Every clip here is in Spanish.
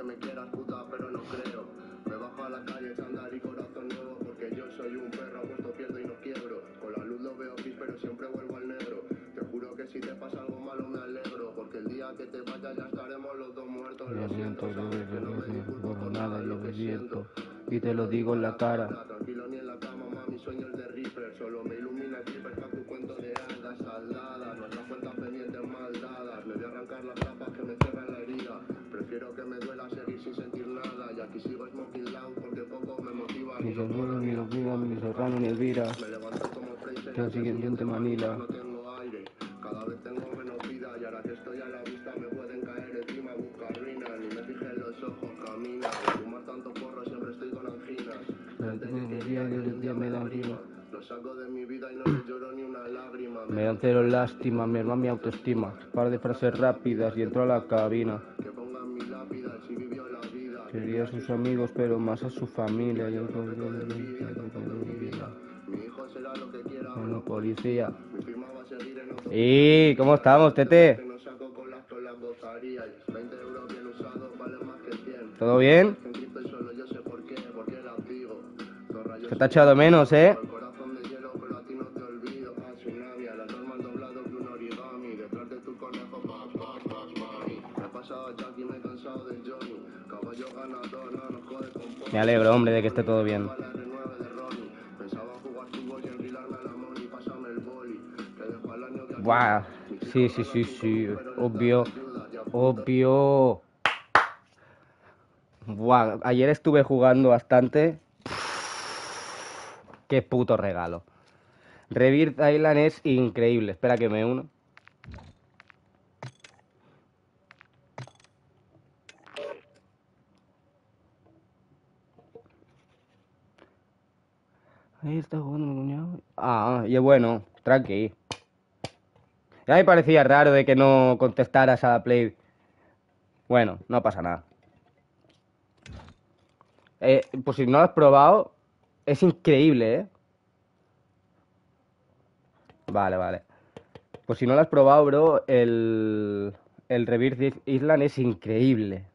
que me quieras puta, pero no creo. Me bajo a la calle, andar y corazón nuevo, porque yo soy un perro, apuesto, pierdo y no quiebro. Con la luz lo veo gris, pero siempre vuelvo al negro. Te juro que si te pasa algo malo me alegro, porque el día que te vayas ya estaremos los dos muertos. Lo siento, sabes que no me disculpo por nada, lo que siento. Y te lo digo en la cara. Tranquilo ni en la cama, mami, sueño el Prefiero que me duela seguir sin sentir nada. Y aquí sigo smoking loud porque poco me motiva. Ni Serrano, ni los Viva, ni Serrano, ni Elvira. Me levanto como Fraser. El siguiente Manila. No tengo aire, cada vez tengo menos vida. Y ahora que estoy a la vista me pueden caer encima. Busca ruina, ni me fije en los ojos, camina. Fumar tanto porro siempre estoy con anginas. Gente que quería que un día me da rima. Lo saco de mi vida y no le lloro ni una lágrima. Me dan cero lástima, mi hermano mi autoestima. Par de frases rápidas y entro a la cabina. Vivió la vida. Quería a sus amigos, pero más a su familia. Yo Mi hijo será lo que quiera. Bueno, policía. ¿Y cómo estamos, Tete? Que no saco con las con las gozarías. 20 euros bien usados valen más que 100. ¿Todo bien? Que te ha echado menos, ¿eh? Me alegro, hombre, de que esté todo bien. La R9 de Ronnie. Pensaba jugar fútbol y enrilarme a la money. Pásame el boli. Que dejo al año que Buah. Sí, sí, sí, sí. Obvio. Obvio. Buah. Ayer estuve jugando bastante. Qué puto regalo. Rebirth Island es increíble. Espera que me uno. Ahí está jugando mi cuñado. Ah, y bueno, tranqui. Ya me parecía raro de que no contestaras a la play. Bueno, no pasa nada. Eh, pues si no lo has probado, es increíble, ¿eh? Vale, vale. Pues si no lo has probado, bro, el, el Rebirth Island es increíble.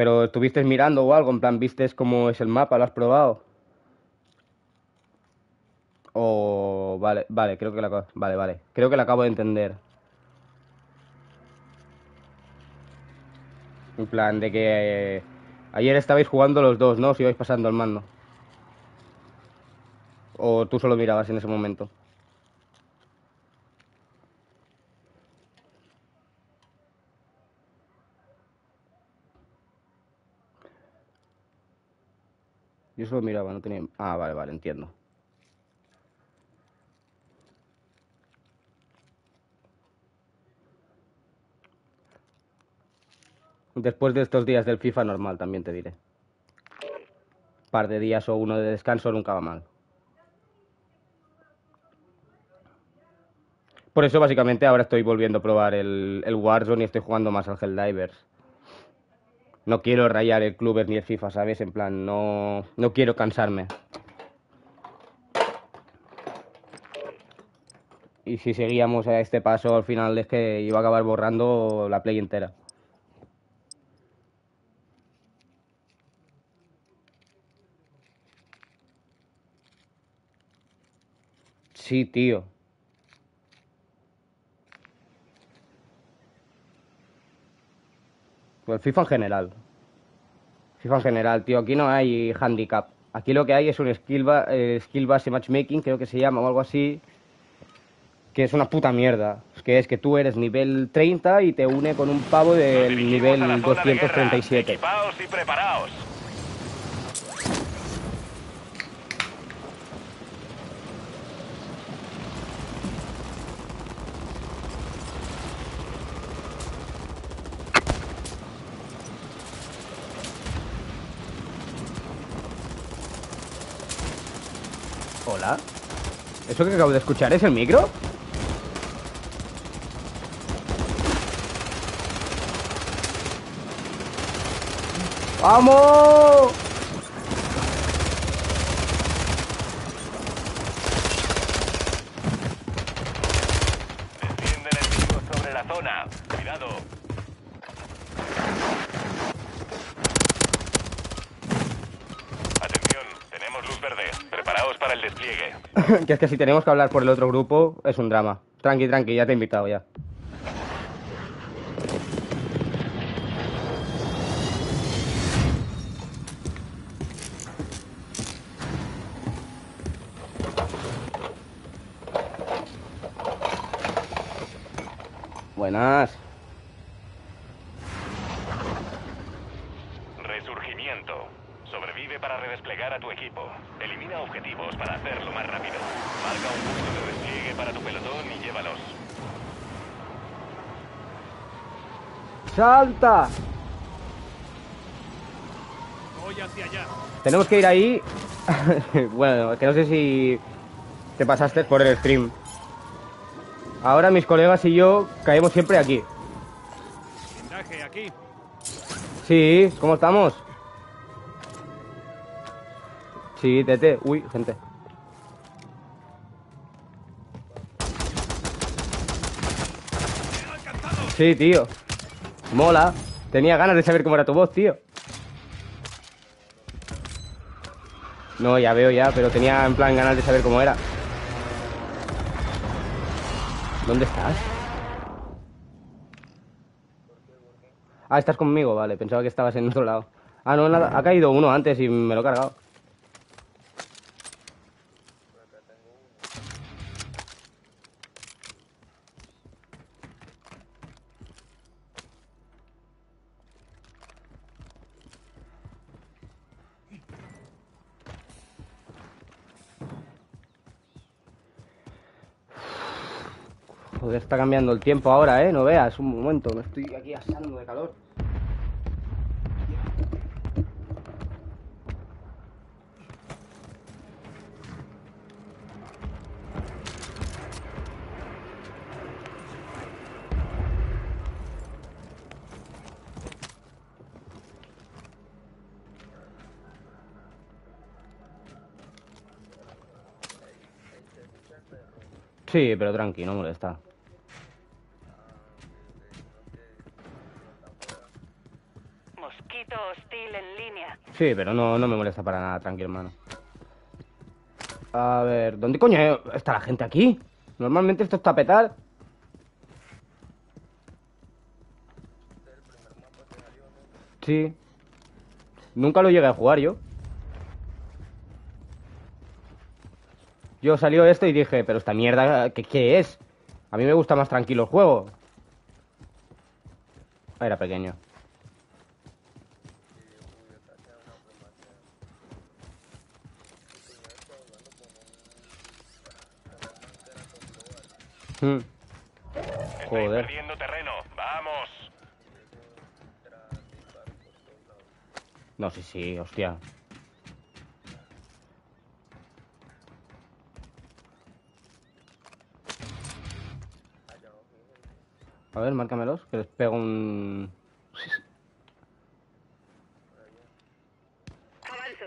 Pero estuviste mirando o algo, en plan, ¿vistes cómo es el mapa? ¿Lo has probado? O vale, vale, creo que la vale, vale. Creo que la acabo de entender. En plan de que eh, ayer estabais jugando los dos, ¿no? Os ibais pasando el mando. O tú solo mirabas en ese momento. Yo solo miraba, no tenía. Ah, vale, vale, entiendo. Después de estos días del FIFA normal, también te diré. Par de días o uno de descanso nunca va mal. Por eso básicamente ahora estoy volviendo a probar el, el Warzone y estoy jugando más al Helldivers. No quiero rayar el club ni el FIFA, ¿sabes? En plan, no, no quiero cansarme. Y si seguíamos a este paso, al final es que iba a acabar borrando la play entera. Sí, tío. Pues FIFA en general. FIFA en general, tío. Aquí no hay handicap. Aquí lo que hay es un skill, ba- eh, skill base matchmaking, creo que se llama, o algo así. Que es una puta mierda. Es que es que tú eres nivel 30 y te une con un pavo del nivel Dirigimos a la zona de guerra. 237. Equipaos y preparaos. ¿Eso que acabo de escuchar es el micro? ¡Vamos! Descienden enemigos sobre la zona. Cuidado. Atención, tenemos luz verde. Preparaos para el despliegue. Que es que si tenemos que hablar por el otro grupo, es un drama. Tranqui, tranqui, ya te he invitado ya. Buenas. Resurgimiento. Sobrevive para redesplegar a tu equipo. Elimina objetivos para hacerlo más rápido. Marca un punto de despliegue para tu pelotón y llévalos. ¡Salta! Voy hacia allá. Tenemos que ir ahí. bueno, que no sé si te pasaste por el stream. Ahora mis colegas y yo caemos siempre aquí. Aquí. Sí, ¿cómo estamos? Sí, tete. Uy, gente. Sí, tío. Mola. Tenía ganas de saber cómo era tu voz, tío. No, ya veo ya, pero tenía en plan ganas de saber cómo era. ¿Dónde estás? Ah, estás conmigo, vale. Pensaba que estabas en otro lado. Ah, no, nada. Ha caído uno antes y me lo he cargado. Está cambiando el tiempo ahora, ¿eh? No veas, un momento, me estoy aquí asando de calor. Sí, pero tranqui, no molesta. Sí, pero no, no me molesta para nada, tranqui, hermano. A ver, ¿dónde coño está la gente aquí? Normalmente esto está a petar. Sí. Nunca lo llegué a jugar yo. Yo salió esto y dije, pero esta mierda, ¿qué, qué es? A mí me gusta más tranquilo el juego. Era pequeño. Estáis Joder. perdiendo terreno. Vamos. No, sí, sí, hostia. A ver, márcamelos, que les pego un... Avanzo.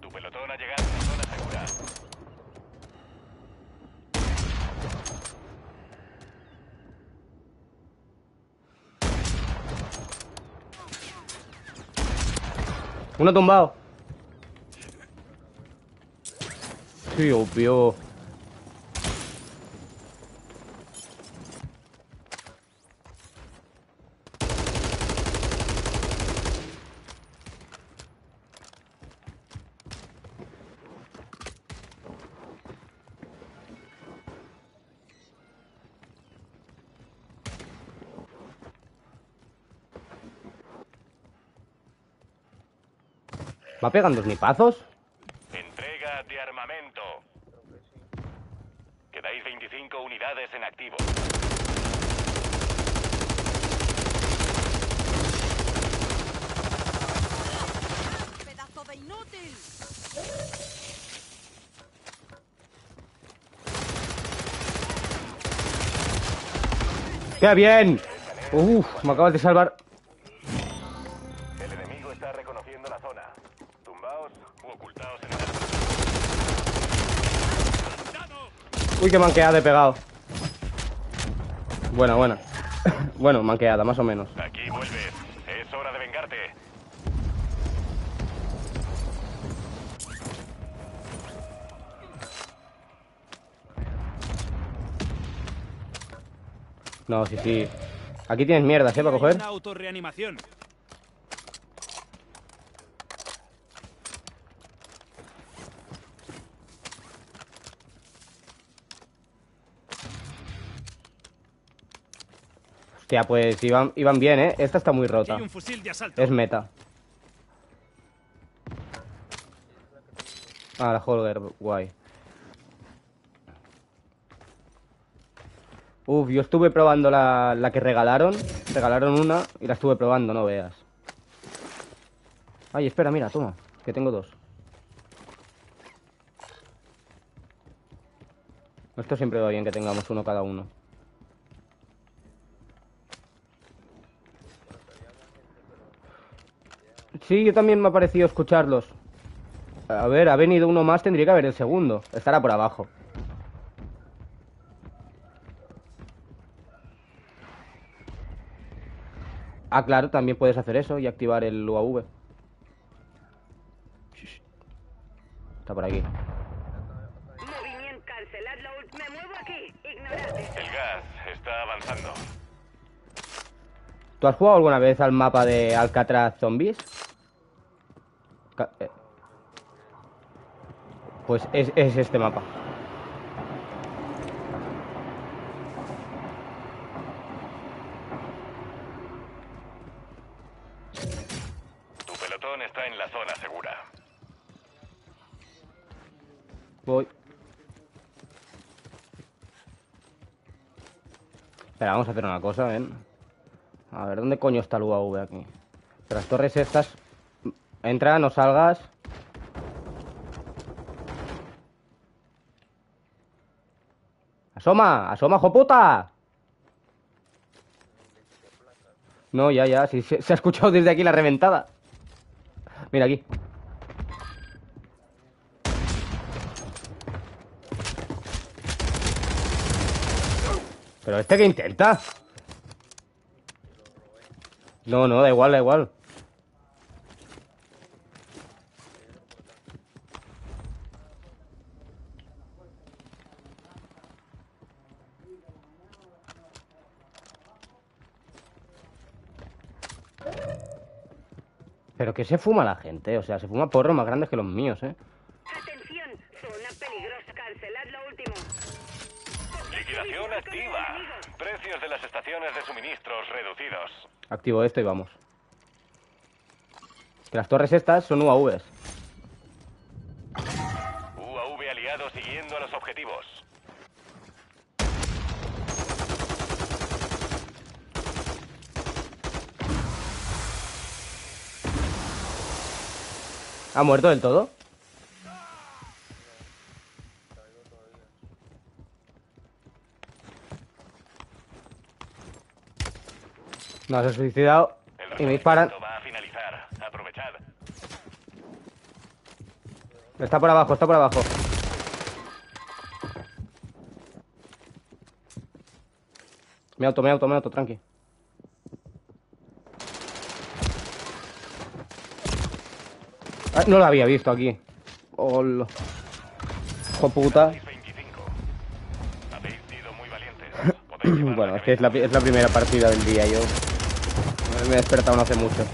Tu pelotón ha llegado a la zona segura. Uno tumbado. Sí, obvio. ¿Va pegando snipazos? Entrega de armamento. Quedáis 25 unidades en activo. ¡Pedazo de inútil! ¡Qué bien! Uf, me acabas de salvar. Uy, qué manqueada he pegado. Buena, buena. bueno, manqueada, más o menos. Aquí vuelves. Es hora de vengarte. No, sí, sí. Aquí tienes mierdas, ¿eh? Para coger. Una Hostia, pues iban, iban bien, ¿eh? Esta está muy rota. Es meta. Ah, la Holger, guay. Uf, yo estuve probando la, la que regalaron. Regalaron una y la estuve probando, no veas. Ay, espera, mira, toma. Que tengo dos. Esto siempre va bien que tengamos uno cada uno. Sí, yo también me ha parecido escucharlos. A ver, ha venido uno más, tendría que haber el segundo. Estará por abajo. Ah, claro, también puedes hacer eso y activar el UAV. Está por aquí. Movimiento cancelad la ult- Me muevo aquí. Ignorad. El gas está avanzando. ¿Tú has jugado alguna vez al mapa de Alcatraz Zombies? Eh. Pues es, es este mapa. Tu pelotón está en la zona segura. Voy. Espera, vamos a hacer una cosa, ven. A ver, ¿dónde coño está el UAV aquí? Pero las torres estas... Entra, no salgas. ¡Asoma! ¡Asoma, joputa! No, ya, ya, sí, se, se ha escuchado desde aquí la reventada. Mira aquí. ¿Pero este que intenta? No, no, da igual, da igual. Que se fuma la gente, o sea, se fuma porros más grandes que los míos, ¿eh? Atención. Zona peligrosa. Cancelad lo último. Liquidación activa. Precios de las estaciones de suministros reducidos. Activo esto y vamos. Que las torres estas son UAVs. ¿Ha muerto del todo? No, se ha suicidado y me disparan. Está por abajo, está por abajo. Me auto, me auto, me auto, tranqui. No lo había visto aquí. Hola. Hijo puta. 25. Habéis sido muy valientes. Podéis llevar Bueno, la es que es la, es la primera partida del día. Yo me he despertado no hace mucho.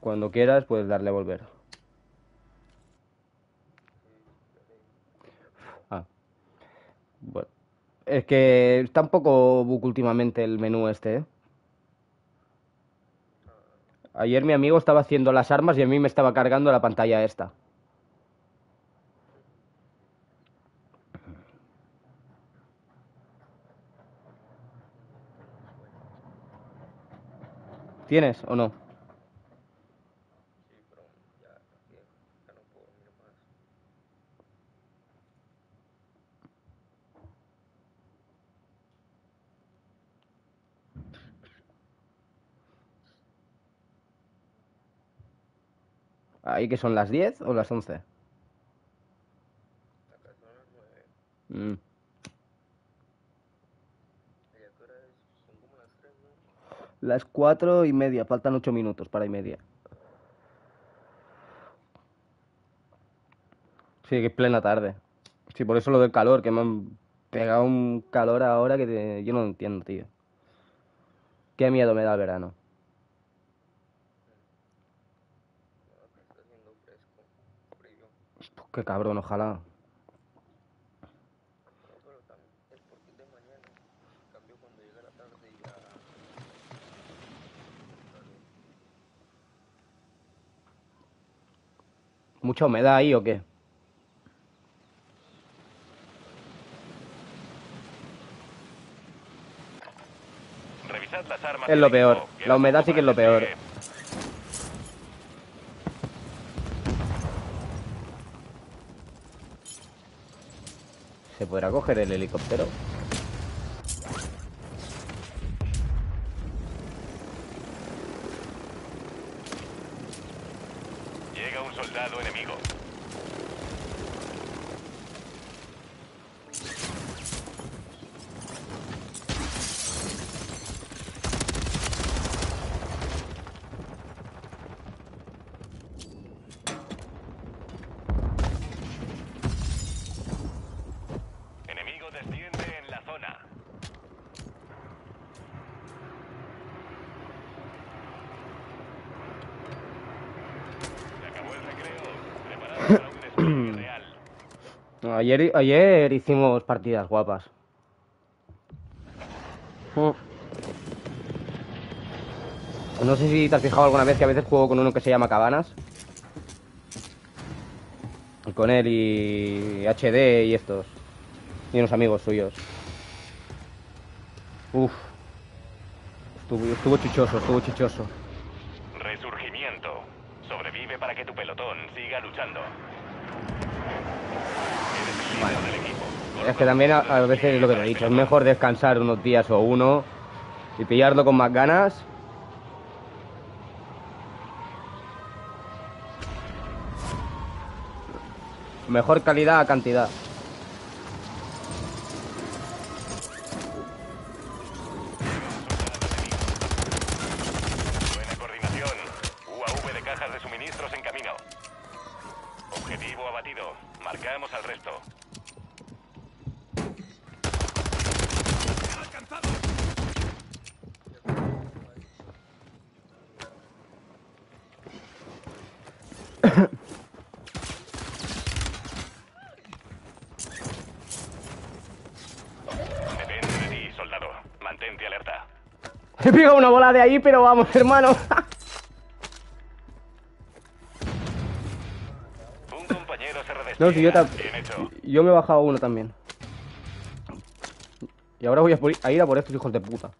Cuando quieras, puedes darle a volver. Bueno. Es que está un poco bug últimamente el menú este, ¿eh? Ayer mi amigo estaba haciendo las armas y a mí me estaba cargando la pantalla esta. ¿Tienes o no? ¿Ahí que son las 10 o las 11? Acá son las nueve. Mm. Las tres, ¿no? Las 4 y media, faltan 8 minutos para y media. Sí, que es plena tarde. Sí, por eso lo del calor, que me han pegado un calor ahora que te- yo no entiendo, tío. Qué miedo me da el verano. No, acá está haciendo fresco. Frío. Pues qué cabrón, ojalá. No, pero también es porque es de mañana. En cambio, cuando llega la tarde ya... ¿Mucha humedad ahí o qué? Revisad las armas. Es lo peor. La humedad sí que es lo peor. ¿Se podrá coger el helicóptero? Llega un soldado enemigo. Enemigo desciende en la zona. Se acabó el recreo. Preparados para un despliegue real. No, Ayer, ayer hicimos partidas guapas. Mm. No sé si te has fijado alguna vez que a veces juego con uno que se llama Cabanas. Con él y HD y estos. Y unos amigos suyos. Uf. Estuvo chichoso, estuvo chichoso. Resurgimiento. Sobrevive para que tu pelotón siga luchando. Eres el líder del equipo. Es que también a, a veces es lo que te he dicho, es mejor descansar unos días o uno y pillarlo con más ganas. Mejor calidad a cantidad. Pero vamos, hermano. Un compañero se redespliega. No, si yo, yo me he bajado uno también. Y ahora voy a ir a por estos hijos de puta.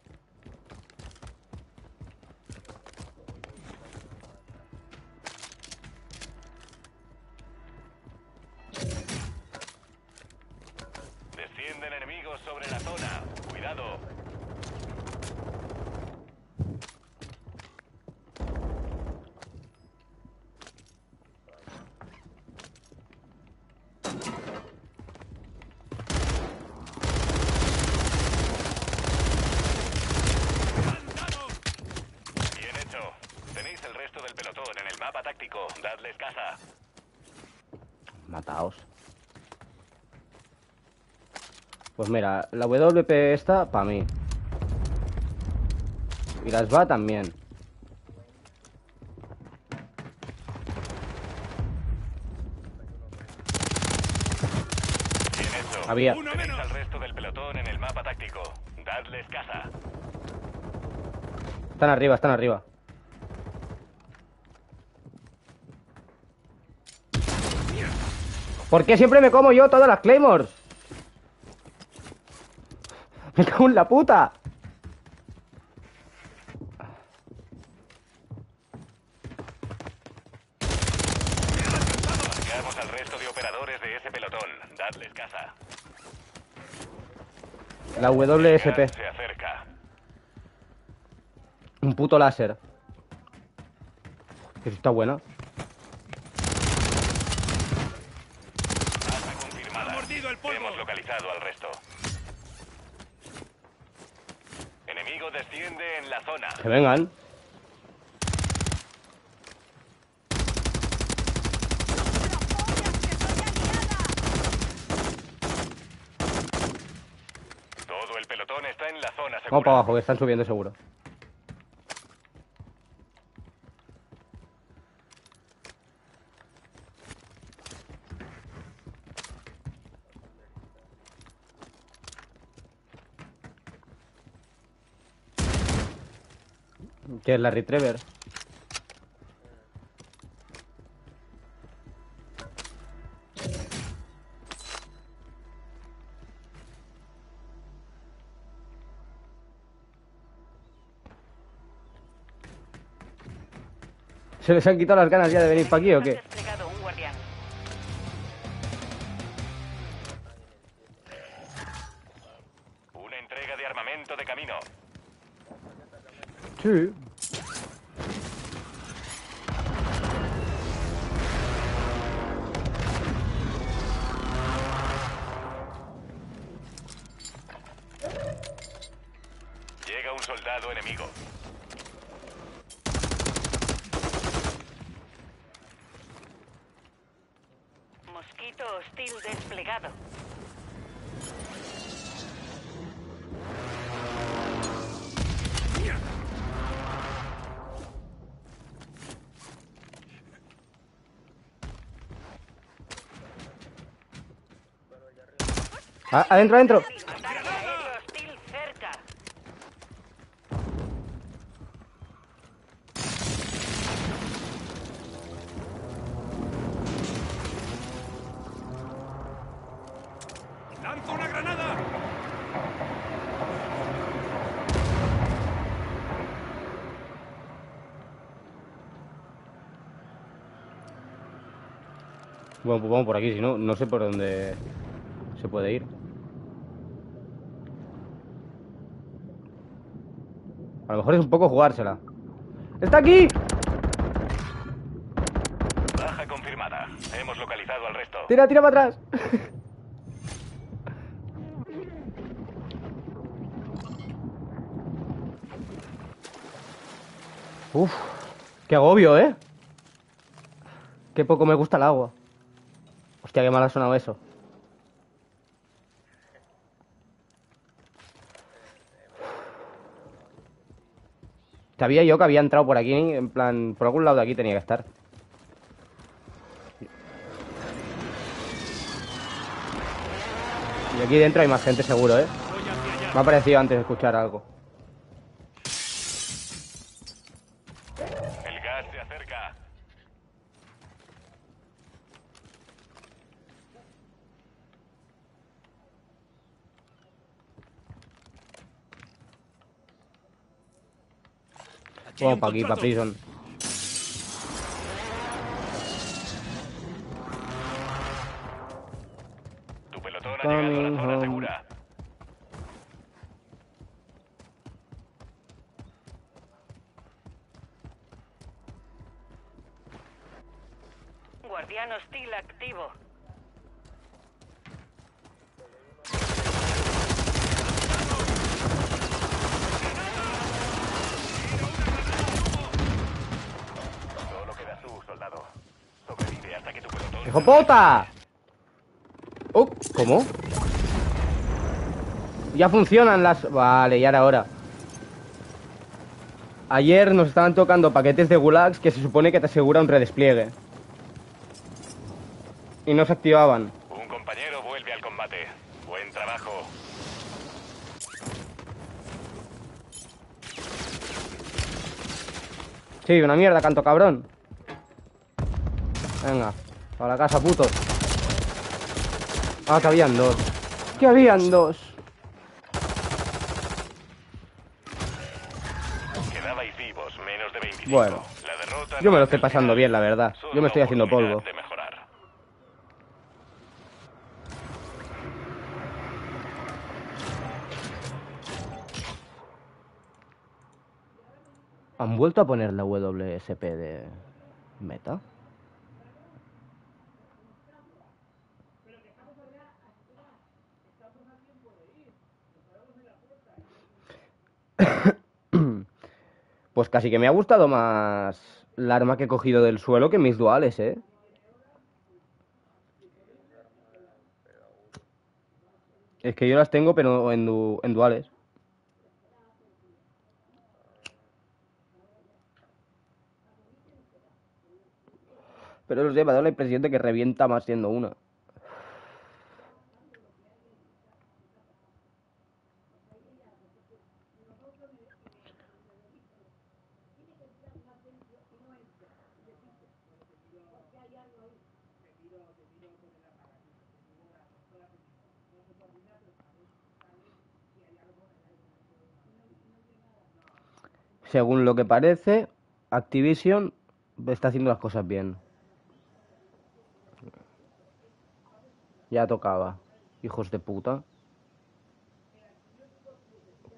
Pues mira, la WP esta, para mí. Y las va también. Había. Al resto del pelotón en el mapa táctico. Dadles caza. Están arriba, están arriba. ¿Por qué siempre me como yo todas las Claymores? La puta. Marcamos al resto de operadores de ese pelotón. Dadles caza. La WSP. Se acerca. Un puto láser. Que está buena. extiende en la zona. Que vengan. Todo el pelotón está en la zona segura. Vamos para abajo, que están subiendo seguro. ¿Qué es la Retriever? ¿Se les han quitado las ganas ya de venir para aquí o qué? Una entrega de armamento de camino. Sí. Ah, adentro, adentro. Ataque aéreo hostil cerca. ¡Lanzo una granada! Bueno, pues vamos por aquí, si no, no sé por dónde se puede ir. A lo mejor es un poco jugársela. ¡Está aquí! Baja confirmada. Hemos localizado al resto. Tira, tira para atrás. Uf, qué agobio, ¿eh? Qué poco me gusta el agua. Hostia, qué mal ha sonado eso. Sabía yo que había entrado por aquí, en plan, por algún lado de aquí tenía que estar. Y aquí dentro hay más gente seguro, ¿eh? Me ha parecido antes escuchar algo. El gas se acerca. Un para aquí, para prison. Pelotón... ¡Hijo puta! Oh, ¿Cómo? Ya funcionan las... Vale, ya era hora. Ayer nos estaban tocando paquetes de gulags que se supone que te asegura un redespliegue. Y no se activaban. Un compañero vuelve al combate. Buen trabajo. Sí, una mierda, canto cabrón. Venga, para la casa, putos. Ah, que habían dos. Que habían dos. Quedabais vivos menos de 25. Bueno, yo me lo es estoy pasando bien, la verdad. Yo me estoy haciendo polvo. ¿Han vuelto a poner la WSP de meta? Pues casi que me ha gustado más la arma que he cogido del suelo que mis duales, ¿eh? Es que yo las tengo, pero en, du- en duales. Pero me ha dado la impresión de que revienta más siendo una. Según lo que parece, Activision está haciendo las cosas bien. Ya tocaba. Hijos de puta.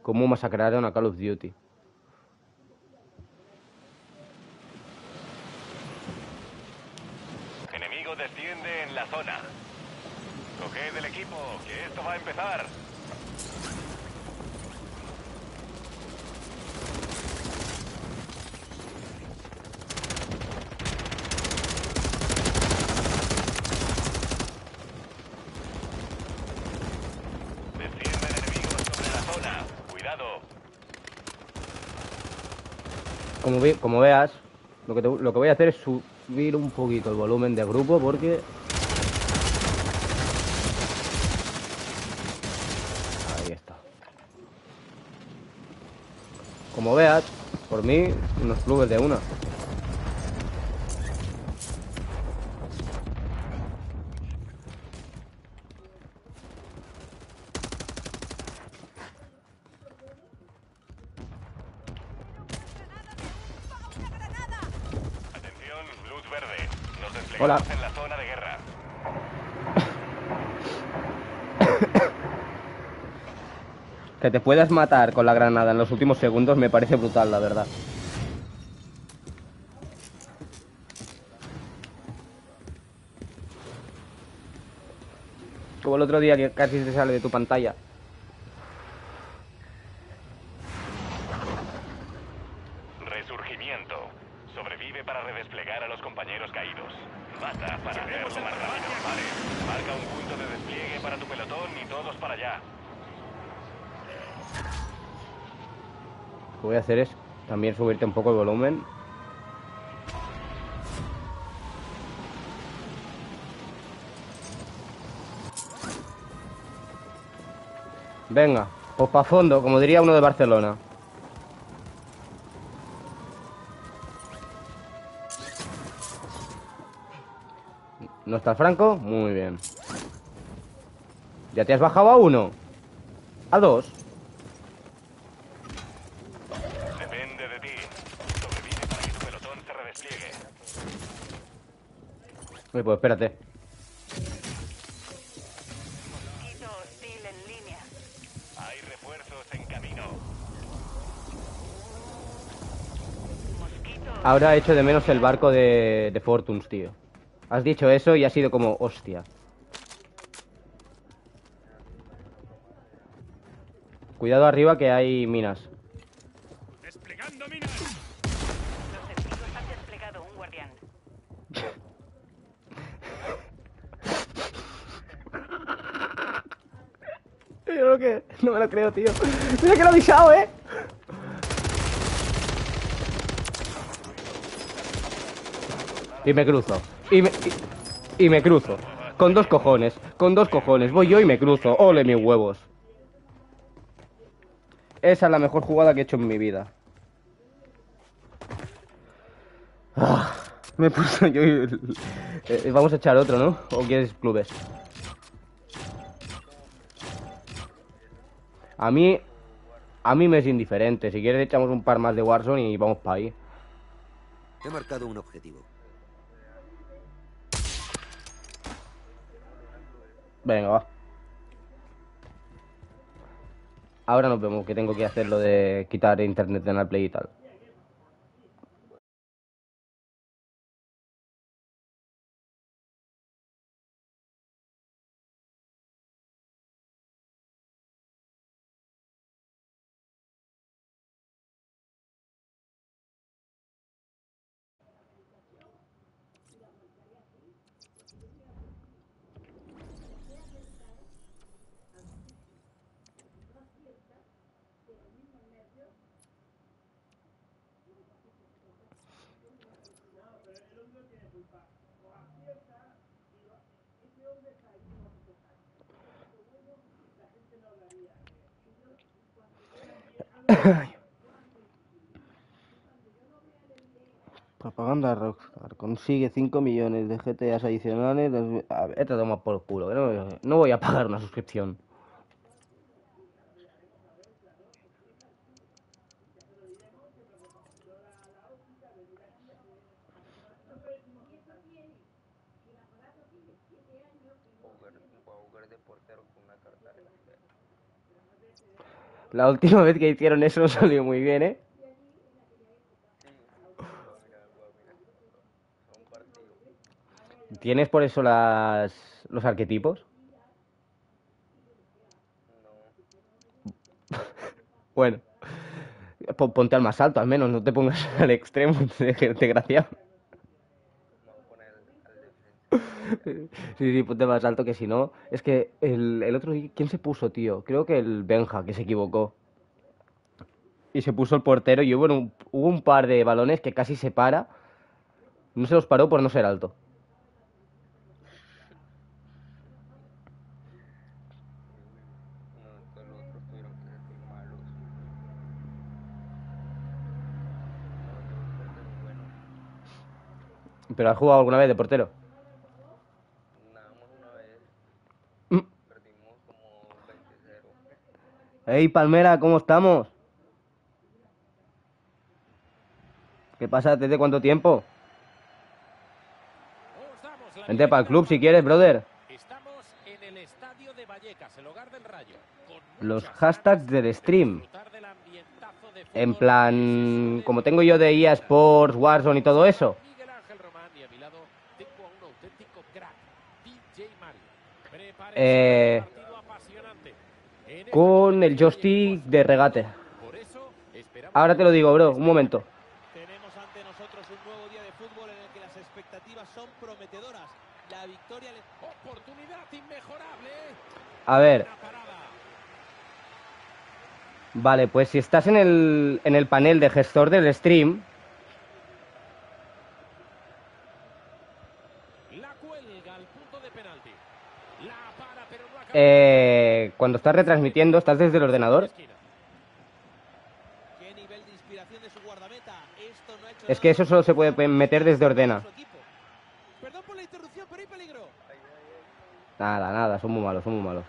¿Cómo masacraron a Call of Duty? Enemigo desciende en la zona. Coged el equipo, que esto va a empezar. Descienden enemigos sobre la zona. Cuidado. Como, ve- como veas, lo que, te- lo que voy a hacer es subir un poquito el volumen de grupo porque... Ahí está. Como veas, por mí, unos clubes de una. Atención, luz verde. Nos Hola. desplegamos en la zona de guerra. Que te puedas matar con la granada en los últimos segundos me parece brutal, la verdad. Como el otro día que casi se sale de tu pantalla. Resurgimiento. Sobrevive para redesplegar a los compañeros caídos. Mata para hacerlo más rápido. Vale. Marca un punto de despliegue para tu pelotón y todos para allá. Lo que voy a hacer es subirte un poco el volumen. Venga, pues pa' fondo, como diría uno de Barcelona. ¿No estás franco? Muy bien. ¿Ya te has bajado a uno? ¿A dos? Depende de ti. Sobrevive para que tu pelotón se redespliegue. Oye, pues espérate. Mosquito hostil en línea. Hay refuerzos en camino. Mosquito Ahora echo de menos el barco de, de Fortunes, tío. Has dicho eso y ha sido como, hostia. Cuidado arriba que hay minas. ¡Desplegando minas! Los enemigos han desplegado un guardián. No me lo creo, tío. Mira que lo he avisado, ¿eh? Y me cruzo. Y me, y, y me cruzo. Con dos cojones. Con dos cojones. Voy yo y me cruzo. Ole mis huevos. Esa es la mejor jugada que he hecho en mi vida. Ah, me puso yo... el- eh, vamos a echar otro, ¿no? ¿O quieres clubes? A mí... A mí me es indiferente. Si quieres echamos un par más de Warzone y vamos para ahí. He marcado un objetivo. Venga, va. Ahora nos vemos, que tengo que hacer lo de quitar internet en el play y tal. Consigue 5 millones de GTAs adicionales. dos- A ver, te toma por culo. no, voy a pagar una suscripción. La última vez que hicieron eso salió muy bien, ¿eh? Sí, voy a mirar, voy a mirar. Son partidos. ¿Tienes por eso las, los arquetipos? No. Bueno. Po- Ponte al más alto, al menos. No te pongas al extremo, desgraciado. Sí, sí, ponte más alto que si no. Es que el, el otro día, ¿quién se puso, tío? Creo que el Benja, que se equivocó. Y se puso el portero y hubo un, hubo un par de balones que casi se para. No se los paró por no ser alto. No, todos los otros tuvieron que ser malos. No, yo un portero bueno. ¿Pero has jugado alguna vez de portero? Nada más una vez. Mm. Perdimos como 20-0. Ey, Palmera, ¿cómo estamos? ¿Qué pasa? ¿Desde cuánto tiempo? Vente para el club si quieres, brother. Estamos en el estadio de Vallecas, el hogar del Rayo. Los hashtags del de stream. En plan, como tengo yo de EA Sports, Warzone y todo eso. Eh, Con el joystick de regate. Ahora te lo digo, bro, un momento. Tenemos ante nosotros un nuevo día de fútbol en el que las expectativas son prometedoras. La victoria le... oportunidad inmejorable. A ver, vale, pues si estás en el, en el panel de gestor del stream, La cuelga al punto de penalti. La para, pero no acaba. Eh, cuando estás retransmitiendo, estás desde el ordenador. Es que eso solo se puede meter desde ordena. Nada, nada, son muy malos, son muy malos.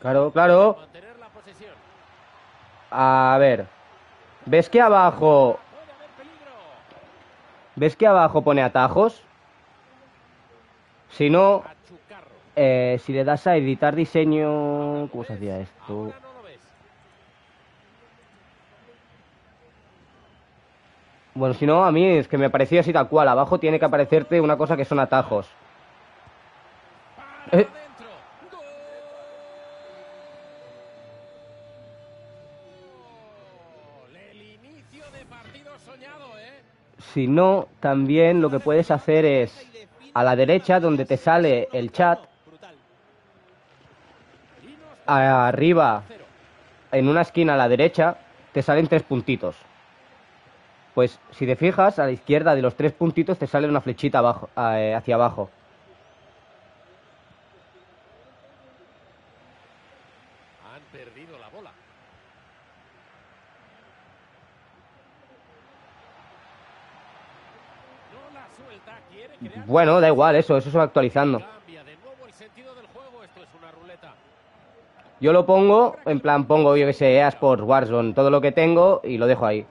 Claro, claro. A ver. ¿Ves que abajo... ¿Ves que abajo pone atajos? Si no, eh, si le das a editar diseño... ¿Cómo se hacía esto? Bueno, si no, a mí es que me parecía así tal cual. Abajo tiene que aparecerte una cosa que son atajos. ¿eh? Si no, también lo que puedes hacer es a la derecha donde te sale el chat, arriba, en una esquina a la derecha, te salen tres puntitos. Pues si te fijas, a la izquierda de los tres puntitos te sale una flechita abajo, eh, hacia abajo. Han perdido la bola. No la suelta, quiere crear Bueno, da igual, eso, eso se va actualizando. Yo lo pongo, en plan pongo, yo que sé, EA Sports, Warzone, todo lo que tengo y lo dejo ahí.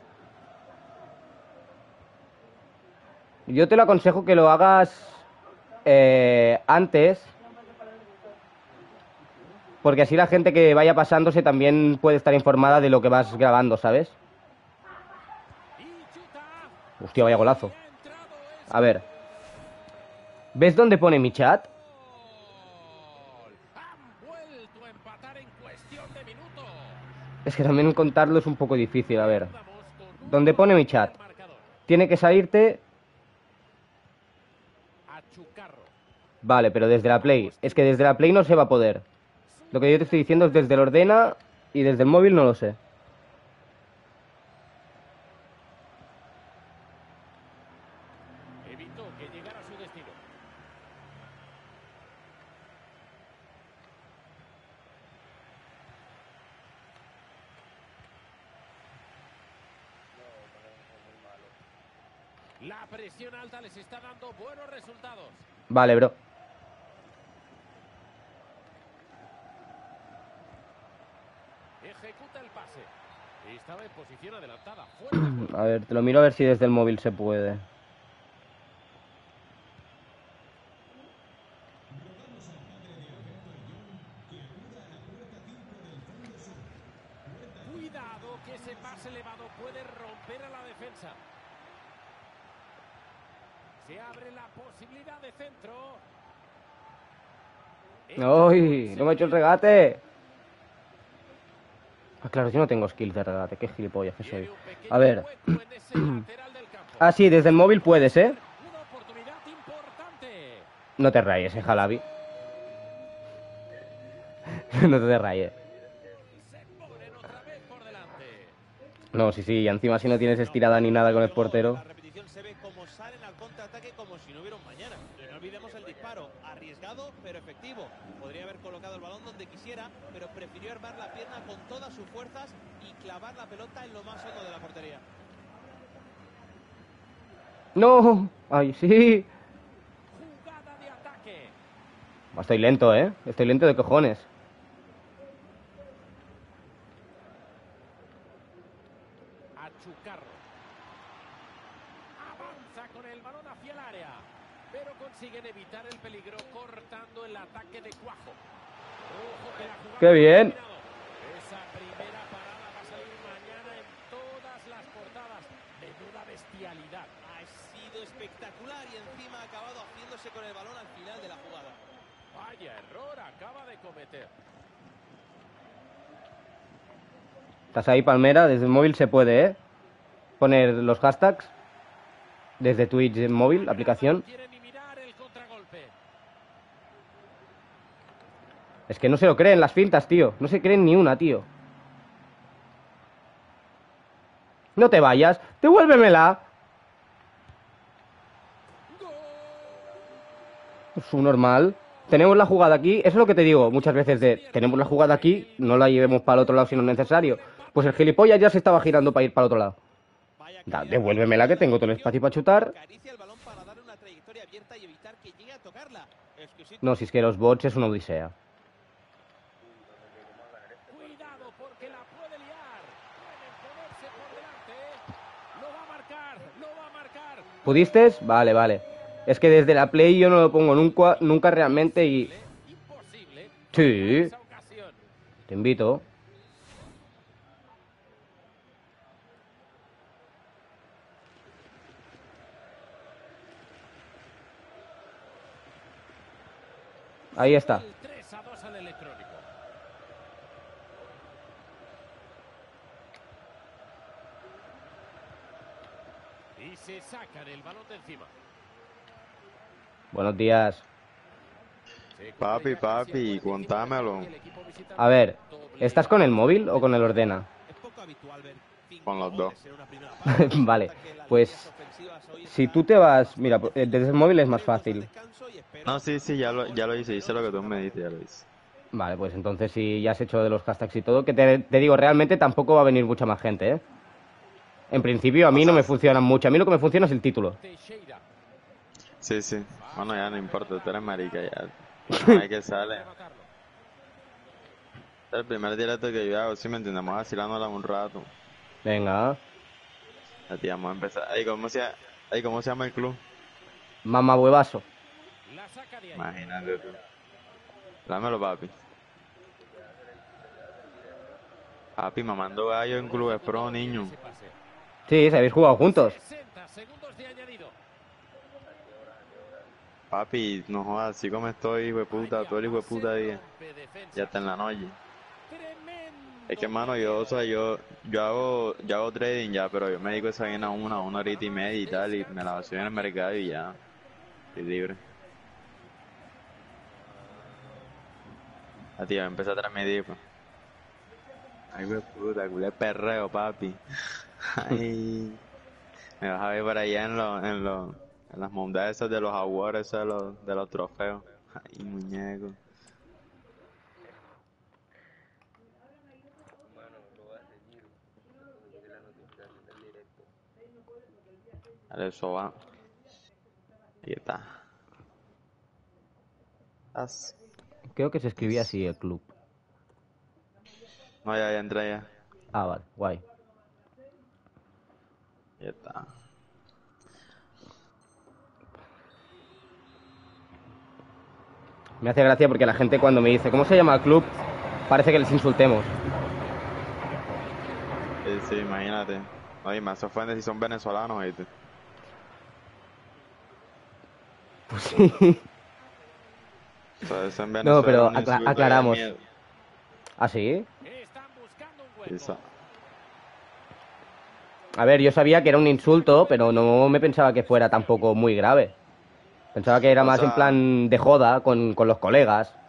Yo te lo aconsejo que lo hagas eh, antes, porque así la gente que vaya pasándose también puede estar informada de lo que vas grabando, ¿sabes? Hostia, vaya golazo. A ver. ¿Ves dónde pone mi chat? Es que también contarlo es un poco difícil, a ver. ¿Dónde pone mi chat? Tiene que salirte... Vale, pero desde la Play. Es que desde la Play no se va a poder. Lo que yo te estoy diciendo es desde el ordena y desde el móvil no lo sé. Evitó que llegara a su destino. 1-0. La presión alta les está dando buenos resultados. Vale, bro. Ejecuta el pase. Estaba en posición adelantada. Fuera. A ver, te lo miro a ver si desde el móvil se puede. Cuidado que ese pase elevado puede romper a la defensa. Se abre la posibilidad de centro. ¡Ay! ¡No me ha hecho el regate! Ah, claro, yo no tengo skills de regate. Qué gilipollas que soy. A ver. Ah, sí, desde el móvil puedes, ¿eh? No te rayes, eh, Jalabi. no te rayes. No, sí, sí, y encima si no tienes estirada ni nada con el portero. La repetición se ve como salen al contraataque no hubiera un mañana. Y no olvidemos el disparo, arriesgado pero efectivo. Podría haber colocado el balón donde quisiera, pero prefirió armar la pierna con todas sus fuerzas y clavar la pelota en lo más hondo de la portería. ¡No! ¡Ay, sí! Jugada de ataque. Estoy lento, ¿eh? Estoy lento de cojones. A Chucarro. Avanza con el balón hacia el área. Pero consiguen evitar el peligro cortando el ataque de Cuajo. Ojo que la jugada ¡Qué bien! Esa primera parada va a salir mañana en todas las portadas. Menuda bestialidad. Ha sido espectacular y encima ha acabado haciéndose con el balón al final de la jugada. Vaya error acaba de cometer. Estás ahí, Palmera. Desde el móvil se puede, ¿eh? Poner los hashtags. Desde Twitch en móvil, aplicación ni mirar el contragolpe. Es que no se lo creen las fintas, tío. No se creen ni una, tío. No te vayas. Devuélvemela. Su normal. Tenemos la jugada aquí. Eso es lo que te digo muchas veces de... Tenemos la jugada aquí. No la llevemos para el otro lado si no es necesario. Pues el gilipollas ya se estaba girando para ir para el otro lado. Da, devuélvemela que tengo todo el espacio para chutar. No, si es que los bots es una odisea. Cuidado porque la puede liar. Pueden ponerse por delante. Lo va a marcar, lo va a marcar. ¿Pudiste? Vale, vale. Es que desde la Play yo no lo pongo nunca, nunca realmente y... Sí, te invito. Ahí está. El 3 a 2 al electrónico. Y se sacan el balón de encima. Buenos días. Papi, papi, visitante A ver, ¿estás con el móvil o con el ordena? Es poco habitual ver cinco Con los dos. Vale, pues, Si tú te vas... Mira, eh, desde el móvil es más fácil. No, sí, sí, ya lo, ya lo hice, hice lo que tú me dijiste, ya lo hice. Vale, pues entonces si ya has hecho de los hashtags y todo, que te, te digo, realmente tampoco va a venir mucha más gente, ¿eh? En principio a mí no me funcionan mucho. A mí lo que me funciona es el título. Sí, sí. Bueno, ya no importa, tú eres marica, ya. Hay que sale. El primer directo que yo hago, sí me entendemos, vacilándola un rato. Venga. Tía, vamos a empezar. Ay, ¿cómo se, ay, ¿cómo se llama el club? Mamá huevazo. Imagínate tú. Dámelo, papi. Papi, mamando gallo en clubes pro, niño. Sí, se habéis jugado juntos. 60 segundos de añadido. Papi, no jodas, así como estoy, hijo de puta, todo el hijo de puta día. Ya está en la noche. Es que, hermano, yo, o sea, yo, yo hago, yo hago trading ya, pero yo me dedico esa vaina una, una horita y media y tal, y me la vacío en el mercado y ya. Estoy libre. A ti, voy a transmitir, pues. Ay, me puta, culé perreo, papi. Ay. Me vas a ver por allá en los, en los, en las mondas esas de los awards, de los, de los trofeos. Ay, muñeco. Lo. Dale, eso va. Ahí está. As. Creo que se escribía así el club. No, ya, ya entré ya. Ah, vale, guay. Ahí está. Me hace gracia porque la gente cuando me dice, ¿cómo se llama el club? Parece que les insultemos. Sí, sí, imagínate. Oye, me hace ofende si son venezolanos, ¿viste? Pues sí. O sea, eso en No, pero un acla- aclaramos. ¿Ah, sí? Sí, so- A ver, yo sabía que era un insulto, pero no me pensaba que fuera tampoco muy grave. Pensaba que era O más en plan de joda con, con los colegas.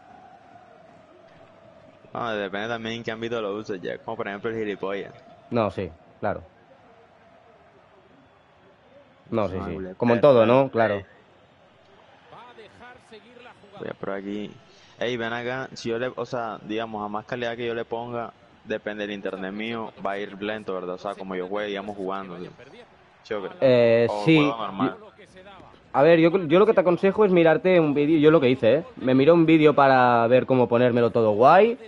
No, depende también en qué ámbito lo uses, ya. Como por ejemplo el gilipollas. No, sí, claro. No, sí, sí.ule- Como en todo, ¿no? Claro. Voy a probar aquí. Ey, ven acá. Si yo le, o sea, digamos, a más calidad que yo le ponga, depende del internet mío, va a ir lento, ¿verdad? O sea, como yo juegue, digamos, jugando. ¿sí? Eh, O sí. juego. A ver, yo, yo lo que te aconsejo es mirarte un vídeo, yo lo que hice, ¿eh? Me miré un vídeo para ver cómo ponérmelo todo guay,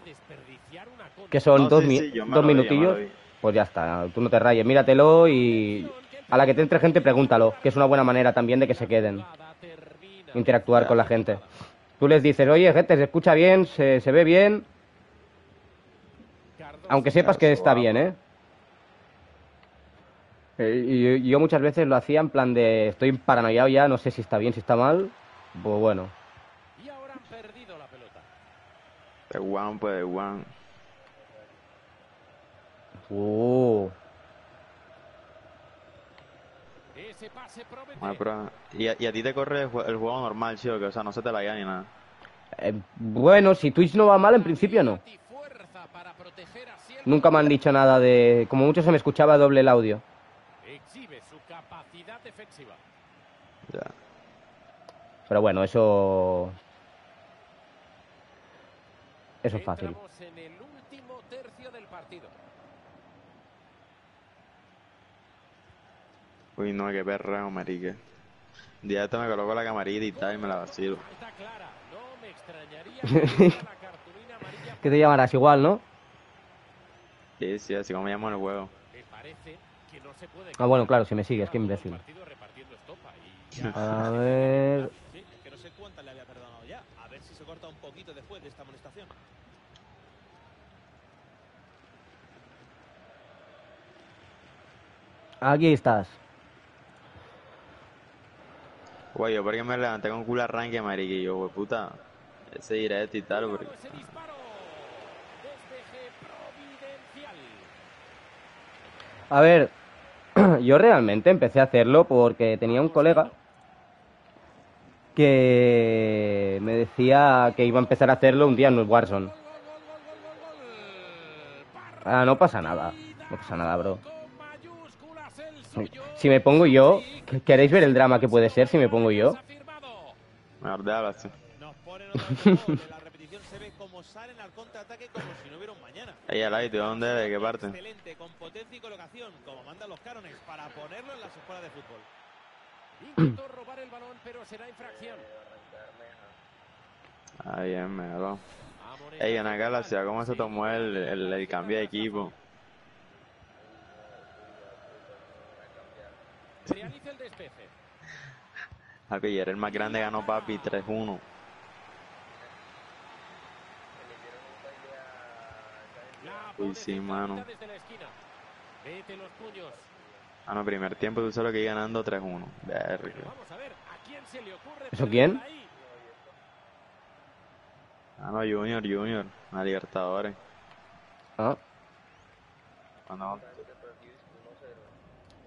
que son No, dos, sí, mi- dos vi, minutillos. Pues ya está, tú no te rayes, míratelo y a la que te entre gente pregúntalo, que es una buena manera también de que se queden, interactuar con la gente. Tú les dices, oye, gente, se escucha bien, se, se ve bien, aunque sepas que está bien, ¿eh? Eh, Y yo- y yo muchas veces lo hacía en plan de estoy paranoiado ya, no sé si está bien, si está mal. Pues bueno. De one, pues de one. Uh, Ese pase probar. Y a, y a ti te corre el, jue- el juego normal, chido, que o sea, no se te la ni nada. eh, bueno, si Twitch no va mal, en principio no. Nunca me han dicho nada de... Como mucho se me escuchaba doble el audio. Exhibe su capacidad defensiva. Ya. Pero bueno, eso... Eso es fácil. En el último tercio del partido. Uy, no, qué. Un día de esto me coloco la camarita y tal, y me la vacilo. Está clara. No me extrañaría que tuviera la cartulina amarilla. ¿Qué te llamarás igual, no? Sí, sí, así como llamo en el juego. Me no se puede Ah, bueno, claro, si me sigues, qué imbécil. A ver... Corta un poquito después de esta amonestación. Aquí estás. Guay, yo porque me levanté con culo arranque, yo, güey, puta, ese directo y tal, porque... ese disparo. Despeje providencial. A ver, yo realmente empecé a hacerlo porque tenía un colega que me decía que iba a empezar a hacerlo un día en el Warzone. Ah, no pasa nada. No pasa nada, bro. Si me pongo yo, ¿queréis ver el drama que puede ser si me pongo yo? Cómo salen al contraataque como si no hubiera un mañana. Ey, Alay, ¿de dónde? ¿De qué parte? Excelente, con potencia y colocación, como mandan los cánones, para ponerlo en las escuelas de fútbol. Intentó robar el balón, pero será infracción. Ahí es, mero. Ey, en acá la ciudad, ¿cómo se tomó el, el, el cambio de equipo? Realiza el despeje. Papi, ayer el más grande ganó papi 3-1. Uy, sí, mano. Ah, no, primer tiempo tú solo que iba ganando 3-1. Verga. Vamos a ver, ¿a quién se le ocurre ¿Eso quién? Ah, no, Junior, Junior. A Libertadores. Ah, Cuando...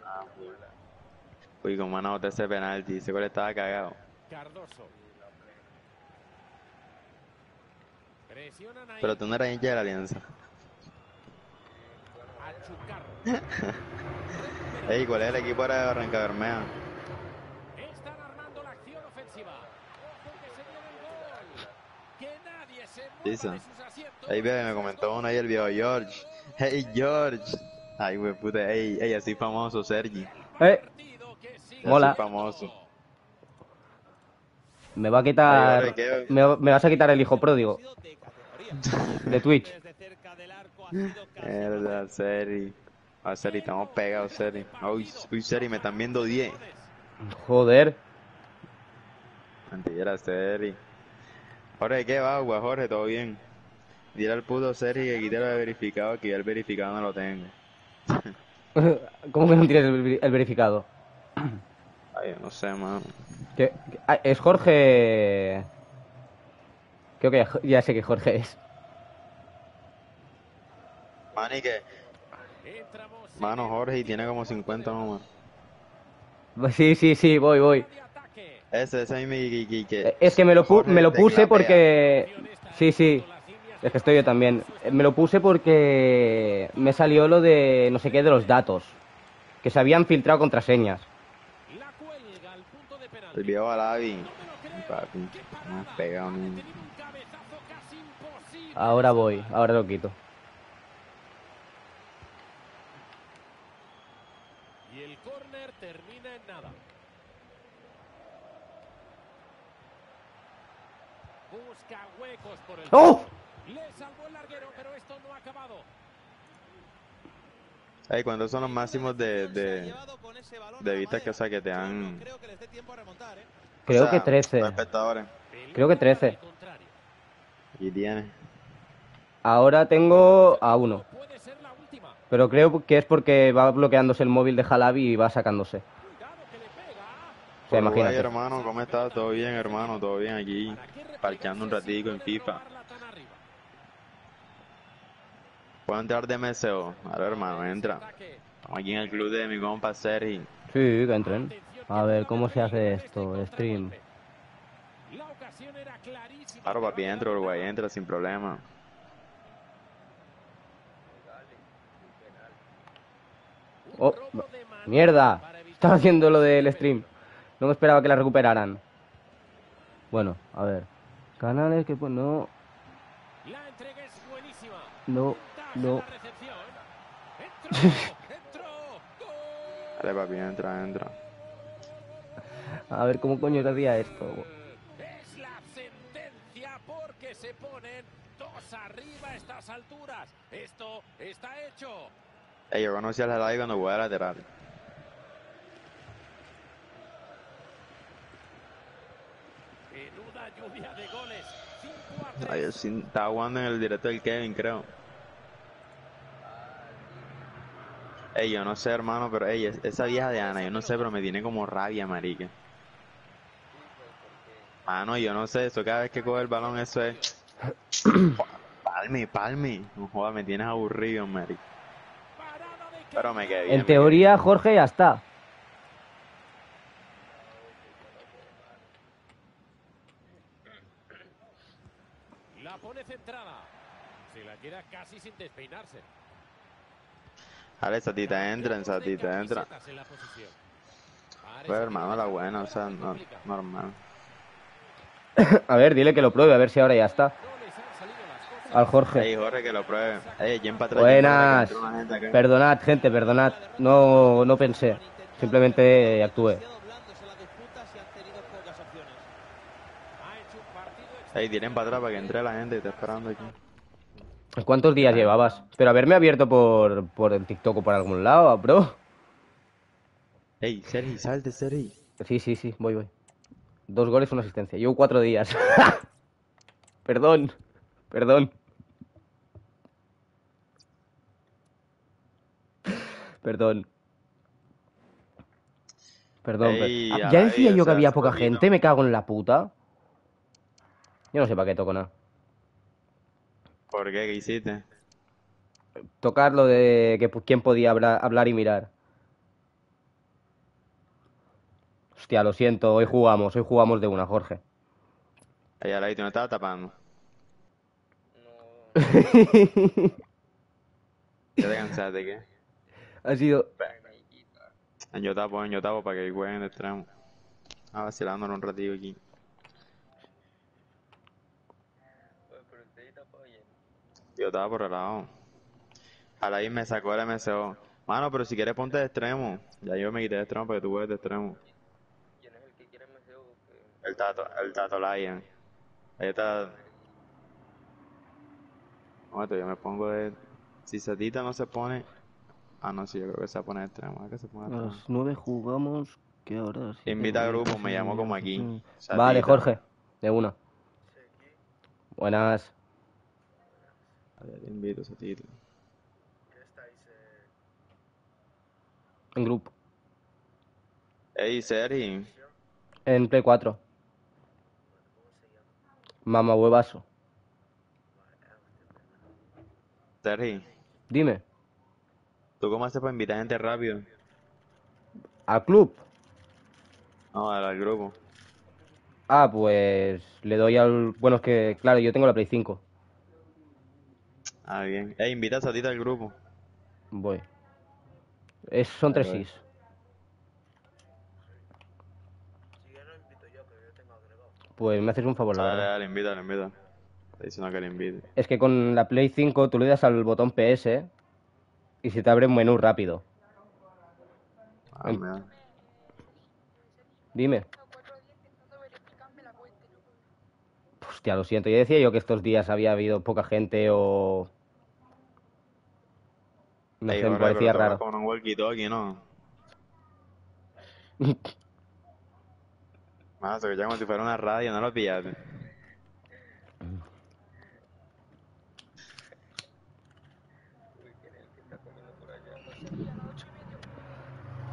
Ah, uy. Uy, como van a botar ese penalti. Ese gol estaba cagado. Cardoso. Pero tú no eras hincha de la alianza. Ey, ¿cuál es el equipo ahora de Barranca Bermeja? Están armando la acción ofensiva. Ojo que se viene el gol. Que nadie se mueva Dice. de sus asientos. Ey, ve, me comentó uno ahí el viejo George. Hey, George. Ay, güey, puta, ey, ey, así famoso, Sergi. Eh, Ya Mola. soy famoso. me va a Ay, quitar... Me, me vas a quitar el hijo pródigo de Twitch. Mierda, Seri. Ah, Seri, estamos pegados, Seri. Uy, uy, Seri, me están viendo 10. Joder. Mentira, Seri. Jorge, ¿qué va, agua? Jorge, ¿todo bien? Dile al puto Seri que quite lo de verificado, que ya el verificado no lo tengo. ¿Cómo que no tienes el, veri- el verificado? Ay, no sé, mano. Ah, es Jorge... Creo que ya- ya sé que Jorge es. Mani, que... Mano, Jorge, y tiene como 50 números. Sí, sí, sí, voy, voy. Ese, ese mismo que... que, que- Es que me lo, pu- Jorge me lo puse porque... Sí, sí. Es que estoy yo también. Eh, Me lo puse porque me salió lo de no sé qué de los datos. Que se habían filtrado contraseñas. El viejo Alavi. Papi, no has pegado. Ahora voy, ahora lo quito. Y el córner termina en nada. Busca huecos por el ¡Oh! Le salvó el larguero, pero esto no ha acabado. Ay, ¿cuántos son los máximos de, de, de vistas que, o sea, que te han... Creo o sea, que 13. los espectadores. Creo que 13. Y tiene. Ahora tengo a uno. Pero creo que es porque va bloqueándose el móvil de Jalabi y va sacándose. O sea, Uruguay, imagínate. hermano, ¿cómo estás? ¿Todo bien, hermano? ¿Todo bien aquí? Parqueando un ratico en FIFA. ¿Puedo entrar de MSO? A ver, hermano, entra. Estamos aquí en el club de mi compa Sergi. Sí, que entren. A ver, ¿cómo se hace esto? Stream. Claro, papi, entra, Uruguay, entra sin problema. Oh, mierda. Estaba haciendo lo del stream. No me esperaba que la recuperaran. Bueno, a ver. Canales que pues no. No, no. Dale, papi, entra, entra. A ver cómo coño se hacía esto. Es la sentencia porque se ponen dos arriba a estas alturas. Esto está hecho. Ey, yo conocí al Jalai cuando jugaba lateral. Menuda lluvia de goles. 5 a 3. Ay, yo sí, estaba jugando en el directo del Kevin, creo. Ey, yo no sé, hermano, pero ey, es- esa vieja de Ana, yo no sé, pero me tiene como rabia, marica. Mano, yo no sé, eso cada vez que coge el balón, eso es... palme, palme. No joda, me tienes aburrido, marica. Pero me quedé bien. En teoría, Jorge ya está. La la casi sin despeinarse. bien. Dale, Satita, entra, Satita, entra. Pues, hermano, la buena, o sea, no- normal. A ver, dile que lo pruebe, a ver si ahora ya está. Al Jorge. Ey, Jorge, que lo pruebe. Ey, ¿quién para atrás? Buenas. Gente. Perdonad, gente, perdonad. No, no pensé. Simplemente actué. Ey, tiren para atrás para que entre la gente, está esperando aquí. ¿Cuántos días llevabas? Pero haberme abierto por, por el TikTok o por algún lado, bro. Ey, Sergi, salte, Sergi. Sí, sí, sí, voy, voy. Dos goles, una asistencia. Llevo cuatro días. perdón, perdón. Perdón. Perdón, per- Ey, ya decía yo que había poca gente, me cago en la puta. Yo no sé para qué toco nada. ¿Por qué? ¿Qué hiciste? Tocar lo de que pu- quién podía hablar, hablar y mirar. Hostia, lo siento, hoy jugamos, hoy jugamos de una, Jorge. Alain, ¿tú no estabas tapando? ¿Ya te cansaste, qué? Ha sido... Yo tapo, yo tapo para que jueguen de extremo. Ah, vacilándolo un ratito aquí. Yo estaba por el lado. Alain me sacó el MSO. Mano, pero si quieres ponte de extremo. Ya yo me quité de extremo para que tú juegues de extremo. ¿Quién es el que quiere? Que... El Tato, el Tato Lion. Ahí está. Momento, yo me pongo de... Si Satita no se pone... Ah, no, sí, yo creo que se pone de extremo. ¿Es que se pone de A extremo? las 9 jugamos. ¿Qué hora? Invita a grupo, me llamo como aquí. Satita. Vale, Jorge. De una. Buenas. A ver, te invito, Satita. En grupo. Ey, Sergi. En Play 4. Mamá huevazo. Sergi. Dime. ¿Tú cómo haces para invitar gente rápido? ¿Al club? No, al, al grupo. Ah, pues le doy al... Bueno, es que, claro, yo tengo la Play 5. Ah, bien. Ey, invita a Satita al grupo. Voy. Es, son tres sís. Pues me haces un favor, la Dale, verdad. dale. Está diciendo que le invite. Es que con la Play 5 tú le das al botón PS y se te abre un menú rápido. Ah, Em- mira. Dime. Hostia, lo siento. Ya decía yo que estos días había habido poca gente o... No sé, me parecía raro. Con un walkie-talkie, ¿no? Más, se escucha como si fuera una radio, no lo pillaste.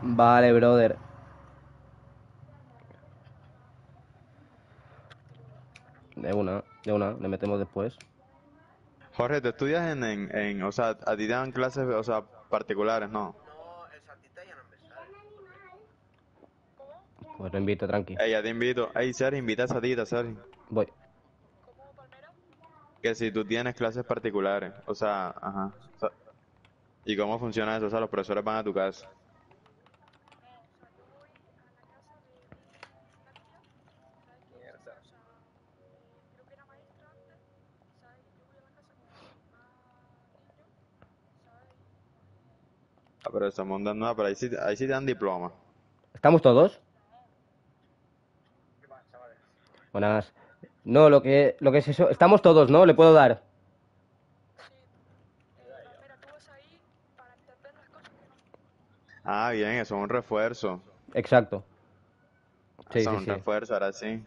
Vale, brother. De una, de una, le metemos después. Jorge, ¿tú estudias en, en, en, o sea, a ti te dan clases, o sea, particulares, no? Pues lo invito, tranqui. Ey, ya te invito. Ey, Sergi, invita a Satita, Sergi. Voy. Que si tú tienes clases particulares, o sea, ajá. o sea, ¿Y cómo funciona eso? O sea, los profesores van a tu casa. Ah, pero estamos dando, no, pero ahí sí, ahí sí te dan diploma. ¿Estamos todos? Buenas. No, lo que, lo que es eso. Estamos todos, ¿no? Le puedo dar. Ah, bien, eso es un refuerzo. Exacto. Sí, Eso es sí, un sí. refuerzo, ahora sí.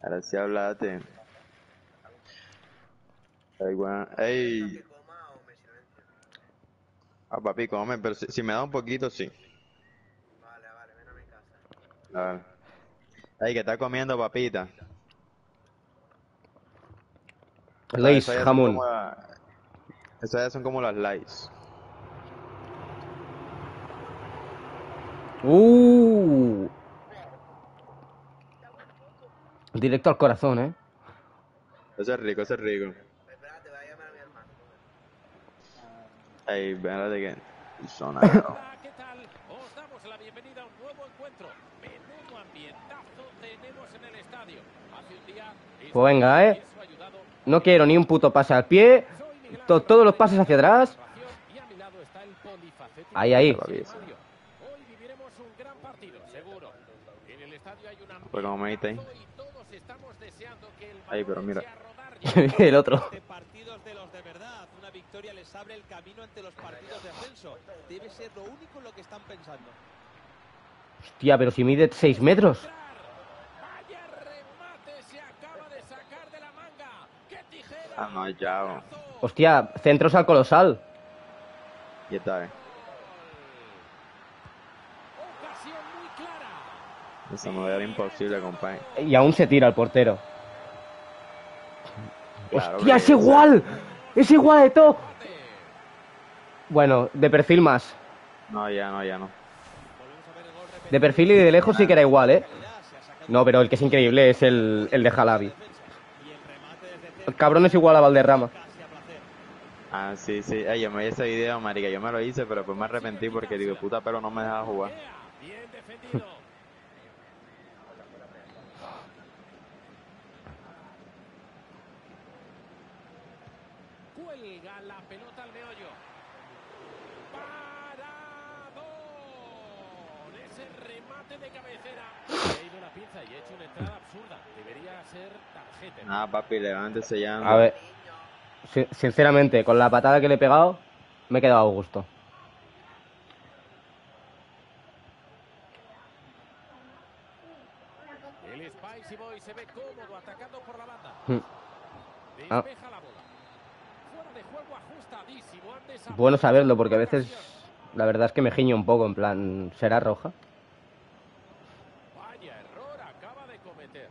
Ahora sí hablaste. Ey. Ah, papi, come, pero si, si me da un poquito, sí. Vale, vale, ven a mi casa. Vale. Ey, ¿qué estás comiendo, papita? O sea, Lays, ya son jamón. la- Esas ya son como las lights. Uh. Directo al corazón, ¿eh? Eso es rico, eso es rico. Ey, espérate que... Sonado. Hola, ¿qué tal? Os damos la bienvenida a un nuevo encuentro. Menudo ambientazo tenemos en el estadio. Hace un día... Pues venga, ¿eh? No quiero ni un puto pase al pie. To- todos los pases hacia atrás. Ahí, ahí. Mario. Hoy viviremos un gran partido, seguro. En el estadio hay una Pues como me ahí. que Ahí, pero mira. El otro. De partidos de los de verdad. Una victoria les abre el camino ante los partidos de ascenso. Debe ser lo único en lo que están pensando. Hostia, pero si mide 6 metros. Vaya remate se acaba de sacar de la manga. ¡Qué tijera! Ah, no, ya. Hostia, centros al colosal. Y está, eh. Ocasión muy clara. Eso me era imposible, compadre. Y aún se tira al portero. Claro, ¡Hostia, es igual! ¡Es igual de todo! Bueno, de perfil más. No, ya no, ya no. De perfil y de lejos sí que era igual, ¿eh? No, pero el que es increíble es el, el de Jalabi. El cabrón es igual a Valderrama. Ah, sí, sí. Ey, yo me vi ese video, marica. Yo me lo hice, pero después me arrepentí porque digo, puta, pero no me dejaba jugar. Bien defendido. Cuelga la pelota al meollo. ¡Paradón! Ese remate de cabecera. Ha ido la pinza y ha hecho una entrada absurda. Debería ser tarjeta. Nada, papi, levántese ya. A ver, si- sinceramente, con la patada que le he pegado, me he quedado a gusto. El Spicy Boy se ve cómodo atacando por la banda. Hmm. Ah. Despeja la bola. Fuera de juego ajustadísimo. Han desaparecido Bueno saberlo, porque a veces la verdad es que me giño un poco, en plan, ¿será roja? Vaya error acaba de cometer.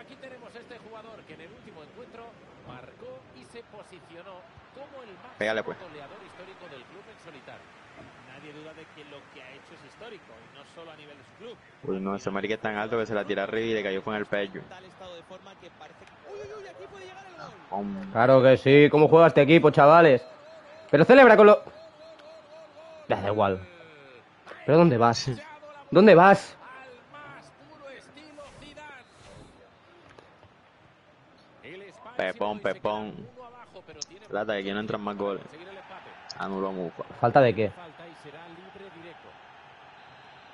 Aquí tenemos a este jugador que en el último encuentro marcó y se posicionó como el máximo Pégale, pues. goleador histórico del club en solitario. Nadie duda de que lo que ha hecho es histórico y no solo a nivel de su club. Uy, no, ese marica es tan alto que se la tira arriba y le cayó con el pecho. Claro que sí, ¿cómo juega este equipo, chavales? Pero celebra con lo... Ya da igual. ¿Pero dónde vas? ¿Dónde vas? Al más puro estilo Zidane. El Spicy Pepón, pepón. Tiene Plata, que no entran más goles. Anuló Mufa. ¿Falta de qué?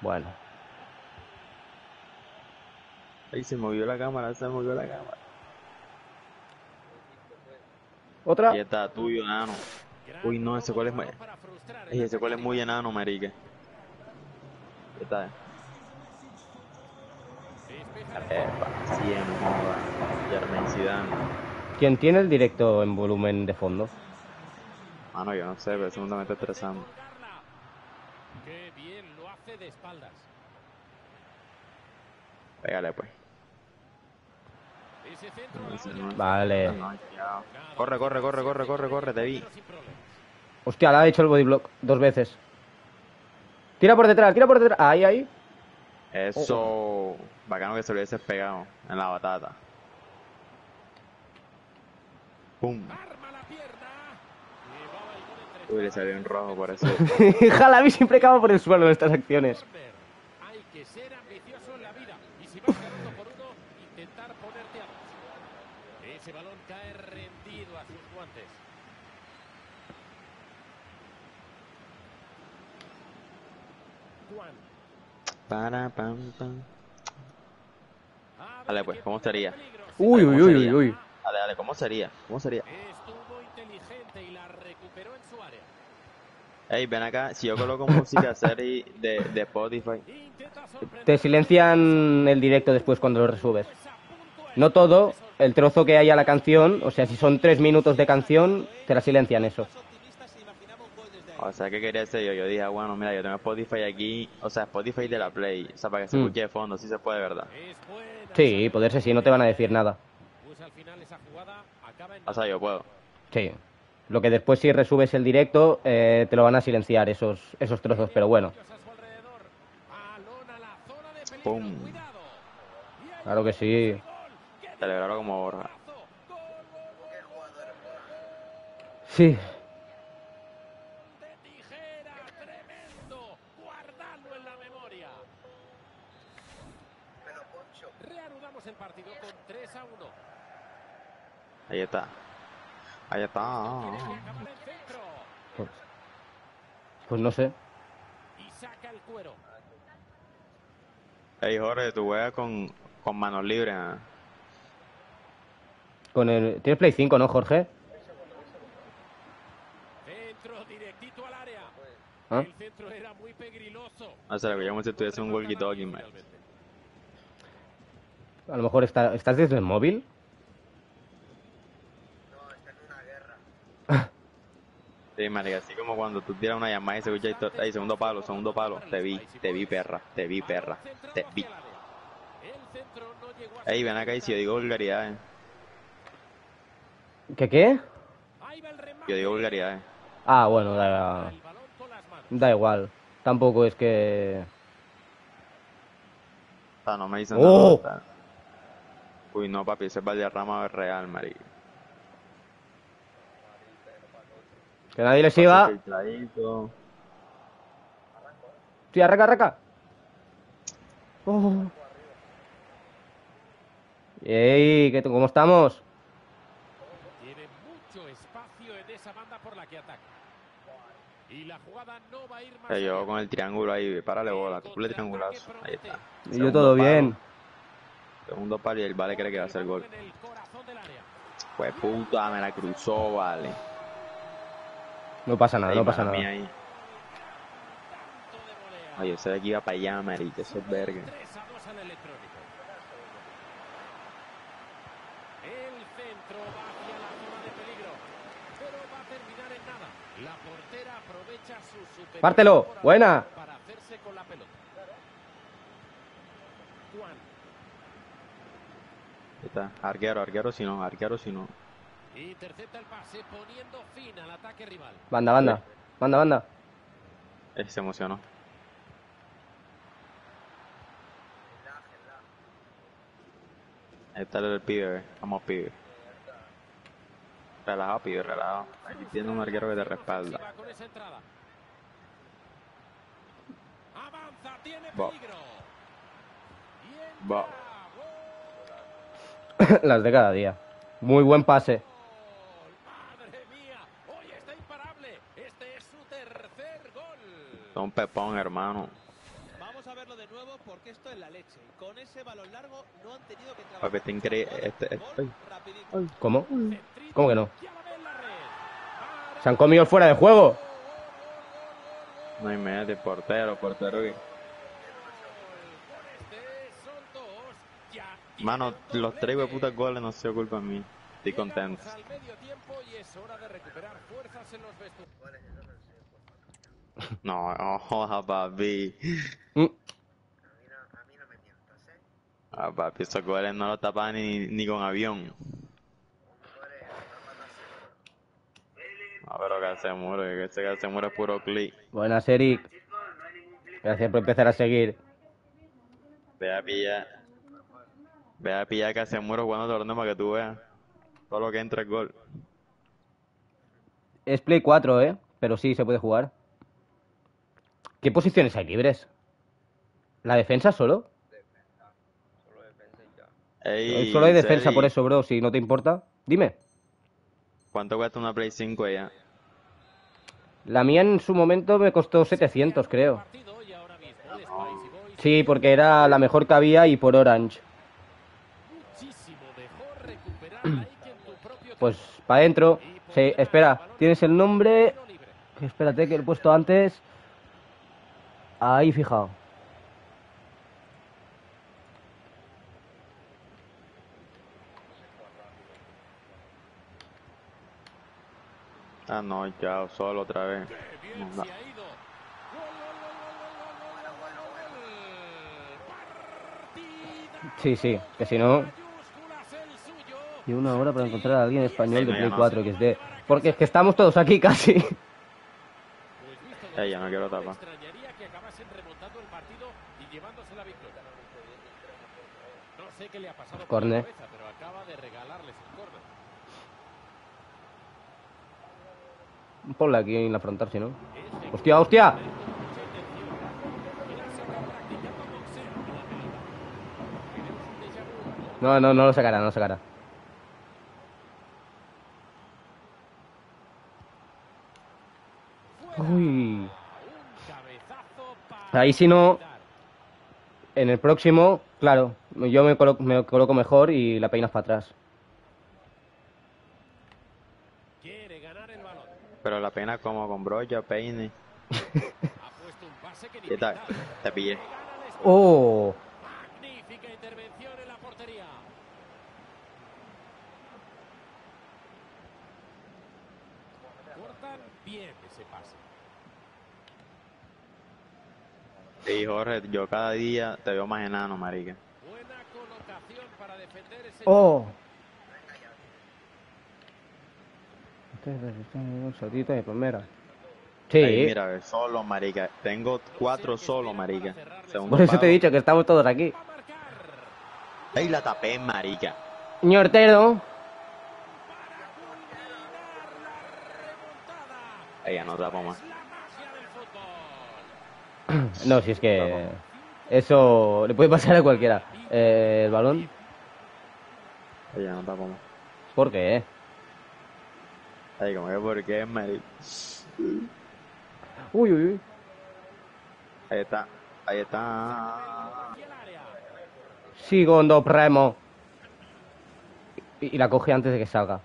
Bueno. Ahí se movió la cámara, se movió la cámara. ¿Otra? Ahí está, tuyo, enano. Uy, no, ese gol es muy... Ese gol es muy enano, marica. Ahí está. Epa, sí, moda. Germain Zidane. ¿Quién tiene el directo en volumen de fondo? Mano, yo no sé, pero eso me está estresando. Qué bien lo hace de espaldas. Pégale, pues. No- Vale. no. Corre, corre, corre, corre, corre, corre, te vi. Hostia, la ha hecho el bodyblock dos veces. Tira por detrás, tira por detrás. Ahí, ahí. Eso. Bacano que se lo hubiese pegado en la batata. Pum. Uy, le salió en rojo por eso. Jalabi siempre acaba por el suelo en estas acciones. Hay que ser ambicioso en la vida. Y si vas ganando por uno, intentar ponerte a dos. Ese balón cae rendido a sus guantes. Juan. Para, pam, pam. Dale, pues, ¿cómo peligro. Uy, ¿Cómo uy, uy, uy, uy. Dale, dale, ¿cómo sería? ¿Cómo sería? Estuvo inteligente y la recuperó en su área. Ey, ven acá, si yo coloco música serie de, de Spotify. Te silencian el directo después cuando lo resubes. No todo, el trozo que hay a la canción, o sea, si son tres minutos de canción, te la silencian eso. o sea, ¿qué quería hacer yo? Yo dije, ah, bueno, mira, yo tengo Spotify aquí, o sea, Spotify de la Play, o sea, para que se Mm. escuche de fondo, sí se puede, ¿verdad? Sí, poderse sí, no te van a decir nada. Pues al final esa jugada sea, yo puedo. Sí. Lo que después si resubes el directo, eh, te lo van a silenciar esos, esos trozos, pero bueno. Pum. Claro que sí. gol. ¡Qué Celebrarlo como borra. Sí. de tijera. Tremendo. Guardadlo en la memoria. Reanudamos el partido con 3 a 1. Ahí está. Ahí está. Pues, pues no sé. Ey, Jorge, tú juegas con, con manos libres, ¿ah? Con el... ¿Tienes Play 5, no, Jorge? Centro directito al área. ¿Ah? El centro era muy pegriloso. O sea, lo que yo si tuviese un walkie-talkie. A lo mejor está... ¿estás desde el móvil? Sí, marica, así como cuando tú tiras una llamada y se escucha ahí segundo palo, segundo palo, te vi, te vi, perra, te vi, perra, te vi. Ey, ven acá y si yo digo vulgaridades, ¿Qué qué? Remate. yo digo vulgaridades. Ah, bueno, da, da igual. Tampoco es que... No me dicen ¡Oh! nada. Uy, no, papi, ese es Valderrama real, marica. Que nadie le siga. Pase filtradito. Sí, arranca, arranca. Oh. Ey, ¿qué, ¿cómo estamos? esa banda por la que ataca. Y la jugada no va a ir más allá. con el triángulo ahí, párale bola, triple triangulazo. Ahí está. Y yo todo palo, bien. Segundo palo y el vale cree que va a hacer gol. En. Pues puta, me la cruzó, vale. No pasa nada, Ahí, no pasa nada. ahí. Oye, ese de aquí iba para allá, marica, eso es verga. 3 a 2 al electrónico. El centro va hacia la zona de peligro. Pero va a terminar en nada. La portera aprovecha su superioridad Pártelo, buena. Para hacerse con la pelota. Juan. Ahí está, arquero, arquero si no, arquero si no. Intercepta el pase poniendo fin al ataque rival. Banda, banda. Banda, banda. Eh, se emocionó. Ahí está el pibe, vamos pibe. Relajado, pibe, relajado. Ahí tiene un arquero que te respalda. Avanza, tiene Va. peligro. Va. Las de cada día. Muy buen pase. Madre mía, hoy está imparable. Este es su tercer gol. Son pepón, hermano. Vamos a verlo de nuevo porque esto es la leche. Con ese balón largo no han tenido que trabajar. Papi, está increíble. Este, este-. ¿Cómo? ¿Cómo que no? Se han comido fuera de juego. No hay medio, portero, portero. que- Mano, los tres de putas goles no se culpa a mí. Estoy contento. Hora de recuperar fuerzas en los vestuarios. No, no jodas, papi. Mm. Ah, papi, esos goles no los tapan ni, ni con avión. No, pero que se muere, que ese que se muere es puro clic. Buenas, Eric. Gracias por empezar a seguir. Ve a pillar. Ve a pillar que se muere jugando torneo para que tú veas. Todo lo que entra es gol. Es Play 4, ¿eh? Pero sí, se puede jugar. ¿Qué posiciones hay libres? ¿La defensa solo? Ey, solo hay defensa por eso, bro. Si no te importa, dime. ¿Cuánto cuesta una Play 5 ya? La mía en su momento me costó 700, creo. Sí, porque era la mejor que había y por Orange. Pues para adentro. Sí, espera, ¿tienes el nombre? Espérate que lo he puesto antes. Ahí, fijado. Ah, no, ya, solo otra vez. No. Sí, sí, que si no... Y una hora para encontrar a alguien español Sí, de Play ya no. 4 que esté. Porque es que estamos todos aquí casi. Ey, ya no quiero tapar. Acabasen remontando el partido y llevándose la victoria. No sé qué le ha pasado por la cabeza, pero acaba de regalarles el córner. Ponla aquí en la frontal, si no. ¡Hostia, hostia! No, no, no lo sacará, no lo sacará. Uy. Ahí si no... En el próximo, claro, yo me colo- me coloco mejor y la peinas para atrás. Pero la pena como con brocha, peine. ¿Qué tal? Te pillé. ¡Oh! Magnífica intervención en la portería. Cortan bien ese pase. Y Jorge, yo cada día te veo más enano, marica. Buena colocación para defender ese ¡Oh! Un saltito de primera. Sí, Ahí, mira, solo, marica. Tengo cuatro solo, marica. Segundo por eso te he dicho que estamos todos aquí. Ahí la tapé, marica. Ñortero. Ahí ya no tapo más. No, si es que eso le puede pasar a cualquiera. Eh, el balón, ya no tapo más. ¿por qué? Ay, como que por qué, Mari. Uy, uy, uy. Ahí está. Ahí está. Segundo Premo. Y, y la coge antes de que salga.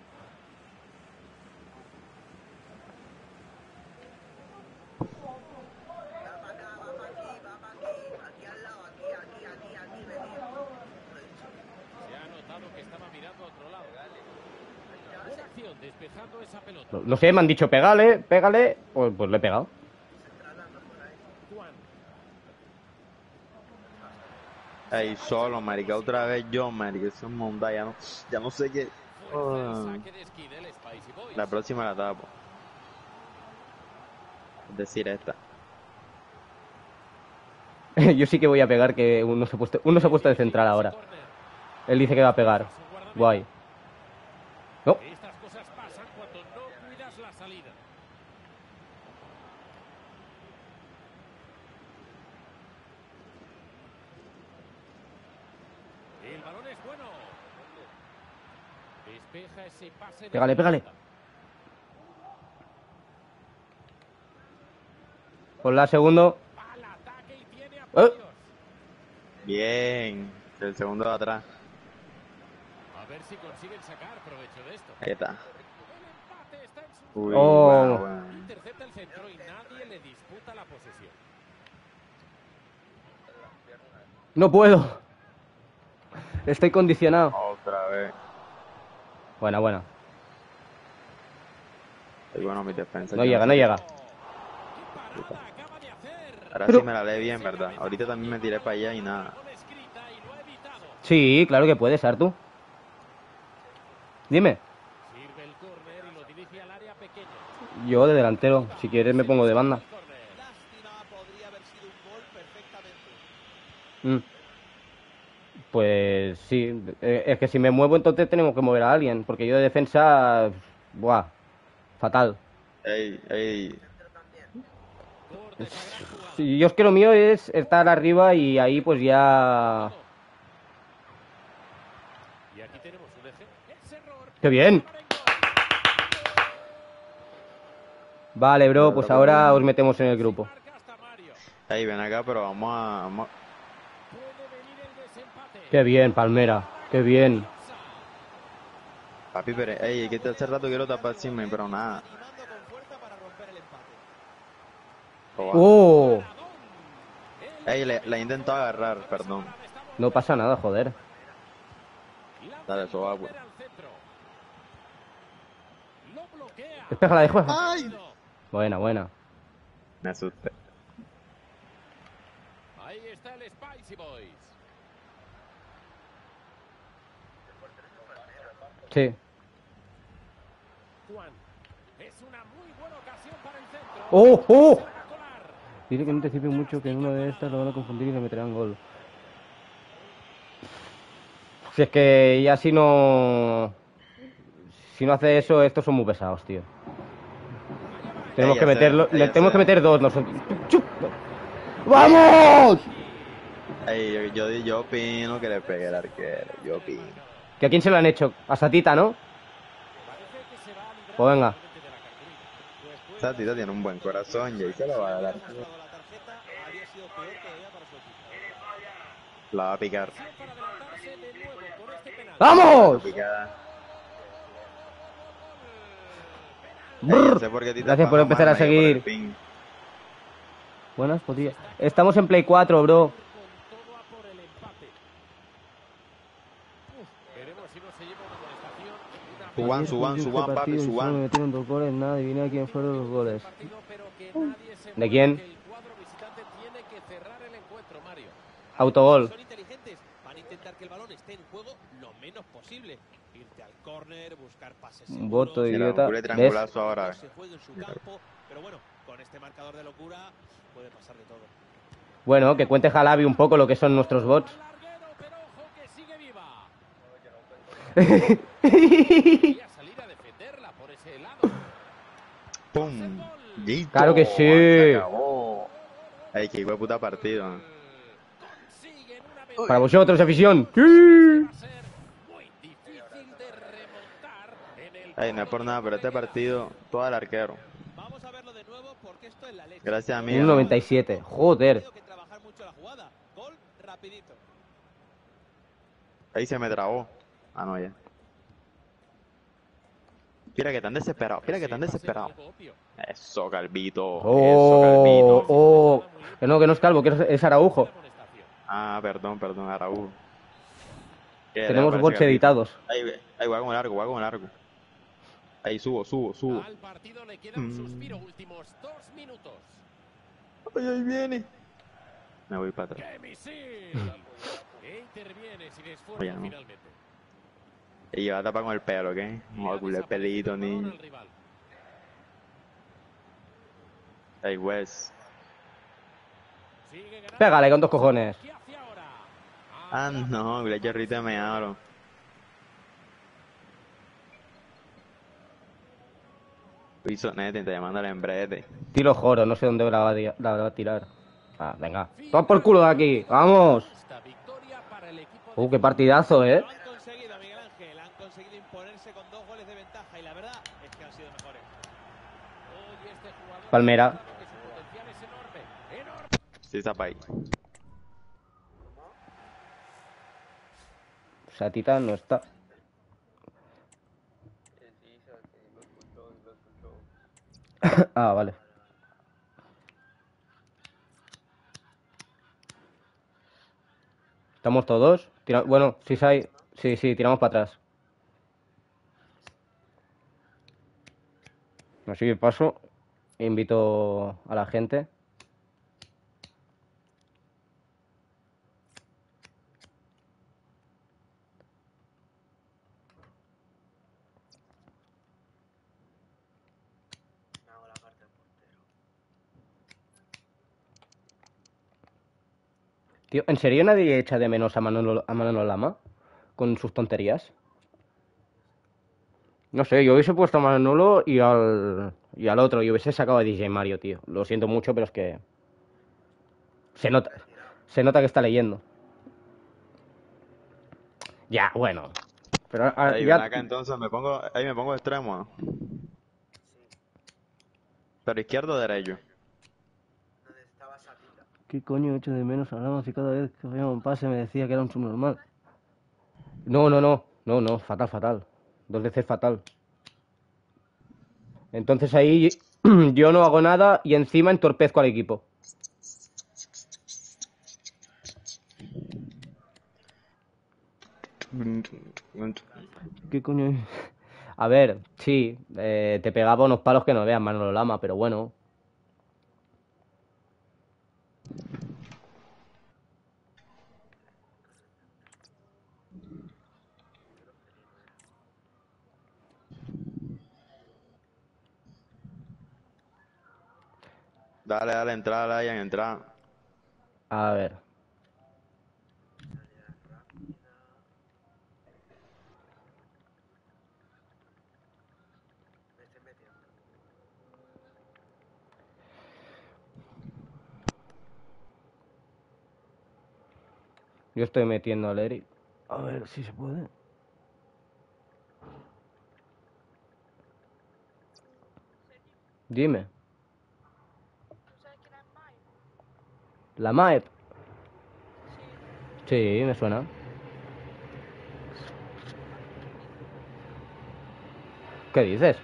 Se ha notado que estaba mirando a otro lado. Buena no sé, me han dicho pégale, pégale. Pues, pues le he pegado. Ahí solo, marica. Otra vez yo, marica. Es monda. Ya no, ya no sé qué. Ah, la próxima la tapo. Es decir, esta. Yo sí que voy a pegar que uno se ha puesto, uno se ha puesto de central ahora. Él dice que va a pegar. Guay. No, Estas cosas pasan cuando no cuidas la salida. El balón es bueno. Despeja ese pase. de Pégale, pégale. por la segundo. Eh. Bien. El segundo de atrás. A ver si consiguen sacar provecho de esto. Ahí está. El empate está en su Uy, Oh. bueno. Intercepta el centro y nadie le disputa la posesión. No puedo. Estoy condicionado. Otra vez. Buena, buena. Y bueno, mi defensa. No llega, no llega. Ahora Pero- sí me la lee bien, ¿verdad? Ahorita también me tiré para allá y nada. Sí, claro que puedes, Artu. Dime. Sirve el córner y lo dirige al área pequeña. Yo de delantero. Si quieres me pongo de banda. El córner. Lástima, podría haber sido un gol perfectamente. Mm. Pues sí. Eh, Es que si me muevo entonces tenemos que mover a alguien. Porque yo de defensa... Buah. Fatal. Ey, ey. Yo es que lo mío es estar arriba y ahí pues ya... Y aquí tenemos un eje. ¡Qué bien! Vale, bro, pues ahora os metemos en el grupo. Ey, ven acá, pero vamos a. Vamos... ¡Qué bien, Palmera! ¡Qué bien! Papi, pero. Ey, que hace rato quiero tapar encima, pero nada. Oh. ¡Oh! Ey, le, la he intentado agarrar, perdón. No pasa nada, joder. Dale, eso va. Despéjala de juego. Buena, buena. Me asusté. Ahí está el Spicy Boys. Sí. Juan. Es una muy buena ocasión para el centro. ¡Oh! ¡Oh! Dile que no anticipe mucho que en una de estas lo van a confundir y le meterán gol. Si es que ya si no... Si no hace eso, estos son muy pesados, tío. Tenemos que meterlo... Le tenemos que meter dos nosotros. ¡Vamos! Yo, yo, yo opino que le pegue el arquero. Yo opino. ¿Que a quién se lo han hecho? A Satita, ¿no? Pues venga. Satita tiene un buen corazón y ahí se lo va a dar. La va a picar. ¡Vamos! Sé por te Gracias por empezar a seguir. Buenas, podía. Estamos en Play 4, bro. Con todo a por el empate. Uf, veremos si no se lleva una amonestación. Una Suban, suban, Este suban, papi, solo me suban. metieron dos goles, nada, adivina quién fueron los goles. ¿De quién? que El cuadro visitante tiene que cerrar el encuentro, Mario. Autogol. Son inteligentes. Van a intentar que el balón esté en juego lo menos posible. Irte al córner, buscar pases Un voto, un idiota. ¿Ves? triangulazo ahora. Se juegue en su campo, pero bueno, con este marcador de locura puede pasar de todo. Bueno, que cuente Jalabi un poco lo que son nuestros bots. Larguero, pero ojo que sigue viva. Quería salir a defenderla por ese lado. ¡Pum! Listo. Claro que sí. Se acabó. Ey, qué hijo de puta partido. Para vosotros, afición. Sí. Va a ser muy difícil de remontar en Ey, no es por nada, pero este partido, todo el arquero. Vamos a verlo de nuevo porque esto es la leche. Gracias a mí. Un 97. Joder. Ahí se me trabó. Ah, no, ya. Mira que tan desesperado, mira que tan desesperado. Eso, Calvito. Eso, Oh, Calvito. oh. Que no, que no es calvo, que es, Araujo. Ah, perdón, perdón, Araújo. ¿Qué, Tenemos bots Calvito? editados. Ahí, ve, ahí, voy con largo, voy con largo. Ahí subo, subo, subo. Al partido le queda un Mm. suspiro. Últimos dos minutos. Ay, ahí viene. Me voy para atrás. E Oye, no. finalmente. Y lleva tapa con el pelo, ¿ok? No, culé el pelito, Balón ni. al rival. Ahí, Wes. Sigue ganando. Pégale con dos cojones. ¿Qué ahora? Ah, no, culé chorrito me abro. Piso nete, te llamando al embrete. Tiro joro, no sé dónde la va, a la va a tirar. Ah, venga. Toma por culo de aquí. Vamos. El Uh, qué partidazo, eh. Lo han conseguido, Miguel Ángel. Han conseguido imponerse con dos goles de ventaja. Y la verdad es que han sido mejores. Hoy este jugador Palmera. ha demostrado que su potencial es enorme. Enorme. Sí, zapa ahí. O sea, Titán no está. Sí, ah, vale. ¿Estamos todos? Tira- Bueno, si hay... Sí, sí, tiramos para atrás. Así que paso. Invito a la gente. Tío, ¿en serio nadie echa de menos a Manolo, a Manolo Lama? Con sus tonterías. No sé, yo hubiese puesto a Manolo y al, y al otro, y hubiese sacado a DJ Mario, tío. Lo siento mucho, pero es que... Se nota, se nota que está leyendo. Ya, bueno. Pero ah, Ahí, ya- ven acá entonces, me pongo, ahí me pongo extremo. Pero izquierdo o derecho. Donde estaba Sapita. ¿Qué coño echo de menos a Lama si cada vez que hacía un pase me decía que era un subnormal? No, no, no. No, no, fatal, fatal. Dos veces fatal. Entonces ahí yo no hago nada y encima entorpezco al equipo. ¿Qué coño es? A ver, sí, eh, te pegaba unos palos que no veas Manolo Lama, pero bueno. Dale, dale, entrada, Ryan, entrada. A ver. Me estoy metiendo. Yo estoy metiendo al Eric. A ver si se puede. Dime. ¿La Maep? Sí, me suena. ¿Qué dices?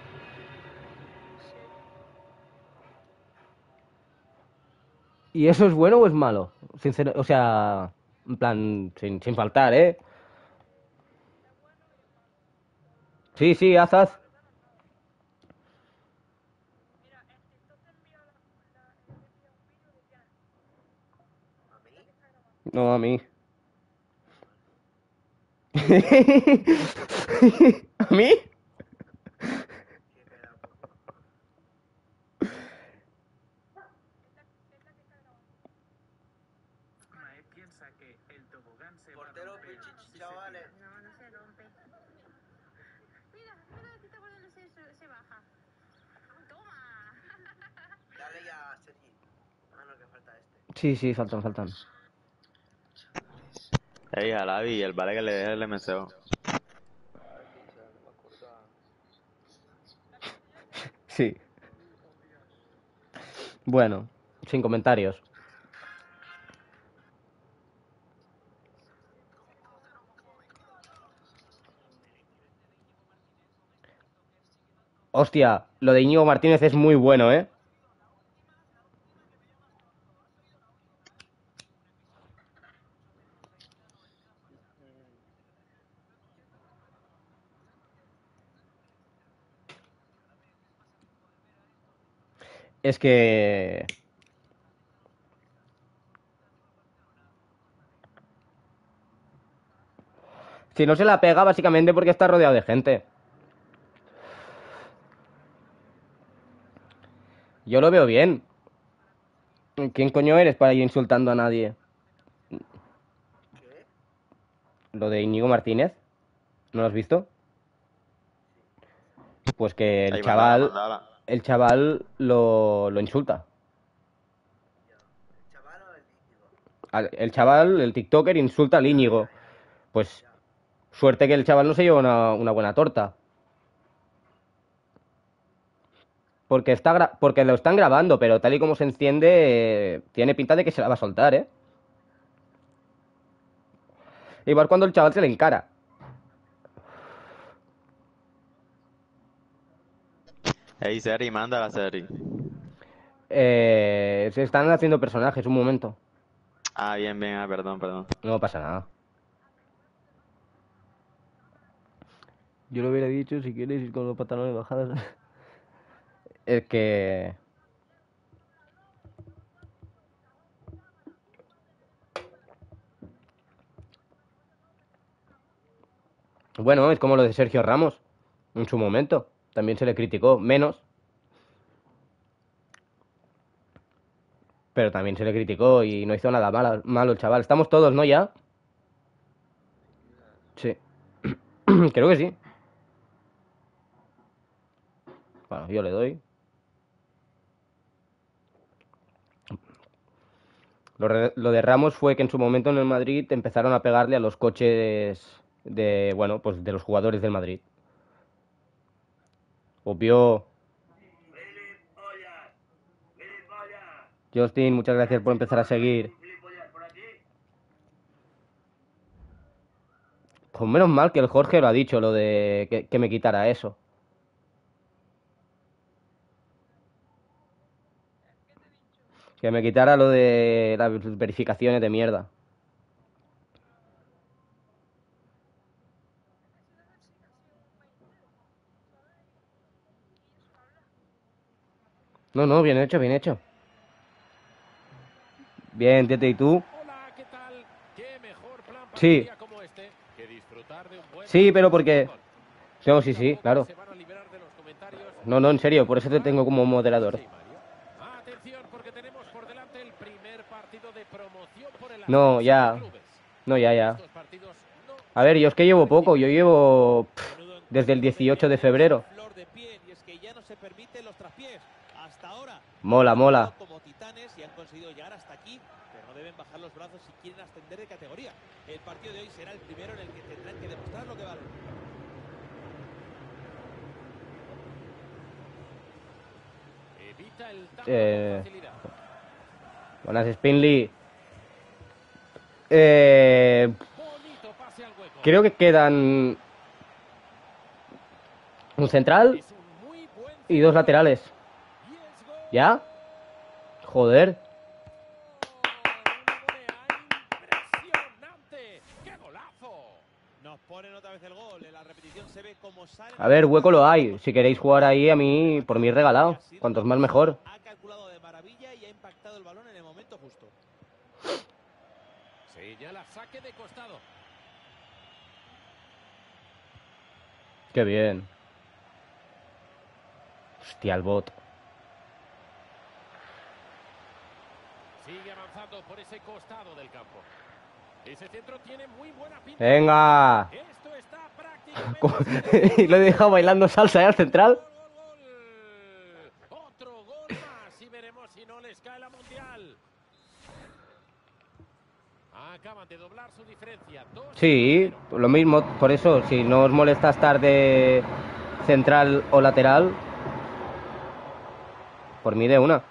¿Y eso es bueno o es malo? Sincero, o sea, en plan, sin, sin faltar, ¿eh? Sí, sí, haz, haz. ¿A mí? No, a mí. ¿A mí? Qué pedazo. Mae piensa que el tobogán se va a Portero romper Pichichi, si se chavales. No, no se rompe. Mira, mira, aquí está cuando se, se, se baja. ¡Toma! Dale ya, Sergi. Ah, no, que falta este. Sí, sí, faltan, faltan. Ey, Jalabi, el vale que le deje el MCO. Sí. Bueno, sin comentarios. Hostia, lo de Íñigo Martínez es muy bueno, ¿eh? Es que... Si no se la pega, básicamente porque está rodeado de gente. Yo lo veo bien. ¿Quién coño eres para ir insultando a nadie? Lo de Íñigo Martínez. ¿No lo has visto? Pues que el Ahí, chaval... El chaval lo, lo insulta. Al- El chaval, el TikToker, insulta al Íñigo. Pues suerte que el chaval no se lleva una, buena torta. Porque, está gra- porque lo están grabando, pero tal y como se enciende, tiene pinta de que se la va a soltar, ¿eh? Igual cuando el chaval se le encara. Ey, Seri, manda la serie. Eh, se están haciendo personajes, un momento. Ah, bien, bien, ah, perdón, perdón. No pasa nada. Yo lo hubiera dicho si quieres ir con los pantalones bajados. Es que. Bueno, es como lo de Sergio Ramos. En su momento. También se le criticó. Menos. Pero también se le criticó y no hizo nada malo, malo el chaval. Estamos todos, ¿no? Ya. Sí. Creo que sí. Bueno, yo le doy. Lo, de Ramos fue que en su momento en el Madrid empezaron a pegarle a los coches de, bueno, pues de los jugadores del Madrid. Obvio. Justin, muchas gracias por empezar a seguir. Pues menos mal que el Jorge lo ha dicho, lo de que, que me quitara eso. Que me quitara lo de las verificaciones de mierda. No, no, bien hecho, bien hecho. Bien, Tete, ¿y tú? Hola, ¿qué tal? ¿Qué mejor plan para Sí. este Sí, pero porque... No, sí, sí, claro. No, no, en serio, por eso te tengo como moderador. No, ya. No, ya, ya. A ver, yo es que llevo poco, yo llevo pff, desde el 18 de febrero. Mola, mola. como titanes y han conseguido llegar hasta aquí, pero no deben bajar los brazos si quieren ascender de categoría. El partido de hoy será el primero en el que tendrán que demostrar lo que valen. Evita el Eh, buenas, Spinley. Eh, creo que quedan un central y dos laterales. ¿Ya? Joder. La. A ver, hueco lo hay. Si queréis jugar ahí, a mí, por mí regalado. Cuantos más mejor. Ha calculado de maravilla y ha impactado el balón en el momento justo. Señala saque de costado. Qué bien. Hostia, el bot. Avanzando por ese costado del campo. Ese centro tiene muy buena pinta. Venga. Esto está prácticamente y lo he dejado bailando salsa ¿eh, al central. otro gol más y veremos si no les cae la mundial. Acaban de doblar su diferencia. Dos Sí, lo mismo. Por eso, si no os molesta estar de central o lateral, Por mí de una.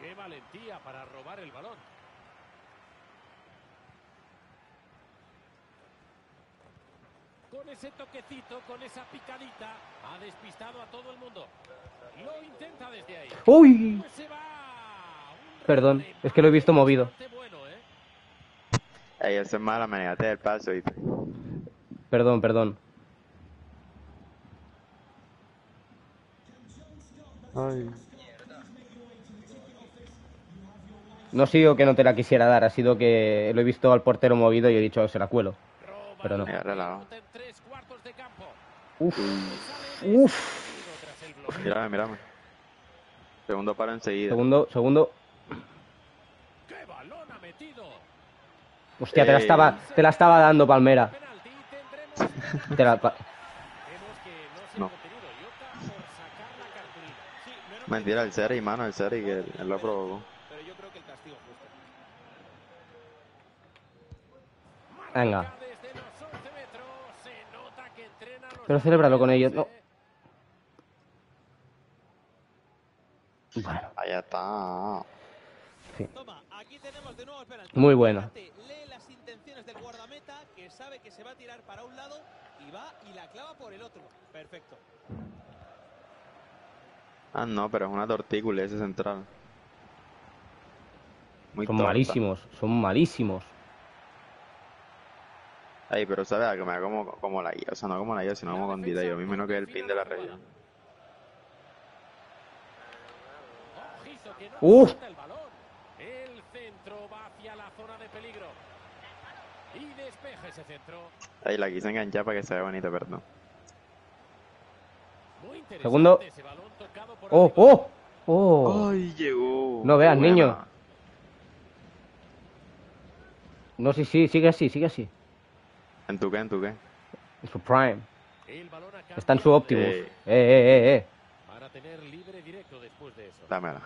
Qué valentía para robar el balón. Con ese toquecito, con esa picadita, ha despistado a todo el mundo. Lo intenta desde ahí. ¡Uy! Pues. Perdón, es que lo he visto movido. Ey, eso es mala, me negaste el paso, ¿viste? Perdón, perdón. Ay. No ha sido que no te la quisiera dar, ha sido que lo he visto al portero movido y he dicho, se la cuelo. Pero no. Uf. Uf. Mírame, mírame. Segundo paro enseguida. Segundo, segundo. Hostia, te la estaba, te la estaba dando, Palmera. Te la, pa- No. Mentira, el Seri, mano, el Seri que él, él lo provocó. Pero yo creo que el castigo es justo. Venga. Pero celébralo con ellos. No. Bueno, Ahí está. Toma, aquí tenemos de nuevo, espera. muy bueno. Lee las intenciones del guardameta que sabe que se va a tirar para un lado y va y la clava por el otro. Perfecto. Ah, no, pero es una tortícula ese central. Muy Son torta. malísimos, son malísimos. Ay, pero sabes algo, me da como, como la guía, o sea, no como la guía, sino como con Dida, yo mismo que es el pin de la región. Uf. el centro va hacia la zona de peligro. Y despeja ese centro. Ay, la quise enganchar para que se vea bonita, perdón. Muy interesante Segundo. ese balón tocado por ¡Oh, oh! ¡Oh! Ay, llegó. No veas, niño. No, sí, sí, sigue así, sigue así. ¿En tu qué, en tu qué? En su prime. Está en su Optimus. Eh. Eh, eh, eh, eh. para tener libre directo después de eso. Dámela.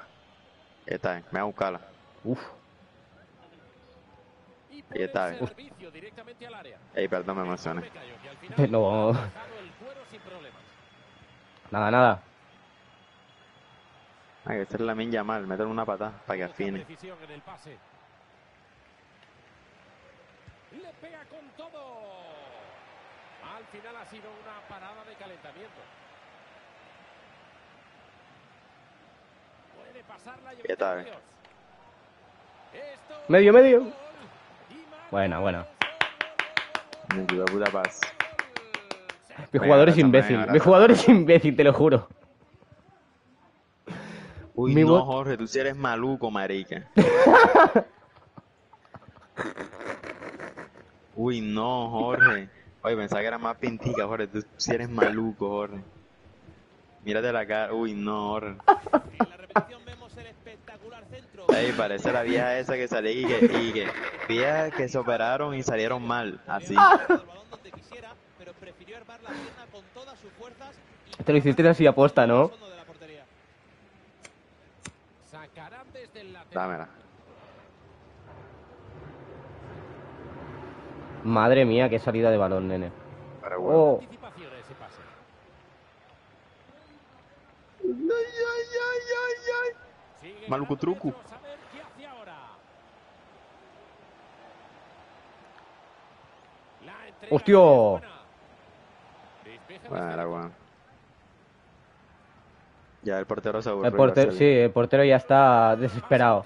Ahí está, me voy a buscarla. Uf. Y Ahí está, eh. área. Ey, perdón, me emocioné. No. Nada, nada. Hay que hacerle la minja mal, métele una patada para que afine. Le pega con todo. Al final ha sido una parada de calentamiento. Puede pasar la ¿Qué tal? Medio, medio. Buena, buena. Mi puta puta paz. Mi Venga, jugador es imbécil. venga, Mi jugador es imbécil, te lo juro. Uy, Mi no, Jorge, tú sí eres maluco, marica. Uy, no, Jorge. Oye, pensaba que era más pintica, Jorge. Tú sí eres maluco, Jorge. Mírate la cara. Uy, no, Jorge. En la repetición vemos el espectacular centro. Ey, parece la vieja esa que salía y que, y que viejas que se operaron y salieron mal. Así. Y Te lo hiciste así aposta, ¿no? fondo de la portería. Sacarán desde el lateral. Dámela. Madre mía, qué salida de balón, nene. Bueno. Oh. Maluco truco. ¡Hostia! Bueno, bueno. Ya el portero se aburrió. El portero, sí, el portero ya está desesperado.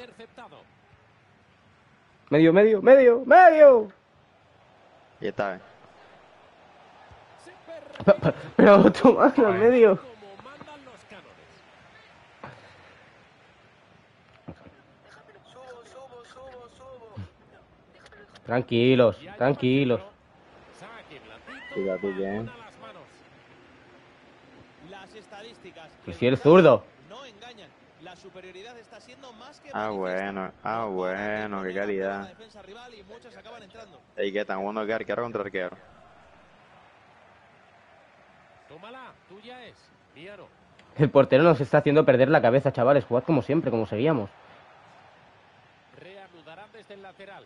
Medio, medio, medio, medio. Y está bien. Pero medio. cánones. Subo, subo, subo, subo. Tranquilos, tranquilos. Fíjate bien. las estadísticas. que Pues si eres quizás zurdo. La superioridad está siendo más que Ah, bueno, ah, No bueno, qué calidad. y ¿qué tan bueno que arquero contra arquero? Tómala, tuya es. El portero nos está haciendo perder la cabeza, chavales. Jugad como siempre, como seguíamos. Reanudarán desde el lateral.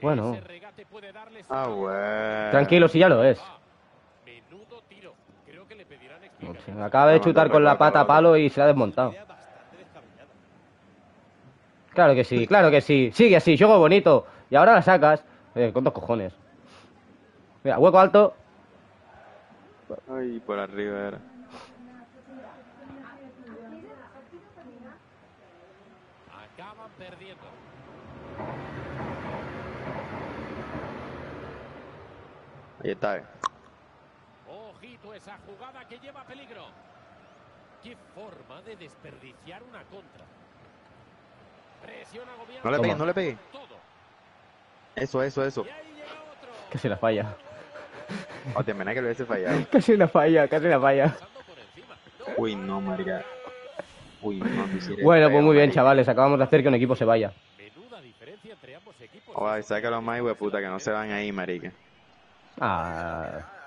Bueno. Ese regate puede darles Ah, bueno. Tranquilo, si ya lo es. Ah, Explicaciones. Acaba de chutar con la pata a palo y se ha desmontado. Claro que sí, claro que sí. Sigue así, juego bonito. Y ahora la sacas. Eh, con dos cojones. Mira, hueco alto. Ay, por arriba era. Acaban perdiendo. Ahí está. Esa jugada que lleva peligro. Qué forma de desperdiciar una contra. Presión. No le pegues, Toma. no le pegues. Eso, eso, eso. Casi la falla. O te mena que lo hubiese fallado. Casi la falla, casi la falla. Uy, no, marica. Uy, no, Bueno, pues muy bien, chavales. Acabamos de hacer que un equipo se vaya. Oye, sácalo más, de puta, que no se van ahí, marica. Ah.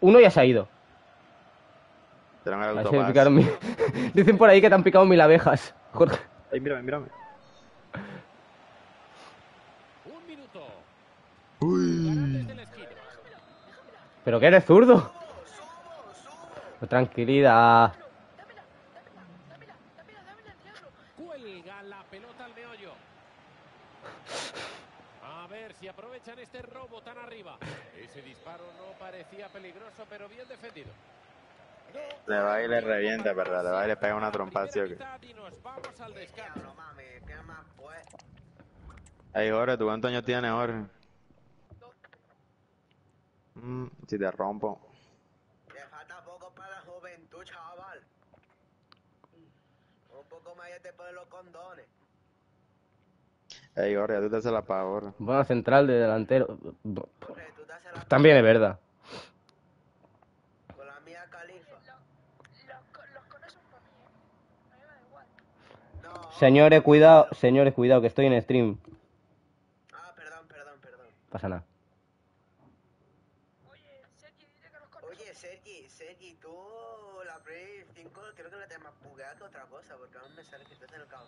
Uno ya se ha ido. Te el autopass. picaron Dicen por ahí que te han picado mil abejas. Jorge. Ay, mírame, mírame. Un minuto. Uy. ¿Pero que eres zurdo? Pues tranquilidad. Cuelga la pelota al meollo. A ver si aprovechan este robo tan arriba. Ese disparo no parecía peligroso, pero bien defendido. Le va y le revienta, ¿verdad? Le va y le pega una trompa, ¿sí o qué? Y nos vamos al descanso. Ey, Jorge, ¿tú cuántos años tienes, Jorge? Mm, si te rompo. Le falta poco para la juventud, chaval. Un poco más ya te ponen los condones. Ey, Jorge, tú te haces la paga, Jorge. Buena central de delantero. También es verdad. Con la mía califa. Señores, cuidado. Señores, cuidado, que estoy en stream. Ah, perdón, perdón, perdón. Pasa nada. Oye, Sergi, Sergi, tú la Play 5 creo que la tenés más bugueada que otra cosa, porque aún me sale que estás en el campo.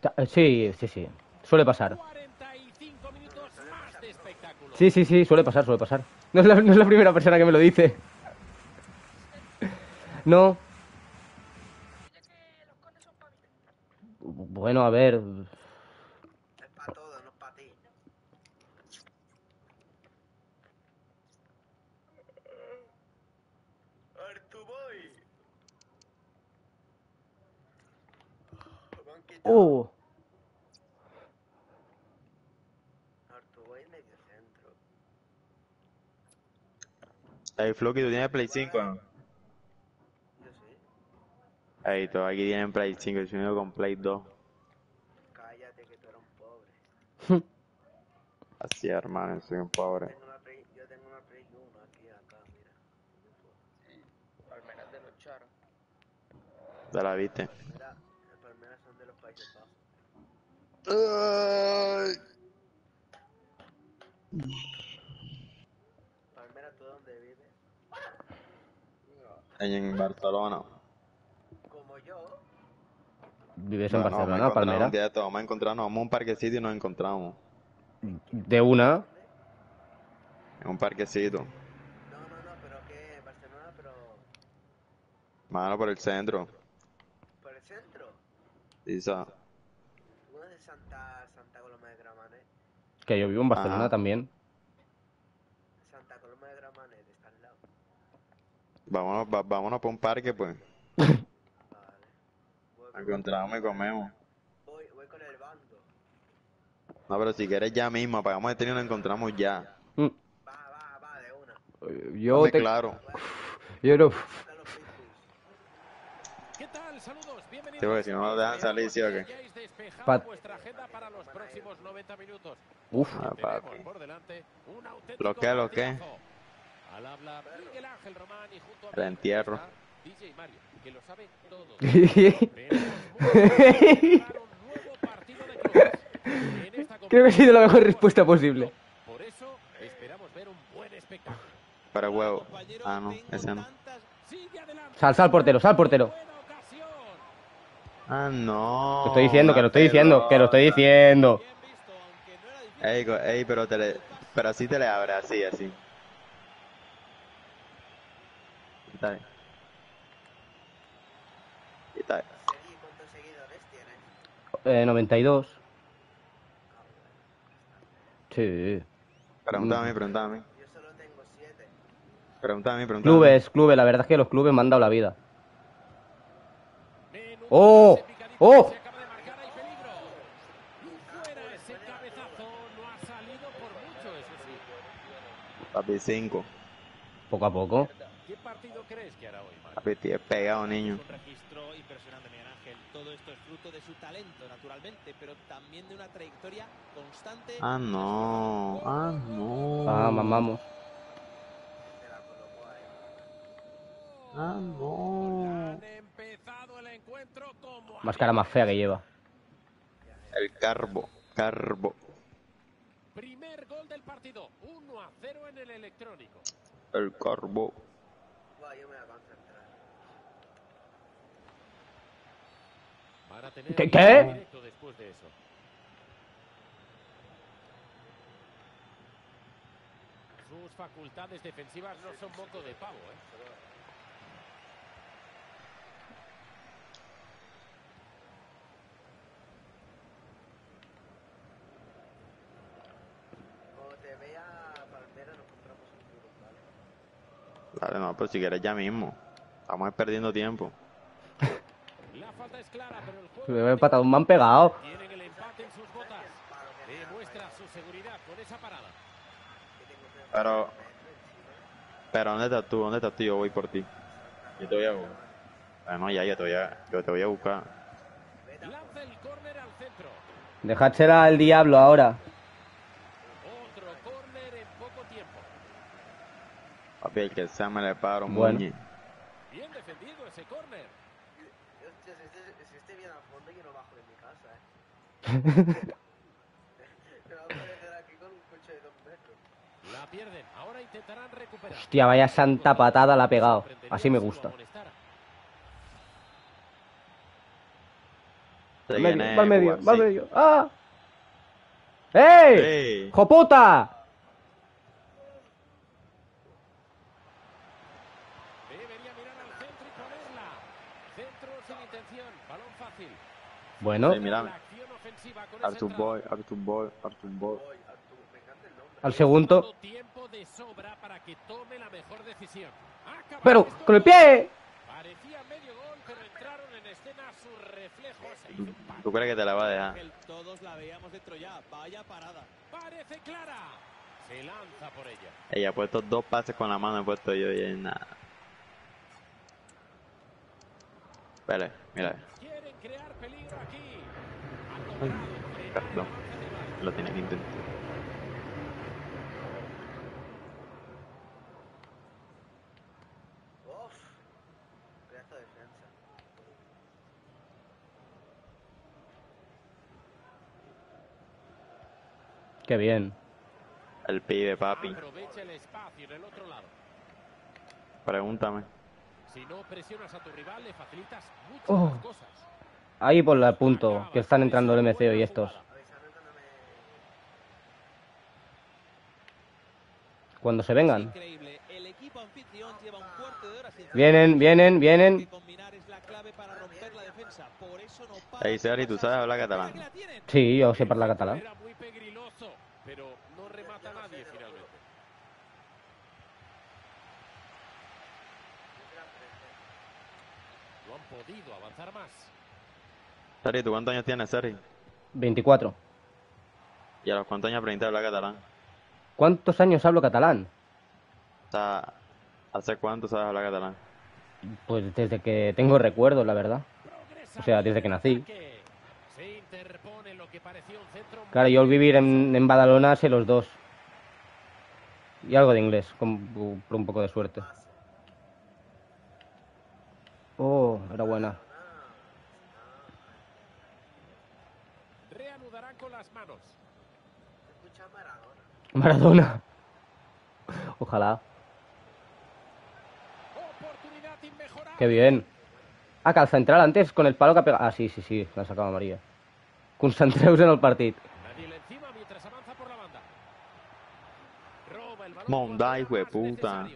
Ta- eh, Sí, sí, sí. Suele pasar. 45 minutos más de espectáculo. Sí, sí, sí, suele pasar, suele pasar. No es la, no es la primera persona que me lo dice. No. Bueno, a ver. Es para todo, no es para ti. Oh. Artuboy medio centro. Ey, Floki, ¿tú tienes Play 5? no? Yo sí. Ey, todos aquí tienen Play 5, yo soy único con Play 2. Cállate que tú eres un pobre. Así, hermano, soy un pobre. Tengo una Play, yo tengo una Play 1 aquí, acá, mira. Palmeras de los charos. ¿Te la viste? Las palmeras son de los Países Bajos. Palmera, ¿tú dónde vives? En Barcelona. Como yo. ¿Vives en No, Barcelona, Palmera? un día de todo, Vamos a encontrarnos, vamos a un parquecito y nos encontramos. De una. En un parquecito. No, no, no, pero ¿qué? Barcelona, pero Mano, por el centro. por el centro. Y sa- Uno de Santa, Santa Coloma de Gramanet. Que yo vivo en Barcelona Ajá. también. Santa Coloma de Gramanet, está al lado. Vámonos, va- vámonos para un parque, pues. Nos encontramos y comemos. Voy, voy con el bando. No, pero si quieres ya mismo, apagamos este y nos encontramos ya. Mm. Yo Hombre, te... claro. Yo no... ¿Qué tal? Saludos, bienvenidos. Sí, porque si no nos dejan salir, ¿sí o qué? Hayáis despejado Pa- vuestra agenda para los próximos 90 minutos. Uf. Ah, papi. Tenemos por delante un auténtico ¿Lo qué, lo qué? Al habla Miguel Ángel Román y junto a El entierro. DJ Mario, que lo sabe todo. Creo que ha sido la mejor respuesta posible. Por eso esperamos ver un buen espectáculo. Para huevo. Ah, no, ese no. Sal, sal portero, sal portero. Ah, no. Te estoy diciendo, que lo estoy diciendo, que lo estoy diciendo. Ey, ey, pero te le, pero así te le abre, así, así. está. Está Eh, 92. Sí. Pregúntame, mm. pregúntame. Yo solo tengo 7. Pregúntame, pregúntame. Clubes, clubes, la verdad es que los clubes me han dado la vida. ¡Oh! ¡Oh! Papi, 5. Poco a poco. ¿Qué partido crees que hará hoy, pegado, niño. Un registro impresionante, Miguel Ángel. Todo esto es fruto de su talento, naturalmente, pero también de una trayectoria constante. Ah, no. Ah, no. Ah, mamamos. Ah, no. Han empezado el encuentro como Más cara más fea que lleva. El carbo. Carbo. primer gol del partido. 1 a 0 en el electrónico. El carbo. Buah, yo me voy a concentrar. Van a tener ¿Qué- qué? directo después de eso. Sus facultades defensivas no son moco de pavo, ¿eh? Cuando te vea Palmera nos compramos un duro, ¿vale? Dale, no, pero si quieres ya mismo. Estamos perdiendo tiempo. La falta es clara, pero el juego Me he patado, me han pegado. tienen el empate en sus botas. Demuestra su seguridad con esa parada. Pero. Pero, ¿dónde estás tú? ¿Dónde estás tú? Yo voy por ti. Yo te voy a buscar. Bueno, ya, yo te voy a, yo te voy a buscar. Lanza el córner al centro. Dejársela al diablo ahora. Otro córner en poco tiempo. Papi, el que sea me le paro un Bueno. muñe. Bien defendido ese córner. Hostia, si este, si este viene al fondo, yo no bajo de mi casa, ¿eh? Me va a aparecer aquí con un coche de dos metros. La pierden. Ahora intentarán recuperar. Hostia, vaya santa patada la ha pegado. Así me gusta. Va al medio, va al medio, jugar, va al sí. medio. ¡Ah! ¡Ey! ¡Ey! ¡Joputa! Debería mirar al centro y ponerla. Centro sin intención. Balón fácil. Bueno, Sí, mira. Entrada. Boy, Arthur Boy, Arthur Boy. al segundo. Tiempo de sobra para que tome la mejor decisión. Acaba Pero, con el pie. Parecía medio gol, pero entraron en escena sus reflejos. ¿Tú, crees que te la va a dejar? Todos la veíamos dentro ya. Vaya parada. Parece clara. Se lanza por ella. Ella ha puesto dos pases con la mano, he puesto yo y en nada. Vale, mira. Quieren crear peligro aquí. Ay, Perdón. Lo tiene que intentar. Qué bien. El pibe, papi. Aprovecha el espacio en el otro lado. Pregúntame. Si no presionas a tu rival, le facilitas mucho Oh. cosas. Ahí por el punto, que están entrando el MCO y estos. Cuando se vengan. Vienen, vienen, vienen. Ey, Sergi, ¿tú sabes hablar catalán? Sí, yo sé hablar catalán. Era muy pegriloso, pero no remata a nadie finalmente. No han podido avanzar más. Sergi, ¿tú cuántos años tienes, Sergi? 24. ¿Y a los cuántos años aprendiste a hablar catalán? ¿Cuántos años hablo catalán? O sea, ¿hace cuánto sabes hablar catalán? Pues desde que tengo recuerdos, la verdad. O sea, desde que nací. Claro, yo al vivir en, en Badalona sé los dos. Y algo de inglés, con, por un poco de suerte. Oh, era buena. reanudarán con las manos. Escucha Maradona. Ojalá. Qué bien. Ah, que al central antes con el palo que ha pegado. Ah, sí, sí, sí, la sacaba María. Concentreu-se en el partit. Monda, hijo de puta.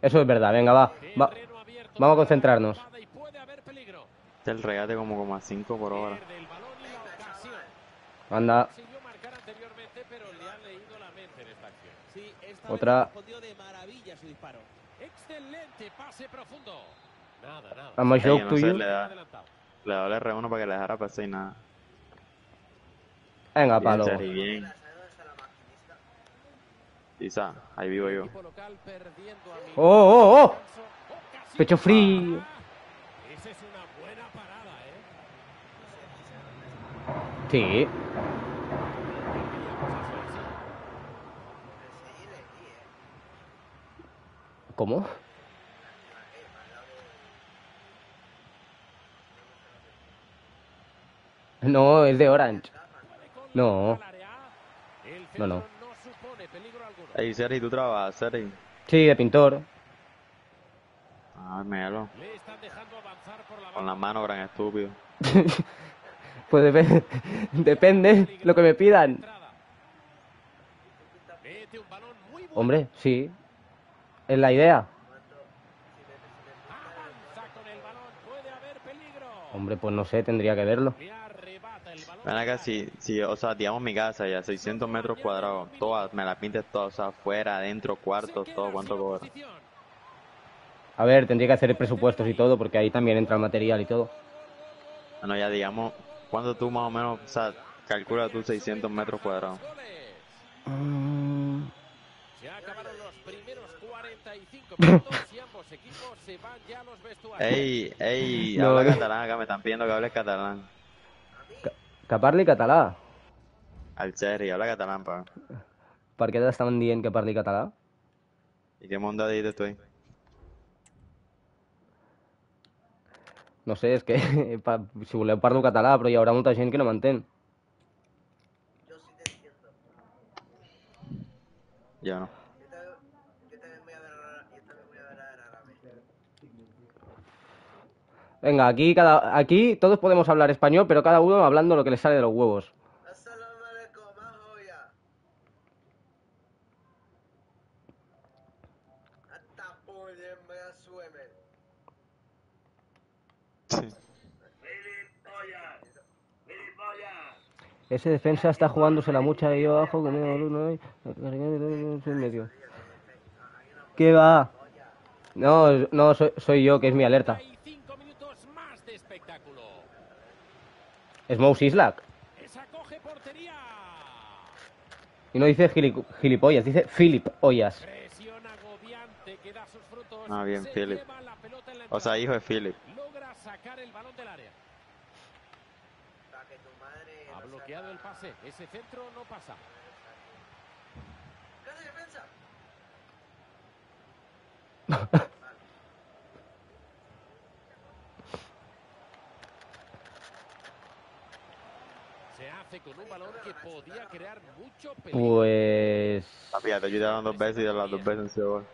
Eso es verdad, venga, va. va. Vamos a concentrarnos. El regate como, como a 5 por hora. Anda. Consiguió marcar anteriormente, pero le han leído la mente en esta acción. Sí, esta Otra. vez respondió de maravilla su disparo. Excelente pase profundo. Nada, nada. I'm a no to sé, you. le da, le da el R1 para que le dejara pasar y nada. Venga, Bien, palo. Cherry, bien. Quizá, ahí vivo yo. ¡Oh, oh, oh! Pecho frío. Esa es una buena parada, ¿eh? Sí. Veíamos eso así. Pues sí, le di, eh. ¿Cómo? No, es de Orange. No. No, no. Ey, Seri, ¿tú trabajas, Seri? Sí, de pintor. Ay, por la Con la mano, gran estúpido. Pues depe- depende lo que me pidan. Hombre, sí. Es la idea. Hombre, pues no sé, tendría que verlo. Ven acá, si, si, o sea, digamos mi casa ya, 600 metros cuadrados, todas, me la pintes todas, o sea, afuera, adentro, cuartos, todo, ¿cuánto cobra? A ver, tendría que hacer presupuestos y todo, porque ahí también entra el material y todo. Bueno, ya digamos, ¿cuánto tú más o menos, o sea, calcula tú 600 metros cuadrados? Mm, Ey, ey, No, habla no. catalán acá, me están pidiendo que hables catalán. Que parli català. Al Cherry, habla catalán, pa. Per què t'estaven dient que parli català? ¿Y qué mundo dices tú ahí? No sé, és que si voleu parlo català, però hi haurà molta gent que no m'entén. Yo sí te entiendo. Yo no. Yo también, yo también voy a ver a- yo también voy a ver a árabe. Venga, aquí, cada, aquí todos podemos hablar español, pero cada uno hablando lo que le sale de los huevos. Ese defensa está jugándose la mucha ahí abajo, con en medio. ¿Qué va? No, no, soy, soy yo, que es mi alerta. 45 minutos más de espectáculo. Esa coge portería. Y no dice gili- gilipollas, dice Philip Ollas. Ah, bien, Philip. O sea, hijo de Philip. Logra sacar el balón del área. Ha bloqueado el pase. Ese centro no pasa. ¿Qué hace defensa? hace con un balón que podía crear mucho peligro. Pues... Papi, te ayudaron dos veces y las dos veces han sido gol.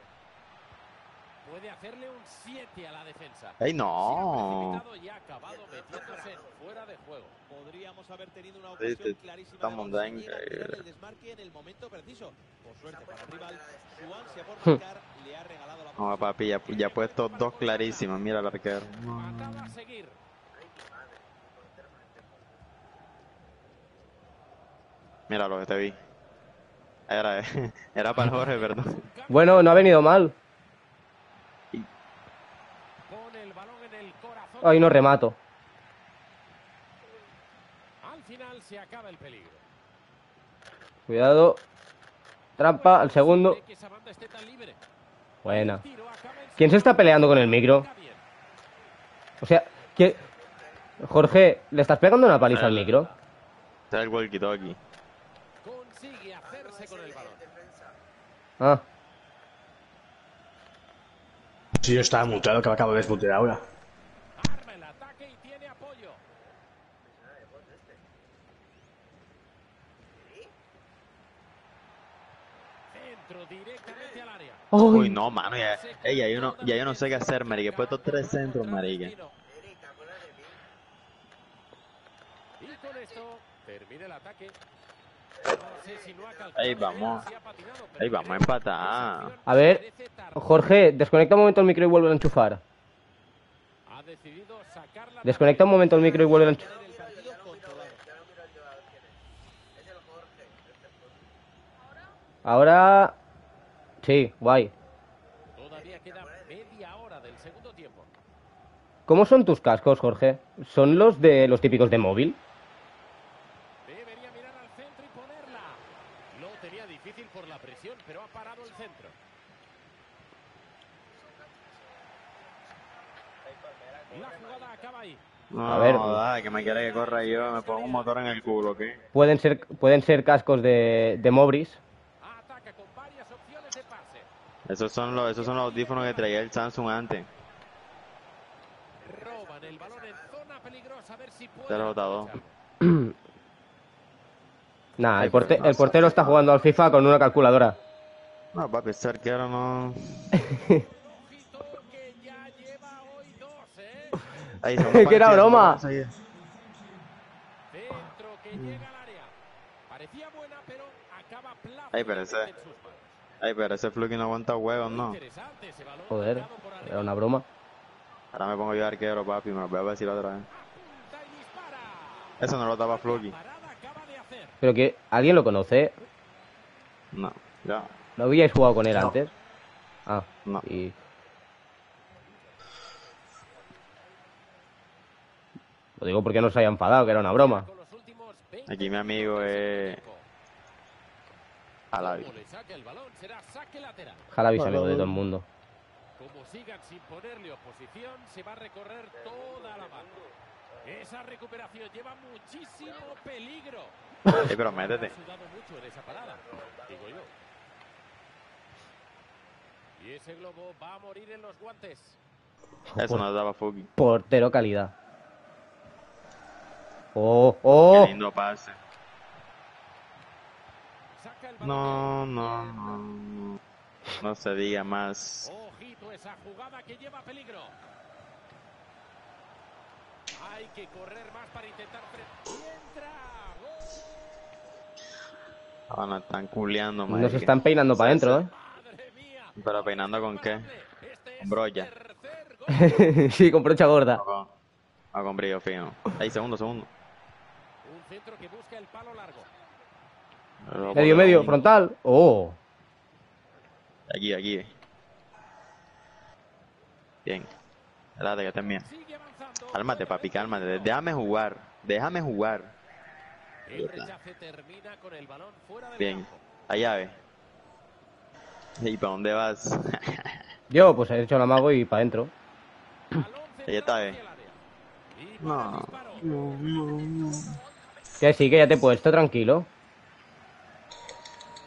Puede hacerle un 7 a la defensa. ¡Ey, ha no! precipitado y ha acabado metiéndose fuera de juego. Podríamos haber tenido una Sí, ocasión sí, clarísima estamos de gol daño, si llega a tirar el desmarque en el momento preciso. Por suerte para el rival, su ansia por Hmm. marcar le ha regalado la No, papi, ya, ya he puesto dos clarísimas. Mira el arquero. Patada a seguir. Mira lo que te vi. Era, era para Jorge, perdón. Bueno, no ha venido mal. Ahí no remato. Al final se acaba el peligro. Cuidado. Trampa, al segundo. Buena. ¿Quién se está peleando con el micro? Está. O sea, que... Jorge, ¿le estás pegando una paliza al micro? Este es el walkie-talkie. Consigue hacerse con el balón. Ah, Sí, yo estaba mutado, que me acabo de desmutear ahora. Arma el ataque y tiene apoyo. Centro directamente al área. Uy, no, mano. Ya, ey, ya, yo no, ya yo no sé qué hacer, marica. He puesto tres centros, marica. Y con esto termina el ataque. No sé si lo ha calculado Ey, bien, vamos. Ey, vamos a empatar. a ver. Jorge, desconecta un momento el micro y vuelve a enchufar. Desconecta un momento el micro y vuelve a enchu- Ahora... Sí, guay. Todavía queda media hora del segundo tiempo. ¿Cómo son tus cascos, Jorge? ¿Son los de los típicos de móvil? Debería mirar al centro y ponerla. Lo tenía difícil por la presión, pero ha parado el centro. La jugada acaba ahí. No, A ver. da, que me quiere que corra yo, me pongo un motor en el culo, ¿qué? Pueden ser, pueden ser cascos de, de Mobris. Ataca con varias opciones de pase. Esos son los, esos son los audífonos que traía el Samsung antes. Roban el balón en zona peligrosa. A ver si puede. Botador. Nah, el, porte- no el portero está jugando al FIFA con una calculadora. No, papi, este arquero no... Ahí, Que era broma. segundo parche. Centro que llega al área. Parecía buena, pero acaba Ay, pero ese... Ay, pero ese Fluky no aguanta huevos, ¿no? Joder, era una broma. Ahora me pongo yo arquero, papi, me lo voy a decir otra vez. Eso no lo tapa Fluky. Pero que alguien lo conoce. No, ya. ¿No habíais jugado con él No. antes? Ah, No. y... Lo digo porque no se haya enfadado, que era una broma. Aquí mi amigo es... Saque lateral. Jalabi es amigo de todo el mundo. Como sigan sin ponerle oposición, se va a recorrer toda la banda. Esa recuperación lleva muchísimo peligro. Sí, pero métete. Digo yo. Y ese globo va a morir en los guantes. Eso no lo tapa Fluky. Portero calidad. Oh, oh. Qué lindo pase. No, no, no, no. No se diga más. Ojito esa jugada que lleva peligro. Hay que correr más para intentar entra. Ah, no, están culeando, Nos marica. están peinando para adentro, ¿Pero peinando con qué? Con brolla. ¿eh? sí, con brocha gorda. O con, o con brillo fino. Ahí, segundo, segundo. Centro que busca el palo largo. Medio, medio, ahí. frontal. Oh. Aquí, aquí. Bien. Espérate que estén bien. Cálmate, papi, cálmate. Déjame jugar. Déjame jugar. Bien. La llave. ¿Y para dónde vas? Yo, pues he hecho el amago y para adentro. Ahí está, eh. No. Que sí, que ya te he puesto, tranquilo.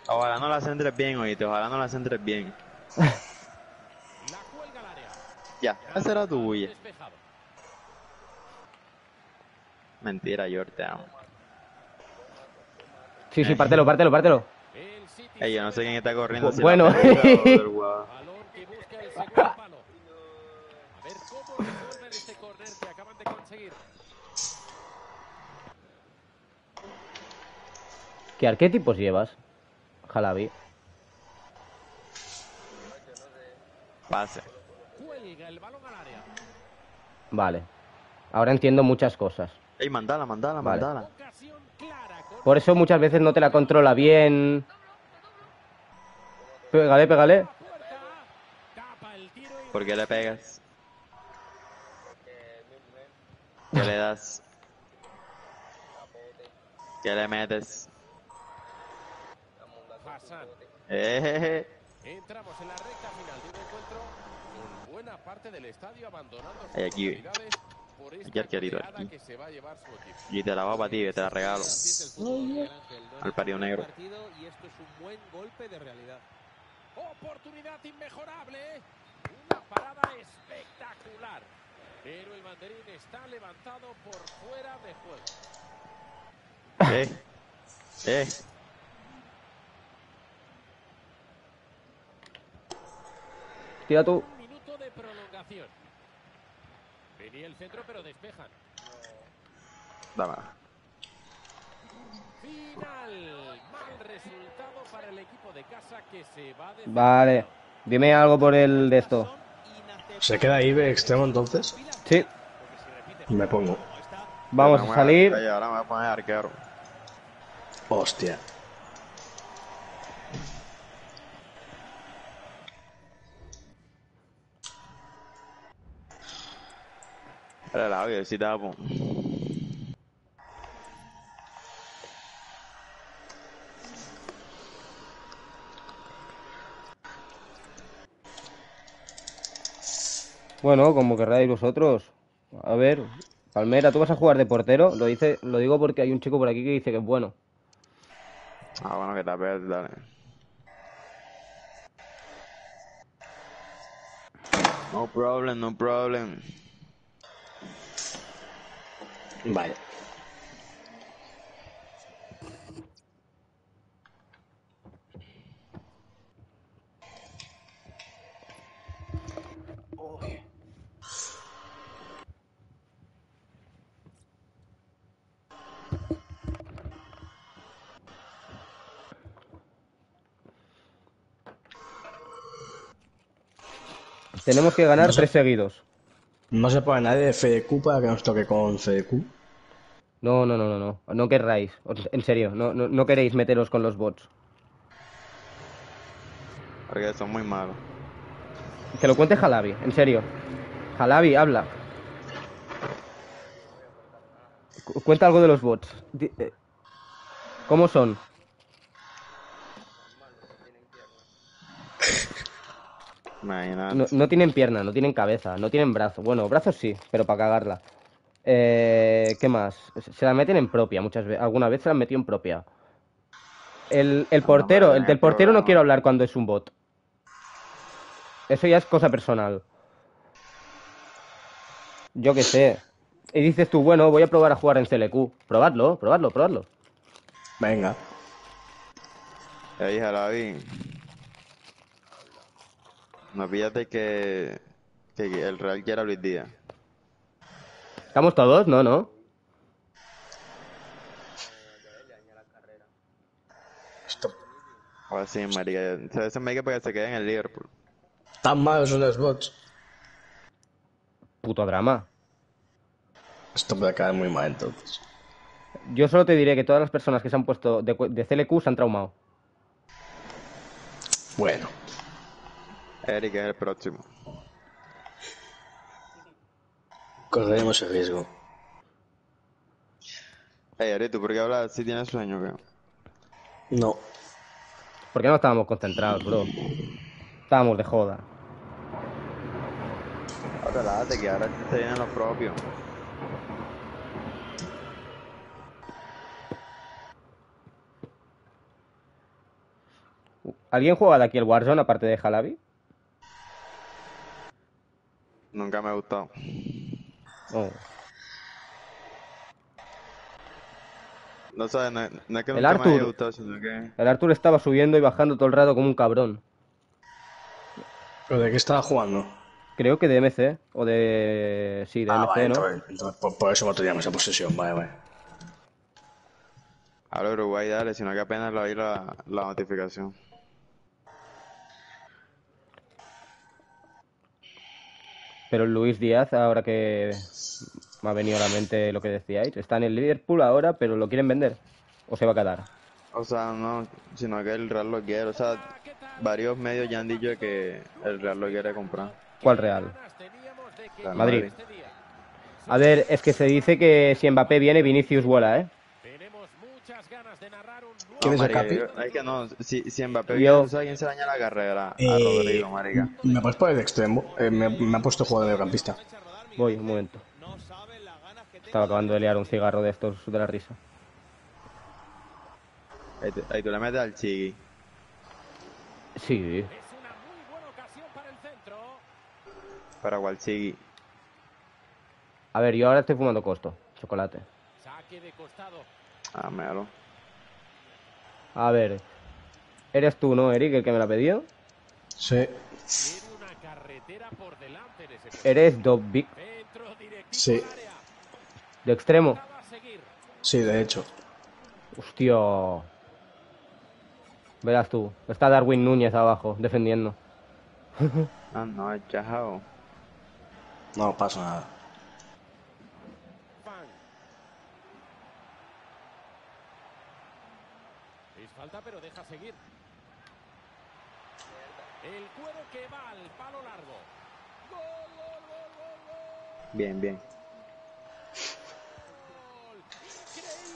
Ojalá no la centres bien, oíste. Ojalá no la centres bien. Ya, esa era tuya. Mentira, George, te amo. Sí, sí, pártelo, pártelo, pártelo. Ey, yo no sé quién está corriendo. Si bueno. la pelota o el guau. Balón que busca el segundo palo. A ver cómo resuelven este córner que acaban de conseguir. ¿Qué arquetipos llevas? Jalabi. Pase. Vale. Ahora entiendo muchas cosas. Ey, mandala, mandala, Vale. mandala. Por eso muchas veces no te la controla bien. Pégale, pégale. ¿Por qué le pegas? ¿Qué le das? ¿Qué le metes? Hassan. Eh, Entramos en la recta final de un encuentro con buena parte del estadio abandonando sus Hay aquí. por Aquí esta aquí. que se va a llevar su equipo. y te la va para ti, te la regalo. Al parido negro. y esto es un buen golpe de realidad. Oportunidad inmejorable. Una parada espectacular. Pero el banderín está levantado por fuera de juego. Eh, eh. Tira tú. Un minuto de prolongación. Venía el centro, pero despejan. Dámela. Final. Mal resultado para el equipo de casa que se va de Vale. Dime algo por el de esto. ¿Se queda ahí de extremo entonces? Sí. Me pongo. Vamos a salir. Ahora me voy a poner arquero. Hostia. Era el audio, si tapo. Bueno, como querráis vosotros. A ver, Palmera, ¿tú vas a jugar de portero? Lo dice, lo digo porque hay un chico por aquí que dice que es bueno. Ah, bueno, que tapes, dale. No problem, no problem. Vale. Tenemos que ganar tres seguidos. No se pone nadie de FDQ para que nos toque con FDQ. No, no, no, no, no. No querráis. En serio, no, no, no queréis meteros con los bots. Porque son muy malos. Que lo cuente Jalabi, en serio. Jalabi, habla. Cu- Cuenta algo de los bots. Eh, ¿Cómo son? No, no tienen pierna, no tienen cabeza, no tienen brazo. Bueno, brazos sí, pero para cagarla. Eh, ¿Qué más? Se la meten en propia muchas veces. Alguna vez se la han metido en propia. El, el portero, el del portero no quiero hablar cuando es un bot. Eso ya es cosa personal. Yo qué sé. Y dices tú, bueno, voy a probar a jugar en CLQ. Probadlo, probadlo, probadlo. Venga. Ahí, Jalabi. No píllate que, que el Real quiera Luis Díaz. ¿Estamos todos? No, no. O así, marica. O sea, ese me para que se quede en el Liverpool. Tan malos son los bots. Puto drama. Esto puede caer muy mal entonces. Yo solo te diré que todas las personas que se han puesto de, de CLQ se han traumado. Bueno. Eric es el próximo. Correremos el riesgo. Ey, Eric, ¿tú por qué hablas si tienes sueño, qué? No. Porque no estábamos concentrados, bro. Estábamos de joda. Ahora relájate, que ahora se vienen los propios. ¿Alguien juega de aquí el Warzone aparte de Jalabi? Nunca me ha gustado. Oh. No sabes, no, no es que El nunca me haya Arthur. gustado, sino que... El Arthur estaba subiendo y bajando todo el rato como un cabrón. ¿Pero de qué estaba jugando? Creo que de MC. O de. Sí, de Ah, MC, vale, ¿no? entonces, entonces por, por eso no teníamos esa posesión, vale, vale. Ahora Uruguay, dale, sino que apenas lo oí la, la notificación. Pero Luis Díaz, ahora que me ha venido a la mente lo que decíais, está en el Liverpool ahora, pero lo quieren vender. ¿O se va a quedar? O sea, no, sino que el Real lo quiere. O sea, varios medios ya han dicho que el Real lo quiere comprar. ¿Cuál Real? Madrid. A ver, es que se dice que si Mbappé viene, Vinicius vuela, ¿eh? ¿Quién es No, marica, capi? yo- es que no, si, si Mbappé Yo. viene, ¿tú sabes quién se daña la carrera? A Eh, Rodrigo, marica. ¿Me puedes poner de extremo? Eh, me, me ha puesto juego de mediocampista. Voy, un momento. Estaba acabando de liar un cigarro de estos de la risa. Ahí, tú- ahí tú le metes al Chigui. Sí. Para cual Chigui. A ver, yo ahora estoy fumando costo. Chocolate. Saque de costado. Ah, mero. A ver. ¿Eres tú, no, Eric, el que me la pidió? Sí. Tiene una carretera por delante de ese ¿Eres Dobbik Sí. de extremo? Sí, de hecho. Hostia. Verás tú. Está Darwin Núñez abajo, defendiendo. Ah, no, chao. No pasa nada. Pero deja seguir. El cuero que va al palo largo. Gol, gol, gol, gol, gol. Bien, bien.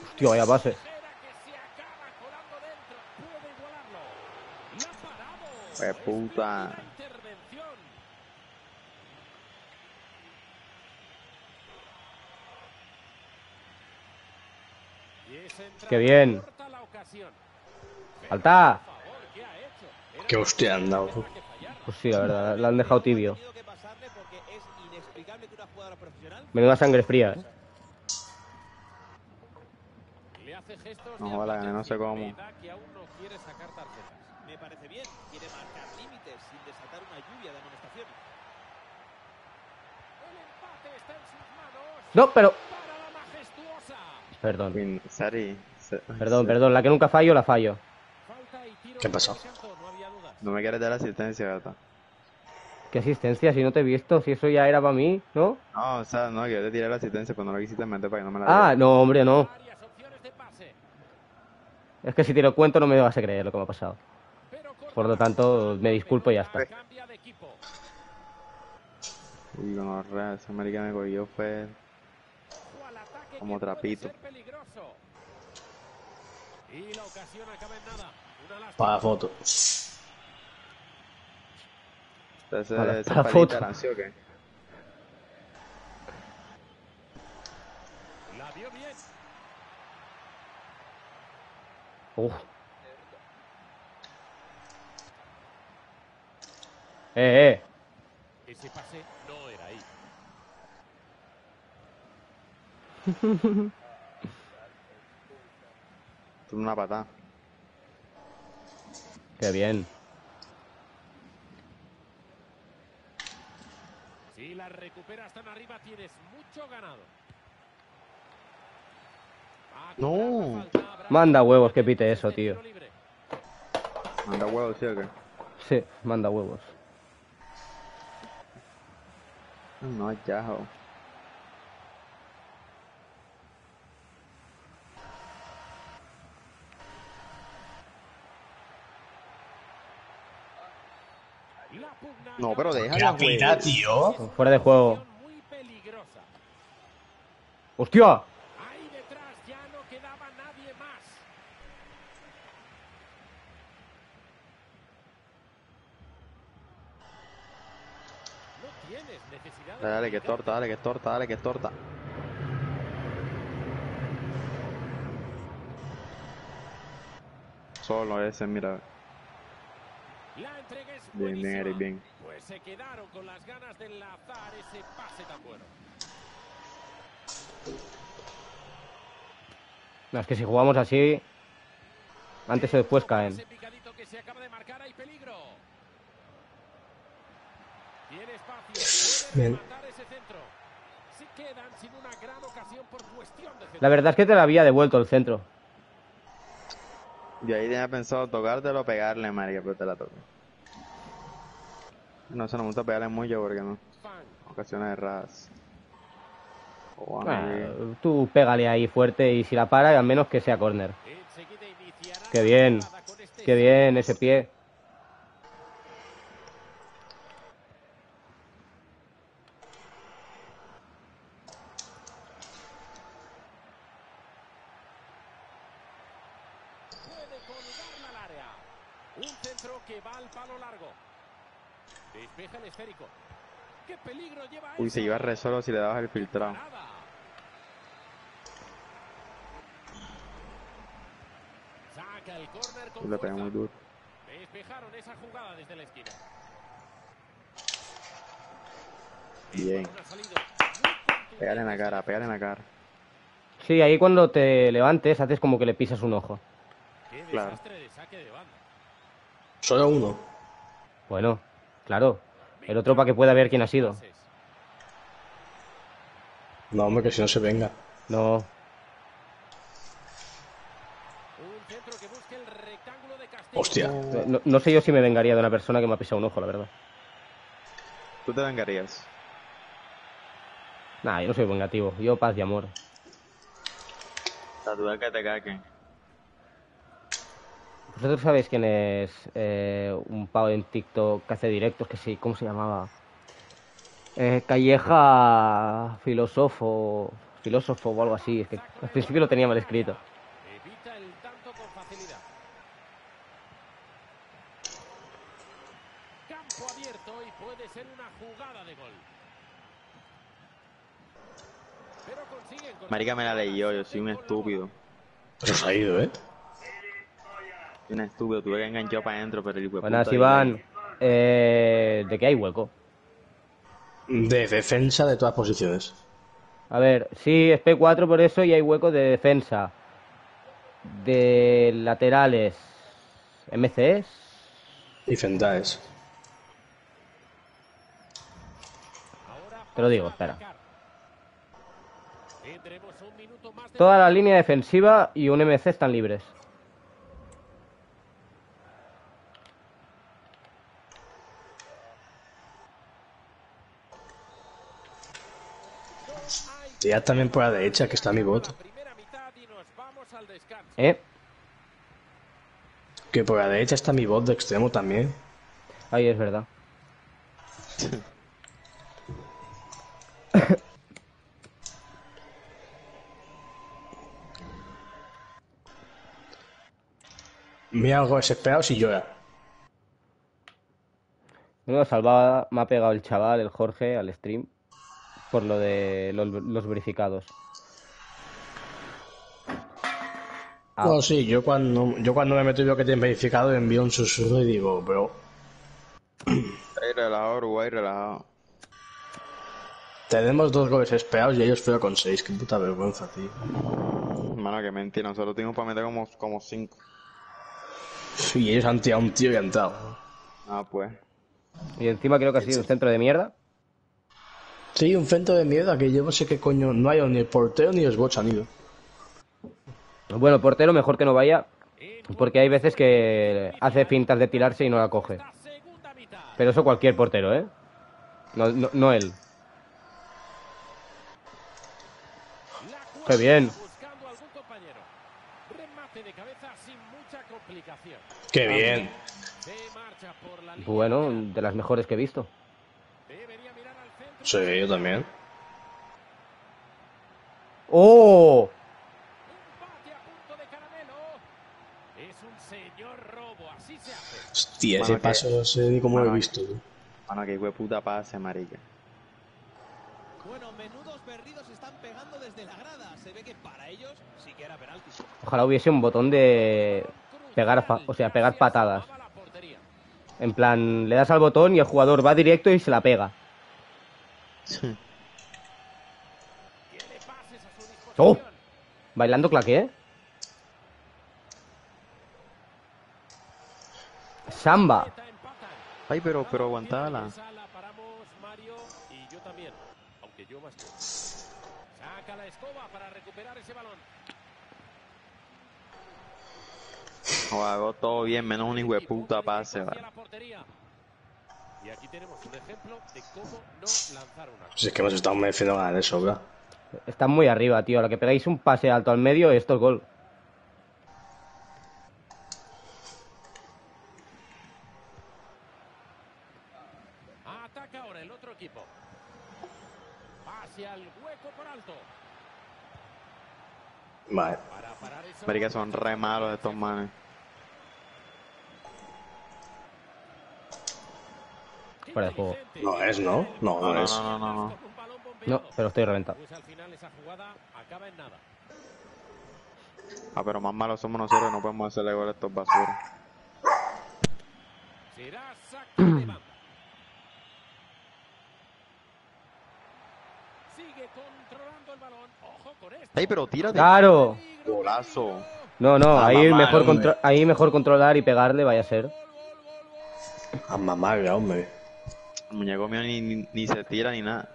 Hostia, vaya pase. Pues puta. Qué bien. Falta. Qué hostia han dado. Pues sí, la verdad, la han dejado tibio. Menuda sangre fría, ¿eh? No joda, gané no sé cómo. me da. Me parece bien. Quiere marcar límites sin desatar una lluvia de amonestaciones. El empate está en sus manos. No, pero. Para la majestuosa. Perdón. Sari. Perdón, perdón. La que nunca fallo, la fallo. ¿Qué pasó? no me quieres dar asistencia, gata. ¿Qué asistencia? Si no te he visto, si eso ya era para mí, ¿no? No, o sea, no, que yo te tiré la asistencia cuando no quisiste meter para que no me la Ah, no, hombre, no. Es que si te lo cuento no me vas a creer lo que me ha pasado. Por lo tanto, me disculpo y ya está. Cambia de equipo. Y con esa marica me cogió fue como trapito. Y la ocasión acaba en nada. Para la foto. Ese, Para- foto. era, ¿sí o qué? La vio bien. Uf. Eh, eh. Ese pase no era ahí. Una patada. Qué bien. Si la recuperas tan arriba, tienes mucho ganado. No. Manda huevos que pite eso, tío. Manda huevos, ¿sí o qué? Sí, manda huevos. No, ya, No, pero ¿Qué déjala, güey. tío? Fuera de juego. ¡Hostia! Ahí detrás ya no quedaba nadie más. No tienes necesidad de Dale, que torta, dale, que es torta, dale, que es torta. Solo ese, mira. La Bien, bien. Eric, bien. Pues se quedaron con las ganas de enlazar ese pase tan bueno. No, es que si jugamos así, antes o después caen. Ese picadito que se acaba de marcar, hay peligro. Tiene espacio. Puede Bien. rematar ese centro. Se quedan sin una gran ocasión por cuestión de centro. La verdad es que te la había devuelto el centro. Yo ahí tenía pensado tocártelo o pegarle, marica, pero te la toco. No, se no me gusta pegarle mucho porque no. Ocasiones erradas. Oh, tú pégale ahí fuerte y si la para, al menos que sea iniciará Qué bien. Qué bien ese pie. Puede colgarla al área. Un centro que va al palo largo. Despeja el esférico. ¿Qué peligro lleva Uy, se iba re solo si le dabas el filtrado. Saca el córner con Le pegué muy duro. Despejaron esa jugada desde la esquina. Bien. Pégale en la cara, pégale en la cara. Sí, ahí cuando te levantes haces como que le pisas un ojo. Qué Claro. desastre de saque de banda. Solo uno. Bueno, claro. El otro para que pueda ver quién ha sido. No, hombre, que si no se venga. No. Un centro que busca el rectángulo de Castillo. Hostia. No, no sé yo si me vengaría de una persona que me ha pisado un ojo, la verdad. Tú te vengarías. Nah, yo no soy vengativo. Yo paz y amor. La duda que te caquen. ¿Vosotros sabéis quién es eh, un pavo en TikTok que hace directos? Que sí, ¿cómo se llamaba? Eh, Calleja filósofo, filósofo o algo así. Es que al principio lo tenía mal escrito. Evita el tanto con facilidad. Campo abierto y puede ser una jugada de gol. Pero consiguen con Marica me la leí yo, yo soy un estúpido. Pero se ha ido, ¿eh? Soy un estúpido, tuve que enganchar para adentro, pero el Buenas, Iván. Eh, ¿De qué hay hueco? De defensa de todas posiciones. A ver, sí, es P4 por eso y hay hueco de defensa. De laterales. MCs. Y Fentaes. Te lo digo, espera. Toda la línea defensiva y un MC están libres. Ya también por la derecha, que está mi voto. ¿Eh? Que por la derecha está mi bot de extremo también. Ahí es verdad. Mira algo desesperado si llora. Menuda salvada me ha pegado el chaval, el Jorge, al stream. Por lo de los, los verificados. Ah. No, sí, yo cuando, yo cuando me meto y veo que tienen verificado envío un susurro y digo, bro, Ahí relajado, Uruguay, relajado. tenemos dos goles esperados y ellos fueron con seis. Qué puta vergüenza, tío. Mano, que mentira, nosotros tuvimos para meter como, como cinco. Y ellos han tirado un tío y han entrado. Ah, pues. Y encima creo que ha sido un centro de mierda. Sí, un centro de mierda que yo no sé qué coño. No hay ni el portero ni los bots han ido. Bueno, portero mejor que no vaya. Porque hay veces que hace fintas de tirarse y no la coge. Pero eso cualquier portero, ¿eh? No, no, no él. Qué bien. buscando algún compañero. Remate de cabeza sin mucha complicación. Qué bien. Se marcha por la Bueno, de las mejores que he visto. Sí, yo también. ¡Oh! Es un señor robo, así se hace. Hostia, ese paso no sé ni cómo lo he visto. tío. Mano, que hijo de puta pase, marica. Bueno, menudos berridos están pegando desde la grada. Se ve que para ellos sí que era penalti. Ojalá hubiese un botón de pegar, fa- o sea, pegar patadas. En plan, le das al botón y el jugador va directo y se la pega. ¡Oh! Bailando claqué. Samba. Ay, pero, pero aguantala. Sala, paramos Mario y yo también. Aunque yo más que. Saca la escoba para recuperar ese balón. O hago todo bien, menos un hijo de puta pase, vale. Y aquí tenemos un ejemplo de cómo no lanzar una. Si es que hemos estado mereciendo ganar de sobra. Están muy arriba, tío. A la que pegáis un pase alto al medio, esto es gol. Ataca ahora el otro equipo. Pase al hueco por alto. Vale. Marica, son re malos estos manes. Fuera de juego. No es, ¿no? No, no, No, no, es. no, no, no. No, pero estoy reventado. Pues. Ah, pero más malos somos nosotros, no podemos hacerle gol a estos basuras. Será saque de banda. Sigue controlando el balón. Ojo con esto. Ay, pero tírate. ¡Claro! Golazo. No, no, A ahí mamar, mejor, hombre. ahí mejor controlar y pegarle, vaya a ser. A mamar, hombre. El muñeco mío ni, ni, ni se tira ni nada.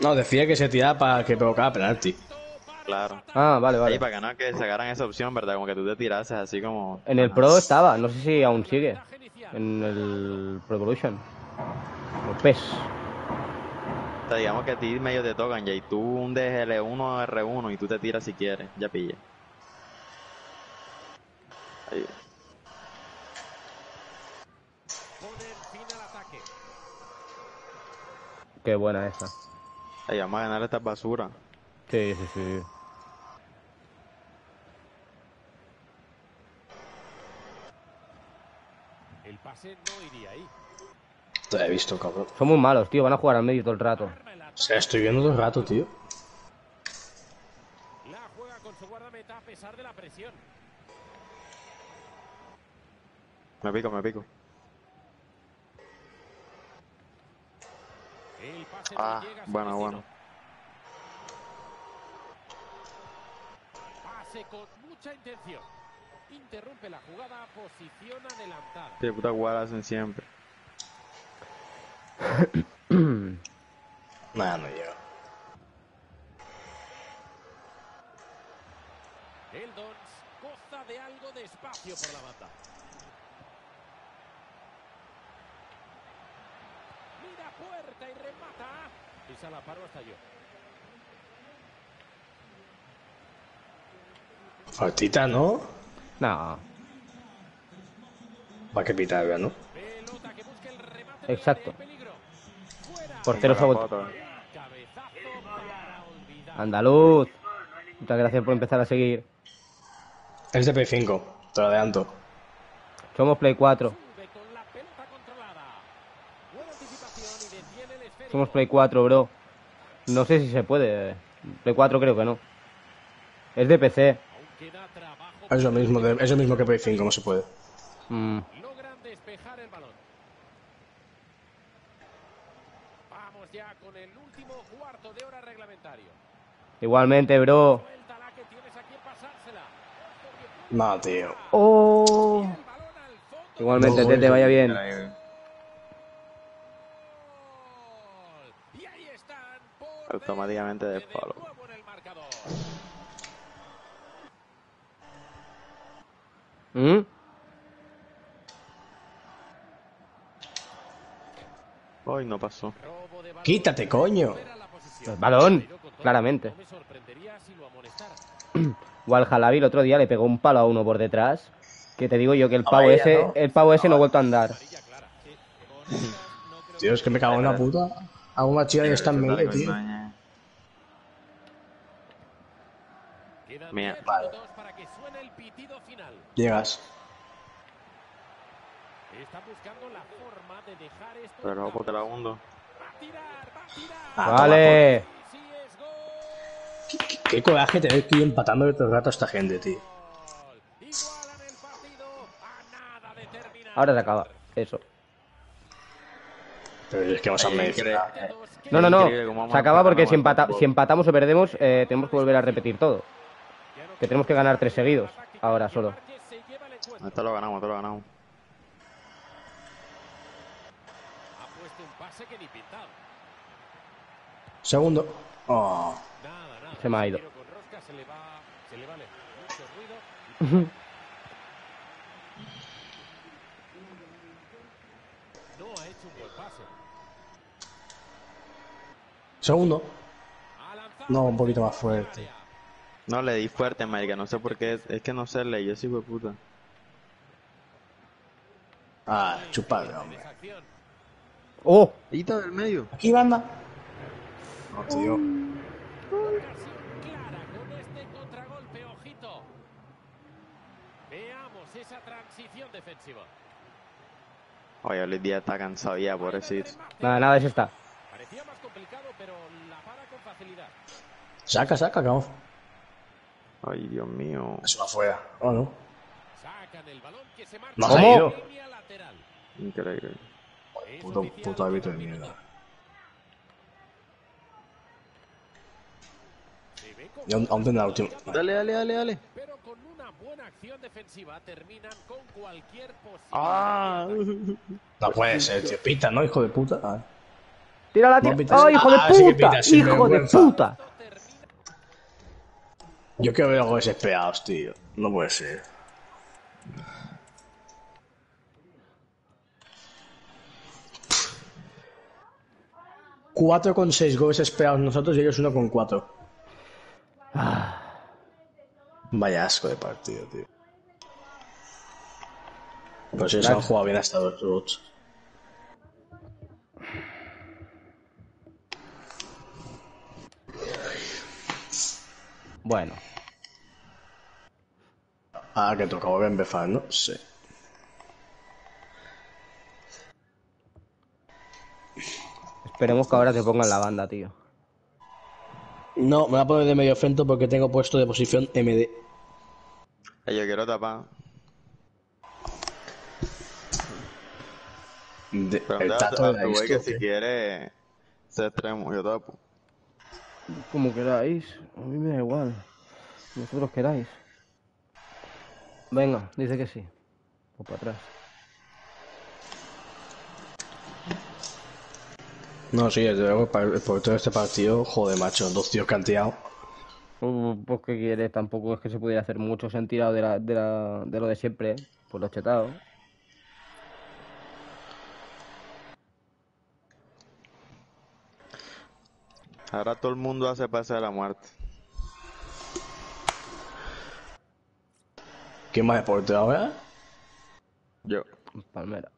No, decía que se tiraba para que provocara penalti. Claro. Ah, vale, vale. para que no que sacaran esa opción, ¿verdad? Como que tú te tirases así como. En el Pro estaba, no sé si aún sigue. En el Pro Evolution. El PES. O sea, digamos que a ti medio te tocan ya y tú un DGL1 R1 y tú te tiras si quieres, ya pilla. Ahí. Ponen fin al ataque. Qué buena esa. Ahí vamos a ganar esta basura. Sí, sí, sí. El pase no iría ahí. Te he visto, cabrón. Son muy malos, tío. Van a jugar al medio todo el rato. O sea, estoy viendo todo el rato, tío. La juega con su guardameta a pesar de la presión. Me pico, me pico. El pase Ah, bueno, bueno. Pase con mucha intención. Interrumpe la jugada, posición adelantada. Qué puta guada hacen siempre. Nada, no llega. El Dons goza de algo de espacio por la banda. Mira puerta y remata. Pisa la paro hasta yo. Faltita, ¿no? No, Va que pitar, ¿no? Pelota que busca el remate. exacto. Portero Buena sabot- foto. Cabezazo para olvidar. Andaluz. Muchas gracias por empezar a seguir. Es de P5, te lo adelanto. Somos Play 4. Sube con la pelota controlada. Buena anticipación y detiene el esférico. Somos Play 4, bro. No sé si se puede. Play 4 creo que no. Es de PC. Es lo mismo, de- es lo mismo que P5, no se puede. Mm, Logran despejar el balón. Vamos ya con el último cuarto de hora reglamentario. Igualmente, bro. No, tío. Oh. Igualmente, No, Tete, vaya bien. Y ahí están por Automáticamente de follow. nuevo en el marcador. ¿Mm? Hoy no pasó. Quítate, coño. Balón, claramente. No me sorprendería si lo amonestara. O al Jalabi el otro día le pegó un palo a uno por detrás. Que te digo yo que el pavo ese, ¿no? el pavo ese no ha vuelto a andar. Tío, es que me cago en la puta. Hago una chida y está en medio, tío. Mía. 10 Vale. minutos para que suene el pitido final. Llegas. Están buscando la forma de dejar esto. Pero no, porque la hundo. Ah, Vale. ¿Qué, qué coraje tener que ir empatando todo el rato a esta gente, tío. Ahora se acaba. Eso. Pero es que vamos a medir. No, no, no. Se acaba porque si, empata- si empatamos o perdemos, eh, tenemos que volver a repetir todo. Que tenemos que ganar tres seguidos. Ahora solo. Esto lo ganamos, esto lo ganamos. Ha puesto un pase que ni pintado. Segundo. Oh. Nada, nada. Se me ha ido. Tiro con rosca se le va, se le vale mucho ruido. No ha hecho un buen pase. Segundo. No, un poquito más fuerte. No le di fuerte, marica, no sé por qué. Es que no sé leer, yo soy de puta. Ah, chupadre, hombre. ¡Oh! Hito del medio. Aquí, banda. No, este contragolpe, ojito. Veamos esa transición defensiva. Oye, Luis Díaz está cansado ya, pobrecito. Nada, nada, es esta. Parecía más complicado, pero la para con facilidad. Saca, saca, vamos. Ay, Dios mío. Eso va afuera. Oh, no. No ha lateral. Increíble. Es Puto, puto hábito de mierda. Y aún, aún tendrá la última. Dale, dale, dale, dale. Pero con una buena acción defensiva terminan con cualquier posibilidad. Ah. No puede ser, tío. Pita, ¿no, hijo de puta? Ah. ¡Tira la No tira! pitas. ¡Oh, hijo de Ah, sí puta! pitas, ¡Hijo de puta! Yo quiero ver algo desesperados, tío. No puede ser. Cuatro con seis goles esperados nosotros y ellos uno con cuatro. Vaya asco de partido, tío. Pues se han jugado bien hasta los robots. Bueno, Ah, que toca volver a empezar, ¿no? Sí. esperemos que ahora te pongan la banda, tío. No, me voy a poner de medio frente porque tengo puesto de posición MD. Yo quiero tapar. De- el tato de güey que si quiere ser extremo, yo tapo. Como queráis, a mí me da igual. Vosotros queráis. Venga, dice que sí. O para atrás. No, sí, desde luego, por todo este partido, joder, macho, dos tíos que han tirado. Uh, Pues qué quieres, tampoco es que se pudiera hacer mucho. Se han tirado de, la, de, la, de lo de siempre, por los chetados. Ahora todo el mundo hace pase de la muerte. ¿Quién más es portero ahora? Yo. Palmera.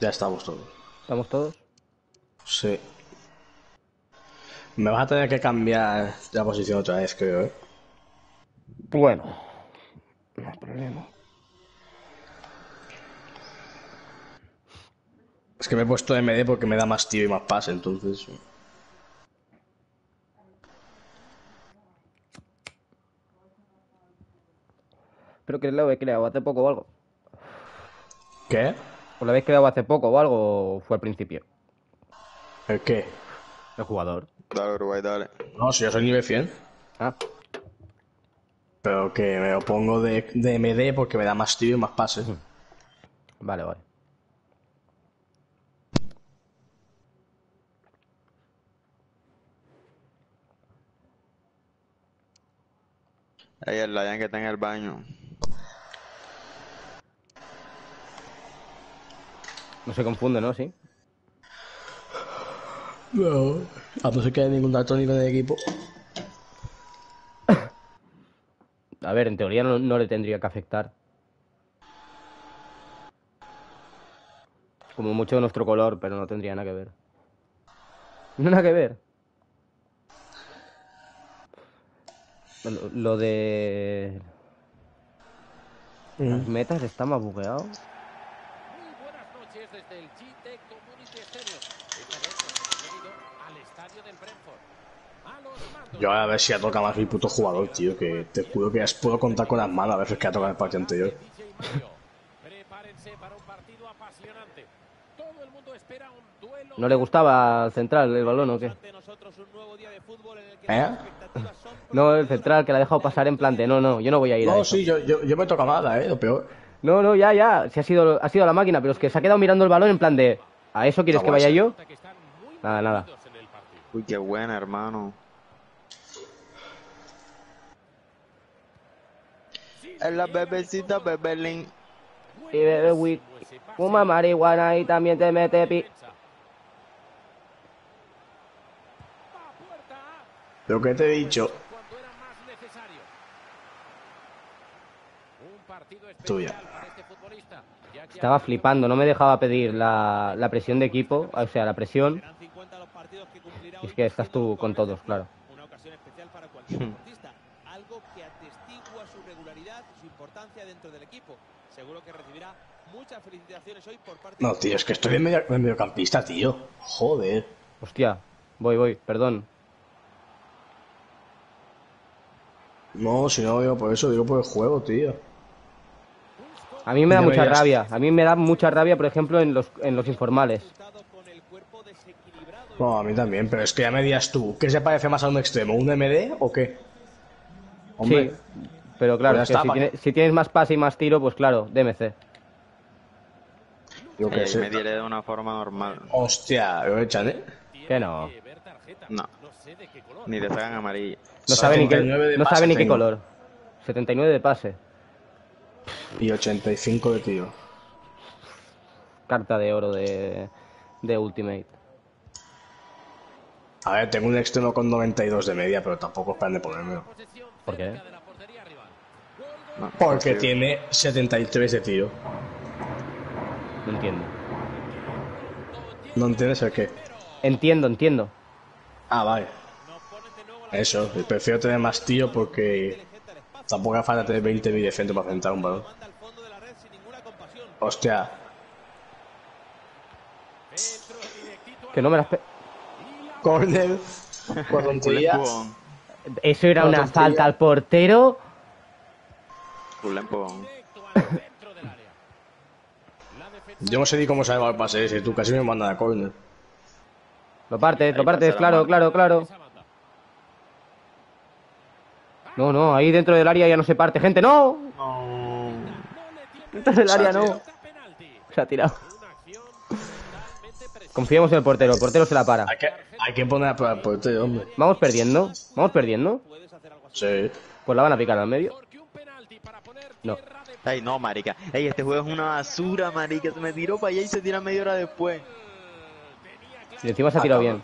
Ya estamos todos. ¿Estamos todos? Sí. Me vas a tener que cambiar la posición otra vez, creo, ¿eh? Bueno, no hay problema. Es que me he puesto MD porque me da más tiro y más pase, entonces... Pero que lo habéis creado hace poco o algo. ¿Qué? ¿O lo habéis creado hace poco o algo o fue al principio? ¿El qué? El jugador. Dale, Uruguay, dale. No, si yo soy nivel 100. Ah. Pero que me lo pongo de, de MD porque me da más tiro y más pase. Vale, vale. Ahí el Lion que está en el baño. No se confunde, ¿no? Sí. No. A no ser que ningún daltónico en el equipo. A ver, en teoría no, no le tendría que afectar. Como mucho nuestro color, pero no tendría nada que ver. No nada que ver. Lo, lo de... Las metas está más bugueado. Yo a ver si ya toca más mi puto jugador, tío. Que te juro que ya puedo contar con las manos a veces que ha tocado el partido anterior. ¿No le gustaba al central el balón o qué? ¿Eh? No, el central que la ha dejado pasar en plan de no, no, yo no voy a ir a No, eso. sí, yo, yo, yo me toca nada, eh, lo peor. No, no, ya, ya, si ha sido, ha sido la máquina, pero es que se ha quedado mirando el balón en plan de ¿a eso quieres No que vaya yo? Nada, nada. Uy, qué buena, hermano. Es la bebecita Bebelín. Y bebe whisky, fuma marihuana y también te mete pi... Lo que te he dicho. Tuya. Estaba flipando, no me dejaba pedir la, la presión de equipo, o sea, la presión. Y es que estás tú con todos, claro. Una ocasión especial para cualquier deportista. Algo que atestigua su regularidad y su importancia dentro del equipo. Seguro que recibirá muchas felicitaciones hoy por parte No, tío, es que estoy de, medio- de mediocampista, tío. Joder. Hostia, voy, voy, perdón. No, si no digo por eso, digo por el juego, tío. A mí me da mucha rabia, a mí me da mucha rabia, por ejemplo, en los, en los informales. No, a mí también, pero es que ya me digas tú, ¿qué se parece más a un extremo? ¿Un MD o qué? Hombre, Sí, pero claro, Pues es que si, está, tiene- si tienes más pase y más tiro, pues claro, DMC. yo Ahí sé. me tiré de una forma normal. Hostia, lo echan, ¿eh? Que no. No. Ni te sacan amarilla. No sabe ni qué, 79 de no pase sabe ni qué color. 79 de pase. Y 85 de tío. carta de oro de, de Ultimate. A ver, tengo un extremo con 92 de media, pero tampoco es plan de ponérmelo. ¿Por qué? Porque tiene 73 de tiro. No entiendo. ¿No entiendes el qué? Entiendo, entiendo. Ah, vale. Eso, prefiero tener más tiro porque tampoco hace falta tener 20 de defensa para centrar un balón. Hostia, Que no me las... corner, por tonterías. Eso era Por una falta al portero. Yo no sé ni cómo se va el pase ese, tú casi me mandas a corner. Lo partes, lo partes, claro, claro, claro. No, no, ahí dentro del área ya no se parte. Gente, no. No. Dentro del área no. Se ha tirado. Confiemos en el portero, el portero se la para. Hay que, hay que poner a prueba al portero, hombre. Vamos perdiendo, vamos perdiendo. Sí. Pues la van a picar al medio. No. Ay, no, marica. Ey, este juego es una basura, marica. Se me tiró para allá y se tira media hora después. Y encima se ha tirado bien.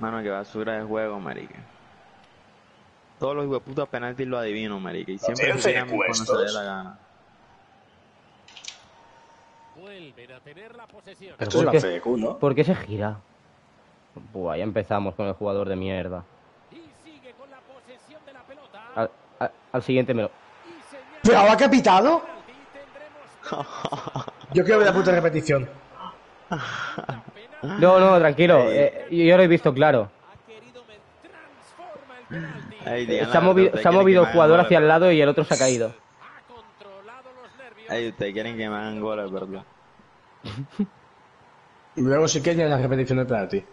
Mano, qué basura de juego, marica. Todos los hueputos penaltis lo adivino, marica. Y siempre se tiran cuando se dé la gana. Vuelven a tener la posesión. Pero Esto es ¿por la qué? FDQ, ¿no? ¿Por qué se gira? Buah, ya empezamos con el jugador de mierda. Al, al- al siguiente me lo... ¿Pero ha pitado? Yo quiero ver la puta repetición. No, no, tranquilo. eh, yo lo he visto claro. Se ha, la movi- verdad, se ha movido el jugador hacia el lado y el otro se ha caído. Ey, ustedes quieren que me hagan goles, ¿verdad? Luego si quieres la repetición del penalti.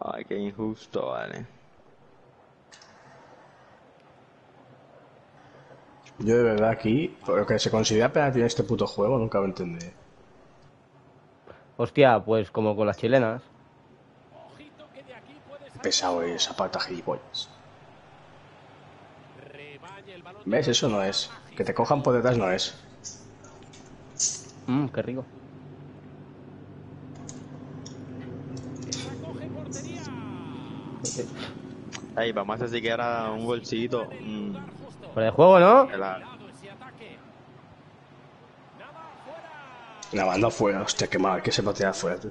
Ay, qué injusto, vale. Yo de verdad aquí, lo que se considera penalti en este puto juego, nunca lo entendí. Hostia, pues como con las chilenas. Pesado esa pata gilipollas. ¿Ves? Eso no es. Que te cojan por detrás no es. Mmm, qué rico. Ey, vamos a hacer siquiera un golcito. Mm, Por el juego, ¿no? que la- La banda afuera, hostia, qué mal que se patea afuera. tú.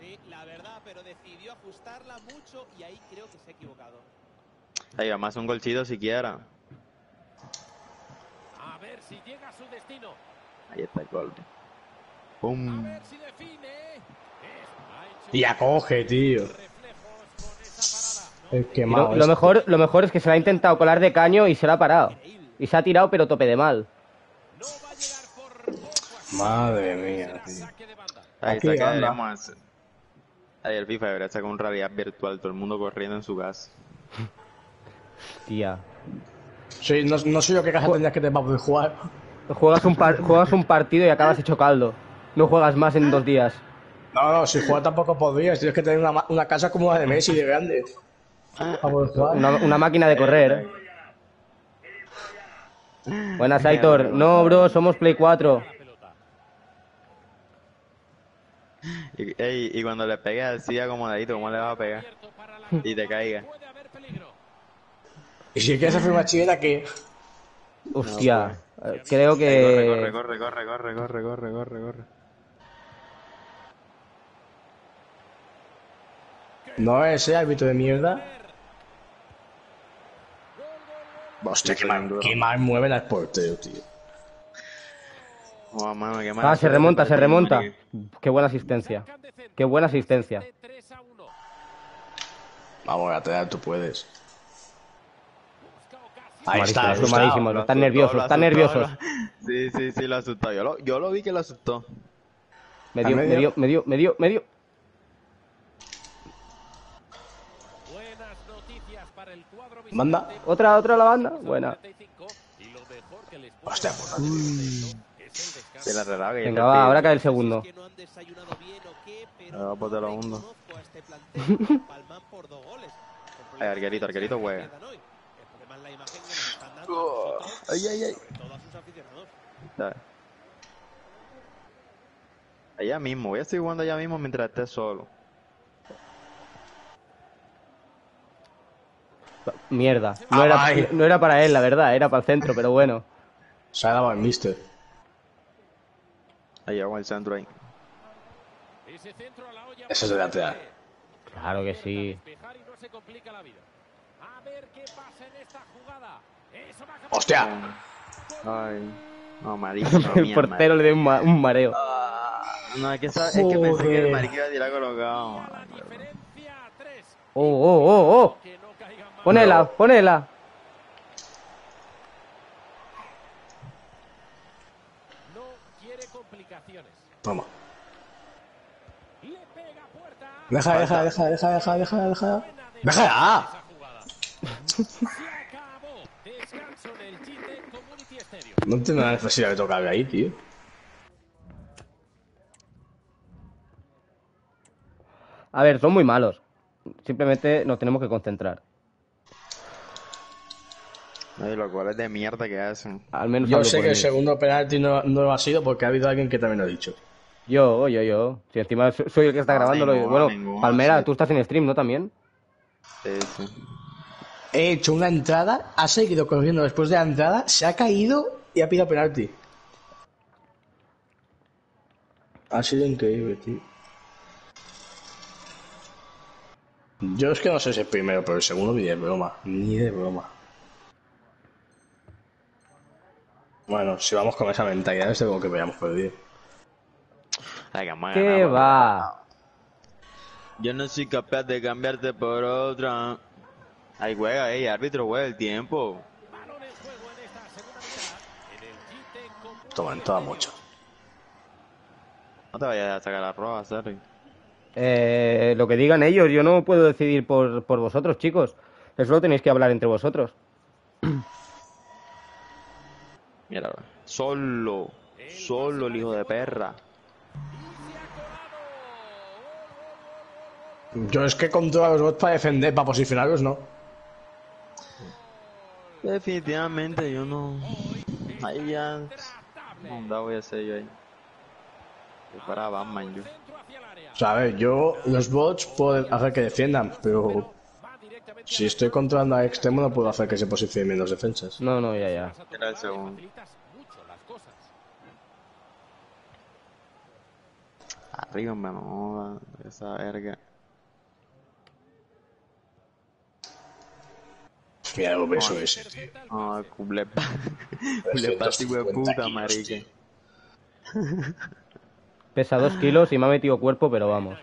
Sí, la verdad, pero decidió ajustarla mucho y ahí creo que se ha equivocado. Ey, vamos a hacer un golcito siquiera. A ver si llega a su destino. Ahí está el gol. Pum. Si define. Y acoge, tío. El quemado. lo, lo este. mejor, lo mejor es que se la ha intentado colar de caño y se la ha parado. Y se ha tirado pero tope de mal. Madre mía, tío. Ahí Aquí está, ¿qué anda. Ahí el FIFA debería sacar un realidad virtual, todo el mundo corriendo en su casa. Tía. Sí, no, no sé yo qué caja tendrías que te para poder jugar. Juegas un, par- juegas un partido y acabas hecho caldo. No juegas más en dos días. No, no, si jugar tampoco podrías. Tienes que tener una, una casa como la de Messi de grande. Jugar. Una, una máquina de correr. Buenas, Aitor. No, bro, somos Play 4. Y, ey, y cuando le pegues así acomodadito, ¿cómo le vas a pegar? Y te caiga. Y si quieres hacer una chilena, que Hostia. eh, Creo que... corre, corre, corre, corre, corre, corre, corre, corre. no es ese árbitro de mierda. Hostia, qué mal, qué mal mueve el portero, tío. Oh, mano, qué mala Ah, se remonta, se remonta. Qué buena asistencia. Qué buena asistencia. Vamos, lateral, tú puedes. Ahí está, son está. están asustó, nerviosos, lo están nerviosos. Sí, sí, sí, lo asustó. Yo lo, yo lo vi que lo asustó. Me dio, ¿A me medio? dio, me dio, me dio, me dio. Buenas noticias para el cuadro Manda. Otra, otra la banda. Buena. Hostia, puta. Se la que ya Venga, va, ahora cae el segundo. No a poner lo hundo. este arquerito, arquerito se Ay, ay, ay. todos sus aficionados. Dale. Allá mismo, voy a seguir jugando allá mismo mientras esté solo. Mierda. No Ah, era, vaya. no era para él, la verdad, era para el centro, pero bueno. Se ha dado el mister. Ahí hago el centro ahí. Ese centro a la olla. Ese es de lateral. Claro que sí. No. A ver qué pasa en esta jugada. ¡Hostia! Ay. No, marico. El portero le dio un, ma- un mareo. No, es que, esa- es que pensé que el marico iba a tirar colocado. Oh, oh, oh, oh. Ponela, ponela. No quiere complicaciones. Puerta. Deja, deja, deja, deja, deja, deja, deja. ¡Deja ya! Descanso en el GT Community Stadium. No entiendo la necesidad de tocarle ahí, tío. A ver, son muy malos. Simplemente nos tenemos que concentrar. Ay, los goles de mierda que hacen. Al menos Yo sé que el segundo penalti no, no lo ha sido porque ha habido alguien que también lo ha dicho. Yo, yo, yo. Si encima so- soy el que está No, grabándolo. bueno, Palmera, sí. tú estás en stream, ¿no? También. Sí, sí. He hecho una entrada, ha seguido corriendo después de la entrada, se ha caído y ha pedido penalti. Ha sido increíble, tío. Yo es que no sé si es primero, pero el segundo ni de broma. Ni de broma. Bueno, si vamos con esa mentalidad, es como que veamos perdido. Ay, que ¿Qué va? Yo no soy capaz de cambiarte por otra. Ay, juega, ey, árbitro, juega el tiempo. Toma, en toda mucho. No te vayas a sacar la Sergio. Eh, lo que digan ellos, yo no puedo decidir por, por vosotros, chicos. Eso lo tenéis que hablar entre vosotros. Mira, solo, solo el hijo de perra. Yo es que controlo a los bots para defender, para posicionarlos, no. Definitivamente yo no. Ahí ya. No voy a hacer yo ahí. Que para Batman yo. O sea, a ver, yo los bots puedo hacer que defiendan, pero si estoy controlando a extremo no puedo hacer que se posicionen los defensas. No, no, ya, ya. Era el segundo. Arriba, me esa verga. Mira el beso ese, tío. Ah, culepa. Culepa, tío de 250 puta, marica. Pesa dos kilos y me ha metido cuerpo, pero vamos.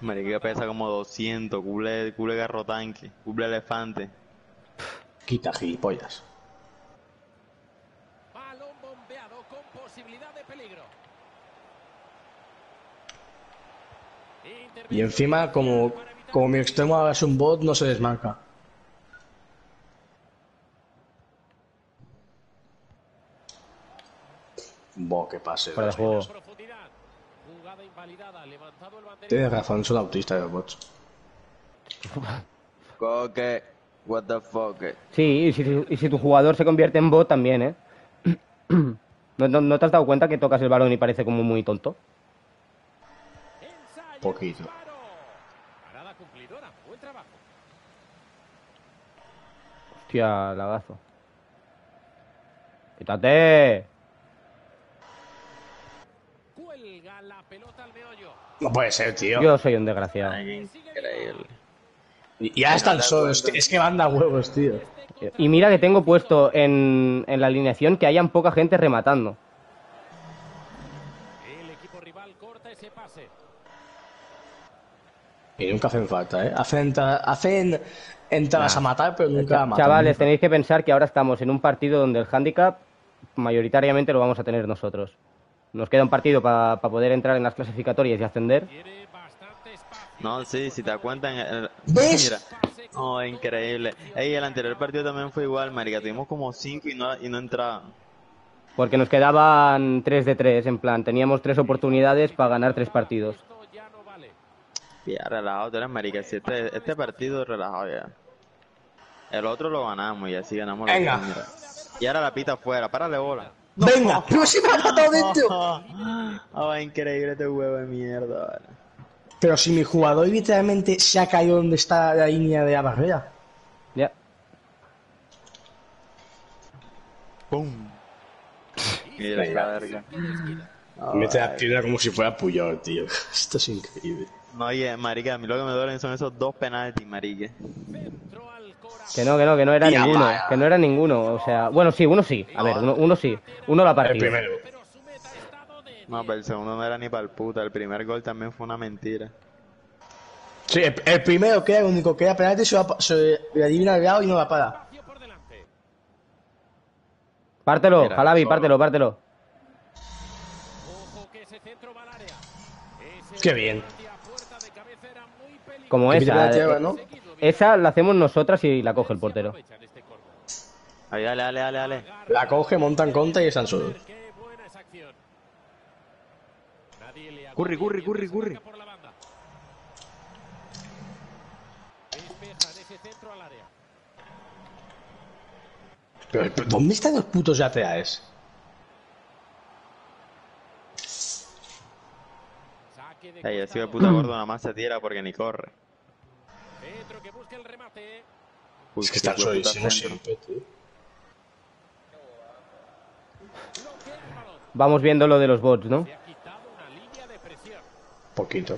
Marica pesa como 200, cule, cule garro tanque, cule elefante. Quita gilipollas. Balón bombeado con posibilidad de peligro. Y encima, como, como mi extremo es un bot, no se desmarca. Bo, que pase. Fuera de juego. Jugada invalidada, levantado el banderín. Tienes razón, son autistas los bots. Coque, what the fuck. Sí, y si, y si tu jugador se convierte en bot también, ¿eh? ¿No, no, no te has dado cuenta que tocas el balón y parece como muy tonto? Poquito. Hostia, lagazo. ¡Quítate! Cuelga la pelota al meollo. No puede ser, tío. Yo soy un desgraciado. Increíble. Y ya están solos. Es que manda huevos, tío. Y mira que tengo puesto en, en la alineación que hayan poca gente rematando. El equipo rival corta ese pase. Y nunca hacen falta, ¿eh? Hacen, hacen entradas Nah. a matar, pero nunca a matar. Chavales, tenéis que pensar que ahora estamos en un partido donde el handicap mayoritariamente lo vamos a tener nosotros. Nos queda un partido para poder entrar en las clasificatorias y ascender. No, sí, si te das cuenta, en el- ¿Ves? mira. Oh, increíble. Ey, el anterior partido también fue igual, marica. Tuvimos como 5 y no, y no entraba. Porque nos quedaban 3 de 3, en plan, teníamos tres oportunidades para ganar tres partidos. Ya, relajado, tú eres marica. Si este, este partido es relajado ya. El otro lo ganamos y así ganamos Venga. mira. Y ahora la pita afuera, párale bola. Venga, pero si me ha matado dentro. Ah, increíble este huevo de mierda, vale. Pero si mi jugador literalmente se ha caído donde está la línea de la barrera. Ya. ¡Pum! Mira la verga. Mete la piedra como si fuera Puyol, tío. Esto es increíble. No, oye, marica, a mí lo que me duelen son esos dos penaltis, marica. Que no, que no, que no era ninguno. vaya. Que no era ninguno. O sea, bueno, sí, uno sí. A ver, uno, uno sí. Uno la El partido. primero. No, pero el segundo no era ni para el puta. El primer gol también fue una mentira. Sí, el, el primero que era el único que era penalti se, va se le adivina al lado y no la para. Pártelo, Jalabi, pártelo, pártelo. Qué bien. Como esa. la tierra, eh, ¿no? Esa la hacemos nosotras y la coge el portero. Ahí, dale, dale, dale, dale. La coge, monta en contra y están solos. Curry, curry, curry, curry. Pero, ¿dónde están los putos yateaes? Ey, ese de puta gordo nada más se tira porque ni corre. Uy, Es que qué están hijo de puta solísimos centro. siempre, tío. Vamos viendo lo de los bots, ¿no? Poquito.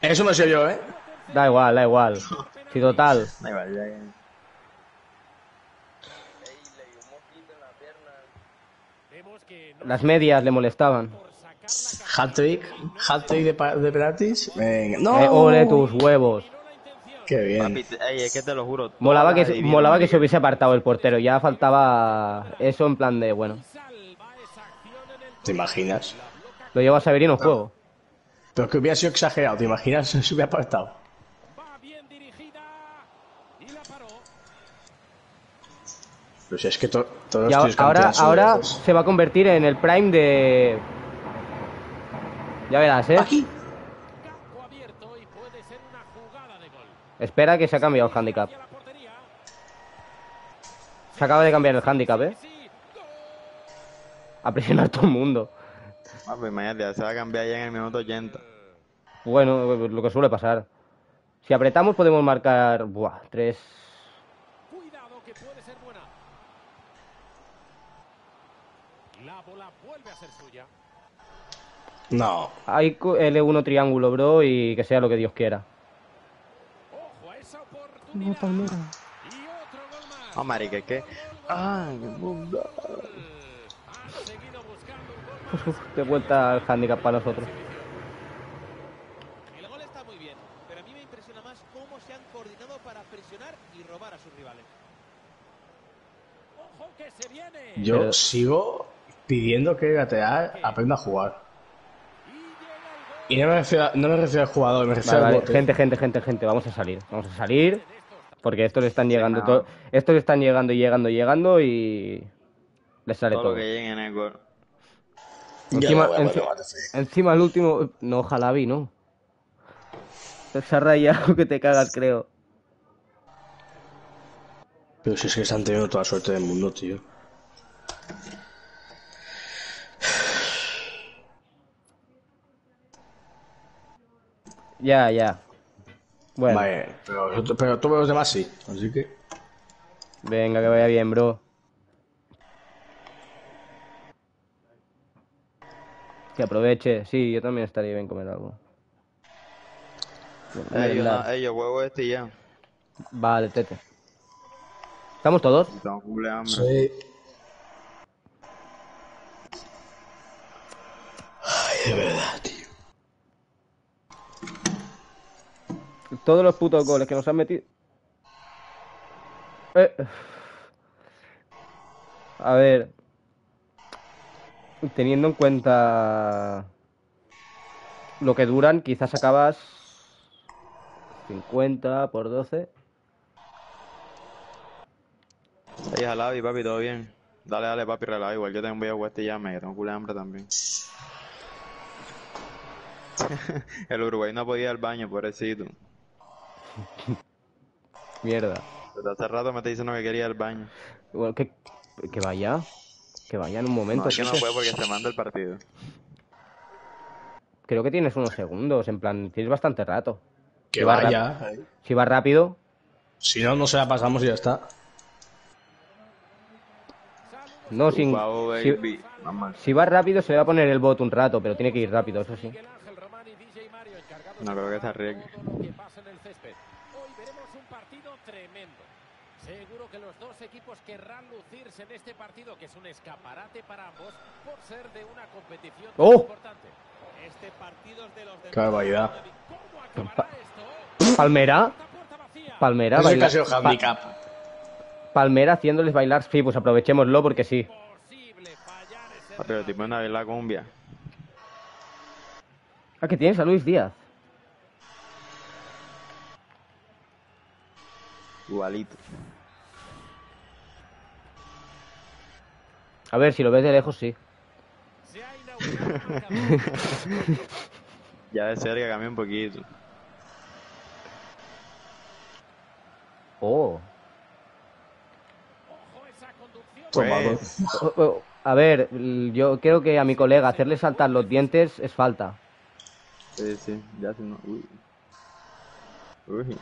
Eso no sé yo, ¿eh? Da igual, da igual. Si total. Da igual, ya que- Las medias le molestaban. Hat-trick. Hat-trick de, pa- de penaltis. Venga. ¡No! Eh, ole tus huevos. Qué bien. Papi, ey, es que te lo juro. Molaba que, molaba que se hubiese apartado el portero. Ya faltaba eso en plan de, bueno, ¿Te imaginas? lo llevo a saber y no juego. Pero que hubiera sido exagerado, ¿te imaginas? Se hubiera apartado. Si es que to- todos Y los ahora, tíos ahora, se va a convertir en el prime de... Ya verás, ¿eh? Aquí. Espera que se ha cambiado el handicap. Se acaba de cambiar el handicap, ¿eh? A presionar todo el mundo. Ah, pues imagínate, se va a cambiar ya en el minuto 80. Bueno, lo que suele pasar. Si apretamos podemos marcar... Buah, tres... No. Hay cu- L1 triángulo, bro, y que sea lo que Dios quiera. No, palmera. Ah, marica, que... Qué puta. De vuelta al handicap para nosotros. El gol está muy bien, pero a mí me impresiona más cómo se han coordinado para presionar y robar a sus rivales. Yo Pero- sigo pidiendo que lateral aprenda a jugar. Y no me refiero, a- no me refiero al jugador, me refiero Vale, al vale, bote. gente, gente, gente, gente, vamos a salir. Vamos a salir. Porque estos están llegando, no. to- estos están llegando y llegando y llegando y les sale Todo todo. lo que llegue en el gol. Encima, enci- encima el último, no, ojalá vi, no. Se ha rayado que te cagas, creo. Pero si es que están teniendo toda la suerte del mundo, tío. Ya, ya. Bueno, Vale, pero, pero todos los demás sí, así que... venga, que vaya bien, bro. Que aproveche, sí, yo también estaría bien comer algo. Ey, yo, no- juego este y ya. Vale, tete. ¿Estamos todos? Hambre. Sí. Ay, de verdad, Todos los putos goles que nos han metido. Eh. A ver. Teniendo en cuenta lo que duran, quizás acabas 50 por 12. Ey, Jalabi, papi, todo bien. Dale, dale, papi, relaja. Igual yo también voy a jugar este y ya, me tengo culo de hambre también. El Uruguay no podía ir al baño, pobrecito. Mierda. Desde hace rato me está diciendo que quería al baño. Bueno, que, que vaya. Que vaya en un momento. No, es que no puede porque se manda el partido. Creo que tienes unos segundos, en plan, tienes bastante rato. Que Si vaya. rap- Si vas rápido, Si no, no se la pasamos y ya está. no sin. Wow, si-. Si vas rápido se va a poner el bot un rato, pero tiene que ir rápido, eso sí. No creo que se arriesgue. que pasa en el césped. Hoy veremos un partido tremendo. Seguro que los dos equipos querrán lucirse en este partido, que es un escaparate para ambos, por ser de una competición tan ¡Oh! importante. Este partido es de los de Qué barbaridad. Pa- Palmera. Palmera, baila- Pa-. Palmera haciéndoles bailar. Sí, pues aprovechémoslo porque sí. Ah, Pero cumbia. Ah, que tienes a Luis Díaz. Igualito. A ver, si lo ves de lejos, sí. ya de cerca cambia un poquito. Oh. Tomado. Oh, oh, A ver, yo creo que a mi colega hacerle saltar los dientes es falta. Sí, sí, ya si no. Uy. Uy.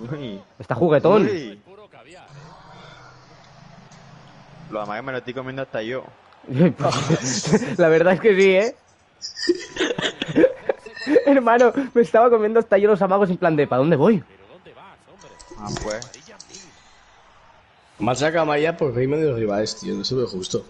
Uy. Está juguetón. Uy. Lo demás que me lo estoy comiendo hasta yo. La verdad es que sí, ¿eh? Hermano, me estaba comiendo hasta yo los amagos en plan de ¿para dónde voy? Ah, pues. Machaca Maya por régimen de los rivales, tío. No se ve justo.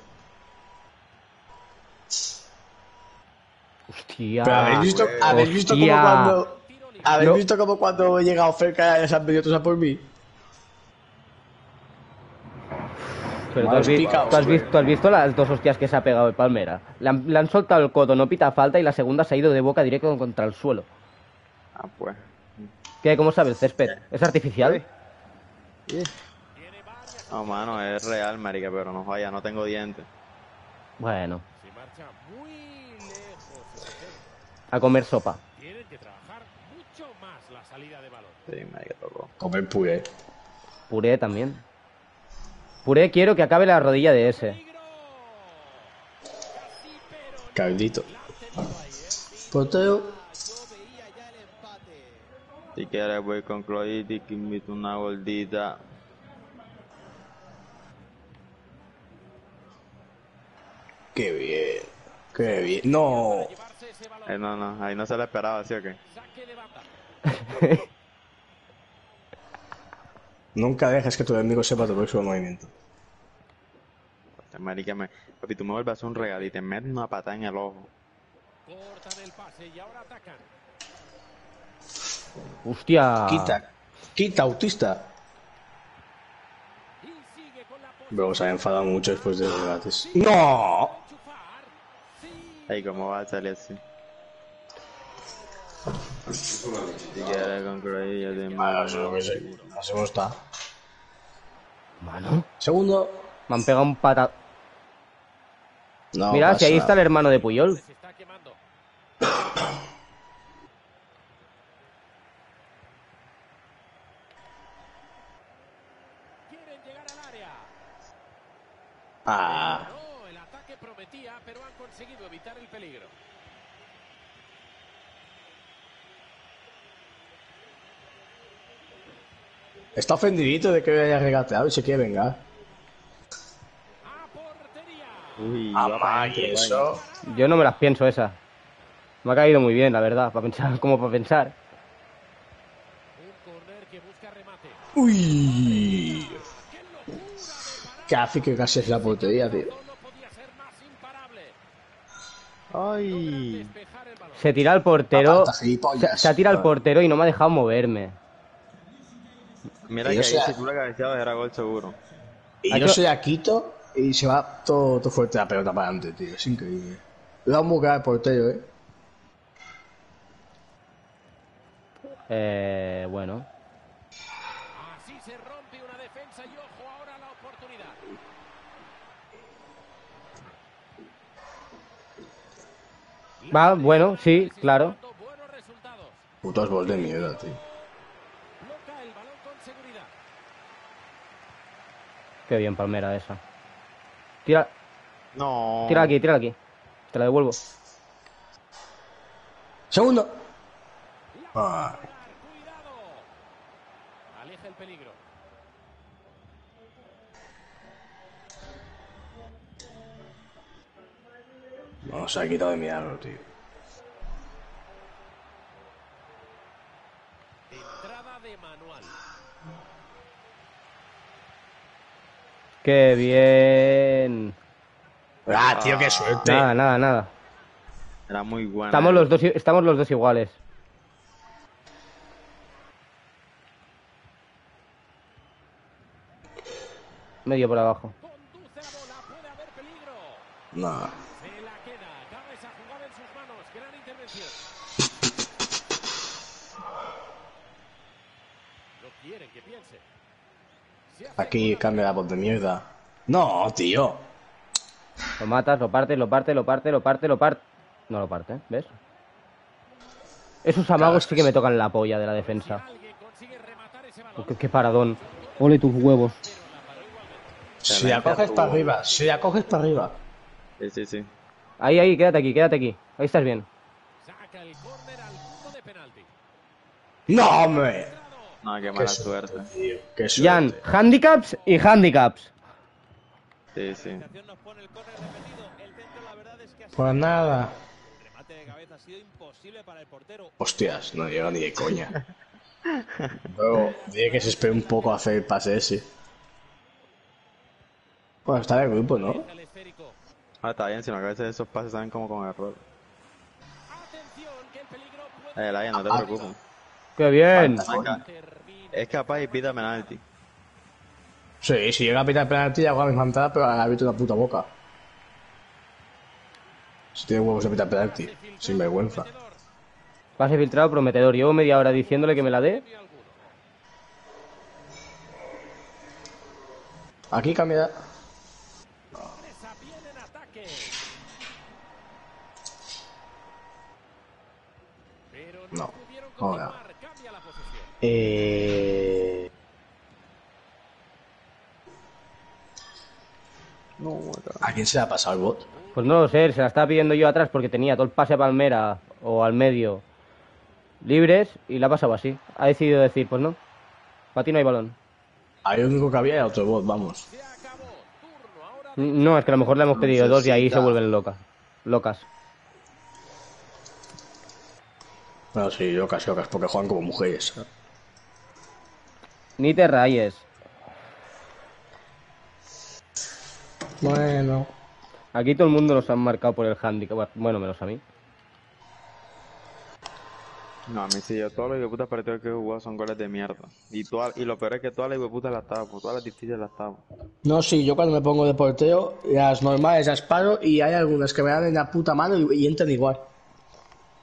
Hostia. Pero habéis visto, ¿habéis visto como Hostia. cuando. ¿Habéis No. visto como cuando he llegado cerca ya se han venido todos a por mí? Pero tú has, vi- picado, tú has güey. visto, tú has visto las dos hostias que se ha pegado el Palmera. Le han, le han soltado el codo, no pita falta y la segunda se ha ido de boca directo contra el suelo. Ah, pues. ¿Qué? ¿Cómo sabe el césped? ¿Es artificial? No, mano, es real, marica, pero no vaya, no tengo dientes. Bueno, a comer sopa. Tienen que trabajar mucho más la salida de balón. Sí, marica. Comer puré. Puré también. Puré quiero que acabe la rodilla de ese. Caldito. Portero. Si quieres voy con Cloidi que invito una gordita. Qué bien. Qué bien. No. Eh, no, no, ahí no se la esperaba, ¿sí o qué? Nunca dejes que tu enemigo sepa tu próximo movimiento. Marica me... Papi, tú me vuelves a hacer un regalo y te metes una patada en el ojo. Cortan el pase y ahora atacan. Hostia. Quita. Quita, autista. Luego se ha enfadado mucho después de los debates. ¡No! Ay, ¿cómo va a salir así? Si quieres con Ah, eso que sé. Así como está. Mano. Segundo. Me han pegado un pata. No Mira, si ahí está el hermano de Puyol. Ah. No, el ataque prometía, pero han conseguido evitar el peligro. Está ofendidito de que haya regateado y se quiere vengar. Uy, Ah, va para y eso. Yo no me las pienso esas. Me ha caído muy bien, la verdad, para pensar, como para pensar. Uy. Casi que casi es la portería, tío. Ay. Se tira al portero. Se, se ha tirado al portero y no me ha dejado moverme. Mira Y que yo ahí sea- si tú cabeceabas era gol seguro. Y Ha yo soy Aquito y se va todo, todo fuerte la pelota para adelante, tío. Es increíble. Le da un bocado al portero, eh. Eh, bueno. Así se rompe una defensa y ojo ahora la oportunidad. Va, bueno, sí, claro. Putos gol de mierda, tío. Qué bien, palmera esa. Tira, No. tira aquí, tira aquí. Te la devuelvo. Segundo. Ah, Aleja el peligro. no, se ha quitado de mirarlo, tío. Entrada de manual. Qué bien. Ah, tío, qué suerte. Nada, nada, nada. Era muy buena. Estamos los dos, estamos los dos iguales. Medio por abajo. No. Se la queda. Acaba esa jugada en sus manos. Gran intervención. No quieren que piense. Aquí cambia la voz de mierda. No, tío. Lo matas, lo partes, lo parte, lo parte, lo parte, lo parte. No lo parte, ¿ves? Esos amagos sí que me tocan la polla de la defensa. Oh, qué, qué paradón. Ole tus huevos. Si la coges para arriba, si la coges para arriba. Sí, sí, sí. Ahí, ahí, quédate aquí, quédate aquí. Ahí estás bien. ¡No, hombre! No, qué mala suerte. Qué Jan, handicaps y handicaps. Sí, sí. Pues nada. Hostias, no llega ni de coña. Luego, tiene que se espere un poco a hacer el pase ese. Bueno, está en el grupo, ¿no? Ah, está bien, sino que a veces esos pases salen como con error. Eh, Laia, no te preocupes. ¡Qué bien! Es capaz y pita penalti. Sí, si llega a pitar penalti, hago la misma entrada, pero ha abierto una puta boca. Si tiene huevos de pitar penalti, sin vergüenza. Pase filtrado prometedor. Llevo media hora diciéndole que me la dé. Aquí cambia. No, ahora. Eh... ¿A quién se le ha pasado el bot? Pues no lo sé, se la estaba pidiendo yo atrás porque tenía todo el pase a Palmera o al medio libres y la ha pasado así. Ha decidido decir, pues no, para ti no hay balón. Ahí lo único que había era otro bot, vamos. No, es que a lo mejor le hemos pedido dos y ahí se vuelven locas. Locas. Bueno, sí, locas, locas, porque juegan como mujeres. Ni te rayes. Bueno. Aquí todo el mundo nos han marcado por el handicap. Bueno, menos a mí. No, a mí sí, yo todos los hijueputas partidos que he jugado son goles de mierda. Y, toda- y lo peor es que todas las hijueputas las tapo, todas las difíciles las tapo. No, sí, yo cuando me pongo de portero, las normales las paro y hay algunas que me dan en la puta mano y, y entran igual.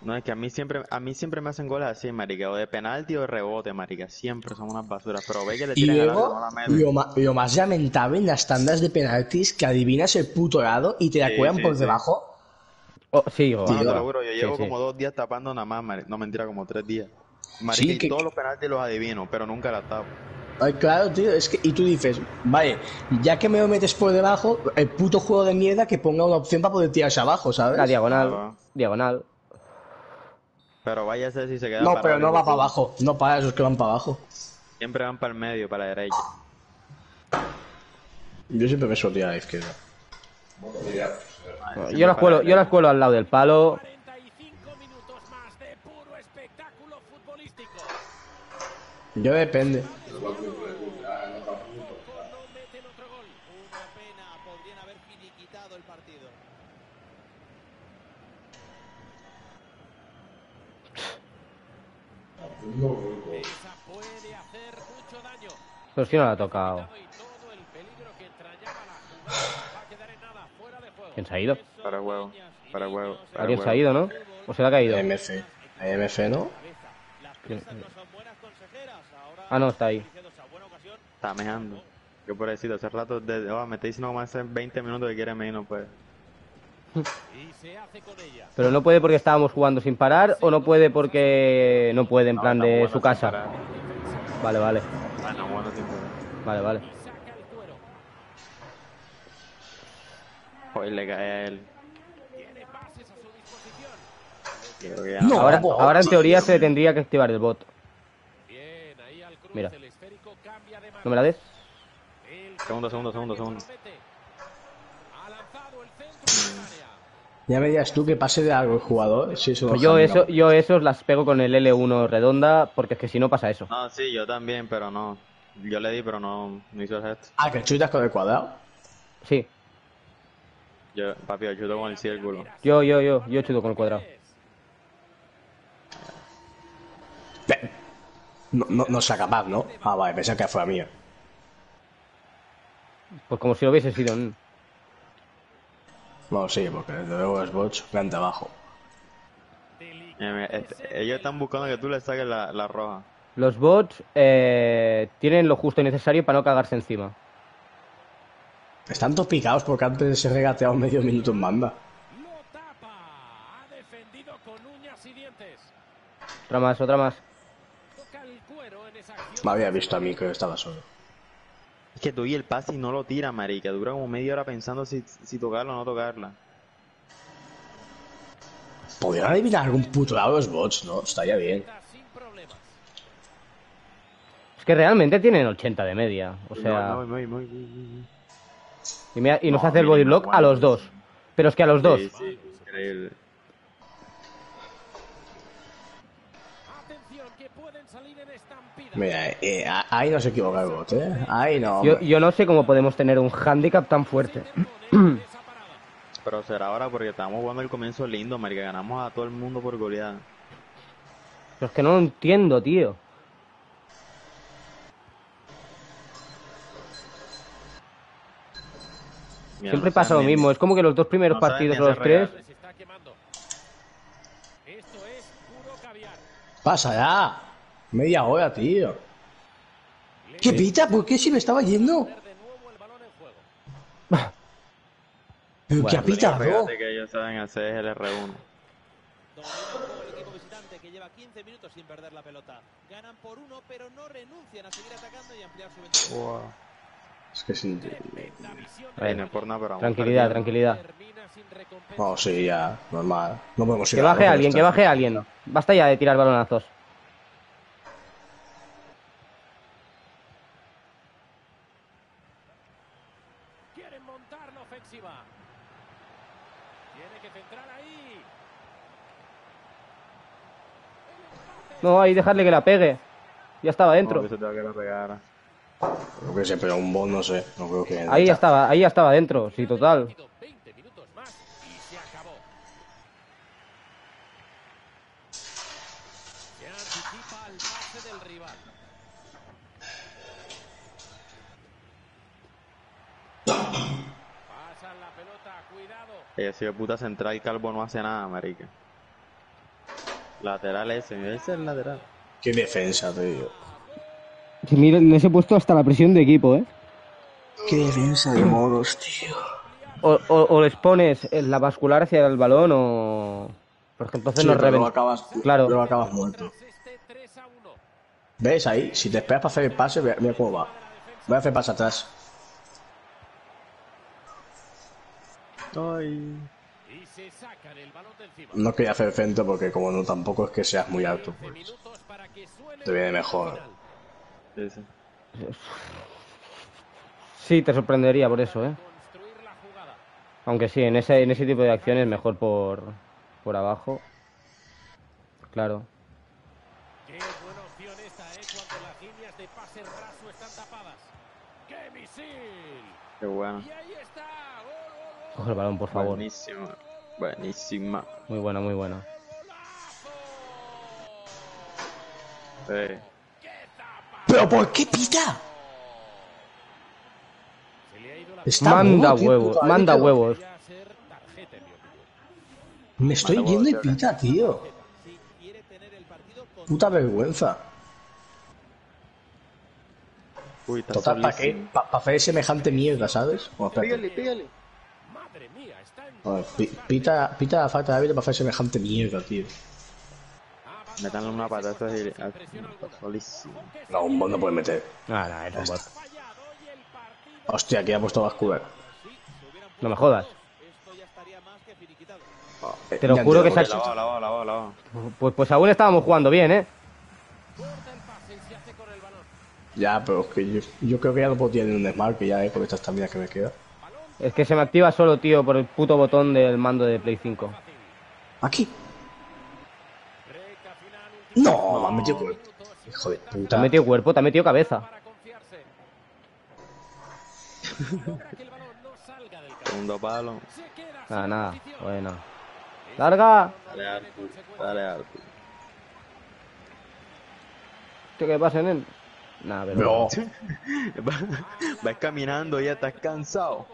No, es que a mí siempre, a mí siempre me hacen goles así, marica, o de penalti o de rebote, marica. Siempre son unas basuras, pero ve que le Y tiran arco, luego, no la lo, ma- lo más lamentable en las tandas de penaltis, que adivinas el puto lado y te la Sí, cuelan sí, por sí. debajo. Oh, sí, o- Bueno, te lo juro, yo llevo sí. como dos días tapando nada más, mari- no mentira, como tres días. Marica, y que- todos los penaltis los adivino, pero nunca las tapo. Ay, claro, tío, es que, y tú dices, vale, ya que me lo metes por debajo, el puto juego de mierda que ponga una opción para poder tirarse abajo, ¿sabes? La diagonal. Claro. Diagonal. Pero vaya a ser si se queda No, pero no va para abajo, no para esos que van para abajo. Siempre van para el medio, para la derecha. Yo siempre me tirar a la izquierda. Yo las cuelo, yo las cuelo al lado del palo. Yo depende. Podrían haber finiquitado el partido. Pero si no la ha tocado. ¿Quién se ha ido? Para huevo, para huevo. para Alguien se ha huevo. ido, ¿no? ¿O se le ha caído? AMF. AMF, ¿no? Ah, no, está ahí. Está mejando. Yo por decirlo, hace rato, de, oh, me está diciendo como hace 20 minutos que quiere medir, no puede. Pero no puede porque estábamos jugando sin parar o no puede porque no puede en No, plan de bueno su casa. parar. Vale, vale. Bueno, bueno. Vale, vale. Joder, le cae a él. Ya No, ahora, bot, ahora en teoría tío. se tendría que activar el bot. Mira. ¿No me la des? Segundo, segundo, segundo, segundo. Ya me digas tú que pase de algo el jugador. Si eso Pues yo, eso, yo esos las pego con el L1 redonda porque es que si no pasa eso. No, sí, yo también, pero no. Yo le di, pero no, no hizo el gesto. Ah, que chutas con el cuadrado. Sí, Yo, papi, yo chuto con el círculo. yo, yo, yo, yo chuto con el cuadrado. No, no, no sea capaz, ¿no? Ah, vale, pensé que fuera mía. Pues como si lo hubiese sido. mm. No, sí, porque desde luego es bots, planta abajo. Mira, mira, este- ellos están buscando que tú le saques la, la roja. Los bots eh, tienen lo justo y necesario para no cagarse encima. Están todos picados porque antes se regateado medio minuto en banda. Otra más, otra más. Me había visto a mí que estaba solo. Es que doy el pase y no lo tira, marica. Dura como media hora pensando si, si tocarla o no tocarla. Podrían adivinar algún puto lado los bots, ¿no? Estaría bien. Es que realmente tienen 80 de media. O sea, Muy, muy, muy, muy, muy. y, mira- y nos No, hace el body block a los dos. Pero es que a los dos. Sí, sí, increíble. Mira, eh, ahí no se equivoca el bot, ¿eh? Ahí no. Yo, no sé cómo podemos tener un handicap tan fuerte. Pero será ahora porque estamos jugando el comienzo lindo, marica. Ganamos a todo el mundo por goleada. Pero es que no lo entiendo, tío. Mira, Siempre pasa lo mismo. Es como que los dos primeros no partidos o los tres. Pasa ya. Media hora, tío. ¿Qué pita? ¿Por qué si me estaba yendo? Pero qué Bueno, bro. regate que ellos saben hacer es el R1. el equipo visitante que lleva 15 minutos sin perder la pelota. Ganan por uno, pero no renuncian a seguir atacando y ampliar su ventaja. Es que sí. Ay, no es por nada, pero vamos Tranquilidad, tranquilidad. No, sí, ya, normal. No podemos ir Que a baje la alguien, que baje alguien. Basta ya de tirar balonazos. Quieren montar la ofensiva. Tiene que centrar ahí. No, ahí dejarle que la pegue. Ya estaba dentro. No, que se que la pegara. Creo que sí, pero un bot no sé. No creo que. Ahí ya estaba, ahí ya estaba dentro. Sí, total. 20 minutos más y se acabó. Se anticipa al pase del rival. Pasan la pelota, cuidado. Ella sido puta central y Calvo no hace nada, marica. Lateral ese, ese es el lateral. Qué defensa, tío. Sí, mira, les he puesto hasta la presión de equipo, ¿eh? Qué defensa de modos, tío. O, o- o les pones la vascular hacia el balón o... Porque entonces Sí, nos acabas, Claro. luego acabas muerto. ¿Ves ahí? Si te esperas para hacer el pase, mira, mira cómo va. Voy a hacer pase atrás. Ay. Y se sacan el balón de encima. No quería hacer centro porque como no tampoco es que seas muy alto, pues te viene mejor. Sí, sí. Sí, te sorprendería por eso, ¿eh? Aunque sí, en ese, en ese tipo de acciones mejor por, por abajo. Claro. Qué buena opción esta. Cuando las líneas de pase raso están tapadas. ¡Qué misil! Qué bueno. Coge el balón, por favor. Buenísimo. Buenísima. Muy buena, muy buena. Sí. ¿Pero por qué pita? Está manda huevos, manda huevos. Me estoy Manda yendo y pita, tío. Puta vergüenza. Uy, Total, ¿para qué? Para hacer semejante mierda, ¿sabes? Bueno. Pégale, pégale. Pita, pita la falta de hábito para hacer semejante mierda, tío. Metanle una patata y. No, un bot no puede meter. Ah, no, es un bot. Hostia, aquí ha puesto vascular. No me jodas. Te lo juro que se ha hecho-. Pues, pues aún estábamos jugando bien, ¿eh? Ya, pero es que yo, yo creo que ya no puedo tirar ni un desmarque ya, eh, con esta estamina que me queda. Es que se me activa solo, tío, por el puto botón del mando de Play 5. Aquí. No, me han metido cuerpo. Hijo de Te puta. ha metido cuerpo, te ha metido cabeza. Segundo palo. Nada, nada. Bueno. ¡Larga! Dale, Arthur. Dale, Arthur. ¿Qué que pasa, nen? Nada, pero... No. Vas caminando y ya estás cansado.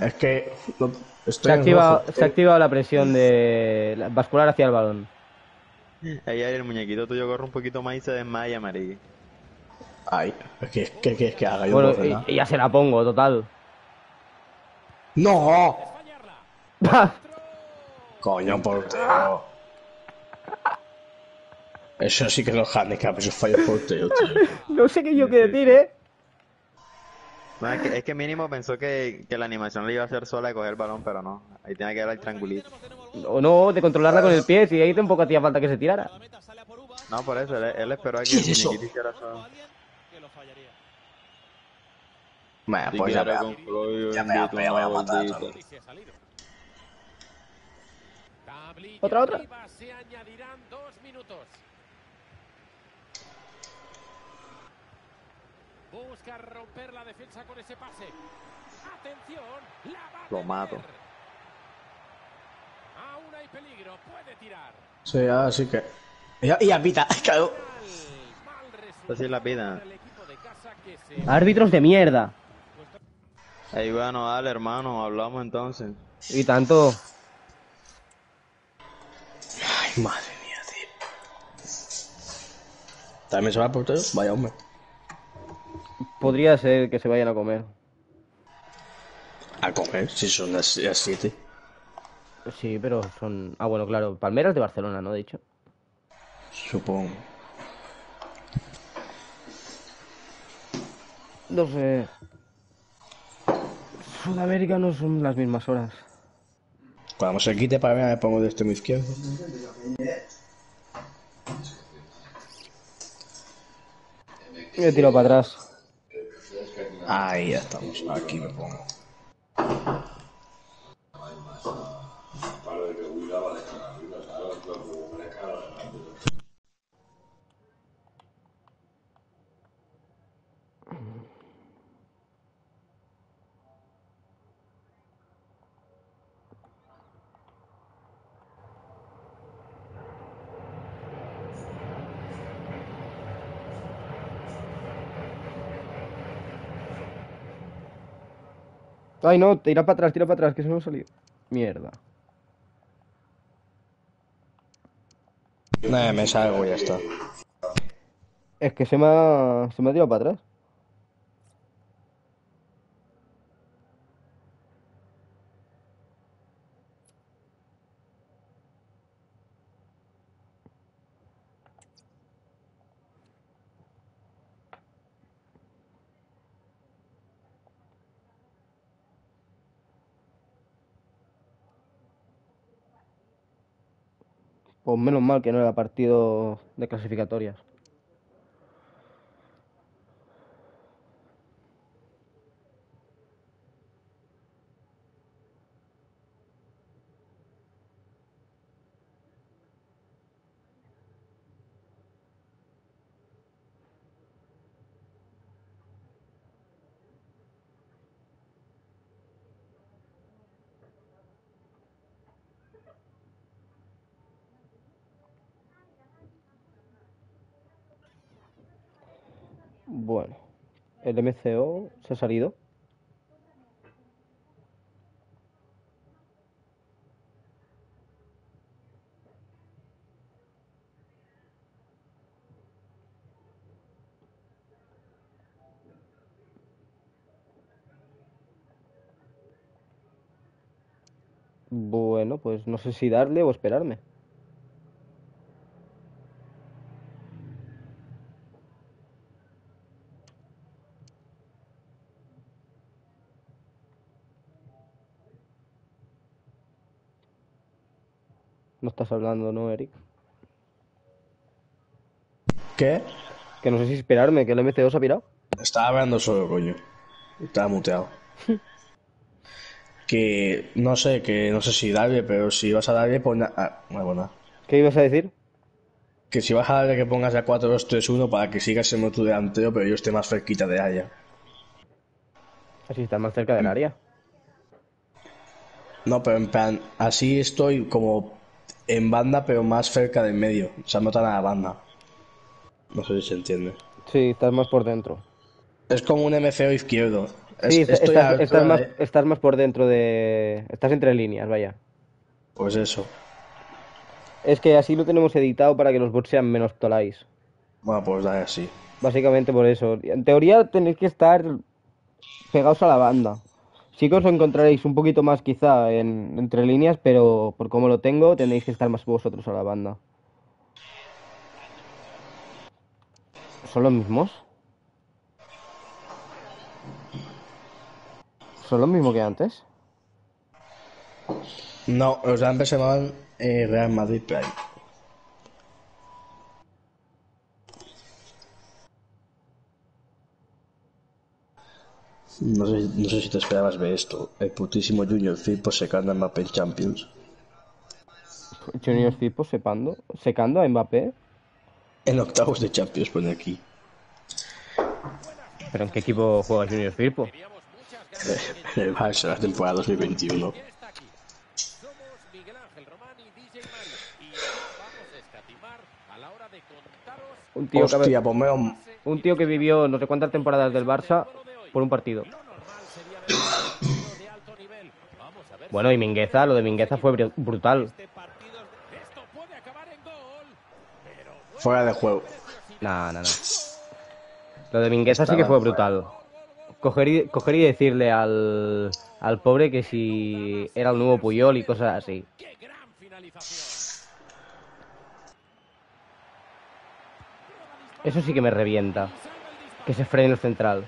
Es que no- Se estoy activado, rojo. se ha activado la presión de la- vascular hacia el balón. Ahí el muñequito tuyo corre un poquito más y se desmaya, Mari. Ay, es que, ¿qué quieres que haga? Yo Bueno, no y ya se la pongo, total. ¡No! Coño, portero. Eso sí que es los handicaps, esos fallos portero, tío. no sé qué yo qué decir, ¿eh? No, es, que, es que mínimo pensó que, que la animación le iba a hacer sola de coger el balón, pero no. Ahí tiene que dar el triangulito. O no, de controlarla con el pie, si ahí tampoco hacía falta que se tirara. No, por eso, él, él esperó a que ¿Qué el es hiciera solo. Bueno, pues ya me, ya me, voy a matar. Otra, otra. Se añadirán dos minutos. Busca romper la defensa con ese pase. Atención, la va a Lo mato. Aún hay peligro, puede tirar. Sí, así que. Y, y a pita, claro. Así es la vida. Árbitros de mierda. Ahí bueno, dale, hermano, hablamos entonces. Y tanto. Ay, madre mía, tío. ¿También se va el portero? Vaya hombre. Podría ser que se vayan a comer. A comer, si son las, las 7. Sí, pero son. Ah, bueno, claro. Palmeras de Barcelona, ¿no? De hecho. Supongo. No sé. Sudamérica no son las mismas horas. Cuando se quite para mí me pongo de extremo izquierdo. Me tiro para atrás. Ahí estamos. Aquí me pongo. Ay, no, tira para atrás, tira para atrás, que se me ha salido. Mierda. Nada, me salgo y ya está. Es que se me ha, se me ha tirado para atrás. Menos mal que no era partido de clasificatorias. Bueno, el MCO se ha salido. Bueno, pues no sé si darle o esperarme. Estás hablando, ¿no, Eric? ¿Qué? Que no sé si esperarme, que el MC2 ha pirado. Estaba hablando solo, coño. Estaba muteado. que no sé, que no sé si darle, pero si vas a darle, pon. a- Ah, bueno, nada. ¿Qué ibas a decir? Que si vas a darle que pongas a 4-2-3-1 para que sigas siendo tu delantero, pero yo esté más cerquita de área. Así estás más cerca del área. No, pero en plan, así estoy como en banda, pero más cerca del medio. O sea, no tan a la banda. No sé si se entiende. Sí, estás más por dentro. Es como un MCO izquierdo. Es- Sí, estás, más, de- estás más por dentro de... Estás entre líneas, vaya. Pues eso. Es que así lo tenemos editado para que los bots sean menos tolais. Bueno, pues dale así. Básicamente por eso. En teoría tenéis que estar pegados a la banda. Sí que os encontraréis un poquito más quizá en, entre líneas, pero por cómo lo tengo tenéis que estar más vosotros a la banda. ¿Son los mismos? ¿Son los mismos que antes? No, los de antes se llamaban eh, Real Madrid Prime. No sé, no sé si te esperabas ver esto. El putísimo Junior Firpo secando a Mbappé en Champions. Junior Firpo secando, secando a Mbappé. En octavos de Champions pone aquí. ¿Pero en qué equipo juega Junior Firpo? En el Barça, la temporada 2021. Un tío, que, Hostia, menos, un tío que vivió no sé cuántas temporadas del Barça por un partido. Bueno, y Mingueza, lo de Mingueza fue br- brutal. fuera de juego. No, no, no. Lo de Mingueza sí que fue brutal. Coger y, coger y decirle al, al pobre que si era el nuevo Puyol y cosas así. Eso sí que me revienta. Que se frene el central.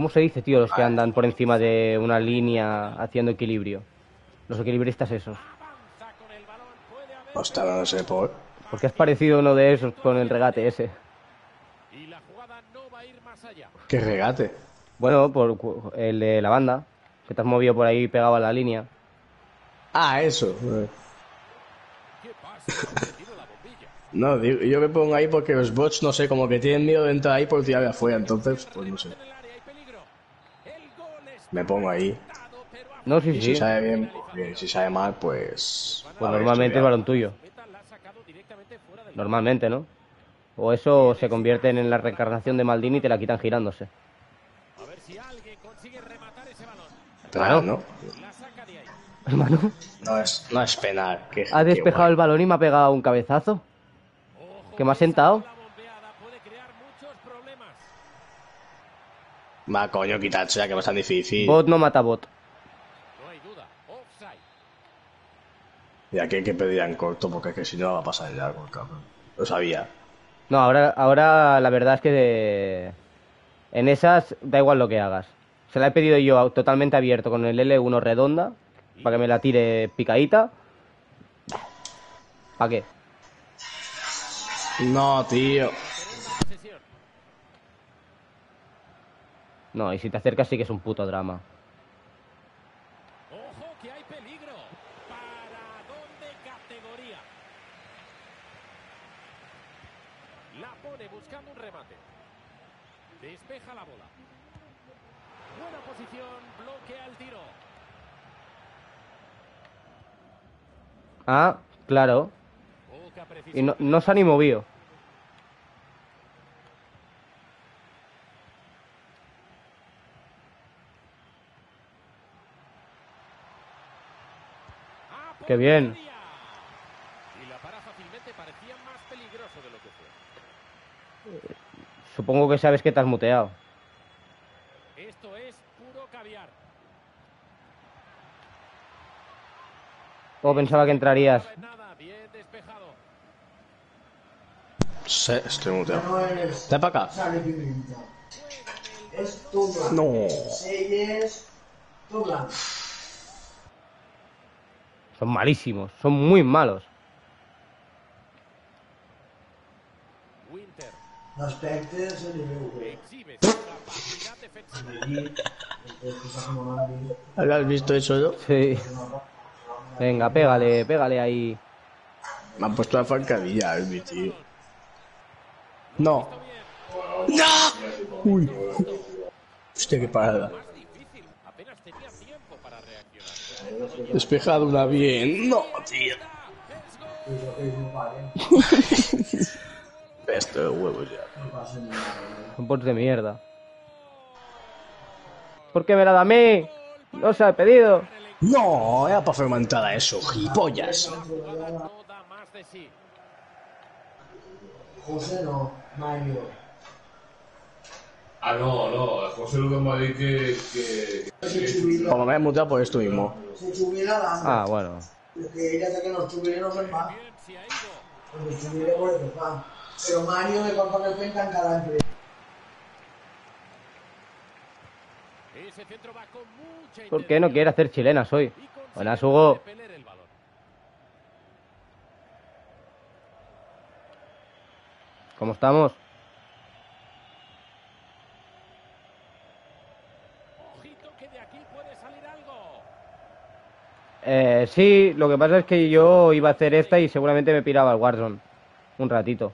¿Cómo se dice, tío, los que andan por encima de una línea haciendo equilibrio? Los equilibristas esos. Hostia, no lo sé, por. Porque has parecido uno de esos con el regate ese. Qué regate. Bueno, por el de la banda. Que te has movido por ahí pegado a la línea. Ah, eso. No, digo- yo me pongo ahí porque los bots, no sé, como que tienen miedo de entrar ahí por tirar afuera, entonces, pues no sé. Me pongo ahí. No, sí, Y sí. si sale bien, bien. Si sale mal, pues. Pues normalmente es balón tuyo. Normalmente, ¿no? O eso se convierte en la reencarnación de Maldini y te la quitan girándose. Claro, ¿no? Hermano, No es, no es penal. Que, ha que despejado el balón y me ha pegado un cabezazo. Que me ha sentado. Va, coño, quitarse ya que va a ser difícil. Bot no mata bot. Y aquí hay que pedir en corto porque es que si no va a pasar el algo, cabrón. Lo sabía. No, ahora, ahora la verdad es que de- en esas da igual lo que hagas. Se la he pedido yo totalmente abierto con el L1 redonda para que me la tire picadita. ¿Para qué? No, tío. No, y si te acercas sí que es un puto drama. La pone buscando un remate. Despeja la bola. Buena posición, bloquea el tiro. Ah, claro. Y no, no se ha ni movido. Qué bien. Y la para fácilmente parecía más peligroso de lo que fue. Supongo que sabes que te has muteado. Esto es puro caviar. O pensaba que entrarías. Bien. Sí, estoy muteado. No es Ven para acá. No. Son malísimos, son muy malos. ¿Has visto eso yo? Sí. Venga, pégale, pégale ahí. Me han puesto la zancadilla, Albi, tío. No. ¡No! Uy. Hostia, qué parada. Apenas tenía tiempo para reaccionar. Despejado una bien. No, tío. Esto de huevos ya. Son bots de mierda. ¿Por qué me la da a mí? No se ha pedido. No, era para fermentada eso, gilipollas. José no, Mario. Ah, no, no. José lo que me ha dicho que... que, que... Como me he muteado por esto mismo. Se chubila la Ah, bueno. Porque ella hace que nos chubile no se va. Cuando chubile por eso va. Pero Mario me cuenta que cuenta en cada empresa. ¿Por qué no quiere hacer chilenas hoy? Buenas, Hugo. ¿Cómo estamos? Ojito que de aquí puede salir algo. Eh, sí, lo que pasa es que yo iba a hacer esta y seguramente me piraba al Warzone. Un ratito.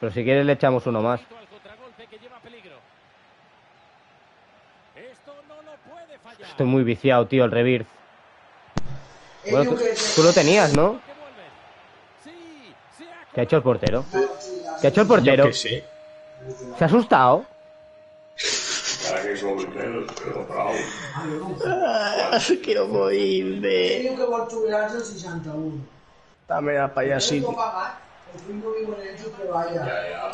Pero si quieres le echamos uno más. Estoy muy viciado, tío, el Rebirth. Bueno, tú, tú lo tenías, ¿no? ¿Qué ha hecho el portero? ¿Qué ha hecho el portero? Yo sé. ¿Se ha asustado? Para que sobre menos, pero bravo. Ah, quiero morirme. Diu que vol jubilar-se als 61. Dame la Tengo payasita. que pagar. El cinco vivo en el hecho que vaya.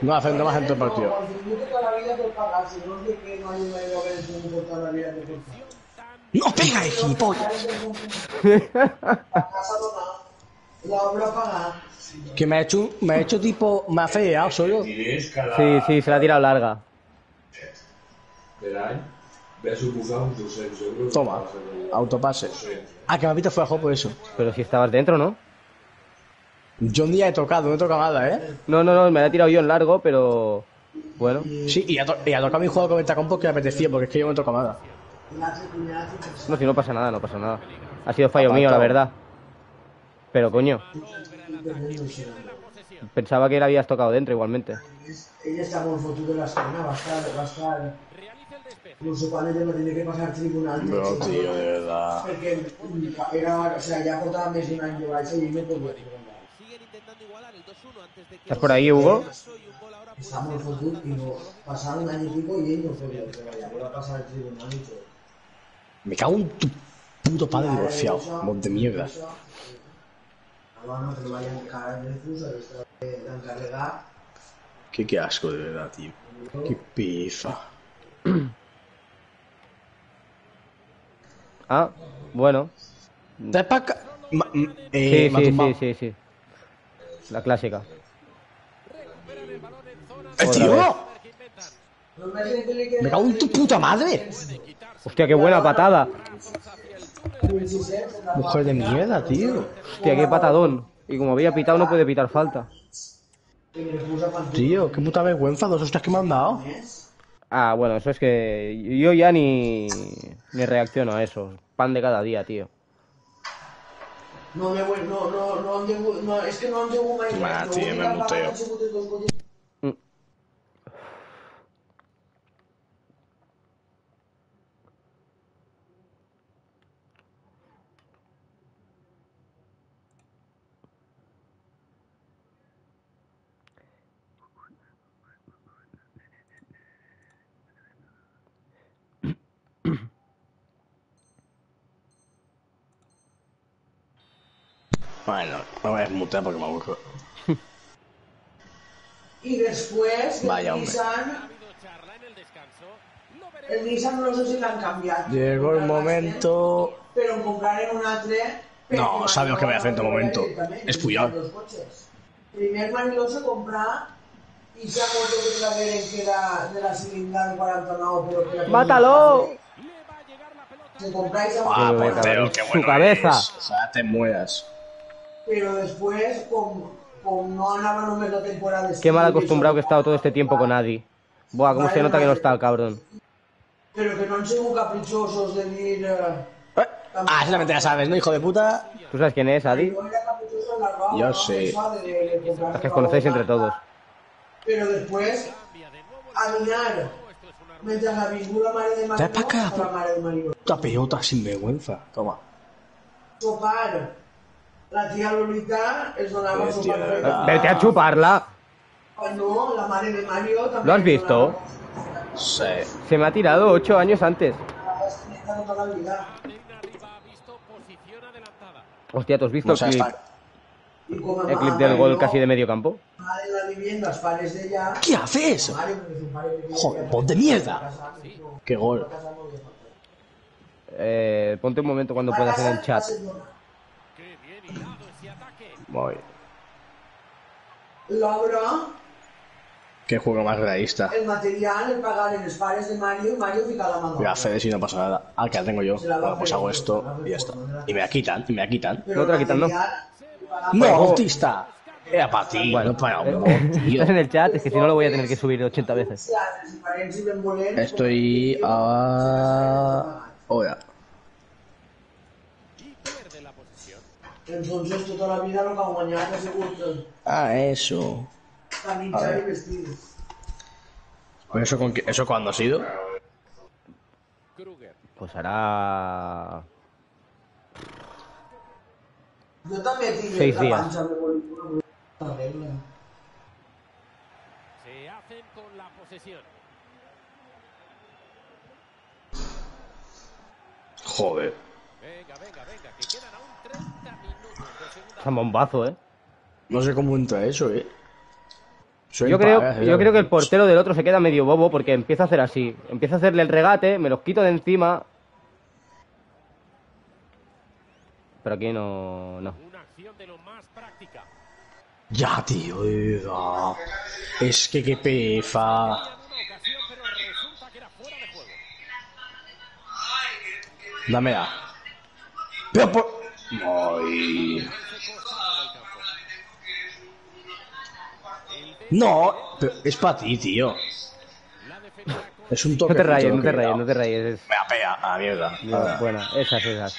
No hacen más en todo el partido. No, es de que no hay una idea que el cinco toda la vida por pagar. ¡No pega, gilipollas! Casa donada. La obra pagada. Que me ha hecho, me ha hecho tipo, me ha feado solo. Diners cada... Sí, sí, se la ha tirado larga. De l'any ve a suposar uns 200 euros. Toma, autopase. Ah, que visto fuera de juego por eso. Pero si estabas dentro, ¿no? Yo ni he tocado, no he tocado nada, ¿eh? No, no, no, me la he tirado yo en largo, pero... Bueno. Sí, y ha, to- y ha tocado mi juego con Ventacom porque me apetecía, porque es que yo no he tocado nada. No, si no pasa nada, no pasa nada. Ha sido fallo mío, la verdad. Pero coño, pensaba que la habías tocado dentro igualmente. Ella está molt fotut de l'esquena, va estar, va estar... Incluso quan ella va tenir que passar al tribunal. No, tío, de verdad. Perquè era, o sea, portava més d'un any de baixa i ell no podia treballar. ¿Estás por ahí, Hugo? Està molt fotut i no, passava un any i pico i ell no podia treballar. Va passar al tribunal i tot. Me cago en tu puto padre divorciado, mon de mierda. No en el està d'encarregar. Qué, qué asco, de verdad, tío. Qué pizza. Ah, bueno. ¿Te? Ma- Sí, eh, sí, tumbado. sí, sí, sí. La clásica. ¡Eh, Otra tío! ¡Me cago en tu puta madre! Hostia, qué buena patada. Mujer de mierda, tío. Hostia, qué patadón. Y como había pitado, no puede pitar falta. Tío, qué puta vergüenza, dos hostias que me han dado. Ah, bueno, eso es que yo ya ni, ni reacciono a eso. Pan de cada día, tío. No, me voy, no, no, no, no, és que no han degut mai Va, res. tio, L'única me vegada muteo. que han sigut els dos gols Bueno, me voy a desmutear porque me aburro. I després, el Vaya. Nissan... El Nissan no sé si l'han canviat. Llegó el momento. Però en compraren un altre No, sabe lo que voy a hacer en todo momento. Es cotxes. Primer Maniló se compra i s'ha moto que la veren que era de la cilindra 49, pero que la ¡Mátalo! Se compra y se Ah, Qué bueno, su bueno cabeza. es. O sea, te mueras. Pero después, com, com no només la temporada. Qué mal acostumbrado que he estado todo este tiempo con Adi. Buah, cómo se nota que no está el cabrón. Però que no han sigut capritxosos de dir... Eh, Ah, solamente ya sabes, ¿no, hijo de puta? ¿Tú sabes quién es, Adi? no era capritxoso en la roba, Yo sé. Es que os conocéis entre todos. Pero después, adivinar, mientras la vinguda mare de Mario, pa' acá, la mare de Mario, Puta pelota sin vergüenza. Toma. sopar, la tía Lolita es per verdad. Vete a chuparla. Cuando la mare de Mario también ¿Lo has visto? Sí. Se me ha tirado ocho años antes. Hostia, ¿tú has visto No el clip? El clip del gol casi de medio campo. ¿Qué haces? Joder, pon de mierda. Qué gol. Eh, ponte un momento cuando puedas en el chat. Voy. L'obra, Qué juego más realista. el material, el pagaren els pares de Mario, Mario fica la mano. Voy a hacer si no pasa nada. Ah, que la tengo yo. Bueno, pues hago esto y ya está. Y me la quitan, y me la quitan. No te la quitan, ¿no? No, autista. Era para ti, no para un. Estás en el chat, es que si no lo voy a tener que subir 80 veces. Estoy a... Ahora. Entonces, tota la vida eh, Ah, eso. A caminar i vestir. Pues eso, con qué- ¿Eso cuándo ha sido? Pues hará. Jo també tinc Seis la días. de una regla. Se hacen con la posesión. Joder. Venga, venga, venga, que quedan aún 30 minutos segunda. Zambombazo, ¿eh? No sé cómo entra eso, eh. Soy Yo creo, yo creo que el portero del otro se queda medio bobo porque empieza a hacer así. Empieza a hacerle el regate, me los quito de encima. Pero aquí no. no. Ya, tío, oiga. Es que qué pefa. Dámela. Pero por... Ay. No, pero es para ti, tío. Es un toque. No te rayes, no te rayes, no te rayes. Me apea a la mierda. Ya, Buena, esas, esas.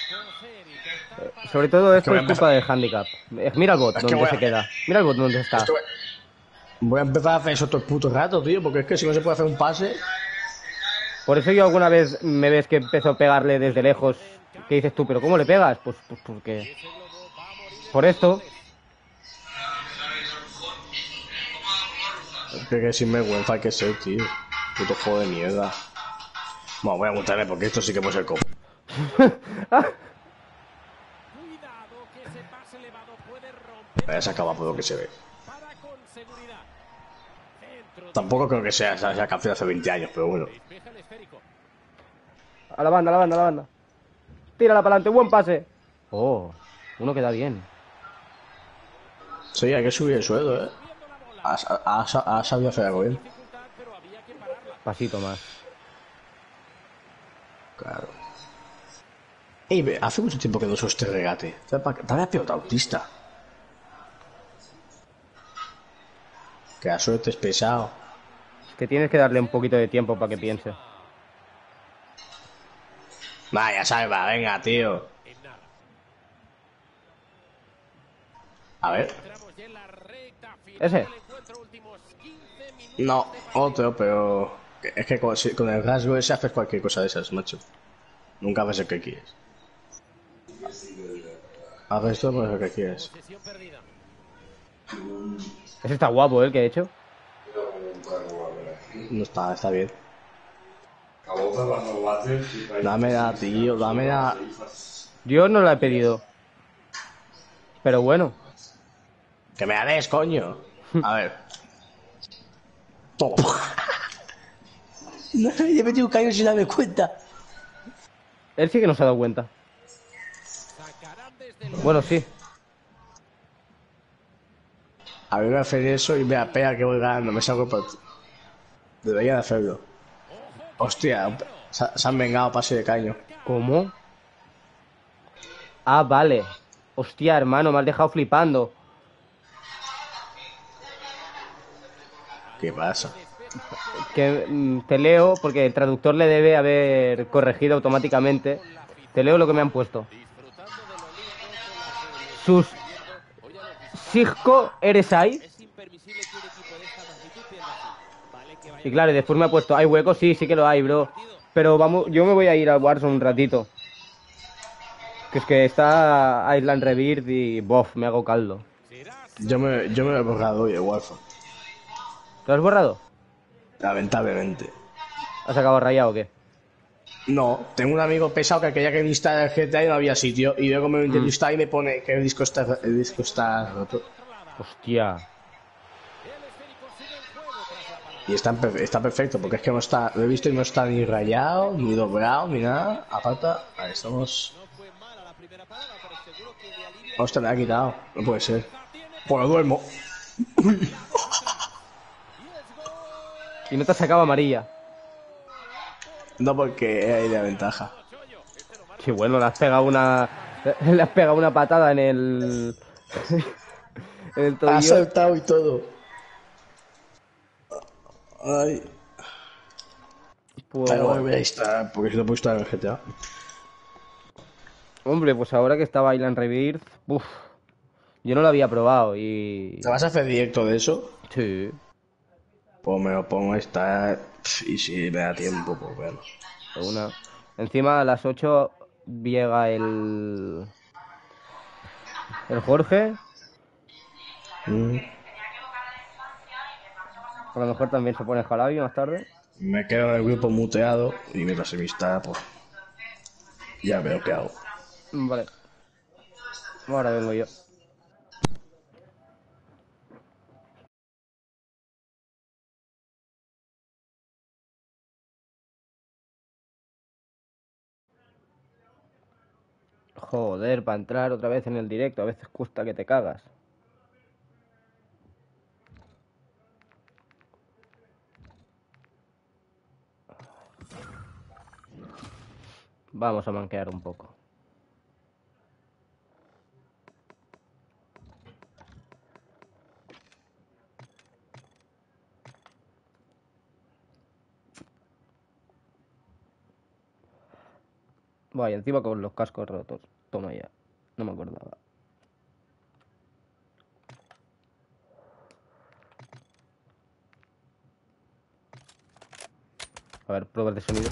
Eh, Sobre todo esto es culpa del handicap. Eh, Mira el bot Es que donde a- se queda. Mira el bot donde está. Esto- Voy a empezar a hacer eso todo el puto rato, tío, porque es que si no se puede hacer un pase. Por eso yo alguna vez me ves que empezó a pegarle desde lejos. ¿Qué dices tú? ¿Pero cómo le pegas? Pues, pues porque. Por esto. Es que, que sin vergüenza hay que ser, tío. Puto juego de mierda. Bueno, voy a apuntarle porque esto sí que puede ser copo. Ya se acaba por lo que se ve. Tampoco creo que sea esa, esa canción hace 20 años, pero bueno. A la banda, a la banda, a la banda. Tírala para adelante, buen pase. Oh, uno queda bien. Sí, hay que subir el sueldo, eh. Has, has- has sabido hacer algo bien. Pasito más. Claro. Ey, hace mucho tiempo que no uso este regate. Dame la pelota autista. Que la suerte es pesado. Es que tienes que darle un poquito de tiempo para que piense. Vaya, salva, venga, tío. A ver. Ese. No, otro, pero. Es que con, el rasgo ese haces cualquier cosa de esas, macho. Nunca haces el que quieres. Haces todo lo que quieres. Ese está guapo, ¿eh? El que he hecho. No está, está bien. Acabó cerrando bates y Dame la, tío, dame la. Yo no la he pedido. Pero bueno. Que me la des, coño. A ver. Toma. No, le he metido un caño sin darme cuenta. Él sí que no se ha dado cuenta. Bueno, sí. A mí me hace eso y me apea que voy ganando, me salgo por... Debería de hacerlo. Hostia, se, se han vengado pase de caño. ¿Cómo? Ah, vale. Hostia, hermano, me has dejado flipando. ¿Qué pasa? Que mm, te leo, porque el traductor le debe haber corregido automáticamente. Te leo lo que me han puesto. Sus... Sigco, ¿eres ahí? Y claro, y después me ha puesto, ¿hay huecos? Sí, sí que lo hay, bro. Pero vamos, yo me voy a ir al Warzone un ratito. Que es que está Island Rebirth y bof, me hago caldo. Yo me, yo me he borrado hoy el Warzone. ¿Lo has borrado? Lamentablemente. ¿Has acabado rayado o qué? No, tengo un amigo pesado que quería que me instale el GTA y no había sitio. Y luego me lo instalar y me pone que el disco está, el disco está roto. Hostia. Y está, está perfecto, porque es que no está, lo he visto y no está ni rayado, ni doblado, ni nada. Aparte, ahí estamos. Hostia, me ha quitado. No puede ser. Pues lo duermo. Y no te sacado amarilla. No porque hay de ventaja. Qué bueno, le has pegado una. Le has pegado una patada en el. en el Ha tobillo. saltado y todo. Ay. Pues- Pero voy a instalar, porque si no puedo instalar el GTA. Hombre, pues ahora que estaba Island Rebirth. Uf. Yo no lo había probado y. ¿Te vas a hacer directo de eso? Sí. Pues me lo pongo a estar. Y si me da tiempo, pues bueno. Una. Encima a las 8 llega el. El Jorge. Mm. A lo mejor también se pone Jalabi más tarde. Me quedo en el grupo muteado y mientras se pues. Ya veo qué hago. Vale. Ahora vengo yo. Joder, para entrar otra vez en el directo, a veces cuesta que te cagas. Vamos a manquear un poco. Vaya, encima con los cascos rotos. Toma ya. No me acordaba. A ver, pruebas de sonido.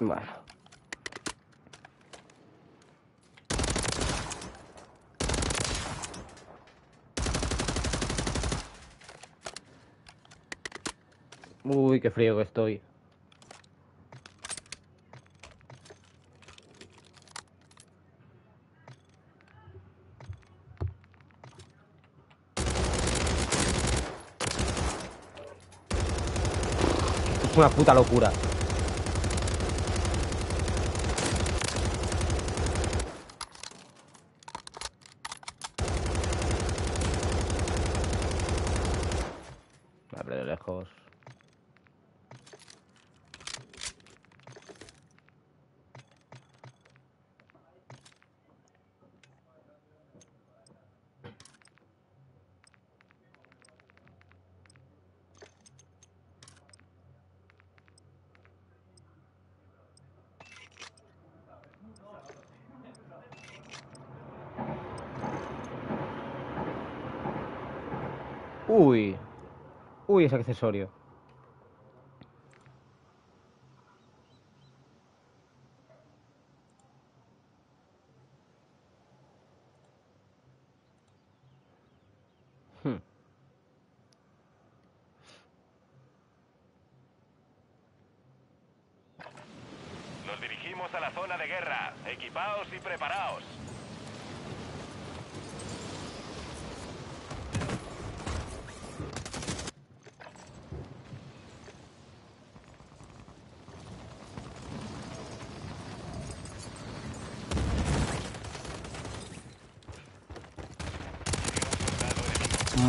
Bueno. Uy, qué frío que estoy. Es una puta locura. Abre de lejos. Uy. Accesorio. Hmm. Nos dirigimos a la zona de guerra. Equipaos y preparaos.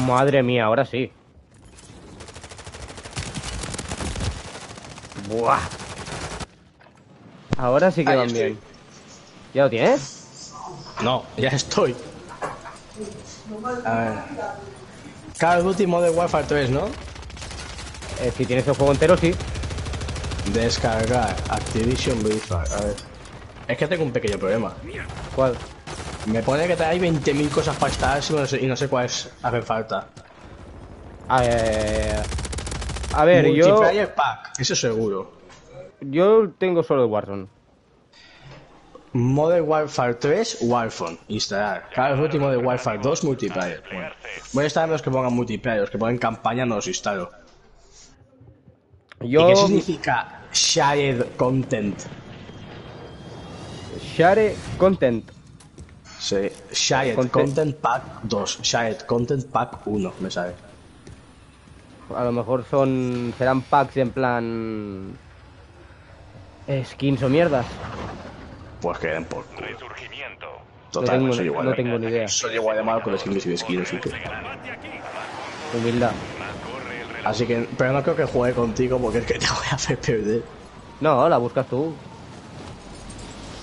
Madre mía, ahora sí. Buah. Ahora sí que Ahí van estoy. bien. ¿Ya lo tienes? No, ya estoy. A ver. Call of Duty Modern Warfare 3, ¿no? Eh, si tienes el juego entero, sí. Descargar Activision Blizzard. A ver. Es que tengo un pequeño problema. ¿Cuál? Me pone que hay 20.000 cosas para instalar y no sé, y no sé cuáles hacen falta. A ver, a ver yo, Multiplayer Pack, eso seguro. yo tengo solo el Warzone. Modern Warfare 3, Warphone, instalar. Call of Duty Modern Warfare 2, multiplayer. Bueno, voy a instalar los que pongan multiplayer, los que ponen campaña no los instalo. Yo... ¿Y qué significa shared content? Share Content. Sí, shared Content. content. Pack 2, shared content pack 1, me sale. A lo mejor son serán packs en plan skins o mierdas. Pues que den por. Resurgimiento. Total, no tengo, soy igual. no de- tengo ni idea. Soy igual de malo con los skins y skins, así que. Humildad. Así que, pero no creo que juegue contigo porque es que te voy a hacer perder. No, la buscas tú.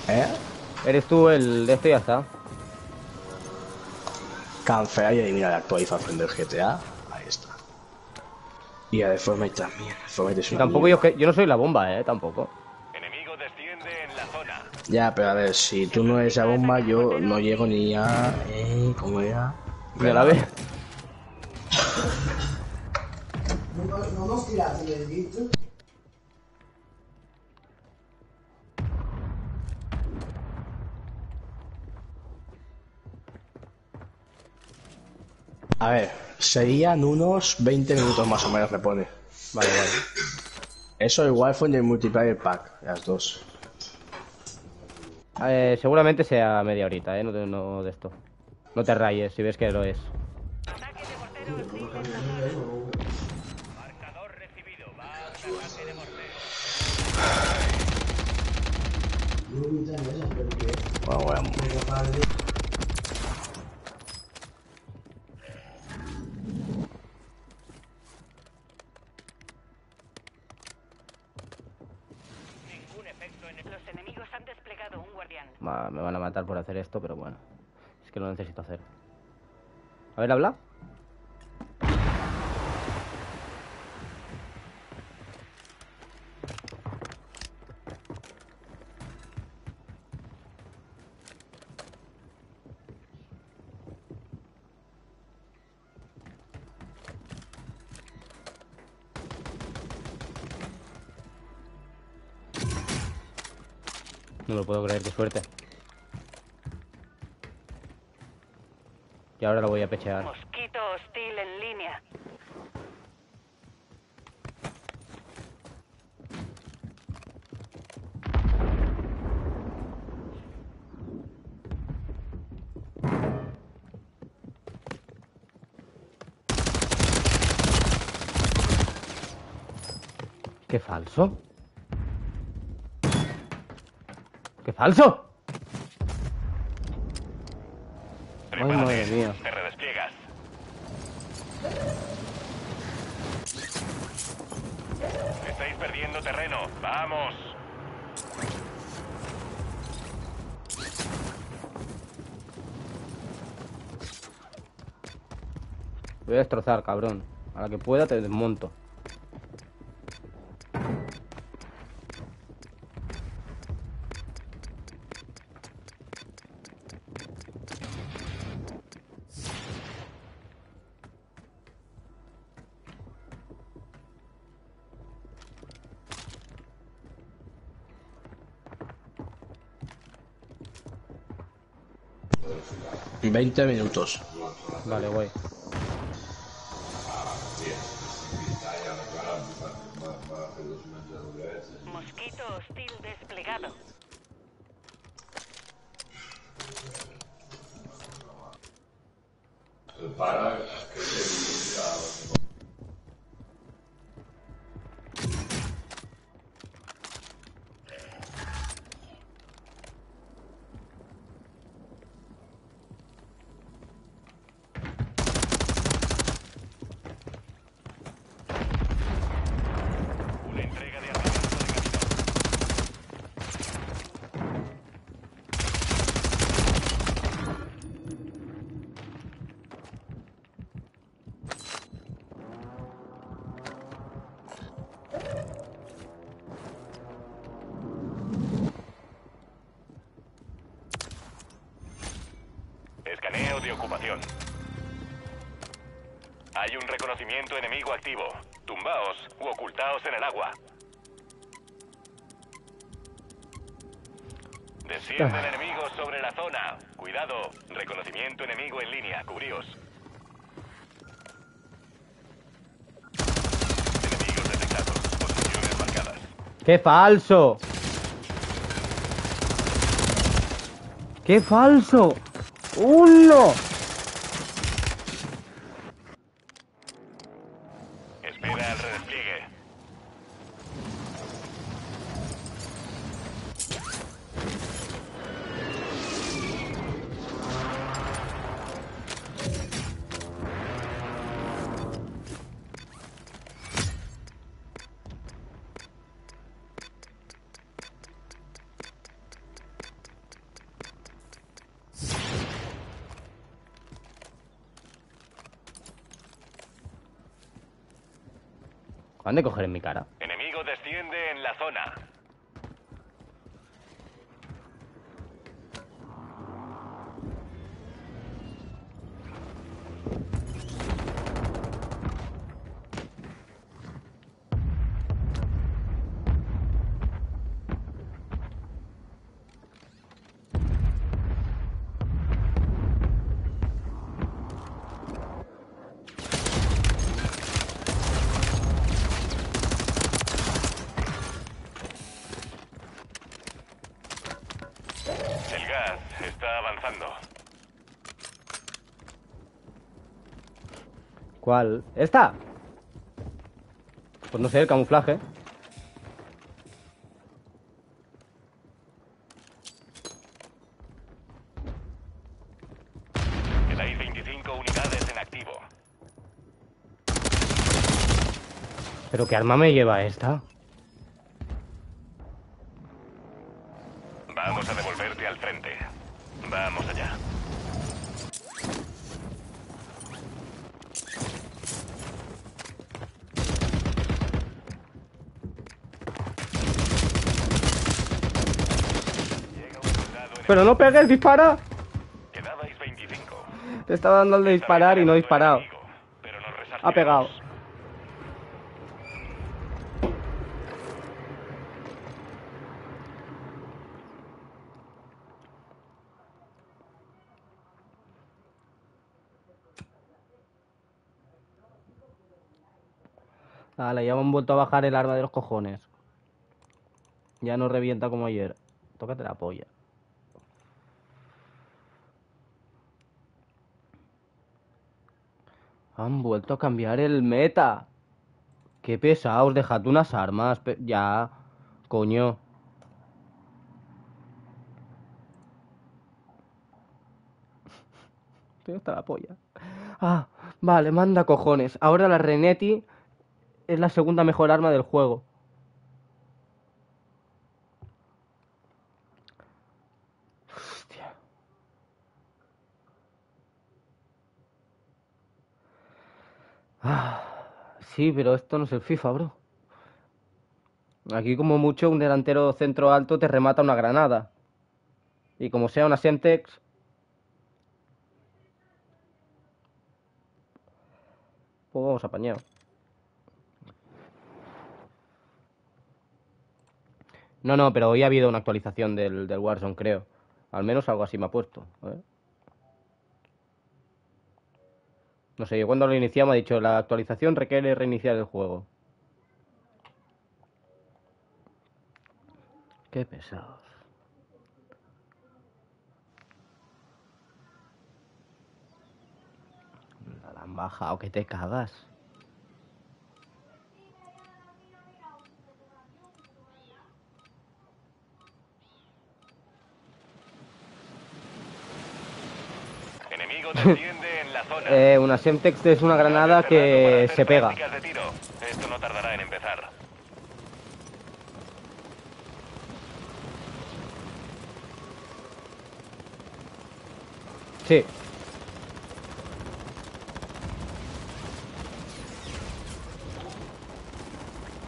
¿Eh? Eres tú el de esto y ya está. Cancelar y eliminar la actualización del GTA. Ahí está. Y a también. Es Y una tampoco yo, que- yo no soy la bomba, eh, tampoco. Enemigo desciende en la zona. Ya, pero a ver, si tú no eres la bomba, yo no llego ni a. Eh, ¿Cómo era? A la vez. No, no nos grito. A ver, serían unos 20 minutos más o menos, me pone. Vale, vale. Eso el Wi-Fi y el multiplayer pack, las dos. Eh, seguramente sea media horita, eh, no, te- no de esto. No te rayes si ves que lo es. Bueno, bueno. Me van a matar por hacer esto, pero bueno. Es que lo necesito hacer. A ver, habla. No lo puedo creer, qué suerte. Y ahora lo voy a pechear. Mosquito hostil en línea. ¡Qué falso! ¡Qué falso! Ay, madre mía. Te redespliegas. Estáis perdiendo terreno. Vamos. Voy a destrozar, cabrón. A la que pueda te desmonto. Veinte minutos. Vale, voy. Enemigo activo. Tumbaos u ocultaos en el agua. Descienden enemigos sobre la zona. Cuidado. Reconocimiento enemigo en línea. Cubríos. Enemigos detectados. Posiciones marcadas. ¡Qué falso! ¡Qué falso! ¡Uno! ¿Cuál? ¿Esta? Pues no sé, el camuflaje. Quedáis 25 unidades en activo. ¿Pero qué arma me lleva esta? Vamos a devolverte al frente. Vamos allá. ¡Pero no pegues, dispara! Quedabais 25. Te estaba dando al de disparar y no he disparado. Ha pegado. Vale, ya me han vuelto a bajar el arma de los cojones. Ya no revienta como ayer. Tócate la polla. Han vuelto a cambiar el meta. Qué pesados, dejad unas armas. Ya, coño. Tengo hasta la polla. Ah, vale, manda cojones. Ahora la Renetti es la segunda mejor arma del juego. Ah, sí, pero esto no es el FIFA, bro. Aquí como mucho un delantero centro alto te remata una granada. Y como sea una Semtex... Pues vamos apañado. No, no, pero hoy ha habido una actualización del, del Warzone, creo. Al menos algo así me ha puesto. A ver. No sé, yo cuando lo iniciamos ha dicho la actualización requiere reiniciar el juego. Qué pesados. La han bajado, que te cagas. Enemigo desciende en la zona. Eh, una Semtex es una granada que se pega. Esto no tardará en empezar. Sí.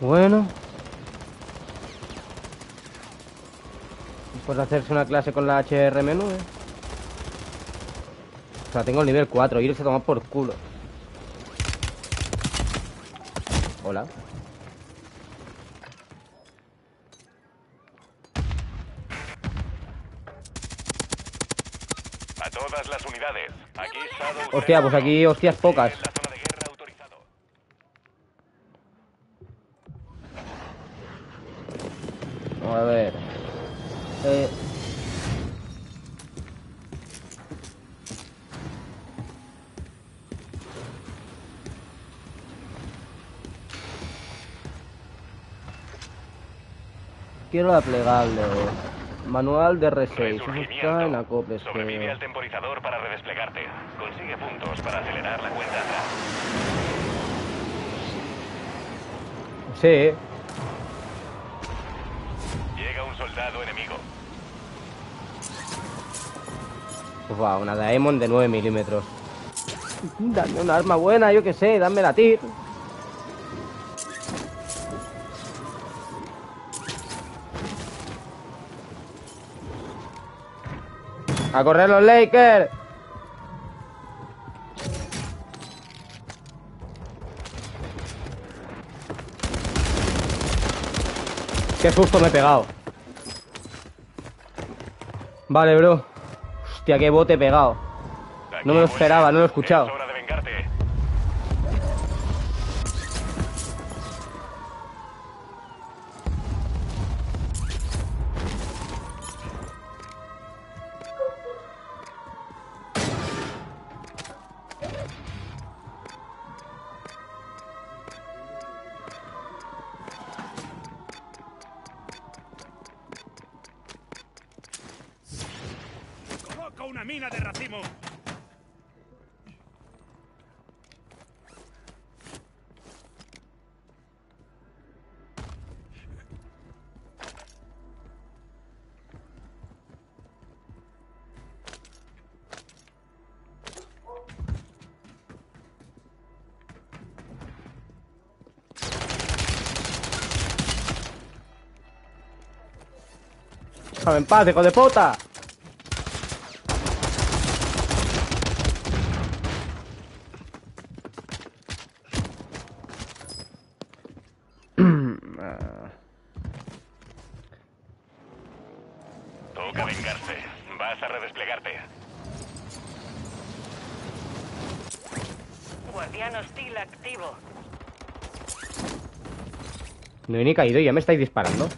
Bueno. Pues hacerse una clase con la HR menú, ¿eh? O sea, tengo el nivel 4, irse a tomar por culo. Hola. A todas las unidades. Aquí Hostia, pues aquí hostias pocas. A ver. Eh, Quiero la plegable. Manual de R6. Eso está en acoples. Sobrevive creo. al temporizador para redesplegarte. Consigue puntos para acelerar la cuenta atrás. Sí. Llega un soldado enemigo. Pues va, una Daemon de 9 milímetros. Dame una arma buena, yo que sé, dame la TIR. A correr los Lakers. Qué susto me he pegado. Vale, bro. Hostia, qué bote he pegado. No me lo esperaba, no lo he escuchado. Déjame en paz, hijo de puta. Toca vengarse. Vas a redesplegarte. Guardián hostil activo. No he ni caído y ya me estáis disparando.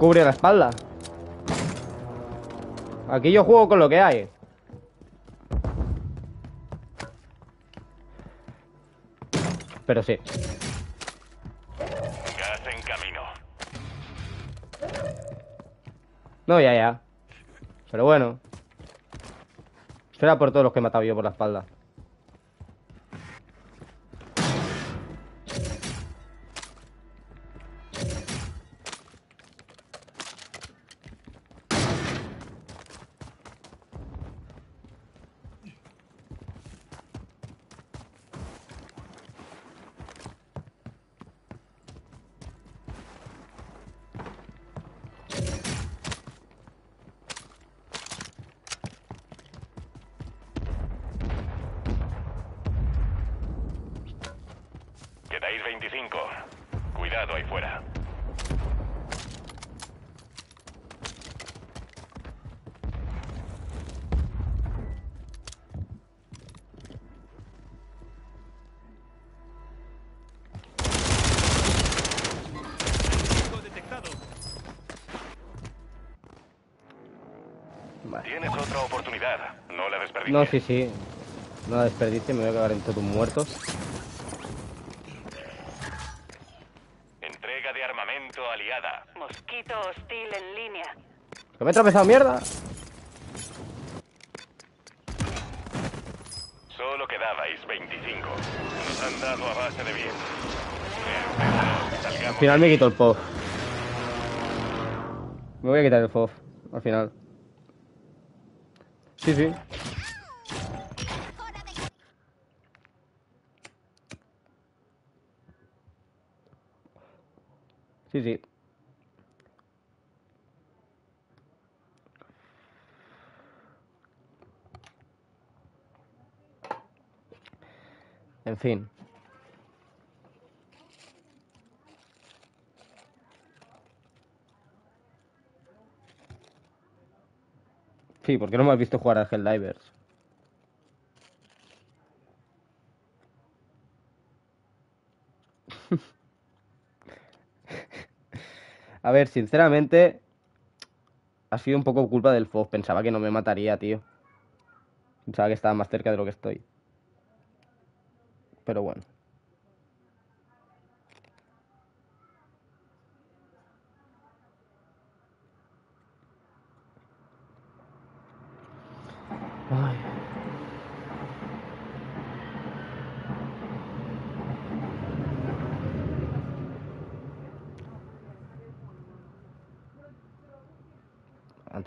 Cubre la espalda. Aquí yo juego con lo que hay. Pero sí. Gas en camino. No, ya, ya. Pero bueno. Era por todos los que he matado yo por la espalda. No sí, sí. No la desperdicie, me voy a cagar en todos muertos. Entrega de armamento aliada. Mosquito hostil en línea. ¿Que me he tropezado mierda? Solo quedabais 25. Nos han dado a base de bien. Al final me quito el POV. Me voy a quitar el FOV. Al final. Sí, sí. Sí. En fin. Sí, porque no me has visto jugar al Helldivers. A ver, sinceramente, ha sido un poco culpa del FOF. Pensaba que no me mataría, tío. Pensaba que estaba más cerca de lo que estoy. Pero bueno.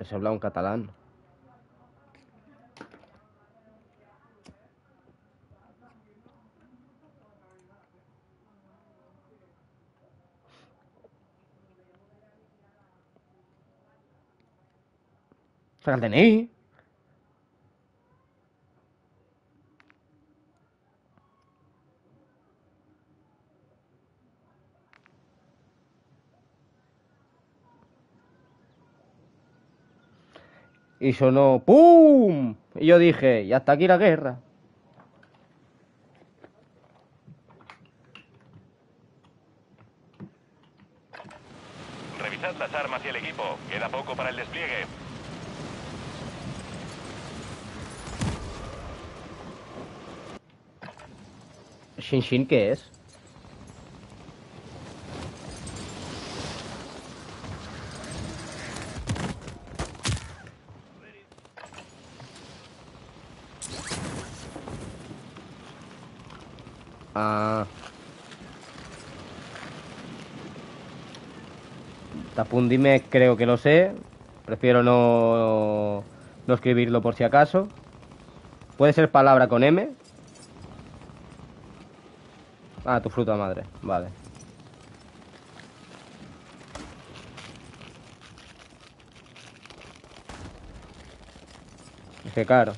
Antes he hablado en catalán. Saca el DNI. Y sonó ¡Pum! Y yo dije, y hasta aquí la guerra. Revisad las armas y el equipo. Queda poco para el despliegue. ¿Shin Shin qué es? Ah. Tapundime creo que lo sé. Prefiero no, no escribirlo por si acaso. Puede ser palabra con M. Ah, tu fruta madre. Vale. Es que claro.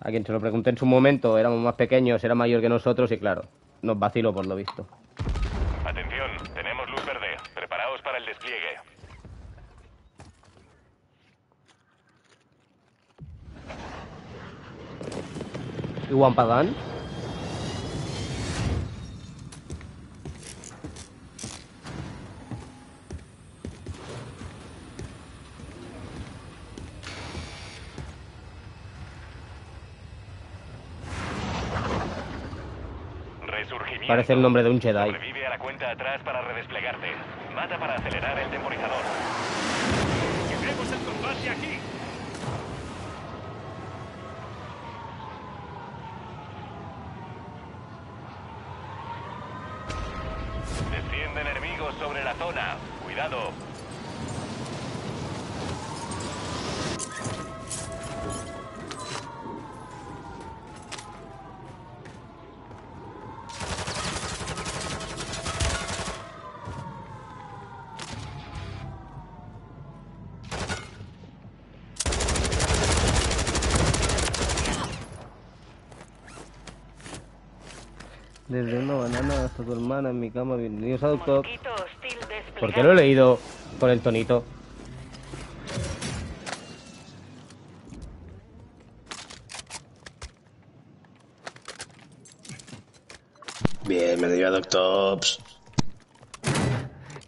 A quien se lo pregunté en su momento, éramos más pequeños, era mayor que nosotros y claro, nos vacilo por lo visto. Atención, tenemos luz verde. Preparaos para el despliegue. ¿Y? Resurgimiento. Parece el nombre de un Jedi. Sobrevive a la cuenta atrás para redesplegarte. Mata para acelerar el temporizador. ¡Queremos el combate aquí! Desplegado. ¿Por qué lo he leído con el tonito? Bienvenido a Doctops.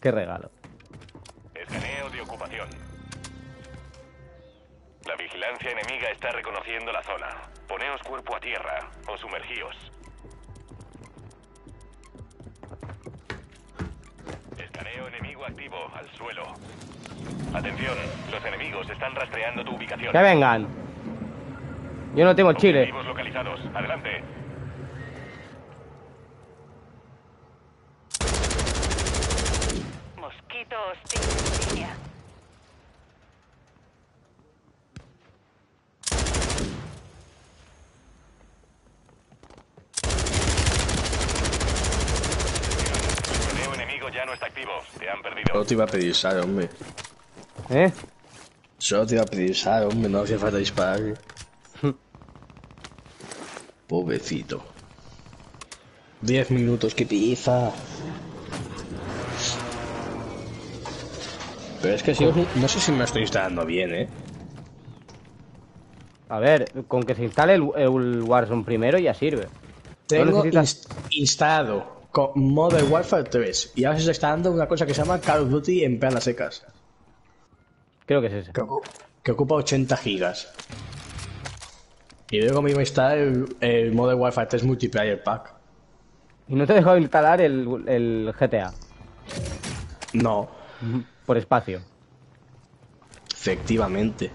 Qué regalo. Escaneo de ocupación. La vigilancia enemiga está reconociendo la zona. Poneos cuerpo a tierra o sumergíos. Suelo. Atención, los enemigos están rastreando tu ubicación. Que vengan. Yo no tengo chile. Objetivos localizados. Adelante. Mosquito hostil en línea. Escaneo enemigo ya no está activo. Te han perdido. Solo te iba a pedir sal, hombre. ¿Eh? Solo te iba a pedir sal, hombre. No hacía falta disparar. Pobrecito. Diez minutos, qué pizza. Pero es que si no sé si me estoy instalando bien, ¿eh? A ver, con que se instale el, el Warzone primero ya sirve. Tengo necesitas- ins- instalado con Modern Warfare 3 y ahora se está dando una cosa que se llama Call of Duty en plan a secas, Creo que es ese. que, ocu- que ocupa 80 gigas. Y luego me iba a instalar el, el Modern Warfare 3 Multiplayer Pack. Y no te dejado instalar el, el GTA. No, Por espacio. efectivamente.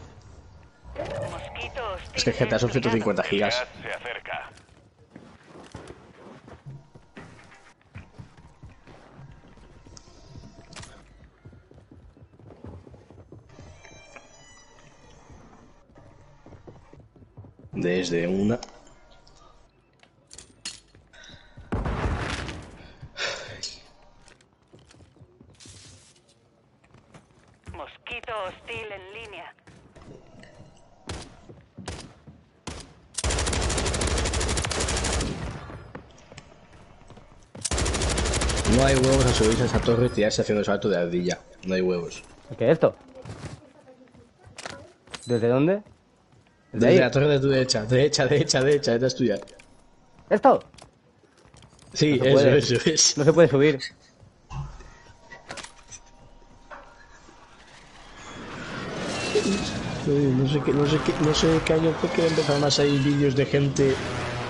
Es que GTA son 150 gigas. Desde una... Mosquito hostil en línea. No hay huevos a subirse a esa torre y tirarse haciendo salto de ardilla. No hay huevos. ¿Qué es esto? ¿Desde dónde? ¿Desde Desde ahí? la torre de tu derecha, derecha, derecha, derecha, esta es tuya. ¿Esto? Sí, No eso, eso es. No se puede subir. No sé qué, no sé qué, no sé qué año fue que empezaron a salir vídeos de gente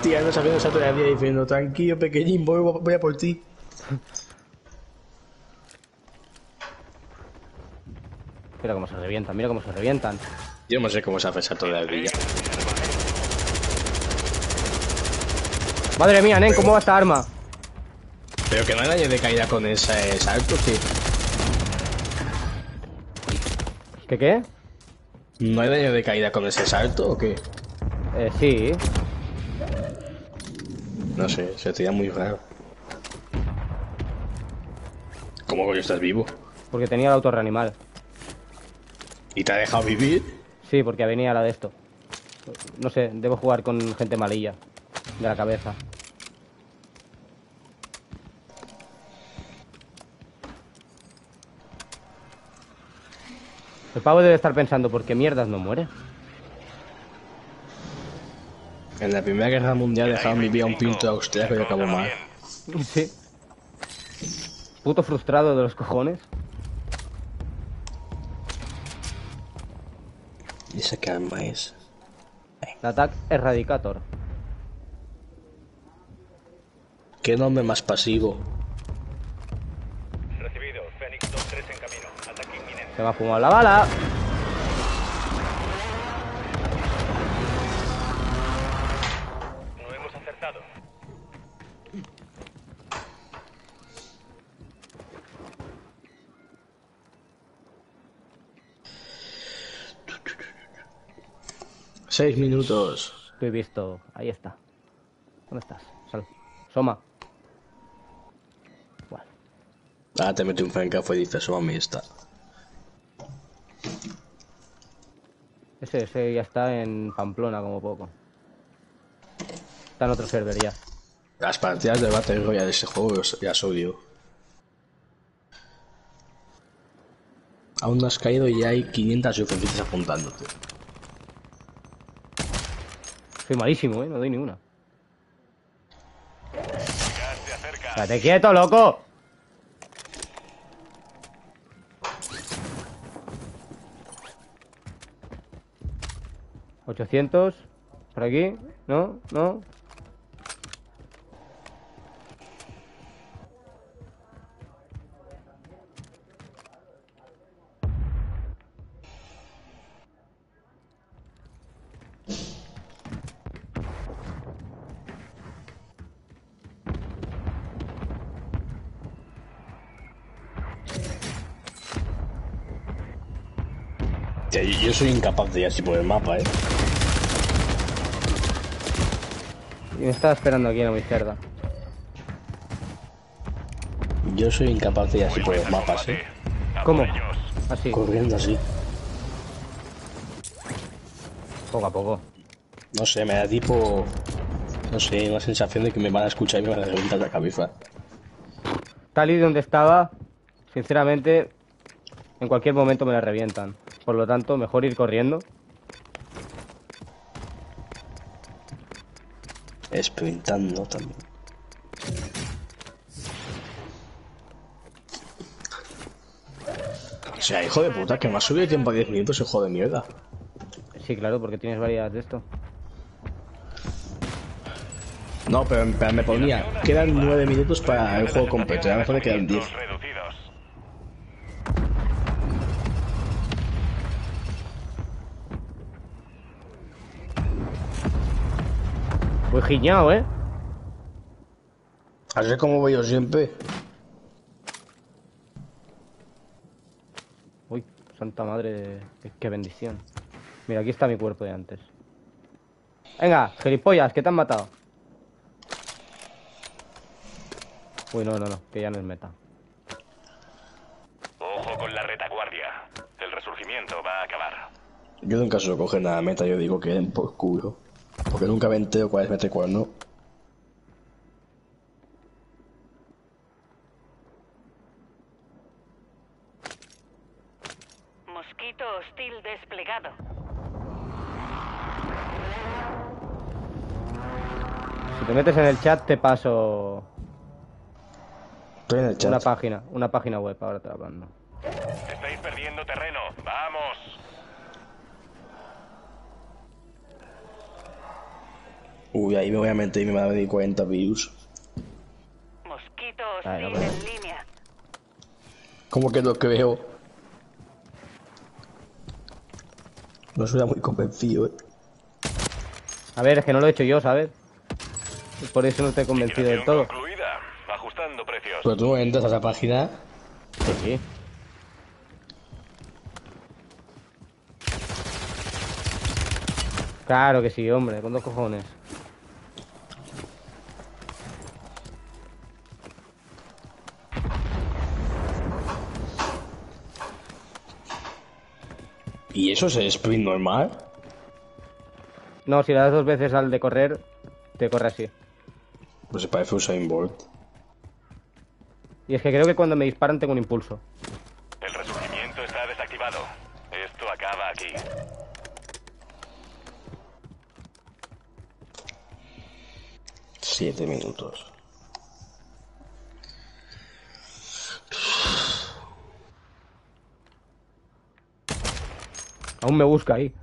tirando haciendo salto de ardilla diciendo tranquilo pequeñín, voy, voy a por ti. Mira cómo se revientan, mira cómo se revientan. Yo no sé cómo se hace salto de ardilla. Madre mía, Nen, ¿cómo va esta arma? Pero que no hay daño de caída con ese salto, tío. ¿Qué qué? ¿No hay daño de caída con ese salto o qué? Eh, sí. No sé, se tira muy raro. ¿Cómo coño estás vivo? Porque tenía el auto reanimal. ¿Y te ha dejado vivir? Sí, porque venía la de esto. No sé, debo jugar con gente malilla. De la cabeza. El pavo debe estar pensando, ¿por qué mierdas no muere? En la Primera Guerra Mundial dejaron vivir a un pinto austriaco y acabó mal. Sí. Puto frustrado de los cojones. ¿Y esa qué arma es? El Attack Eradicator. ¿Qué nombre más pasivo? Recibido. Fénix 2-3 en camino. Ataque inminente. Se va a fumar la bala. Seis minutos. Lo he visto. Ahí está. ¿Dónde estás? Sal. Soma. Ah, te metí un francazo y dices, oh, mí está. Ese, ese ya está en Pamplona como poco. Está en otro server ya. Las partidas de Battle Royale de ese juego ya os odio. Aún no has caído y ya hay 500 suficientes apuntándote. Soy malísimo, ¿eh? No doy ni una. ¡Quédate quieto, loco! ¿800? ¿Por aquí? ¿No? ¿No? Soy incapaz de ir así por el mapa, eh. Y me estaba esperando aquí a mi izquierda. Yo soy incapaz de ir así por los mapas, ¿eh? ¿Cómo? Así. Corriendo así. Poco a poco. No sé, me da tipo... No sé, una sensación de que me van a escuchar y me van a reventar la cabeza. Tal y donde estaba, sinceramente, en cualquier momento me la revientan. Por lo tanto, mejor ir corriendo. Sprintando también. O sea, hijo de puta, que me ha subido el tiempo a 10 minutos, hijo de mierda. Sí, claro, porque tienes varias de esto. No, pero me ponía, quedan 9 minutos para el juego completo, y ahora me pone que quedan 10. Giñado, ¿eh? Así es como voy yo siempre. Uy, santa madre, qué, bendición. Mira, aquí está mi cuerpo de antes. Venga, gilipollas, que te han matado. Uy, no, no, no, que ya no es meta. Ojo con la retaguardia. El resurgimiento va a acabar. Yo nunca suelo coger nada meta, yo digo que den por culo. Porque nunca me entero cuál es meta y cuál no. Mosquito hostil desplegado. Si te metes en el chat, te paso Estoy en el chat. una página, una página web, ahora te la mando. Estáis perdiendo terreno. Vamos. Uy, ahí me voy a meter y me va a venir 40 views. Mosquito Ay, hostil hombre. en línea. ¿Cómo que lo creo? No suena muy convencido, eh. A ver, es que no lo he hecho yo, ¿sabes? Por eso no estoy convencido del todo. Concluida. Ajustando precios. Pero tú no entras a esa página. Sí, sí. Claro que sí, hombre, con dos cojones. ¿Y eso es el sprint normal? No, si le das dos veces al de correr, te corre así. Pues se parece Usain Bolt. Y es que creo que cuando me disparan tengo un impulso. El resurgimiento está desactivado. Esto acaba aquí. Siete minutos. Aún me busca ahí.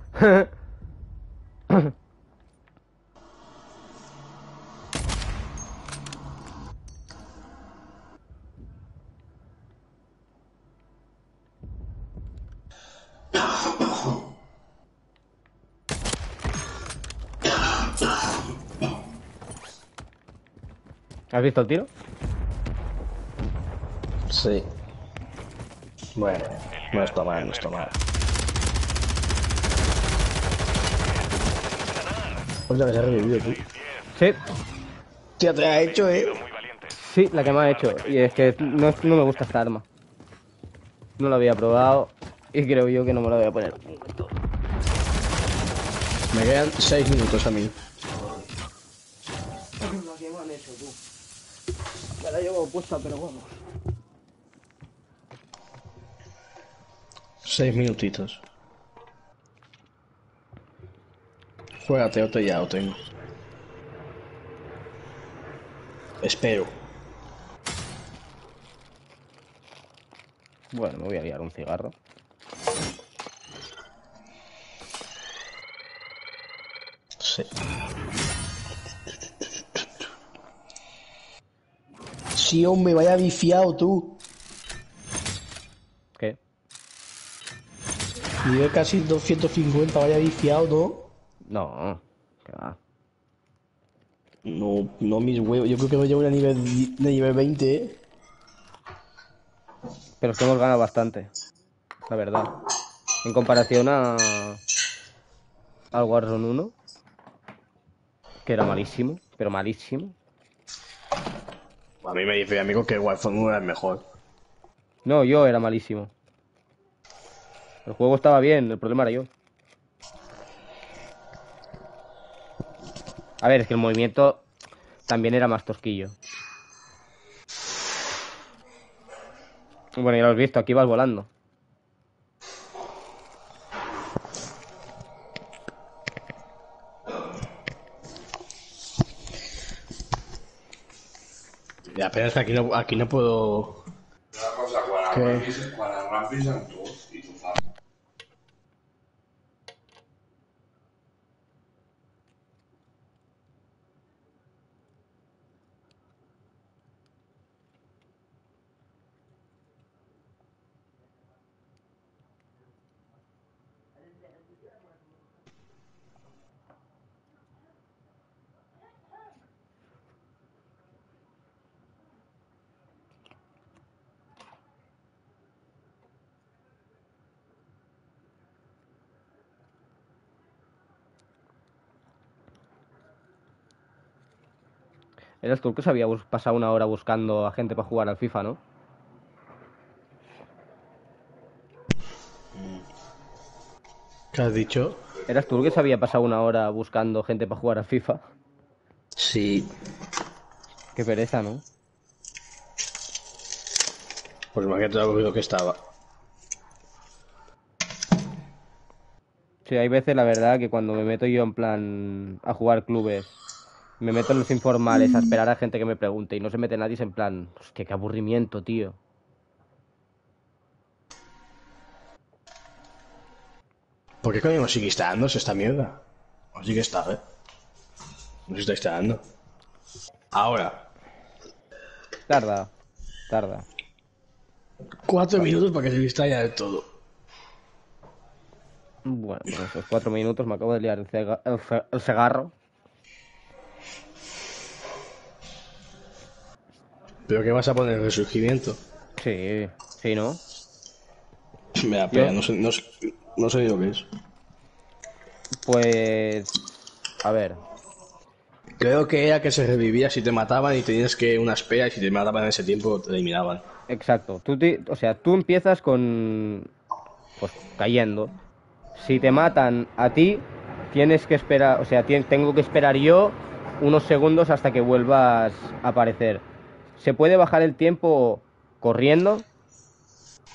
¿Has visto el tiro? Sí. Bueno, no está mal, no está mal. Oye, que se ha revivido, tú. Sí, Tía, te ha hecho, eh. sí, la que me ha hecho. Y es que no, no me gusta esta arma. No la había probado y creo yo que no me la voy a poner. Me quedan seis minutos a mí. La que me han hecho, tú. Me la llevo puesta, pero vamos. Seis minutitos. Juégate otro ya, lo tengo. Espero. Bueno, me voy a liar un cigarro. Sí. Sí, hombre, vaya viciado tú. ¿Qué? Nivel casi 250, vaya viciado, ¿no? No, que va. No, no mis huevos. Yo creo que me llevo a nivel, di- de nivel 20, ¿eh? Pero es que hemos ganado bastante. La verdad. En comparación a. Al Warzone 1. Que era malísimo, pero malísimo. A mí me dice mi amigo que Wi-Fi no era el mejor. No, yo era malísimo. El juego estaba bien, el problema era yo. A ver, es que el movimiento también era más tosquillo. Bueno, ya lo has visto, aquí vas volando. Y apenas que aquí no, aquí no puedo... Una Eras tú el que se había pasado una hora buscando a gente para jugar al FIFA, ¿no? ¿Qué has dicho? Eras tú el que se había pasado una hora buscando gente para jugar al FIFA. Sí. Qué pereza, ¿no? Pues imagínate lo aburrido que estaba. Sí, hay veces, la verdad, que cuando me meto yo en plan a jugar clubes, me meto en los informales a esperar a gente que me pregunte y no se mete nadie, es en plan, hostia, qué aburrimiento, tío. ¿Por qué coño no sigue instalando esta mierda? O sigue está, ¿eh? No se está instalando. Ahora. Tarda, tarda. Cuatro minutos para que se instale del todo. Bueno, con esos cuatro minutos me acabo de liar el, cega- el ce- el cigarro. ¿Pero qué vas a poner? ¿Resurgimiento? Sí, sí, ¿no? Me da pena, no sé, no, sé, no sé ni lo que es. Pues... A ver, Creo que era que se revivía si te mataban y tenías que una espera y si te mataban en ese tiempo te eliminaban. exacto. Tú te- o sea, tú empiezas con... Pues cayendo. Si te matan a ti, tienes que esperar... O sea, tengo que esperar yo unos segundos hasta que vuelvas a aparecer. Se puede bajar el tiempo corriendo,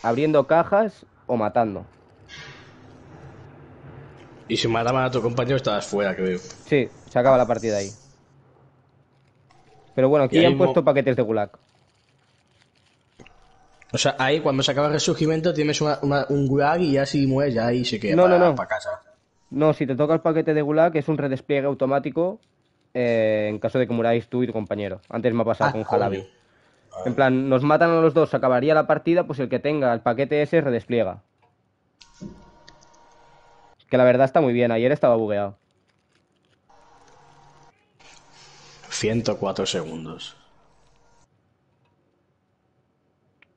abriendo cajas o matando. Y si mataban a tu compañero estabas fuera, creo. Sí, se acaba la partida ahí. Pero bueno, aquí han puesto paquetes de gulag. O sea, ahí cuando se acaba el resurgimiento tienes una- una- un gulag y ya si mueres ya ahí se queda No, no, para, no. para casa. No, si te toca el paquete de gulag es un redespliegue automático eh, en caso de que muráis tú y tu compañero. Antes me ha pasado Ah, con. Jalabi. En plan, nos matan a los dos, acabaría la partida, pues el que tenga el paquete ese redespliega. Que la verdad está muy bien, ayer estaba bugueado. 104 segundos.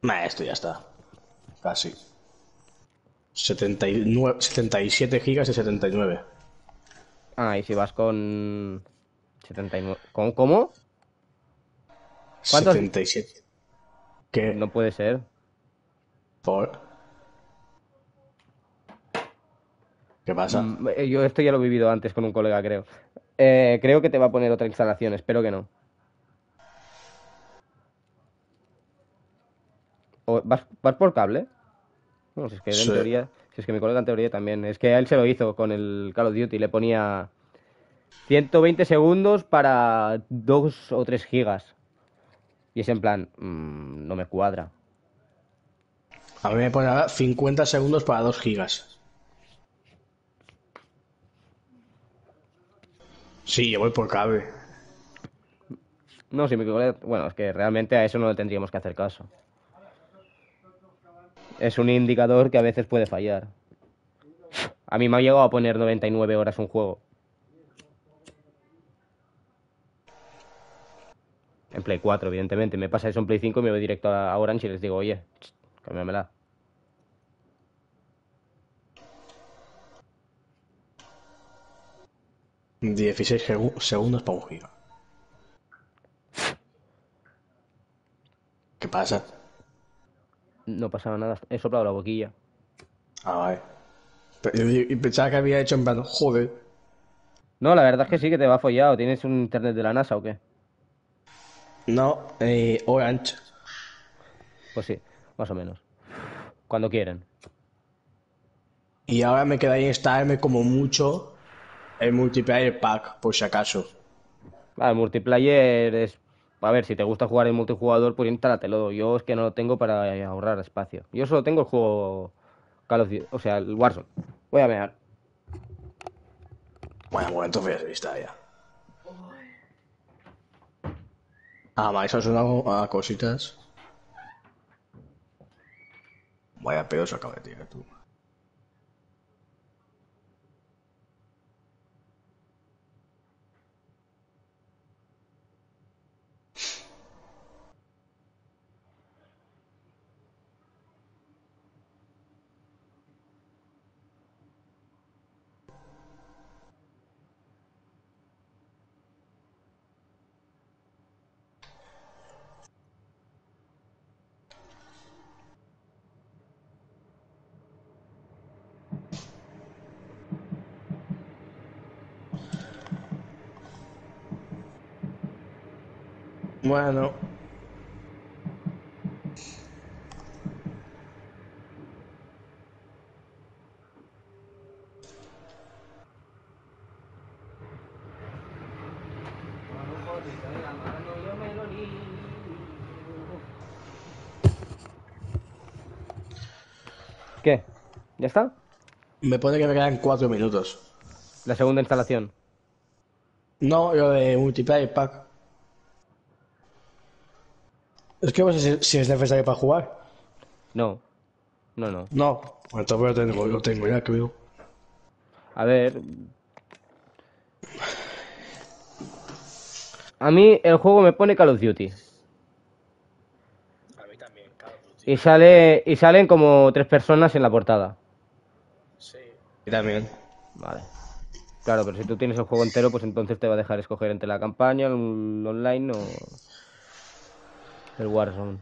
Nah, esto ya está. Casi. 79, 77 gigas de 79. Ah, y si vas con 79... ¿Cómo? ¿Cómo? ¿Cuántos? 77. ¿Qué? No puede ser. ¿Por? ¿Qué pasa? Mm, eh, Yo esto ya lo he vivido antes con un colega, creo. Eh, creo que te va a poner otra instalación, espero que no. ¿O ¿Vas, vas por cable? No, si es que en teoría, si es que mi colega en teoría también. Es que a él se lo hizo con el Call of Duty, le ponía 120 segundos para 2 o 3 gigas. Y es en plan, mm, no me cuadra. A mí me pone ahora 50 segundos para 2 gigas. Sí, yo voy por cable. No, si colega... Bueno, es que realmente a eso no le tendríamos que hacer caso. Es un indicador que a veces puede fallar. A mí me ha llegado a poner 99 horas un juego. En Play 4, evidentemente. Me pasa eso en Play 5 y me voy directo a Orange y les digo, oye, cámbiamela. Dieciséis segu- segundos para un giga. ¿Qué pasa? No pasaba nada, he soplado la boquilla. Ah, vale. Y pensaba que había hecho en plan, joder. No, la verdad es que sí que te va follado. ¿Tienes un internet de la NASA o qué? No, eh, Orange. Pues sí, más o menos. Cuando quieren. Y ahora me quedaría instalarme como mucho el multiplayer pack, por si acaso. Ah, el multiplayer es... A ver, si te gusta jugar en multijugador, pues instálatelo. Yo es que no lo tengo para ahorrar espacio. Yo solo tengo el juego Call of Duty, o sea, el Warzone. Voy a ver. Bueno, bueno, entonces está ya. Ah, ma, eso son algo- ah, cositas. Vaya pedo se acaba de tirar tú. Bueno. ¿Qué? ¿Ya está? Me pone que me quedan cuatro minutos. La segunda instalación. No, lo de multiplayer pack. Es que no sé si, si es necesario para jugar. No. No, no. No. Bueno, entonces lo tengo, lo tengo ya, creo. A ver. A mí el juego me pone Call of Duty. A mí también, Call of Duty. Y sale y salen como tres personas en la portada. Sí. Y también. Vale. Claro, pero si tú tienes el juego entero, pues entonces te va a dejar escoger entre la campaña, el online o el Warzone.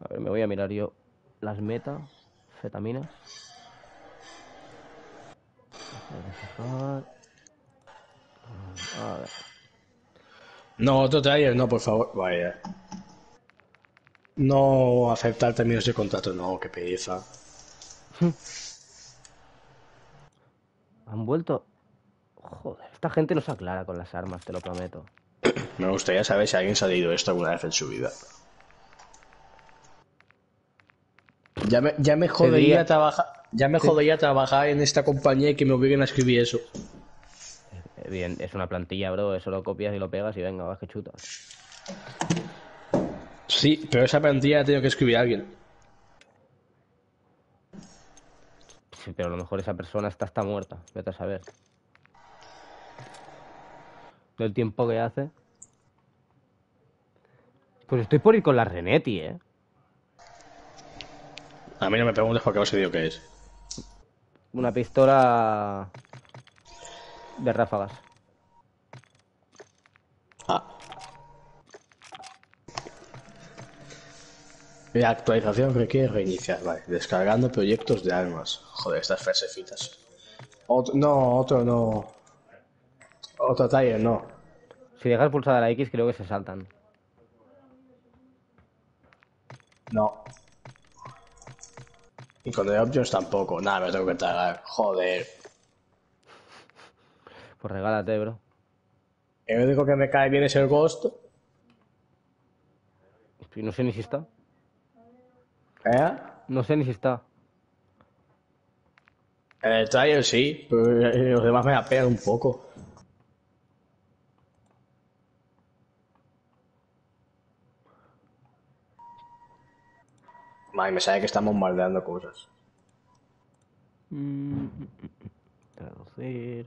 A ver, me voy a mirar yo las meta, fetaminas. A ver. No, otro trailer, no, por favor. Vaya. No aceptar términos de contrato, no, qué pereza. Han vuelto. Joder, esta gente no se aclara con las armas, te lo prometo. Me gustaría saber si alguien se ha leído esto alguna vez en su vida. Ya me, ya me jodería trabajar. Ya me Sí. jodería trabajar en esta compañía y que me obliguen a escribir eso. Eh, Bien, es una plantilla, bro. Eso lo copias y lo pegas y venga, vas que chutas. Sí, pero esa plantilla la ha tenido que escribir alguien. Sí, pero a lo mejor esa persona está hasta muerta. Vete a saber. Del tiempo que hace. Pues estoy por ir con la Renetti, ¿eh? A mí no me preguntes por qué no sé qué es. Una pistola de ráfagas. La actualización requiere reiniciar, vale. Descargando proyectos de armas. Joder, estas frasecitas. No, otro no. Otro taller, no. Si dejas pulsada la X, creo que se saltan. No. Y con The Options tampoco. Nada, me tengo que tragar. Joder. Pues regálate, bro. El único que me cae bien es el Ghost. No sé ni si está. ¿Eh? No sé ni si está. En el trailer sí, pero los demás me apean un poco. Ay, me sabe que están bombardeando cosas. Mm, Traducir.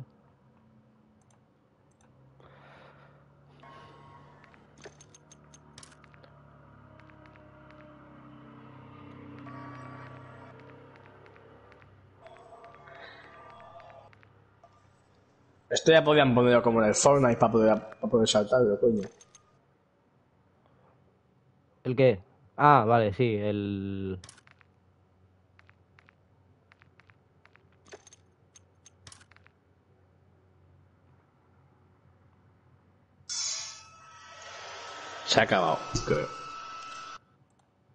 Esto ya podían ponerlo como en el Fortnite para poder, para poder saltarlo, coño. ¿El qué? Ah, vale, sí, el... Se ha acabado, creo.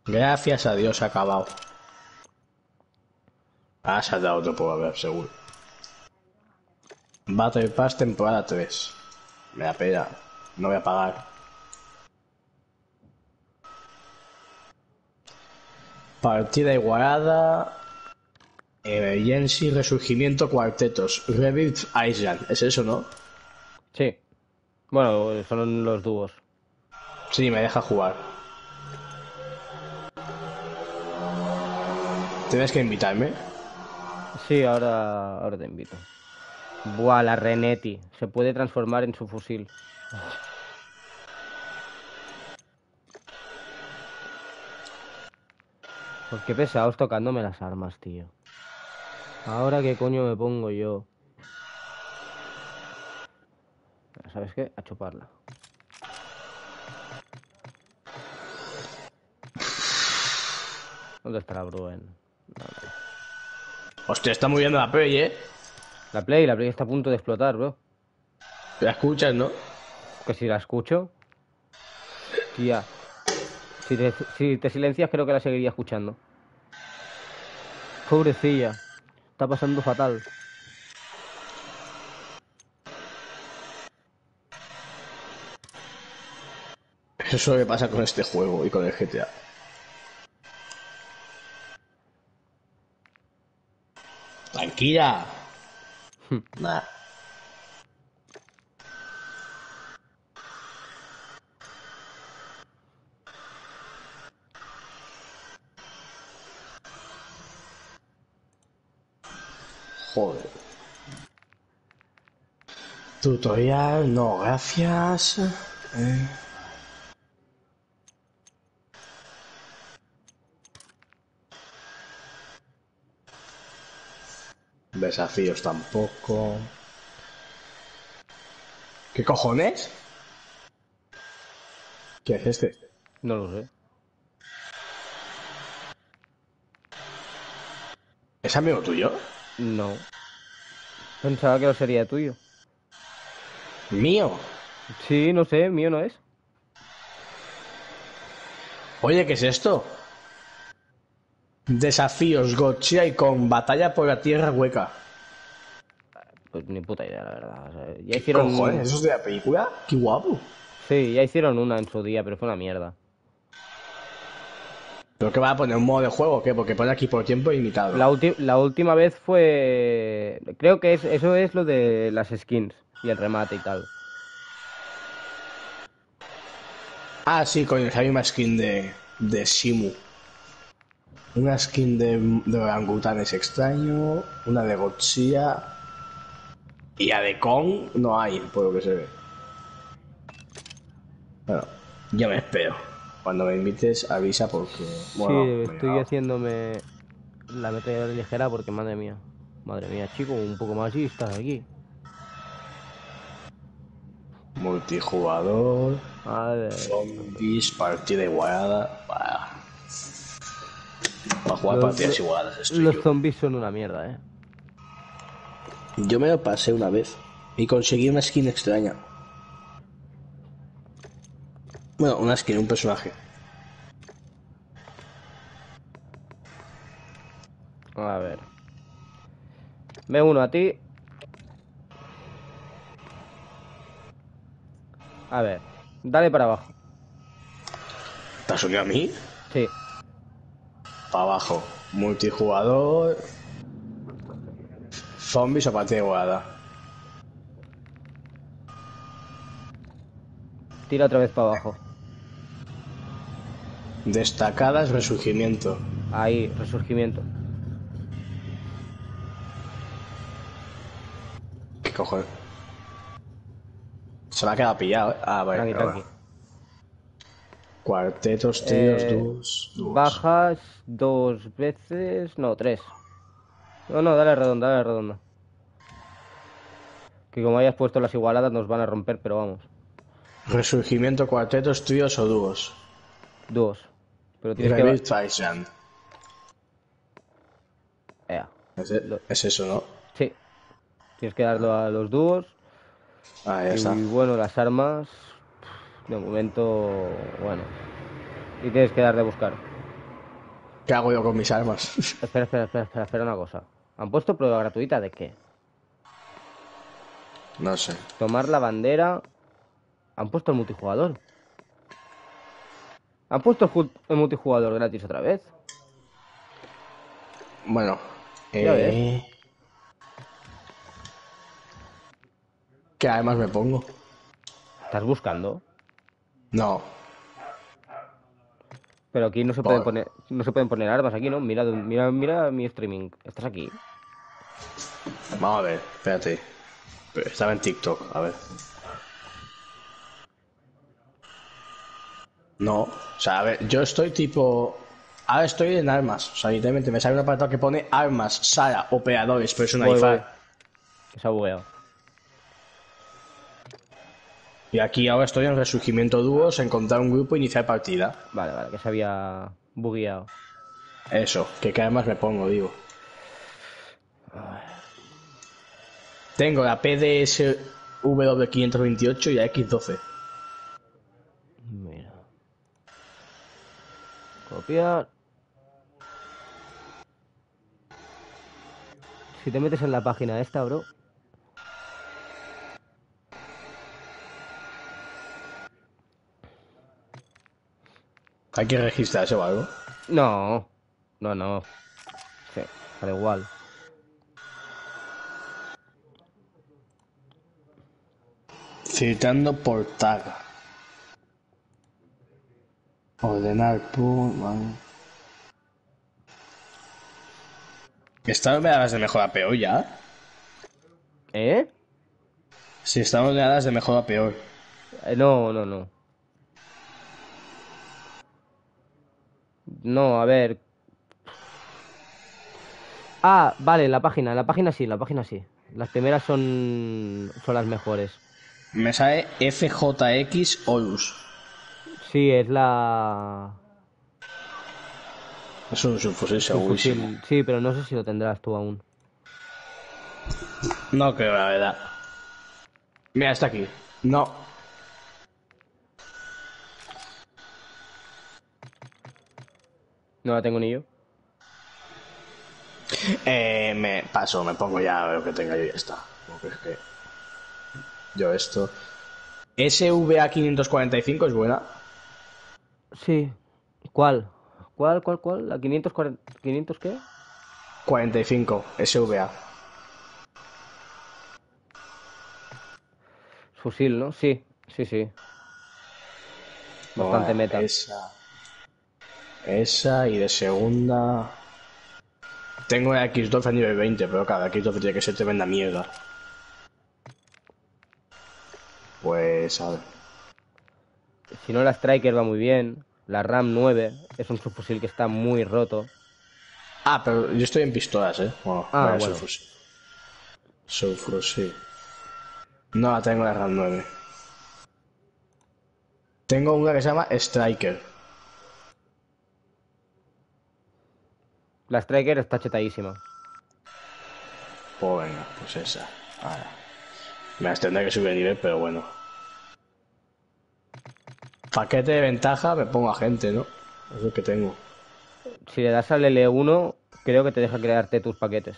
Gracias a Dios se ha acabado. Ah, se ha dado otro por ver, seguro. Battle Pass temporada 3. Me da pena. No voy a pagar. Partida igualada. Emergency, resurgimiento, cuartetos. Rebirth Island. Es eso, ¿no? Sí. Bueno, son los dúos. Sí, me deja jugar. Tienes que invitarme. Sí, ahora, ahora te invito. Buah, la Renetti. Se puede transformar en su fusil. ¿Por qué pesados tocándome las armas, tío? Ahora qué coño me pongo yo. ¿Sabes qué? A chuparla. ¿Dónde estará Bruen? No, no. Hostia, está muy bien la Play, ¿eh? La Play, la Play está a punto de explotar, bro. La escuchas, ¿no? Que si la escucho. Tía. Si te, si te silencias, creo que la seguiría escuchando. Pobrecilla. Está pasando fatal. Eso es lo que pasa con este juego y con el GTA. Tranquila. Nah. Joder. Tutorial, no, gracias. Eh. Desafíos tampoco. ¿Qué cojones? ¿Qué es este? No lo sé. ¿Es amigo tuyo? No. Pensaba que lo sería tuyo. ¿Mío? Sí, no sé, mío no es. Oye, ¿qué es esto? Desafíos Gotcha y con batalla por la tierra hueca. Pues ni puta idea, la verdad. O sea, ya ¿Qué hicieron. cojones? ¿Eso es de la película? ¡Qué guapo! Sí, ya hicieron una en su día, pero fue una mierda. ¿Pero qué va a poner? ¿Un modo de juego o qué? Porque pone aquí por tiempo limitado. La, la última vez fue. Creo que es, eso es lo de las skins y el remate y tal. Ah, sí, coño, hay una skin de, de Shimu. Una skin de, de orangutanes extraño, una de Godzilla. Y a de Kong no hay, por lo que se ve. Bueno, ya me espero. Cuando me invites, avisa porque. Bueno, sí, estoy haciéndome la metralla ligera porque, madre mía. Madre mía, chico, un poco más y estás aquí. Multijugador. Madre. Zombies, partida igualada. Bah. Para jugar Los- partidas igualadas estoy Los yo. zombies son una mierda, eh. Yo me lo pasé una vez y conseguí una skin extraña. Bueno, una skin, un personaje. A ver. Me uno a ti. A ver. Dale para abajo. ¿Te has unido a mí? Sí. Para abajo. Multijugador. Zombies o partida igualada. Tira otra vez para abajo. Destacadas, resurgimiento. Ahí, resurgimiento. ¿Qué cojones? Se me ha quedado pillado, ¿eh? Ah, vale. Tranqui, tranqui. Cuartetos, tíos, Eh, dúos, dúos. Bajas dos veces. No, tres. No, no, dale redonda, dale redonda. Que como hayas puesto las igualadas nos van a romper, pero vamos. Resurgimiento, cuartetos, tríos o dúos. Dúos. Pero tienes que... Trishan. Ea. Es, es eso, ¿no? Sí. Tienes que darlo a los dúos. Ah, ya y está. bueno, las armas... De momento... Bueno. Y tienes que dar de buscar. ¿Qué hago yo con mis armas? Espera, espera, espera, espera, espera una cosa. ¿Han puesto prueba gratuita de qué? No sé. Tomar la bandera. ¿Han puesto el multijugador? ¿Han puesto el, ju- el multijugador gratis otra vez? Bueno. Eh... ¿Qué armas me pongo? ¿Estás buscando? No. Pero aquí no se pueden poner, no se pueden poner armas aquí, ¿no? Mira, mira, mira mi streaming. ¿Estás aquí? Vamos a ver, espérate. Estaba en TikTok, a ver. No, o sea, a ver, yo estoy tipo. Ahora estoy en armas. O sea, literalmente me sale un apartado que pone armas, sala, operadores, pero es una IFA. se ha bugueado. Y aquí ahora estoy en resurgimiento dúos, encontrar un grupo, iniciar partida. Vale, vale, que se había bugueado. Eso, que qué armas me pongo, digo. Tengo la PDS W528 y la X12. Mira. Copiar. Si te metes en la página esta, bro. Hay que registrarse o algo. No. No, no. Sí, da igual. Citando por tag. Ordenar por... vale. ¿Están ordenadas de mejor a peor ya? ¿Eh? Si están ordenadas de mejor a peor. Eh, No, no, no. No, a ver. Ah, vale, la página, la página sí, la página sí. Las primeras son son las mejores. Me sale FJX Horus. Sí, es la Es un subfusil un segurísimo. fusil. Sí, pero no sé si lo tendrás tú aún. No creo, la verdad. Mira, está aquí. No. No la tengo ni yo. Eh, me paso, me pongo ya lo que tenga yo y ya está. Porque es que... Yo esto... SVA 545 es buena. Sí. ¿Cuál? ¿Cuál, cuál, cuál? ¿La 540... ¿500 qué? 45, SVA. Fusil, ¿no? Sí, sí, sí. Bastante Bueno, meta. Esa. Esa y de segunda. Tengo la X12 a nivel 20, pero la X12 tiene que ser tremenda mierda. Pues a ver. Si no, la Striker va muy bien. La RAM 9 es un subfusil que está muy roto. Ah, pero yo estoy en pistolas, eh. Bueno, Ah, vaya bueno. subfusil. Subfusil. No la tengo la RAM 9. Tengo una que se llama Striker. La Striker está chetadísima. Pues venga, pues esa. Ahora. Me las tendré que subir de nivel, pero bueno. Paquete de ventaja, me pongo a gente, ¿no? Es lo que tengo. Si le das al L1, creo que te deja crearte tus paquetes.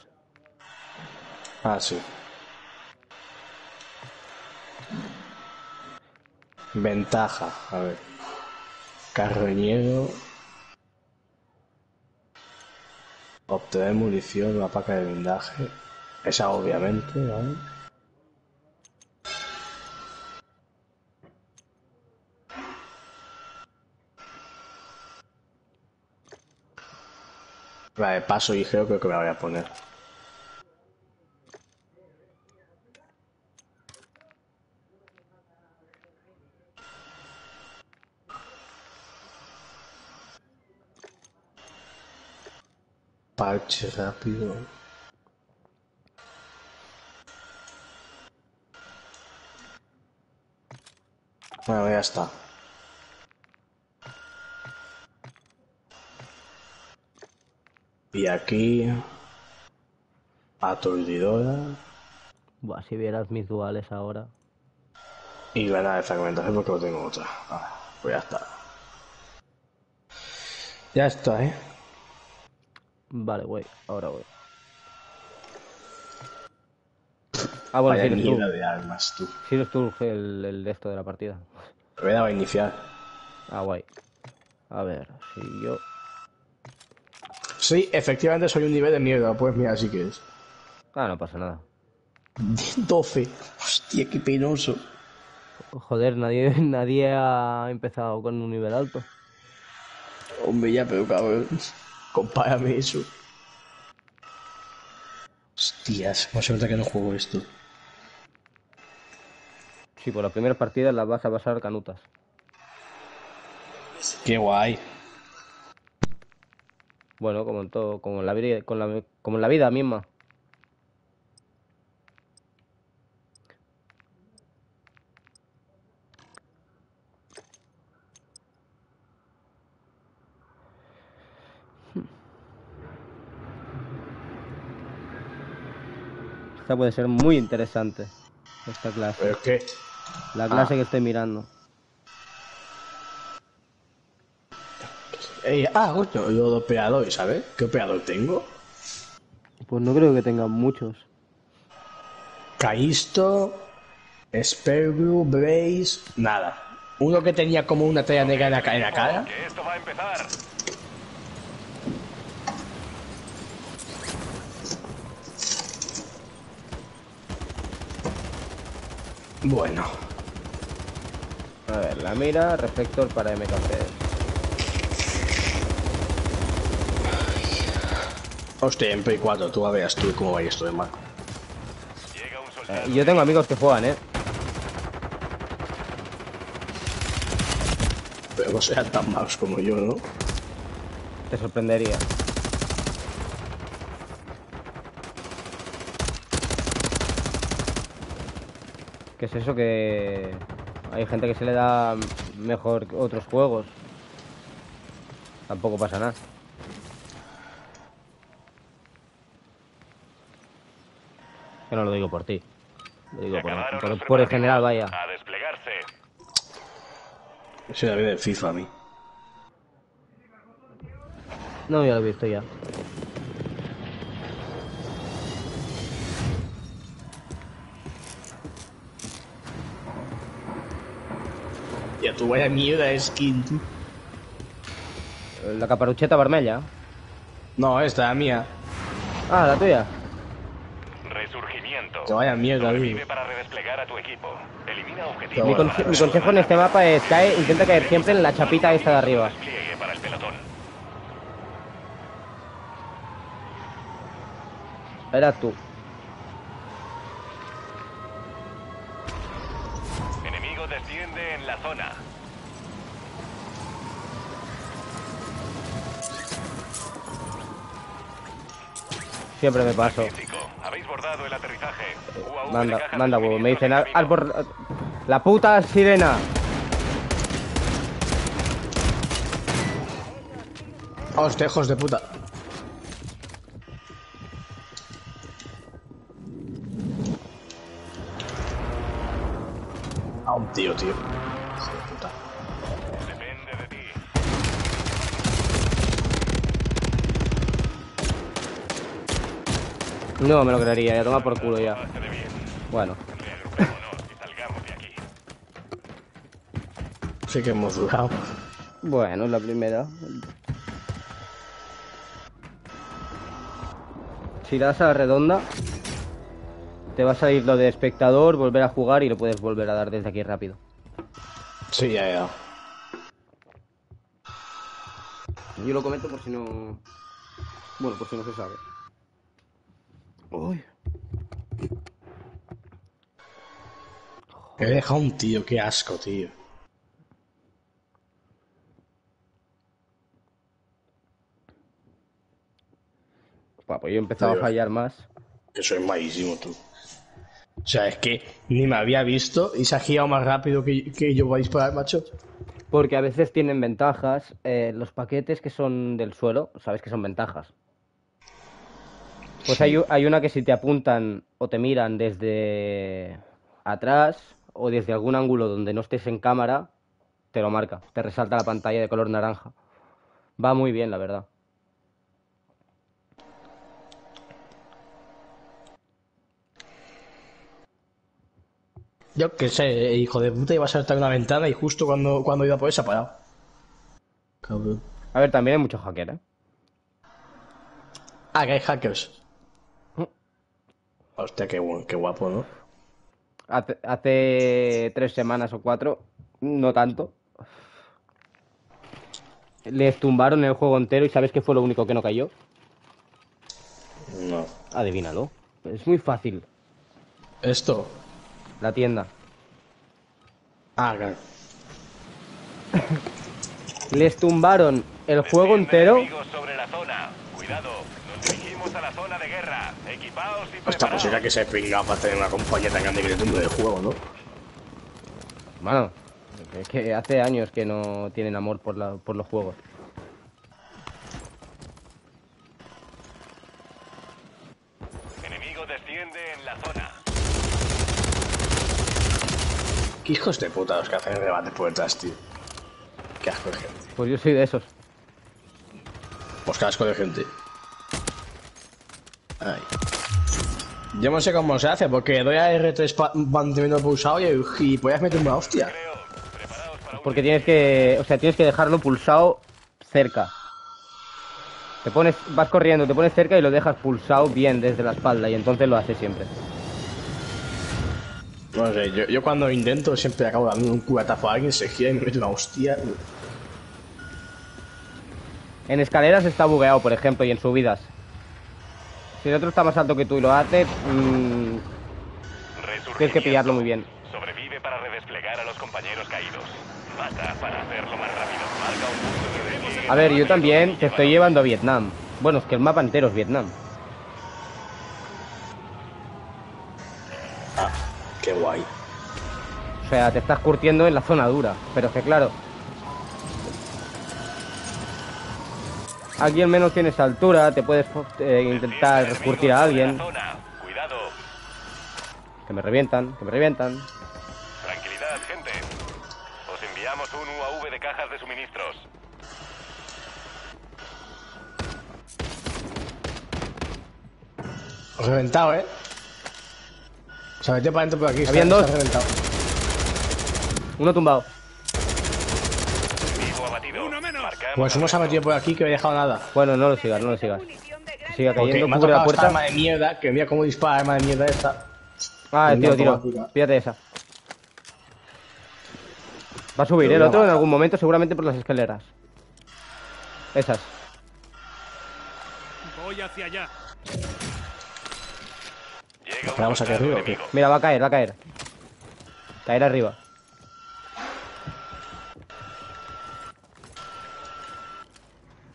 Ah, sí. Ventaja, a ver. Carroñero. Obtener munición, una paca de blindaje. Esa obviamente, ¿vale? La de paso y creo que me la voy a poner. Parche rápido. Bueno, ya está. Y aquí... Aturdidora. Buah, si vieras mis duales ahora. Y granada de fragmentación porque no tengo otra. Ah, pues ya está. Ya está, ¿eh? Vale, güey, ahora voy. Ah, bueno, Vaya si tú. de armas, tú. Si eres tú el, el de esto de la partida. Me daba a iniciar. Ah, guay. A ver, si yo... Sí, efectivamente soy un nivel de mierda. Pues mira, así que es. Ah, no pasa nada. 12. Hostia, qué penoso. Joder, nadie, nadie ha empezado con un nivel alto. Hombre, ya, pero cabrón. Compárame eso. Hostias, más suerte que no juego esto. Sí, por las primeras partidas las vas a pasar canutas. Qué guay. Bueno, como en todo, como en la vida, con la- como en la vida misma. Esta puede ser muy interesante. Esta clase. ¿Pero qué? La clase Ah. que estoy mirando. Ey, ah, coño, yo de operador, ¿sabes? ¿Qué operador tengo? Pues no creo que tengan muchos. Caisto, Sperbu, Blaze, nada. Uno que tenía como una talla negra en la, en la cara. Que esto va a empezar. Bueno, A ver, la mira, reflector para MKC. Hostia, en Play 4, tú a veas tú cómo va esto de mal. Eh, yo tengo amigos que juegan, ¿eh? Pero no sean tan malos como yo, ¿no? Te sorprendería. ¿Qué es eso que hay gente que se le da mejor que otros juegos? Tampoco pasa nada. Que no lo digo por ti. Lo digo por, por- por el general, vaya. A desplegarse. Soy la vida del FIFA a mí. No, ya lo he visto ya. Ya tú vaya mierda de skin, tú. La caparucheta vermella. No, esta es mía. Ah, la tuya. Que vaya mierda, tío. Sobrevive para redesplegar a tu equipo. Elimina objetivos. Mi, conse- mi consejo en este mapa es cae, intenta caer siempre en la chapita esta de arriba. Despliegue para el pelotón. Era tú. Enemigo desciende en la zona. Siempre me paso. Habéis bordado el Manda, manda huevo. Me dicen, "Haz por- La puta sirena. Hostia, hijos de puta. A un tío, tío. Hijo de puta. Depende de ti. No me lo creería, ya toma por culo ya. Bueno. Sí que hemos durado. Bueno, la primera. Si das a la redonda, te va a salir lo de espectador, volver a jugar y lo puedes volver a dar desde aquí rápido. Sí, ya, ya. Yo lo comento por si no. Bueno, por si no se sabe. Uy. He dejado un tío, qué asco, tío. Pues yo he empezado a fallar más. Que soy malísimo, tú. O sea, es que ni me había visto y se ha girado más rápido que, que yo voy a disparar, macho. Porque a veces tienen ventajas. eh, los paquetes que son del suelo, sabes que son ventajas. Pues hay, hay una que si te apuntan o te miran desde atrás o desde algún ángulo donde no estés en cámara, te lo marca. Te resalta la pantalla de color naranja. Va muy bien, la verdad. Yo qué sé, hijo de puta, iba a saltar una ventana y justo cuando, cuando iba por esa parado. Cabrón. A ver, también hay muchos hackers, ¿eh? Ah, que hay hackers. Hostia, qué, qué guapo, ¿no? Hace, hace tres semanas o cuatro, no tanto. Les tumbaron el juego entero y ¿sabes qué fue lo único que no cayó? No. Adivínalo. Es muy fácil. Esto. La tienda. Ah, claro. Les tumbaron el juego entero. Enemigos sobre la zona. Cuidado, nos dirigimos a la zona de guerra. Hostia, pues era que se pringaba para tener una compañía tan grande que le tumbe el juego, ¿no? Mano, es que hace años que no tienen amor por, la- por los juegos. Enemigo desciende en la zona. Qué hijos de puta los que hacen debates por detrás, tío. Qué asco de gente. Pues yo soy de esos. Pues qué asco de gente. Yo no sé cómo se hace, porque doy a R3 pa- manteniendo pulsado y, y puedes meter una hostia. Porque tienes que, o sea, tienes que dejarlo pulsado cerca. Te pones, vas corriendo, te pones cerca y lo dejas pulsado bien desde la espalda y entonces lo haces siempre. No sé, yo, yo cuando intento siempre acabo dando un cubatazo a alguien, se gira y me mete una hostia. En escaleras está bugueado, por ejemplo, y en subidas. Si el otro está más alto que tú y lo hace, mm, tienes que pillarlo muy bien. Sobrevive para redesplegar a los compañeros caídos. Mata para hacerlo más rápido. Marca un punto de despliegue. A ver, yo también te estoy llevando a Vietnam. Bueno, es que el mapa entero es Vietnam. Qué guay. O sea, te estás curtiendo en la zona dura. Pero es que claro. Aquí al menos tienes altura, te puedes eh, intentar curtir a alguien. Cuidado. Que me revientan, que me revientan. Tranquilidad, gente. Os enviamos un UAV de cajas de suministros. Reventado, eh. Se metió para adentro por aquí. Habían está- dos. está reventado. Uno tumbado. Pues uno se ha metido por aquí que no he dejado nada. Bueno, no lo sigas, no lo sigas. Que siga cayendo, me cubre la esta puerta. arma de mierda, que mira cómo dispara arma de mierda esta. Ah, Una tiro. Fíjate esa. Va a subir Pero el otro en baja. algún momento, seguramente por las escaleras. Esas. Voy hacia allá. Esperamos aquí arriba? Mira, va a caer, va a caer. Caer arriba.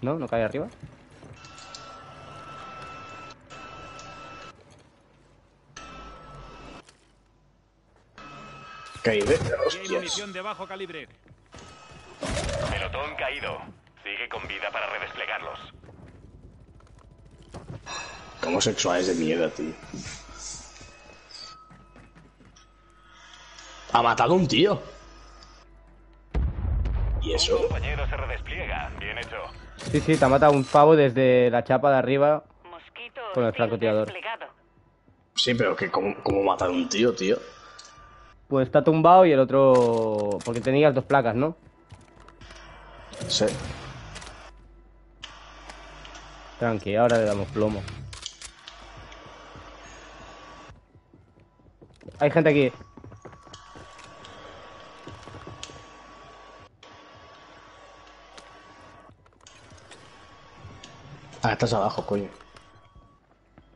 ¿No? ¿No cae arriba? Caí de Y hay hostias. munición de bajo calibre. Pelotón caído. Sigue con vida para redesplegarlos. Como sexuales de mierda, tío. Ha matado a un tío. ¿Y eso? Compañero se redespliega. Bien hecho. Sí, sí, te ha matado un pavo desde la chapa de arriba con el francotirador. Sí, pero que como, como matar a un tío, tío. Pues está tumbado y el otro... Porque tenías dos placas, ¿no? Sí. Tranqui, ahora le damos plomo. Hay gente aquí. Estás abajo, coño.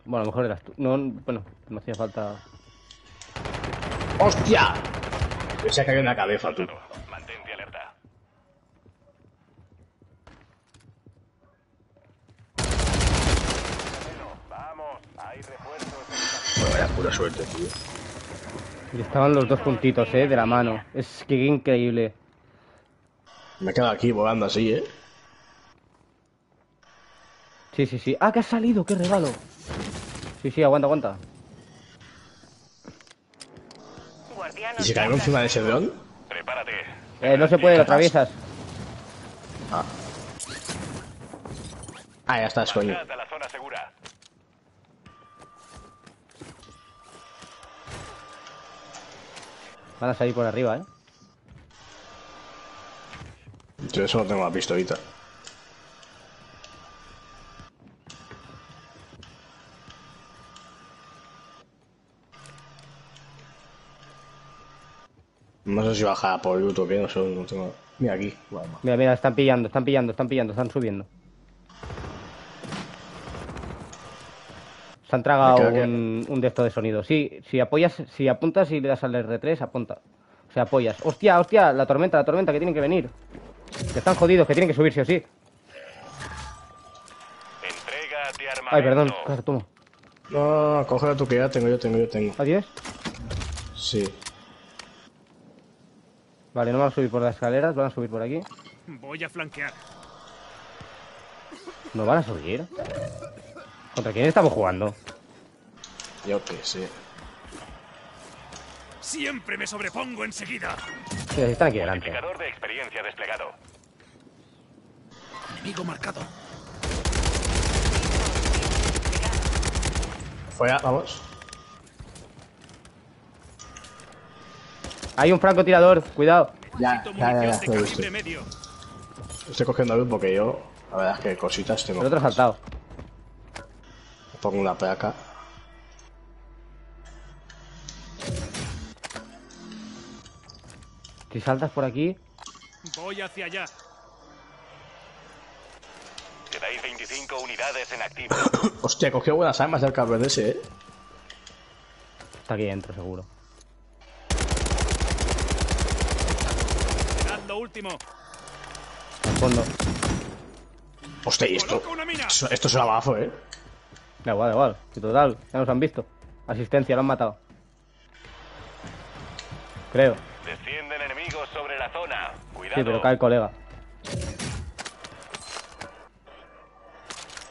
Bueno, a lo mejor eras tú. No, bueno, no hacía falta... ¡Hostia! Se ha caído en la cabeza, tú. Mantente alerta. Bueno, vaya pura suerte, tío. Y estaban los dos puntitos, eh, de la mano. Es que increíble. Me he quedado aquí volando así, ¿eh? Sí, sí, sí. ¡Ah, que ha salido! ¡Qué regalo! Sí, sí, aguanta, aguanta. ¿Y si caemos encima de ese dron? Prepárate. Eh, no se puede, lo atraviesas. Ah. Ah, ya estás, coño. Marchad a la zona segura. Van a salir por arriba, eh. Yo eso no tengo la pistolita. No sé si baja por YouTube, que no sé, no tengo... Mira aquí. Bueno, Mira, mira, están pillando, están pillando, están pillando, están subiendo. Se han tragado que- un, un de estos de sonido. Sí, si apoyas, si apuntas y le das al R3, apunta. O sea, apoyas. ¡Hostia, hostia! La tormenta, la tormenta, que tienen que venir. Que están jodidos, que tienen que subir sí o sí. Entrégate armamento. Ay, perdón, claro, toma. No, no, cógelo tú que ya tengo, yo tengo, yo tengo. ¿Ah, tienes? Sí. Vale, no van a subir por las escaleras, van a subir por aquí. Voy a flanquear. ¿No van a subir? ¿Contra quién estamos jugando? Yo qué sé. Siempre me sobrepongo enseguida. Sí, están aquí delante. Indicador de experiencia desplegado. Enemigo marcado. Fuera, vamos. Hay un francotirador, cuidado. Ya, ya, ya, ya. Calibre medio. Estoy cogiendo luz porque yo, la verdad es que cositas tengo. El otro ha saltado. Pongo una placa. Si saltas por aquí, Voy hacia allá. Quedáis 25 unidades en activo. Hostia, cogió buenas armas del cabrón ese, eh. está aquí dentro, seguro. Será lo último. Al fondo. Hostia, y esto. Esto, esto es un abajo, eh. Da igual, da igual. Y total, ya nos han visto. Asistencia, lo han matado. Creo. Descienden enemigos sobre la zona. Cuidado. Sí, pero cae el colega.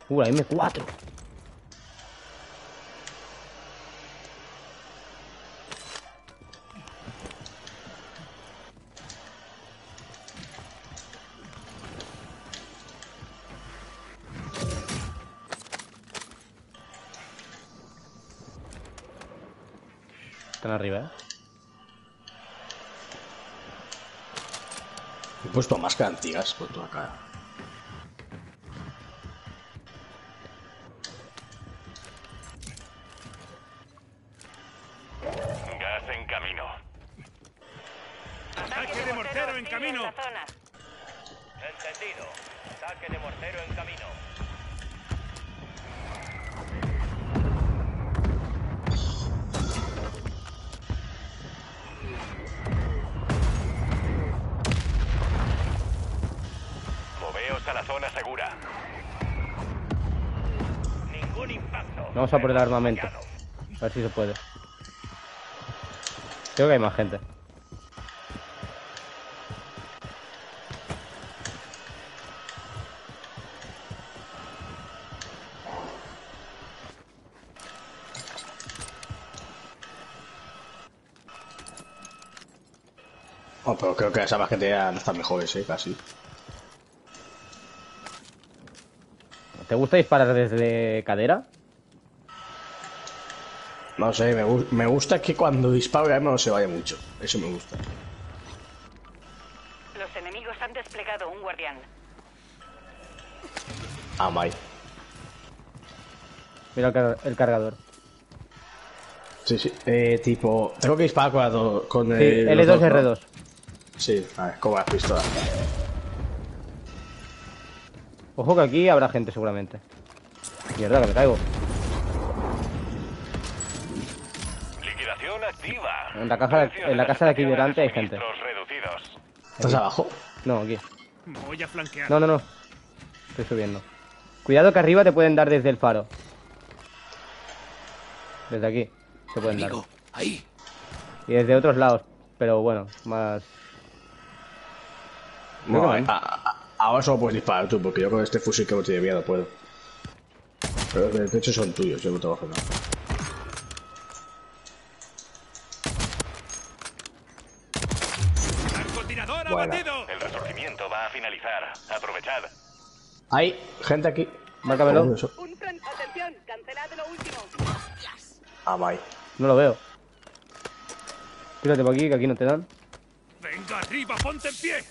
Uh, la M4. Están arriba, ¿eh? He puesto máscara antigas por toda cara. Vamos a por el armamento. A ver si se puede. Creo que hay más gente. Oh, pero creo que las armas que te dan están mejores, eh, casi. ¿Te gusta disparar desde cadera? No sé, me, me gusta que cuando disparo el arma no se vaya mucho. Eso me gusta. Los enemigos han desplegado un guardián. Ah, my. Mira el, car- el cargador. Sí, sí. Eh, tipo, tengo que disparar con, do- con Sí, el. los dos, ¿no? L2R2. Sí, a ver, como las pistolas. Ojo que aquí habrá gente seguramente. Mierda, que me caigo. Liquidación activa. En la, caja de- en la casa de aquí delante hay gente. ¿Estás abajo? No, aquí. Voy a flanquear. No, no, no. Estoy subiendo. Cuidado que arriba te pueden dar desde el faro. Desde aquí. Te pueden dar. Ahí. Y desde otros lados, pero bueno, más... No, no. a- a- ahora solo puedes disparar tú, porque yo con este fusil que no tiene miedo puedo. Pero de hecho son tuyos, yo no tengo que hacer nada. Hay gente aquí. Márcamelo. Oh. Un atención, cancelad lo último. Ah, bye. No lo veo. Tírate por aquí, que aquí no te dan. ¡Venga arriba, ponte en pie!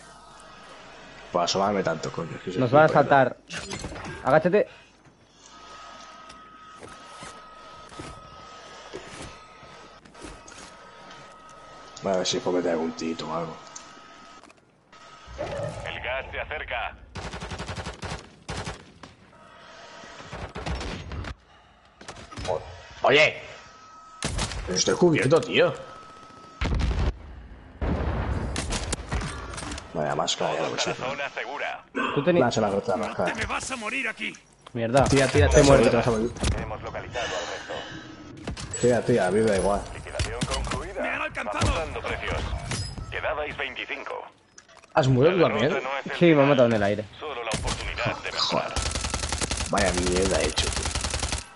Para asomarme tanto, coño. es que soy Nos van a saltar. Agáchate. A ver si puedo meter algún tito o algo. El gas se acerca. Oye. Estoy cubierto, tío. Vaya máscara, ya lo que zona segura. Tú tenías... La máscara. ¡Te me vas a morir aquí! Mierda. Tira, tira, Te muerto. te vas a morir. Hemos localizado al resto. Tira, tira, a mí me da igual. Liquidación concluida. ¡Me han alcanzado! Dando precios. Quedabais 25. ¿Has muerto también? no Sí, me ha final, matado en el aire. Solo la oportunidad de mejorar. Vaya mierda he hecho, tío.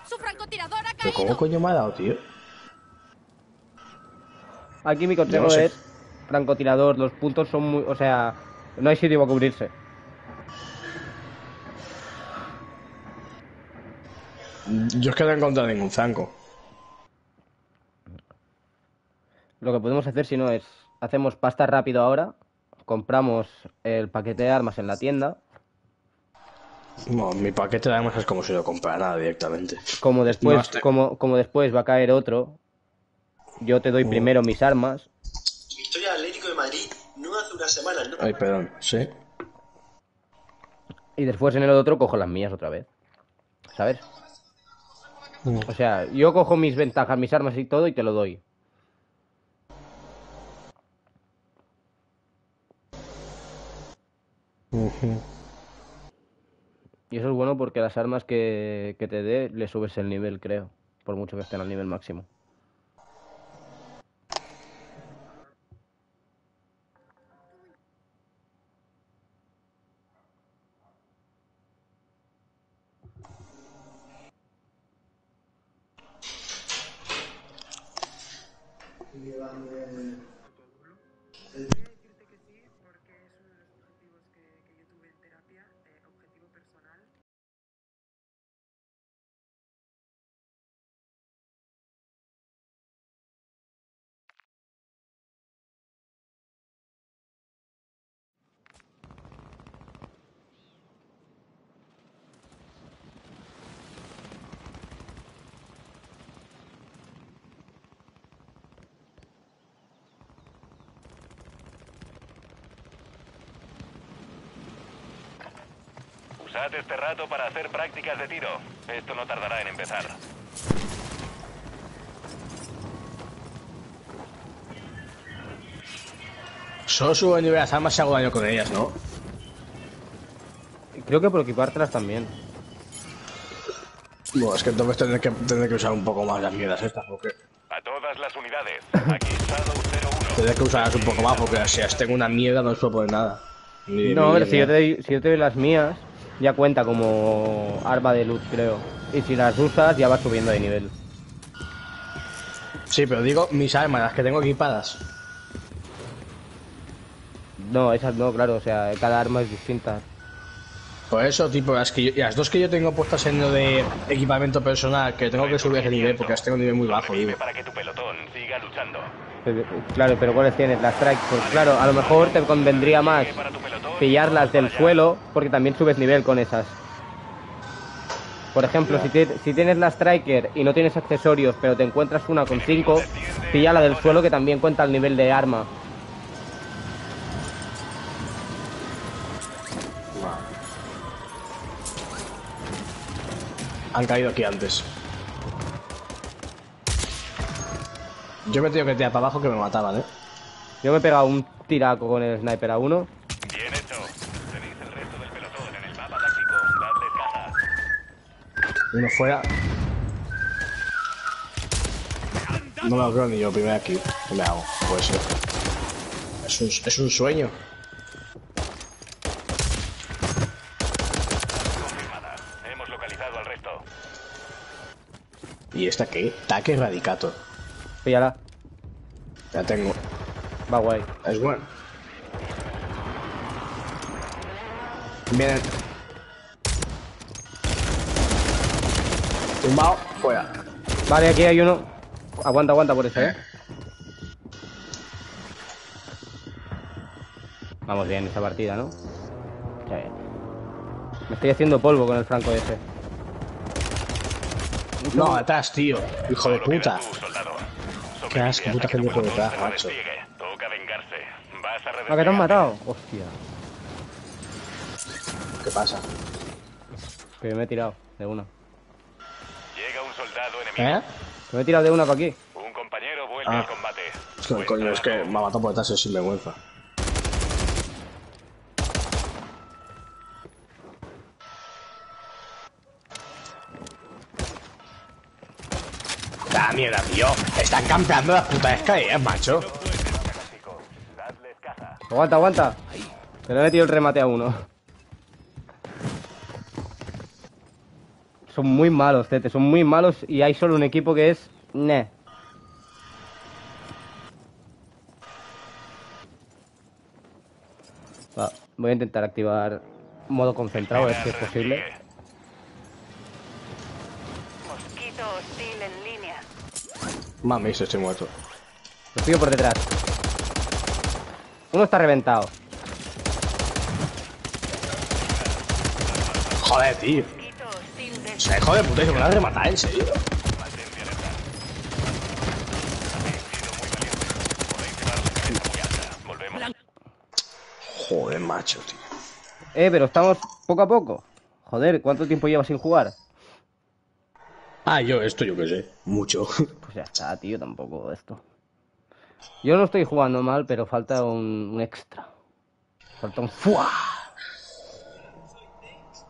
¡Su francotirador ¿Pero cómo coño me ha dado, tío? Aquí mi consejo Yo no sé. es francotirador, los puntos son muy... O sea, no hay sitio para cubrirse. Yo es que no he encontrado ningún zanco. Lo que podemos hacer si no es... Hacemos pasta rápido ahora, compramos el paquete de armas en la tienda, No, mi paquete de armas es como si lo comprara directamente. como después, No, como, como después va a caer otro, yo te doy primero mis armas, Victoria Atlético de Madrid, no hace una semana, ¿no? Ay, perdón, ¿sí? y después en el otro cojo las mías otra vez. ¿Sabes? O sea, yo cojo mis ventajas, mis armas y todo y te lo doy. Ujú. Y eso es bueno porque las armas que, que te dé le subes el nivel, creo. Por mucho que estén al nivel máximo. Usad este rato para hacer prácticas de tiro. Esto no tardará en empezar. Solo subo el nivel de las armas y hago daño con ellas, ¿no? Creo que por equipártelas también. Bueno, es que entonces tendré que, tendré que usar un poco más las mierdas estas, porque... A todas las unidades. Aquí Shadow 01. Tendré que usarlas un poco más, porque si las tengo una mierda no suelo poner nada. Ni No, mierda. si yo, te doy, si yo te doy las mías, ya cuenta como arma de loot, creo. Y si las usas, ya vas subiendo de nivel. Sí, pero digo mis armas, las que tengo equipadas. No, esas no, claro, o sea, cada arma es distinta. Por eso, tipo, las, que yo- las dos que yo tengo puestas en lo de equipamiento personal, que tengo que subir ese nivel porque las tengo a nivel muy bajo, digo. Para que tu pelotón siga luchando. Claro, pero ¿cuáles tienes? Las strike, pues claro, a lo mejor te convendría más pillarlas del suelo, porque también subes nivel con esas. Por ejemplo, si, te- si tienes la striker y no tienes accesorios, pero te encuentras una con 5, pilla la del suelo que también cuenta el nivel de arma. Han caído aquí antes. Yo me he tenido que tirar para abajo que me mataban, ¿eh? Yo me he pegado un tiraco con el sniper a uno. Uno fuera. No me lo creo ni yo, primer aquí. ¿Qué me hago? Pues ser. Es un, es un sueño. Hemos localizado al resto. ¿Y esta qué? Taque Radicator. Píllala. Ya tengo. Va guay. Es bueno. Vienen. Tumbado. Fuera. Vale, aquí hay uno. Aguanta, aguanta por ese, eh. Vamos bien esta partida, ¿no? Sí. Me estoy haciendo polvo con el franco ese. No, atrás, tío. Hijo de puta. Qué asco, puta gente por detrás, macho. A ¿A que te han matado? Hostia. ¿Qué pasa? Que me he tirado de una. ¿Eh? Que me he tirado de una para aquí. Un compañero vuelve Ah. al combate. Es que, coño, es que me ha matado por detrás ese sinvergüenza. La mierda, tío. Están campeando las putas escaleras, macho. Aguanta, aguanta. Que le he metido el remate a uno. Son muy malos, Tete, son muy malos y hay solo un equipo que es... Ne. Va, voy a intentar activar modo concentrado, a ver si es posible. Mosquito hostil en línea. Mami, ese estoy muerto. Lo pillo por detrás. Uno está reventado. Joder, tío. Se hijo de puta, se me la has rematado, en serio. Joder, macho, tío. Eh, pero estamos poco a poco. Joder, ¿cuánto tiempo llevas sin jugar? Ah, yo, esto yo qué sé. Mucho. Pues ya está, tío, tampoco esto. Yo no estoy jugando mal, pero falta un, un extra. Falta un fuá.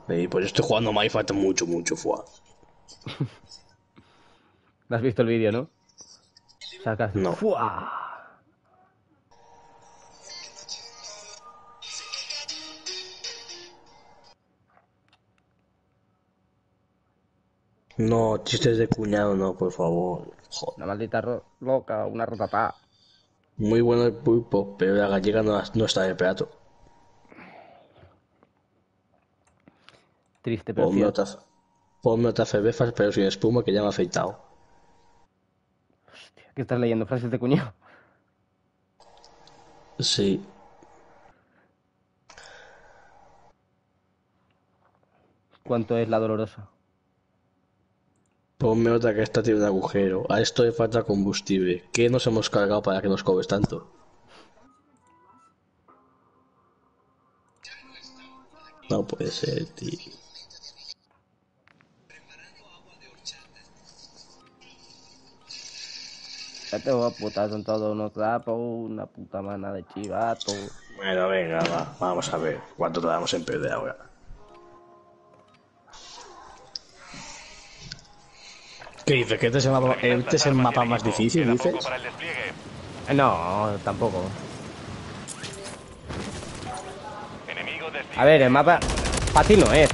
Y pues estoy jugando falta mucho, mucho, fuá. ¿Has visto el vídeo, no? Sacas. No. ¡Fua! No, chistes de cuñado, no, por favor. Joder. Una maldita loca, una rotatá. Muy bueno el pulpo, pero la gallega no, no está de plato. Triste, pero Ponme otra, ponme otra cerveza, pero sin espuma, que ya me ha afeitado. ¿Qué estás leyendo? ¿Frases de cuñado? Sí. ¿Cuánto es la dolorosa? Ponme otra que esta tiene un agujero. A esto le falta combustible. ¿Qué nos hemos cargado para que nos cobres tanto? No puede ser, tío. Ya te voy a putar con todos unos trapos, una puta mana de chivato. Bueno, venga, va. Vamos a ver cuánto tardamos en perder ahora. ¿Qué dices? ¿Que este es el mapa, este es el mapa más difícil, dices? Eh, No, tampoco. A ver, el mapa fácil no es.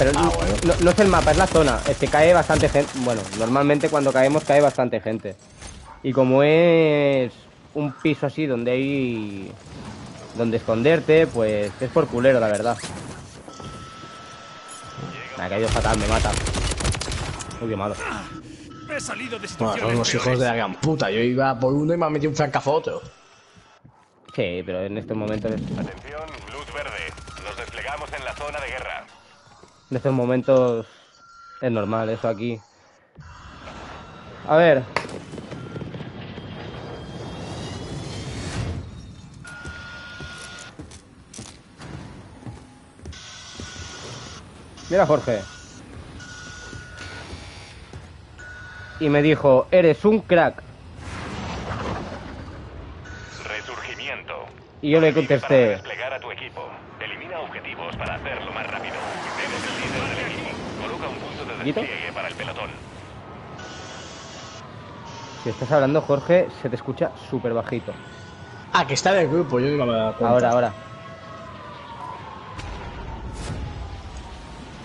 Pero no, no- no es el mapa, es la zona. Es que cae bastante gente. Bueno, normalmente cuando caemos cae bastante gente. Y como es un piso así donde hay... Donde esconderte, pues es por culero, la verdad. Me ha caído fatal, me mata. Uy, qué malo. He salido de Bueno, son unos hijos de la gran puta. Yo iba por uno y me ha metido un francafoto. Sí, pero en estos momentos... Atención, luz verde. Nos desplegamos en la zona de guerra. En estos momentos es normal eso aquí. A ver. Mira Jorge. Y me dijo, eres un crack. Resurgimiento. Y yo le Para contesté, desplegar a tu equipo. Elimina objetivos para hacerlo más rápido. Eres el líder del equipo. Coloca un punto de ¿Quito? despliegue para el pelotón. Si estás hablando, Jorge, se te escucha súper bajito. Ah, que está del grupo, yo no me he dado cuenta. Ahora, ahora.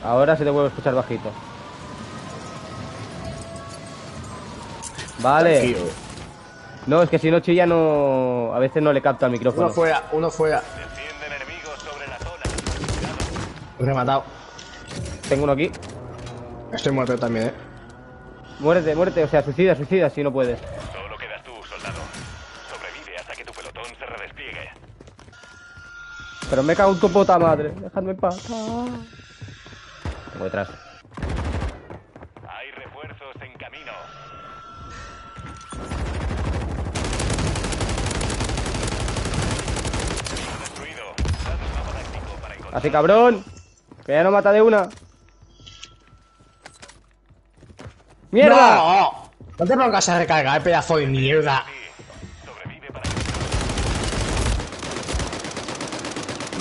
Ahora se te vuelve a escuchar bajito. Vale. No, es que si no chilla no... A veces no le capta el micrófono. Uno fuera, uno fuera. Rematado. Tengo uno aquí. Estoy muerto también, eh. Muérete, muérete. O sea, suicida, suicida si no puedes. Solo quedas tú, soldado. Sobrevive hasta que tu pelotón se redespliegue. Pero me cago en tu puta madre. Dejadme en paz. Ah. Tengo detrás. Hay refuerzos en camino. Destruido. Dad un mapa táctico para encontrar. Así, cabrón. Que ya no mata de una. ¡Mierda! ¡No! No te pongas a recargar, pedazo de mierda.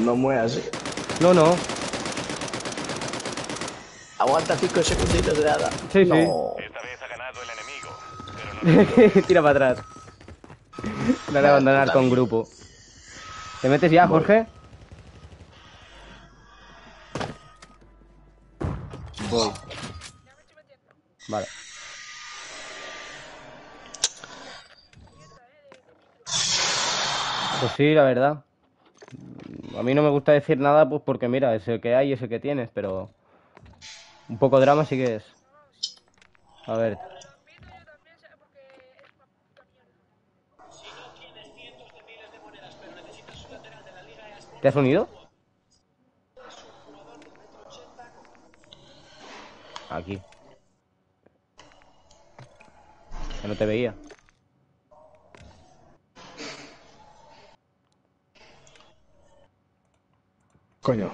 No mueras, eh. No, no. Aguanta 5 segunditos de nada. Sí, no. sí. Tira para atrás. Dale a abandonar con grupo. ¿Te metes ya, Jorge? Voy. Vale. Pues sí, la verdad. A mí no me gusta decir nada, pues porque mira, es el que hay, es el que tienes, pero un poco drama sí que es. A ver. ¿Te has unido? Aquí. Que no te veía. Coño.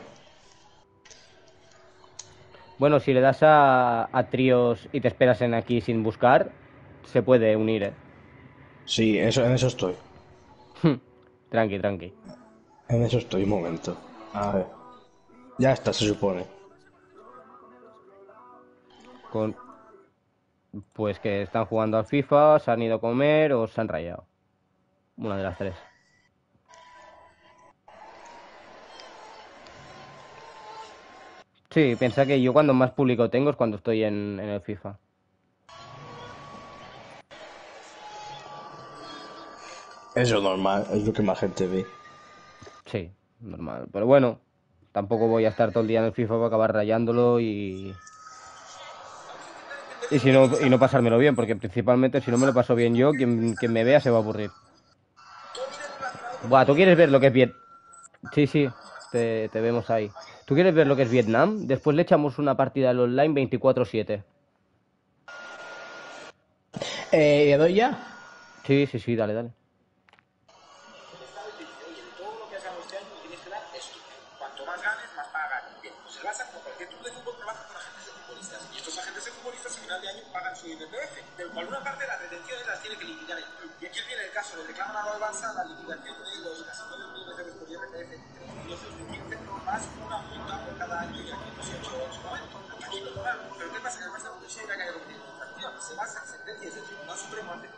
Bueno, si le das a, a tríos y te esperas en aquí sin buscar, se puede unir, ¿eh? Sí, eso, en eso estoy. Tranqui, tranqui. En eso estoy, un momento. A ver. Ya está, se supone. Con... Pues que están jugando al FIFA, se han ido a comer o se han rayado. Una de las tres. Sí, piensa que yo cuando más público tengo es cuando estoy en, en el FIFA. Eso es normal, es lo que más gente ve. Sí, normal. Pero bueno, tampoco voy a estar todo el día en el FIFA para acabar rayándolo y. Y, si no, y no pasármelo bien, porque principalmente si no me lo paso bien yo, quien, quien me vea se va a aburrir. Buah, ¿tú quieres ver lo que es Viet... Sí, sí, te, te vemos ahí. ¿Tú quieres ver lo que es Vietnam? Después le echamos una partida al online 24-7. Eh, ¿Le doy ya? Sí, sí, sí, dale, dale. Cuanto más ganes, más pagan. Bien, pues el Barça, como cualquier club de fútbol, trabaja con agentes de futbolistas. Y estos agentes de futbolistas a final de año pagan su IRPF, del cual una parte de las retenciones las tiene que liquidar el club. Y aquí viene el caso, le reclaman a al Barça la liquidación de los casi 9 millones de euros por IRPF, los 15 más una multa por cada año y aquí no se ha hecho en su momento. Aquí lo lograron. Pero ¿qué pasa? Que el Barça no quisiera que haya cometido infracción. Se basa en sentencias del Tribunal Supremo ante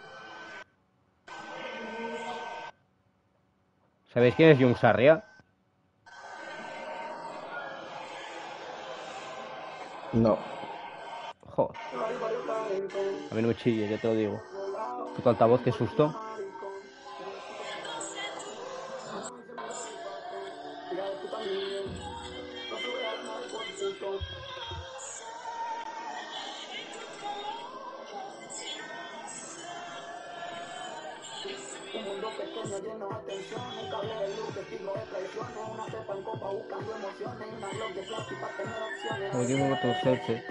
¿Sabéis quién es Jung Sarria? No. Joder. A mí no me chille, ya te lo digo. Puto altavoz, qué susto. Selfie.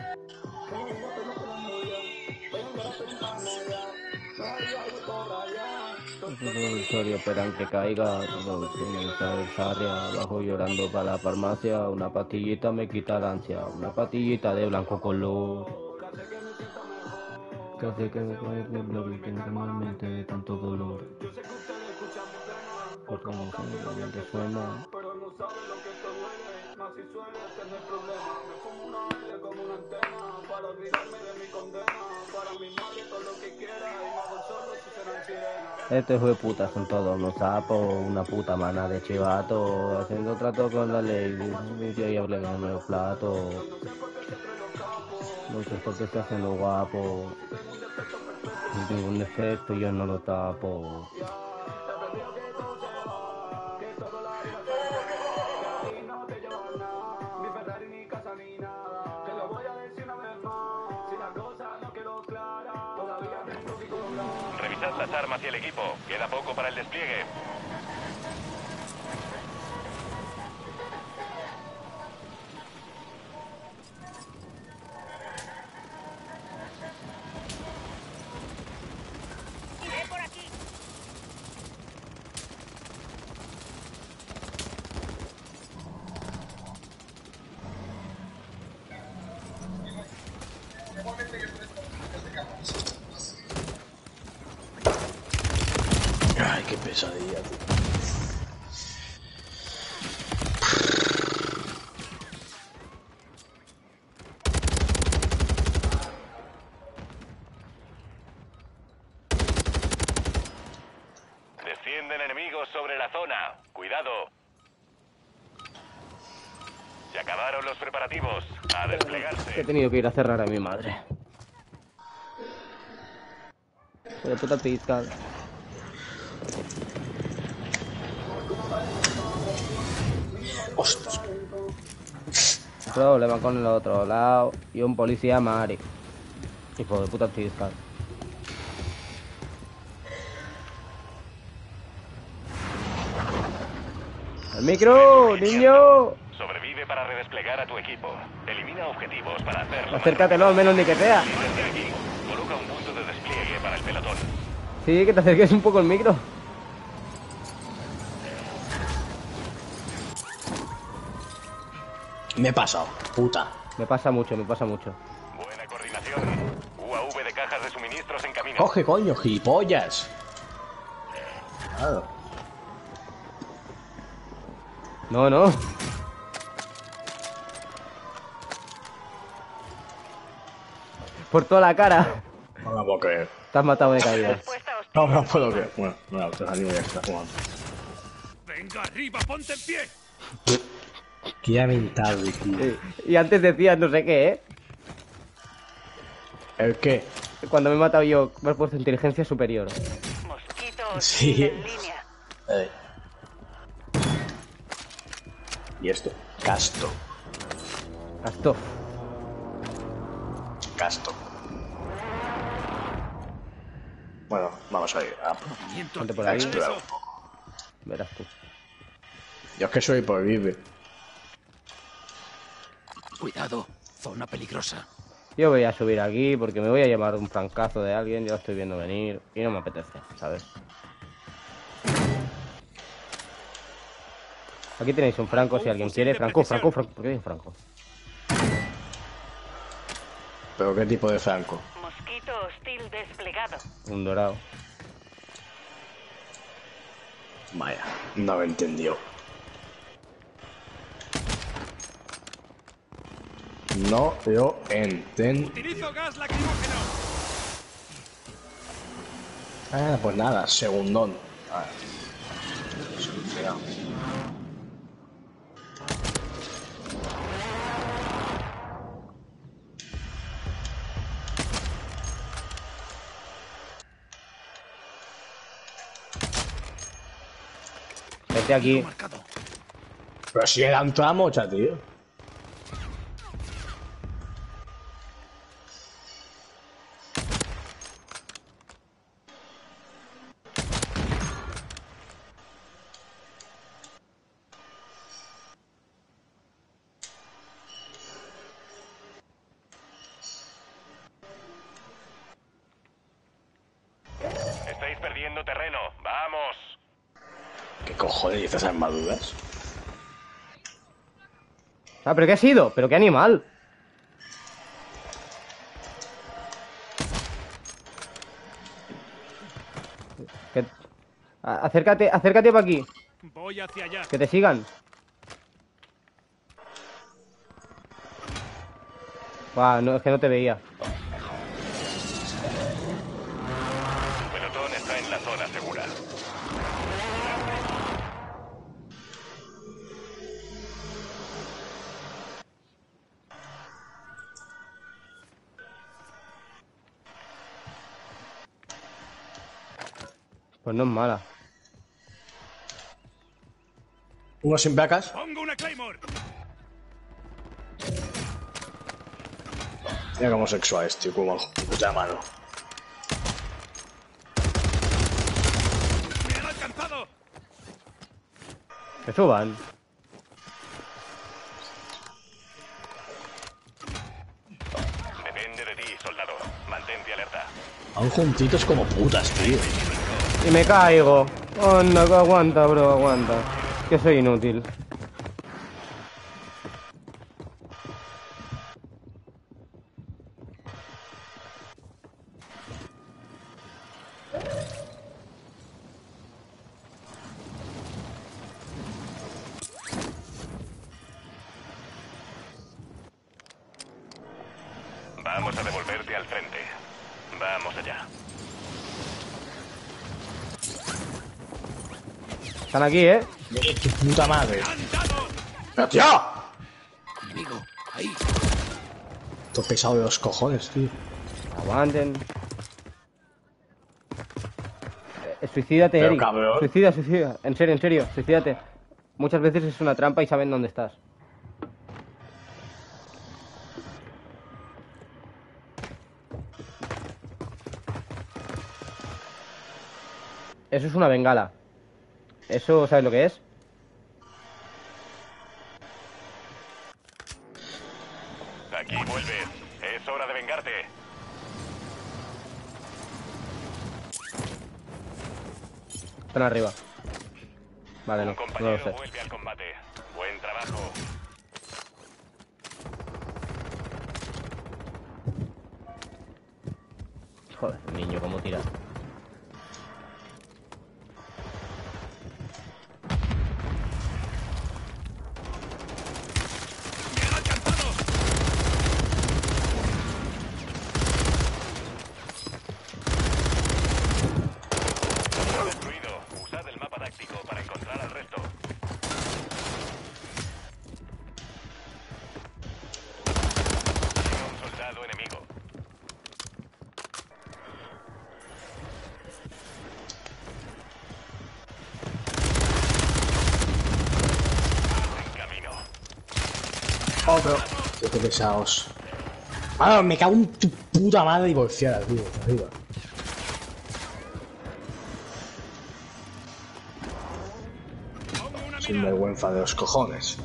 Victoria esperan que caiga, todo el Sarria, abajo llorando para la farmacia, una pastillita me quita la ansia, una pastillita de blanco color. Que hace que me puede temblar y que normalmente de tanto dolor. Porque como simplemente suena. si sueles tener problemas. Me como una para olvidarme de. Este puta son todos unos sapos, una puta mana de chivato, haciendo trato con la ley, yo y hablé en el plato. No sé por qué está haciendo guapo. Tengo ningún defecto, yo no lo tapo. Para el despliegue. Tenido que ir a cerrar a mi madre. De puta pizca. Ostras. Problema con el otro lado. Y un policía Mari. Hijo de puta pizca. ¡El micro, niño! Sobrevive para redesplegar a tu equipo. Elimina objetivos para hacerlo. Acércatelo al menos ni que sea. Coloca un punto de despliegue para el pelotón. Sí, que te acerques un poco el micro. Me he pasado, puta. Me pasa mucho, me pasa mucho. Buena coordinación. UAV de cajas de suministros en camino. Coge, coño, gilipollas. Claro. No, no. Por toda la cara. No me lo puedo creer. Te has matado de caída. No me lo puedo creer. Bueno, no, te animo ya que está jugando. Venga arriba, ponte en pie. Qué lamentable, tío. Y antes decías no sé qué, ¿eh? ¿El qué? Cuando me he matado yo, me has puesto inteligencia superior. Sí. Eh. ¿Y esto? Casto. Casto. Casto. Bueno, vamos a ir a, Ponte por ahí. explorar un poco. Verás tú. Yo es que soy por vive. Cuidado, zona peligrosa. Yo voy a subir aquí porque me voy a llamar un francazo de alguien, ya lo estoy viendo venir y no me apetece, ¿sabes? Aquí tenéis un franco si alguien quiere. Franco, franco, franco. ¿Por qué digo franco? ¿Pero qué tipo de franco? Mosquito hostil desplegado. Un dorado. Vaya, no lo entendió. No lo enten... Utilizo gas lacrimógeno. Ah, pues nada, segundón. Ah, solucionado. Aquí. Pero si era un tramo, mocha, tío. estas armaduras? Ah, pero ¿qué ha sido? ¿Pero qué animal? Acércate, acércate para aquí. Voy hacia allá. Que te sigan. Buah, no, es que no te veía. Pues no es mala. Uno sin placas. Pongo una Claymore. Mira cómo sexual es, tío, como puta mano. ¡Me han alcanzado! Que suban. Depende de ti, soldado. Mantente alerta. Van juntitos como putas, tío. Y me caigo. Anda, que aguanta, bro, aguanta. Que soy inútil. Están aquí, ¿eh? Tu puta madre. ¡Pero, tío! Enemigo, ahí. Esto pesado de los cojones, tío. Aguanten. Eh, suicídate, Pero, Eric. cabrón. Suicida, suicida. En serio, en serio, suicídate. Muchas veces es una trampa y saben dónde estás. Eso es una bengala. ¿Eso sabes lo que es? Aquí vuelves. Es hora de vengarte. Están arriba. Vale, no, Un no lo compañero sé. vuelve al combate. Buen trabajo. Joder, niño, cómo tira. Otro. Tío, qué pesados. Ah, me cago en tu puta madre divorciada, tío. Arriba. Sin vergüenza de los cojones.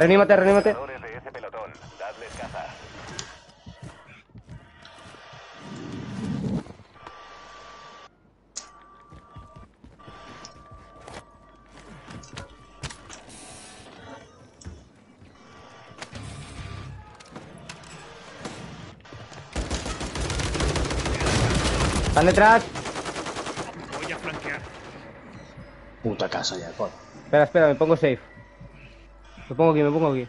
Renímate, renímate. Jugadores de ese pelotón, dadles caza. Están detrás. Voy a flanquear. Puta casa ya, coño. Espera, espera, me pongo safe. Me pongo aquí, me pongo aquí.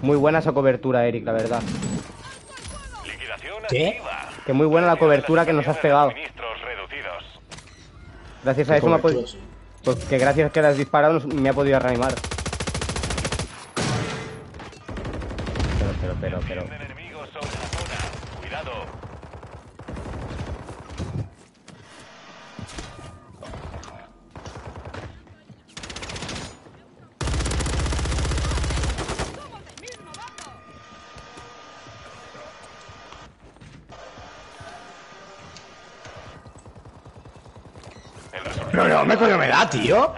Muy buena esa cobertura, Eric, la verdad. ¿Qué? Que muy buena la cobertura que nos has pegado. Gracias a ¿Qué eso me ha podido... Pues que gracias a que le has disparado me ha podido reanimar. Tío.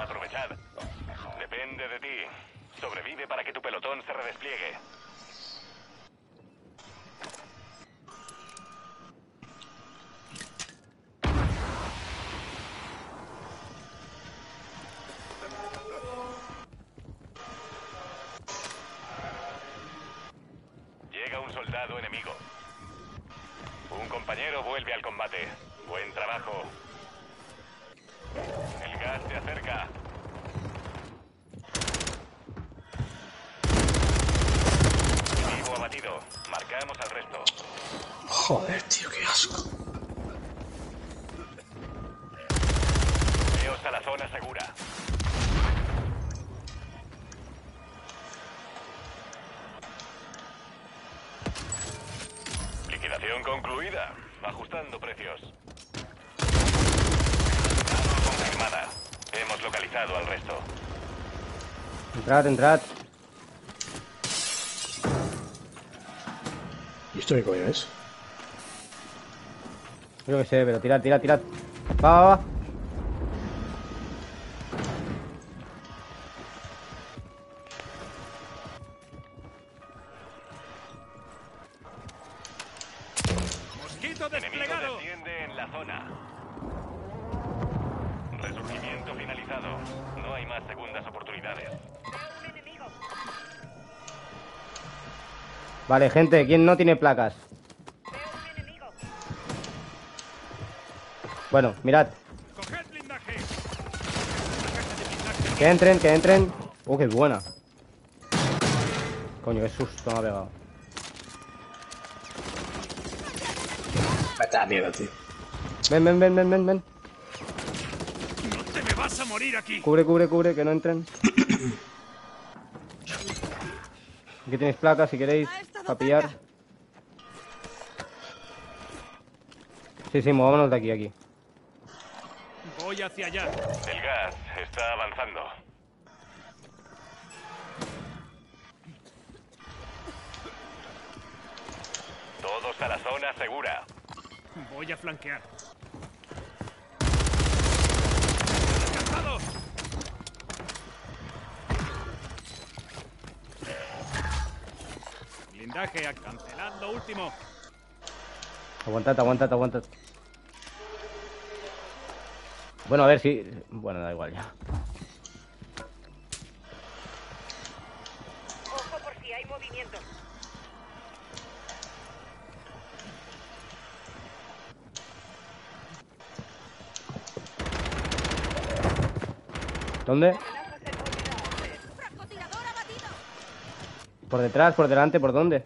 Entrad, entrad. ¿Y esto qué coño es? Yo que sé, pero tirad, tirad, tirad. Va, va, va. Vale, gente, ¿quién no tiene placas? Bueno, mirad. Que entren, que entren. Oh, qué buena. Coño, qué susto me ha pegado. Vete a la mierda, tío. Ven, ven, ven, ven, ven, ven. ¡No te me vas a morir aquí! Cubre, cubre, cubre, que no entren. Aquí tenéis placas si queréis, para pillar. Sí, sí, movámonos de aquí, aquí. Voy hacia allá. El gas está avanzando. Todos a la zona segura. Voy a flanquear. ¡Alcanzado! Cancelando último. Aguantad, aguantad, aguantad. Bueno, a ver si... Bueno, da igual ya. Ojo por si hay movimiento. ¿Dónde? Por detrás, por delante, ¿por dónde?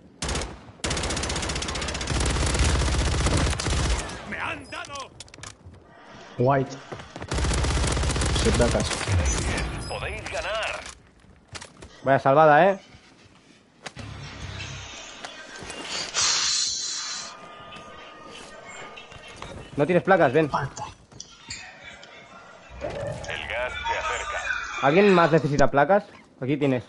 ¡Me han dado! White. Placas. Podéis ganar. Vaya salvada, ¿eh? ¿No tienes placas? Ven. El gas se acerca. ¿Alguien más necesita placas? Aquí tienes.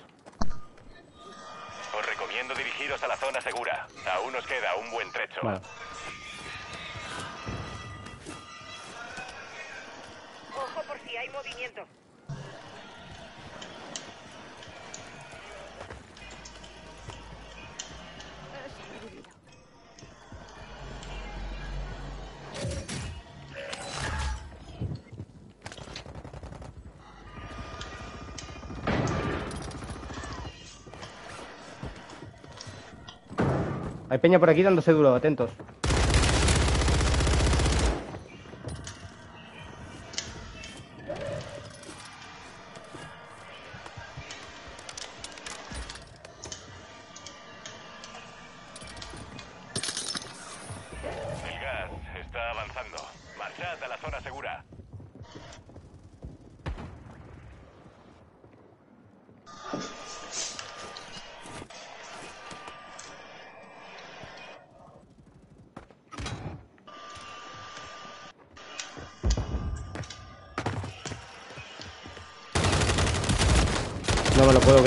Peña por aquí dándose duro, atentos.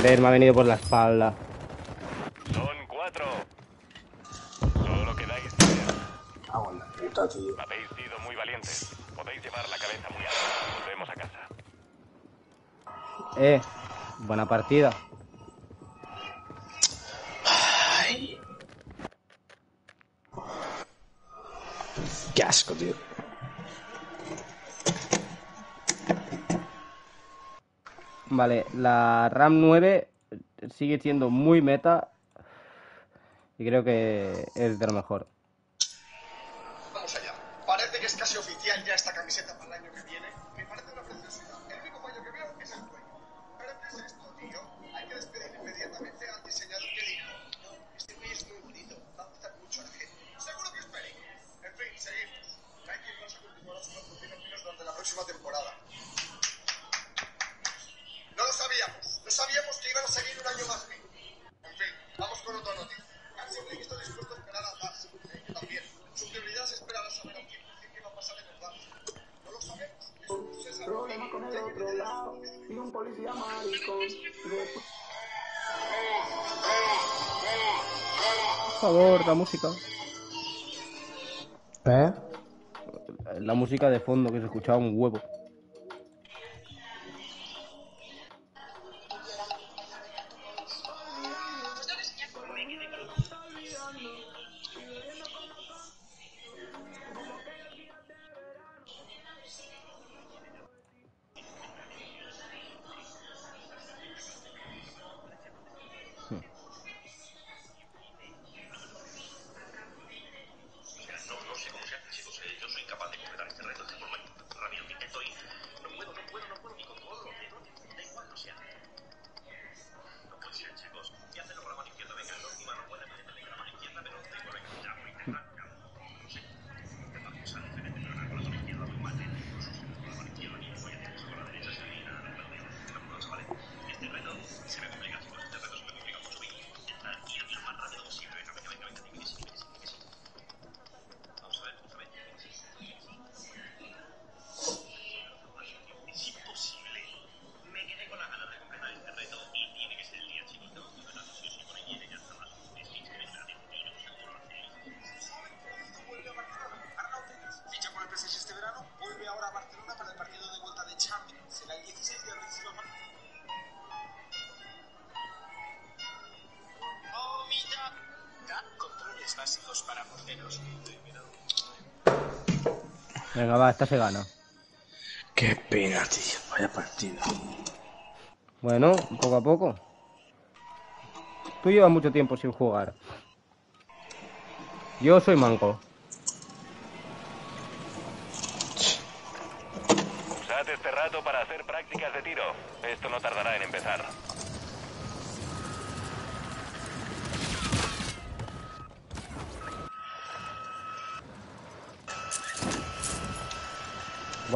querer, me ha venido por la espalda. Son cuatro. Solo quedáis tres. Ah, bueno, puta, tío. Habéis sido muy valientes. Podéis llevar la cabeza muy alta. Volvemos a casa. Eh, buena partida. Vale, la RAM 9 sigue siendo muy meta y creo que es de lo mejor. fondo que se escuchaba un huevo. Venga, va, esta se gana. Qué pena, tío. Vaya partido. Bueno, poco a poco. Tú llevas mucho tiempo sin jugar. Yo soy manco.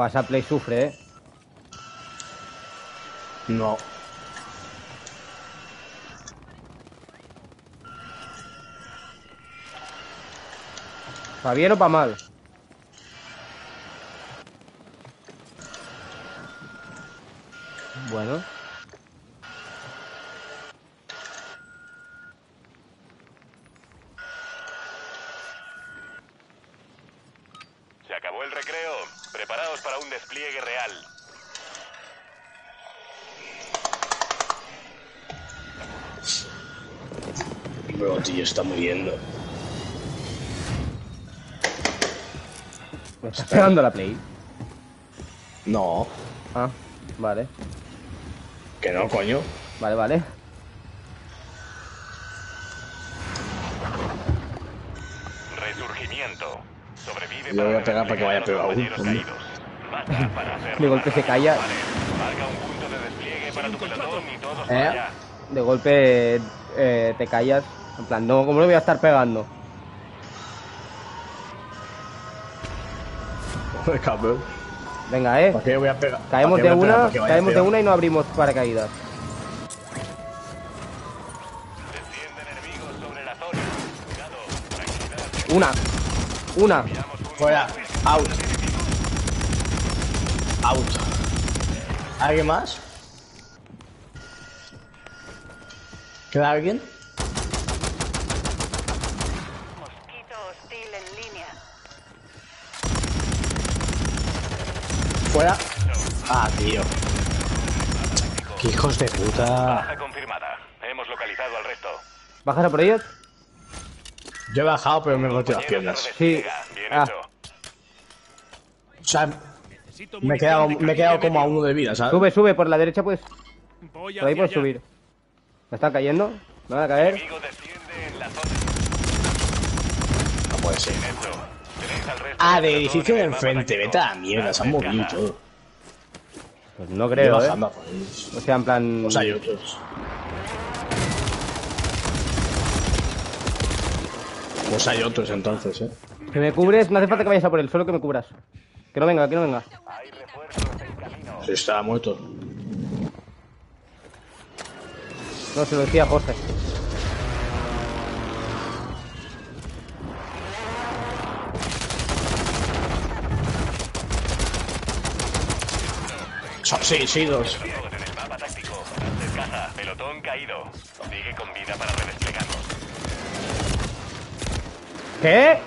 Fua, esa play sufre, ¿eh? No. ¿Para bien o para mal? tío está muriendo. ¿Me estás pegando la play? No. Ah, vale. Que no, coño. Vale, vale. Resurgimiento. Sobrevive Le voy a pegar para que vaya pegado. de golpe se calla. ¿Eh? De golpe eh, te callas en plan, no, ¿cómo le voy a estar pegando? Venga, eh. ¿Para qué? Caemos de una, caemos de una y no abrimos paracaídas. Una. Una. Fuera. Out. Out. ¿Alguien más? ¿Queda alguien? Fuera. Ah, tío. Qué hijos de puta. Baja confirmada. Hemos localizado al resto. ¿Bajas a por ellos? Yo he bajado, pero me he roto las piernas. Sí. Ah, O sea, me he quedado, me he quedado como a uno de vida, ¿sabes? sube, sube, por la derecha pues. Voy Por ahí puedes subir. Me están cayendo. Me van a caer. Enemigo desciende en la zona. No puede ser. Hecho. Tenéis al resto Ah, de edificio en de enfrente, vete a la mierda, se han movido todo. Pues no creo, eh. bajando ellos. O sea, en plan. Pues hay otros. Pues hay otros entonces, eh. Que me cubres, no hace falta que vayas a por él, solo que me cubras. Que no venga, que no venga. Si estaba muerto. No, se lo decía José. Sí, sí, dos. En el mapa táctico. Antes caja. Pelotón caído. Sigue con vida para redesplegarnos. ¿Qué?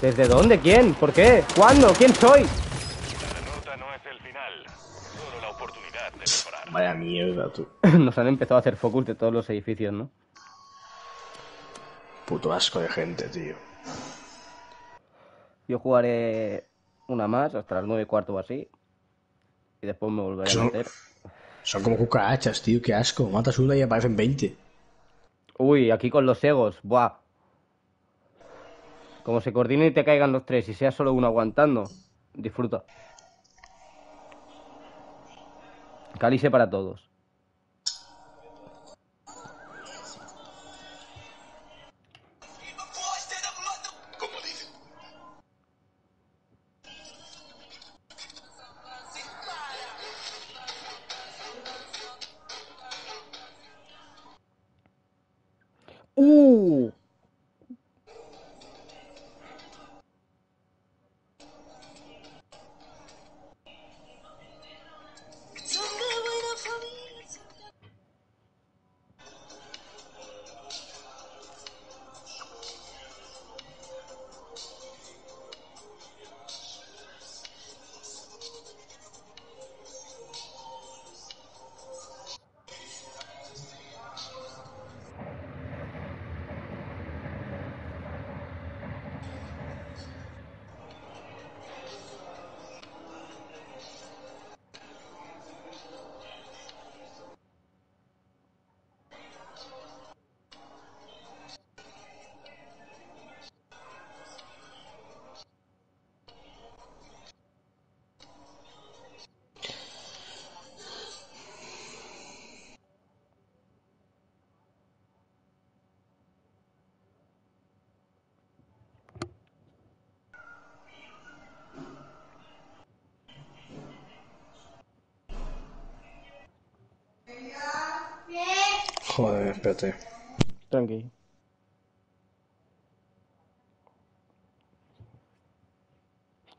¿Desde dónde? ¿Quién? ¿Por qué? ¿Cuándo? ¿Quién soy? La derrota no es el final. Solo la oportunidad de mejorar. Vaya mierda, tú. Nos han empezado a hacer focus de todos los edificios, ¿no? Puto asco de gente, tío. Yo jugaré una más hasta las nueve y cuarto o así. Y después me volveré a meter. Son como cucarachas, tío, qué asco. Matas una y aparecen 20. Uy, aquí con los egos. Buah. Como se coordinen y te caigan los tres y sea solo uno aguantando. Disfruta. Cálice para todos.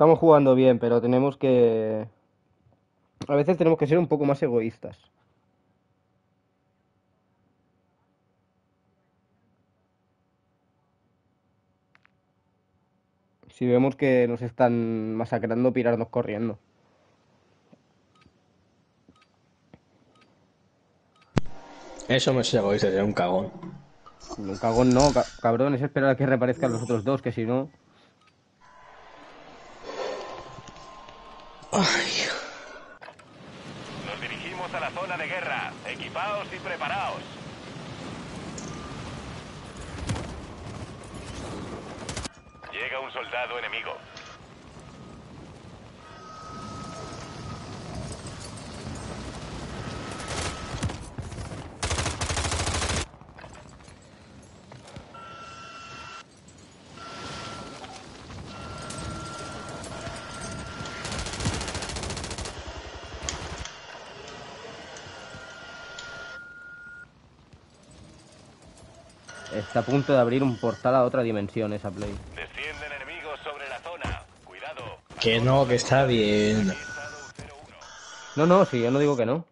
Estamos jugando bien, pero tenemos que... A veces tenemos que ser un poco más egoístas. Si vemos que nos están masacrando, pirarnos corriendo. Eso me se egoísta, sería un cagón. Un cagón no, ca- cabrón, es esperar a que reaparezcan los otros dos, que si no... Nos dirigimos a la zona de guerra. Equipaos y preparaos. Llega un soldado enemigo. Está a punto de abrir un portal a otra dimensión esa play. Descienden enemigos sobre la zona. Cuidado. Que no, que está bien. No, no, sí, yo no digo que no.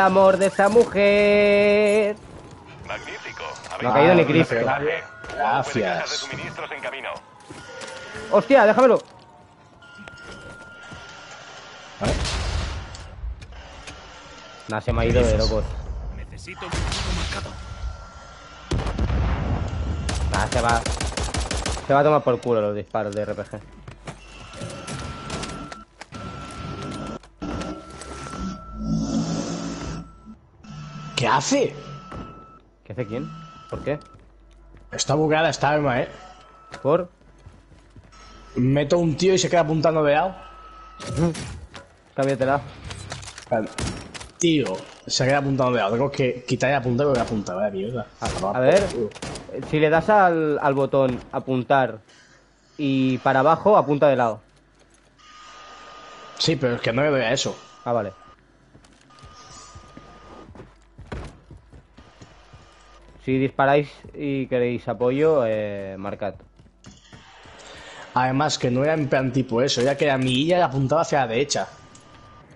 El amor de esa mujer. Magnífico. No ha caído ni Cristo. Gracias. Hostia, déjamelo. Nah, se me ha ido de locos. Necesito un marcado. Nah, se va. Se va a tomar por culo los disparos de RPG. Hace? ¿Qué hace quién? ¿Por qué? Está bugueada esta arma, eh. ¿Por? Meto un tío y se queda apuntando de lado. Cámbiatela. Tío, se queda apuntando de lado. Tengo que quitar y apuntar porque apunta, vaya mierda. A ver, si le das al, al botón apuntar y para abajo, apunta de lado. Sí, pero es que no le doy a eso. Ah, vale. Si disparáis y queréis apoyo, eh, marcad. Además, que no era en plan tipo eso, era que la mirilla apuntaba hacia la derecha.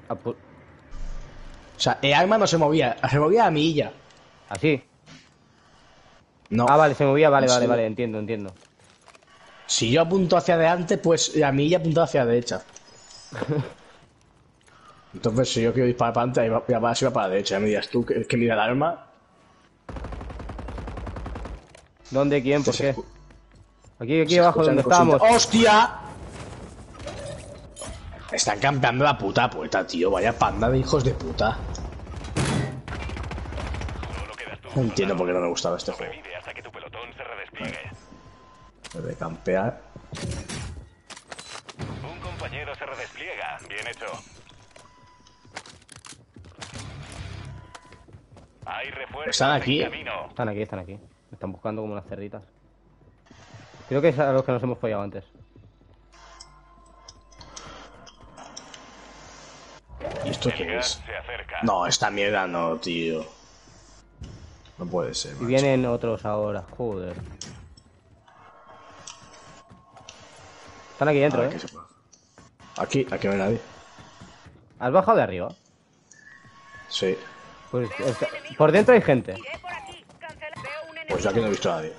Apu- O sea, el arma no se movía, se movía la mirilla. ¿Así? No. Ah, vale, se movía, vale, vale, Sí. vale, entiendo, entiendo. Si yo apunto hacia adelante, pues la mirilla apuntaba hacia la derecha. Entonces, si yo quiero disparar para adelante, ya va, si va para la derecha. Ya me dirás tú que, que mira el arma. ¿Dónde? ¿Quién? ¿Por qué? Aquí, aquí abajo, donde estábamos. ¡Hostia! Están campeando la puta puerta, tío. Vaya panda de hijos de puta. No entiendo por qué no me gustaba este juego. De campear. Un compañero se redespliega. Bien hecho. Hay refuerzos Están aquí. Están aquí, están aquí. Me están buscando como unas cerditas. Creo que es a los que nos hemos follado antes. ¿Y esto qué es? No, esta mierda no, tío. No puede ser. Y macho. vienen otros ahora, joder. Están aquí dentro, ver ¿eh? Aquí, aquí no hay nadie. ¿Has bajado de arriba? Sí. Pues está- por dentro hay gente. Pues aquí no he visto a nadie.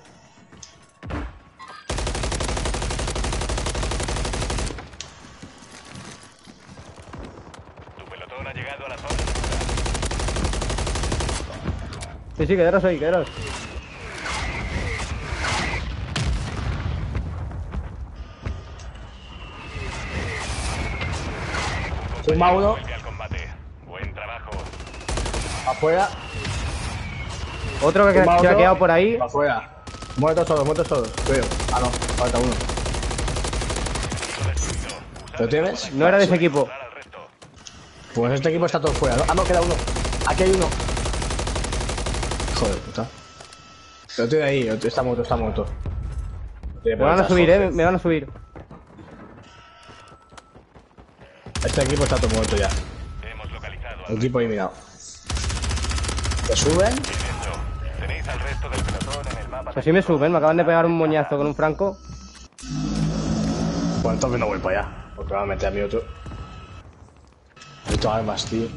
Tu pelotón ha llegado a la zona. Sí, sí, quedaros ahí, quedaros. Suma uno. Buen trabajo. Afuera. Otro que se ha otro. quedado por ahí. Afuera. Muertos todos, muertos todos. Creo. Ah, no. Falta uno. ¿Lo tienes? No era de ese equipo. Pues este equipo está todo fuera. ¿no? Ah, no, queda uno. Aquí hay uno. Hijo de puta. Lo tiene ahí. Está muerto, está muerto. Lo Me van a subir, joder. eh. Me van a subir. Este equipo está todo muerto ya. Hemos localizado El equipo eliminado. ¿Te suben? Pues sí me suben, me acaban de pegar un moñazo con un franco. Pues entonces no voy para allá. Porque me va a meter a mí otro. Necesito armas, tío.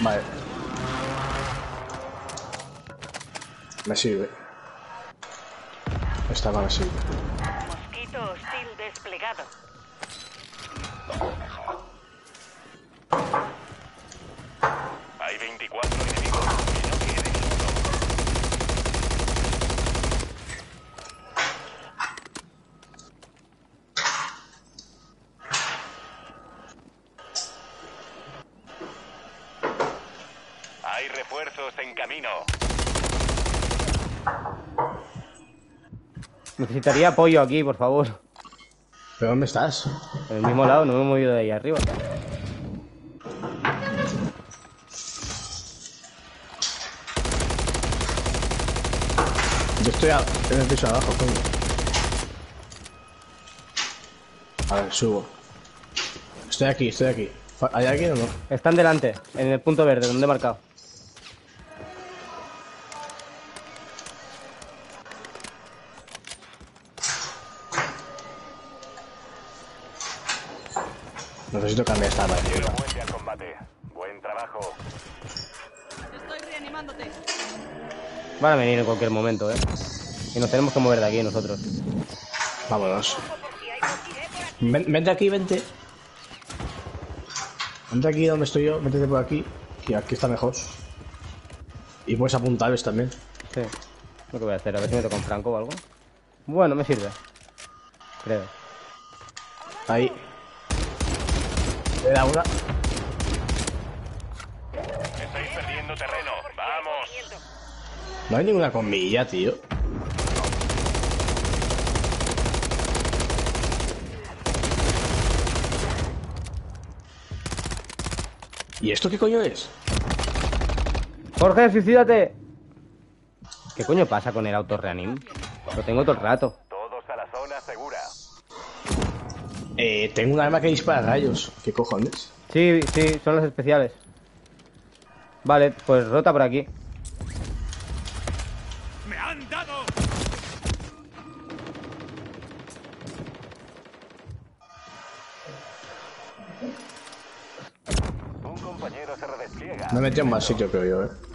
Vale. Me sirve. Esta va me sirve. Mosquito hostil desplegado. Hay 24 enemigos y no quieren uno. Hay refuerzos en camino. Necesitaría apoyo aquí, por favor. ¿Pero dónde estás? En el mismo lado, no me he movido de ahí arriba. Yo estoy a- en el piso abajo, coño. A ver, subo. Estoy aquí, estoy aquí. ¿Hay alguien o no? Están delante, en el punto verde, donde he marcado. Necesito cambiar esta vuelve al combate. Buen trabajo. Estoy reanimándote. Van a venir en cualquier momento, ¿eh? Y nos tenemos que mover de aquí nosotros. Vámonos. Ven- vente aquí, vente. Vente aquí donde estoy yo, métete por aquí. Que aquí está mejor. Y puedes apuntarles también. Sí. Lo que voy a hacer, a ver si me toca un franco o algo. Bueno, me sirve. Creo. Ahí. Le da una. Estáis perdiendo terreno. Vamos. No hay ninguna comilla, tío. ¿Y esto qué coño es? Jorge, suicídate. ¿Qué coño pasa con el auto reanim? Lo tengo todo el rato. Eh, tengo un arma que dispara rayos. ¿Qué cojones? Sí, sí, son los especiales. Vale, pues rota por aquí. ¡Me han dado! Un compañero se redespliega. Me he metido en más sitio, creo yo, eh.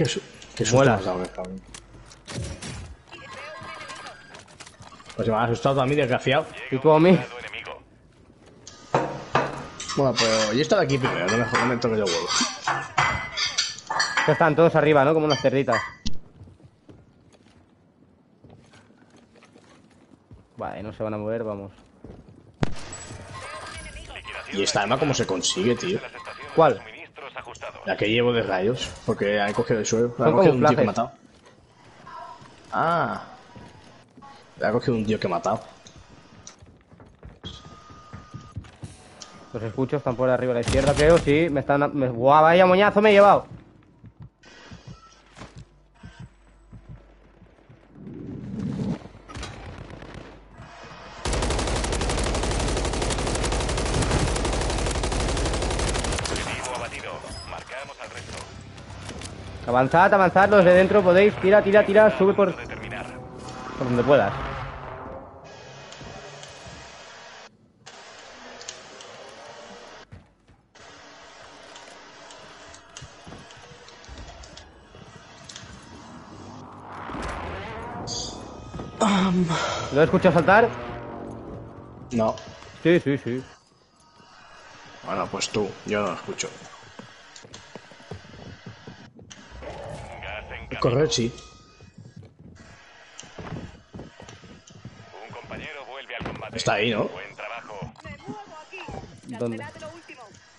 ¿Qué, su qué susto Mola. me has dado, cabrón? Pues me ha asustado a mí, desgraciado. ¿Y tú a mí? Bueno, pero yo estaba aquí primero, no me, no me toques de huevo. Que están todos arriba, ¿no? Como unas cerditas. Vale, no se van a mover, vamos. ¿Y esta arma cómo se consigue, tío? ¿Cuál? La que llevo de rayos, porque he cogido el suelo. La ha cogido un tío que he matado. Ah. La ha cogido un tío que he matado. Los escucho, están por arriba a la izquierda, creo, sí. Me están... Me... ¡Guau, vaya moñazo me he llevado! Objetivo abatido. Marcamos al resto. Avanzad, avanzad, los de dentro podéis. Tira, tira, tira, sube por... Por donde puedas. ¿Lo he escuchado saltar? No. Sí, sí, sí. Bueno, pues tú, yo no lo escucho. Correr, sí. Un compañero vuelve al combate. Está ahí, ¿no? Buen trabajo. ¿Dónde?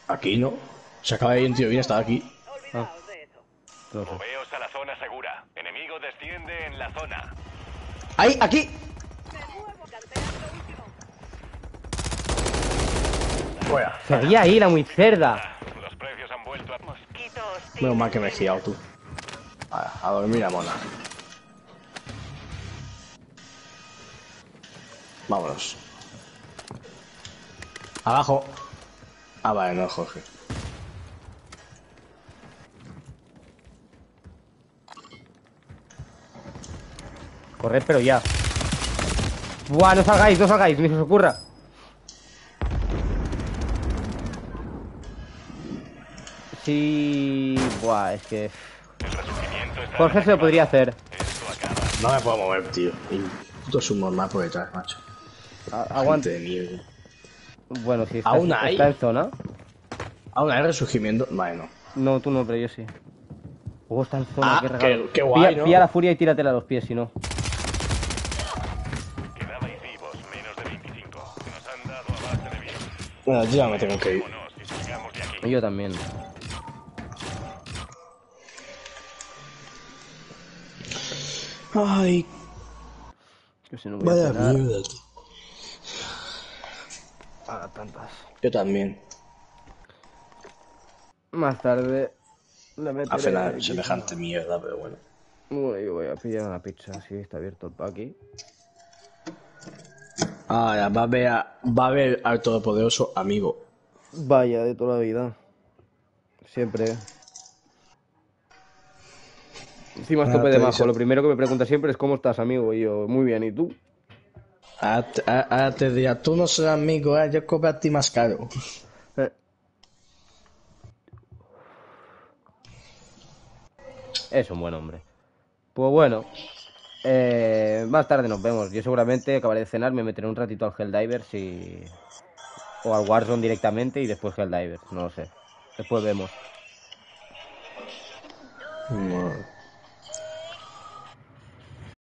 Aquí, ¿no? Se acaba de ir un tío bien, estaba aquí. Moveos a la zona segura. Enemigo desciende en la zona. ¡Ahí! ¡Aquí! Fuera. Seguía ahí la muy cerda. Los precios han vuelto a... Menos mal que me he girado tú. A, a dormir a mona. Vámonos. Abajo. Ah, vale, no, Jorge. Corred, pero ya. Buah, no salgáis, no salgáis, ni se os ocurra. Sí. Buah, es que. Jorge se lo podría hacer. No me puedo mover, tío. Y puto subnormal por detrás, macho. A- aguante. De mierda. Bueno, si está, ¿Aún hay? está en zona. ¿Aún hay resurgimiento? Vale, no. No, tú no, pero yo sí. Oh, está en zona, Ah, qué qué- regalo. qué guay, Pilla- ¿no? pilla la furia y tíratela a los pies, si no. Quedabais vivos, menos de 25. Nos han dado a base de bien. Bueno, yo ya me tengo que ir. Yo también. Ay, si no voy a vaya cenar mierda, tío. a tantas. Yo también. Más tarde le meteré A cenar semejante mierda, pero bueno. Bueno, yo voy a pillar una pizza, si está abierto el paqui. Ah, ya, va a ver, a- va a ver al todopoderoso amigo. Vaya, de toda la vida. Siempre. Encima es Ah, tope de majo. Lo primero que me pregunta siempre es ¿cómo estás, amigo? Y yo, muy bien, ¿y tú? Ahora te, a- ahora te diría, tú no serás amigo, eh, yo cobro a ti más caro. Es un buen hombre. Pues bueno, eh, más tarde nos vemos. Yo seguramente acabaré de cenar, me meteré un ratito al Helldivers y... o al Warzone directamente y después Helldivers, no lo sé. Después vemos. No.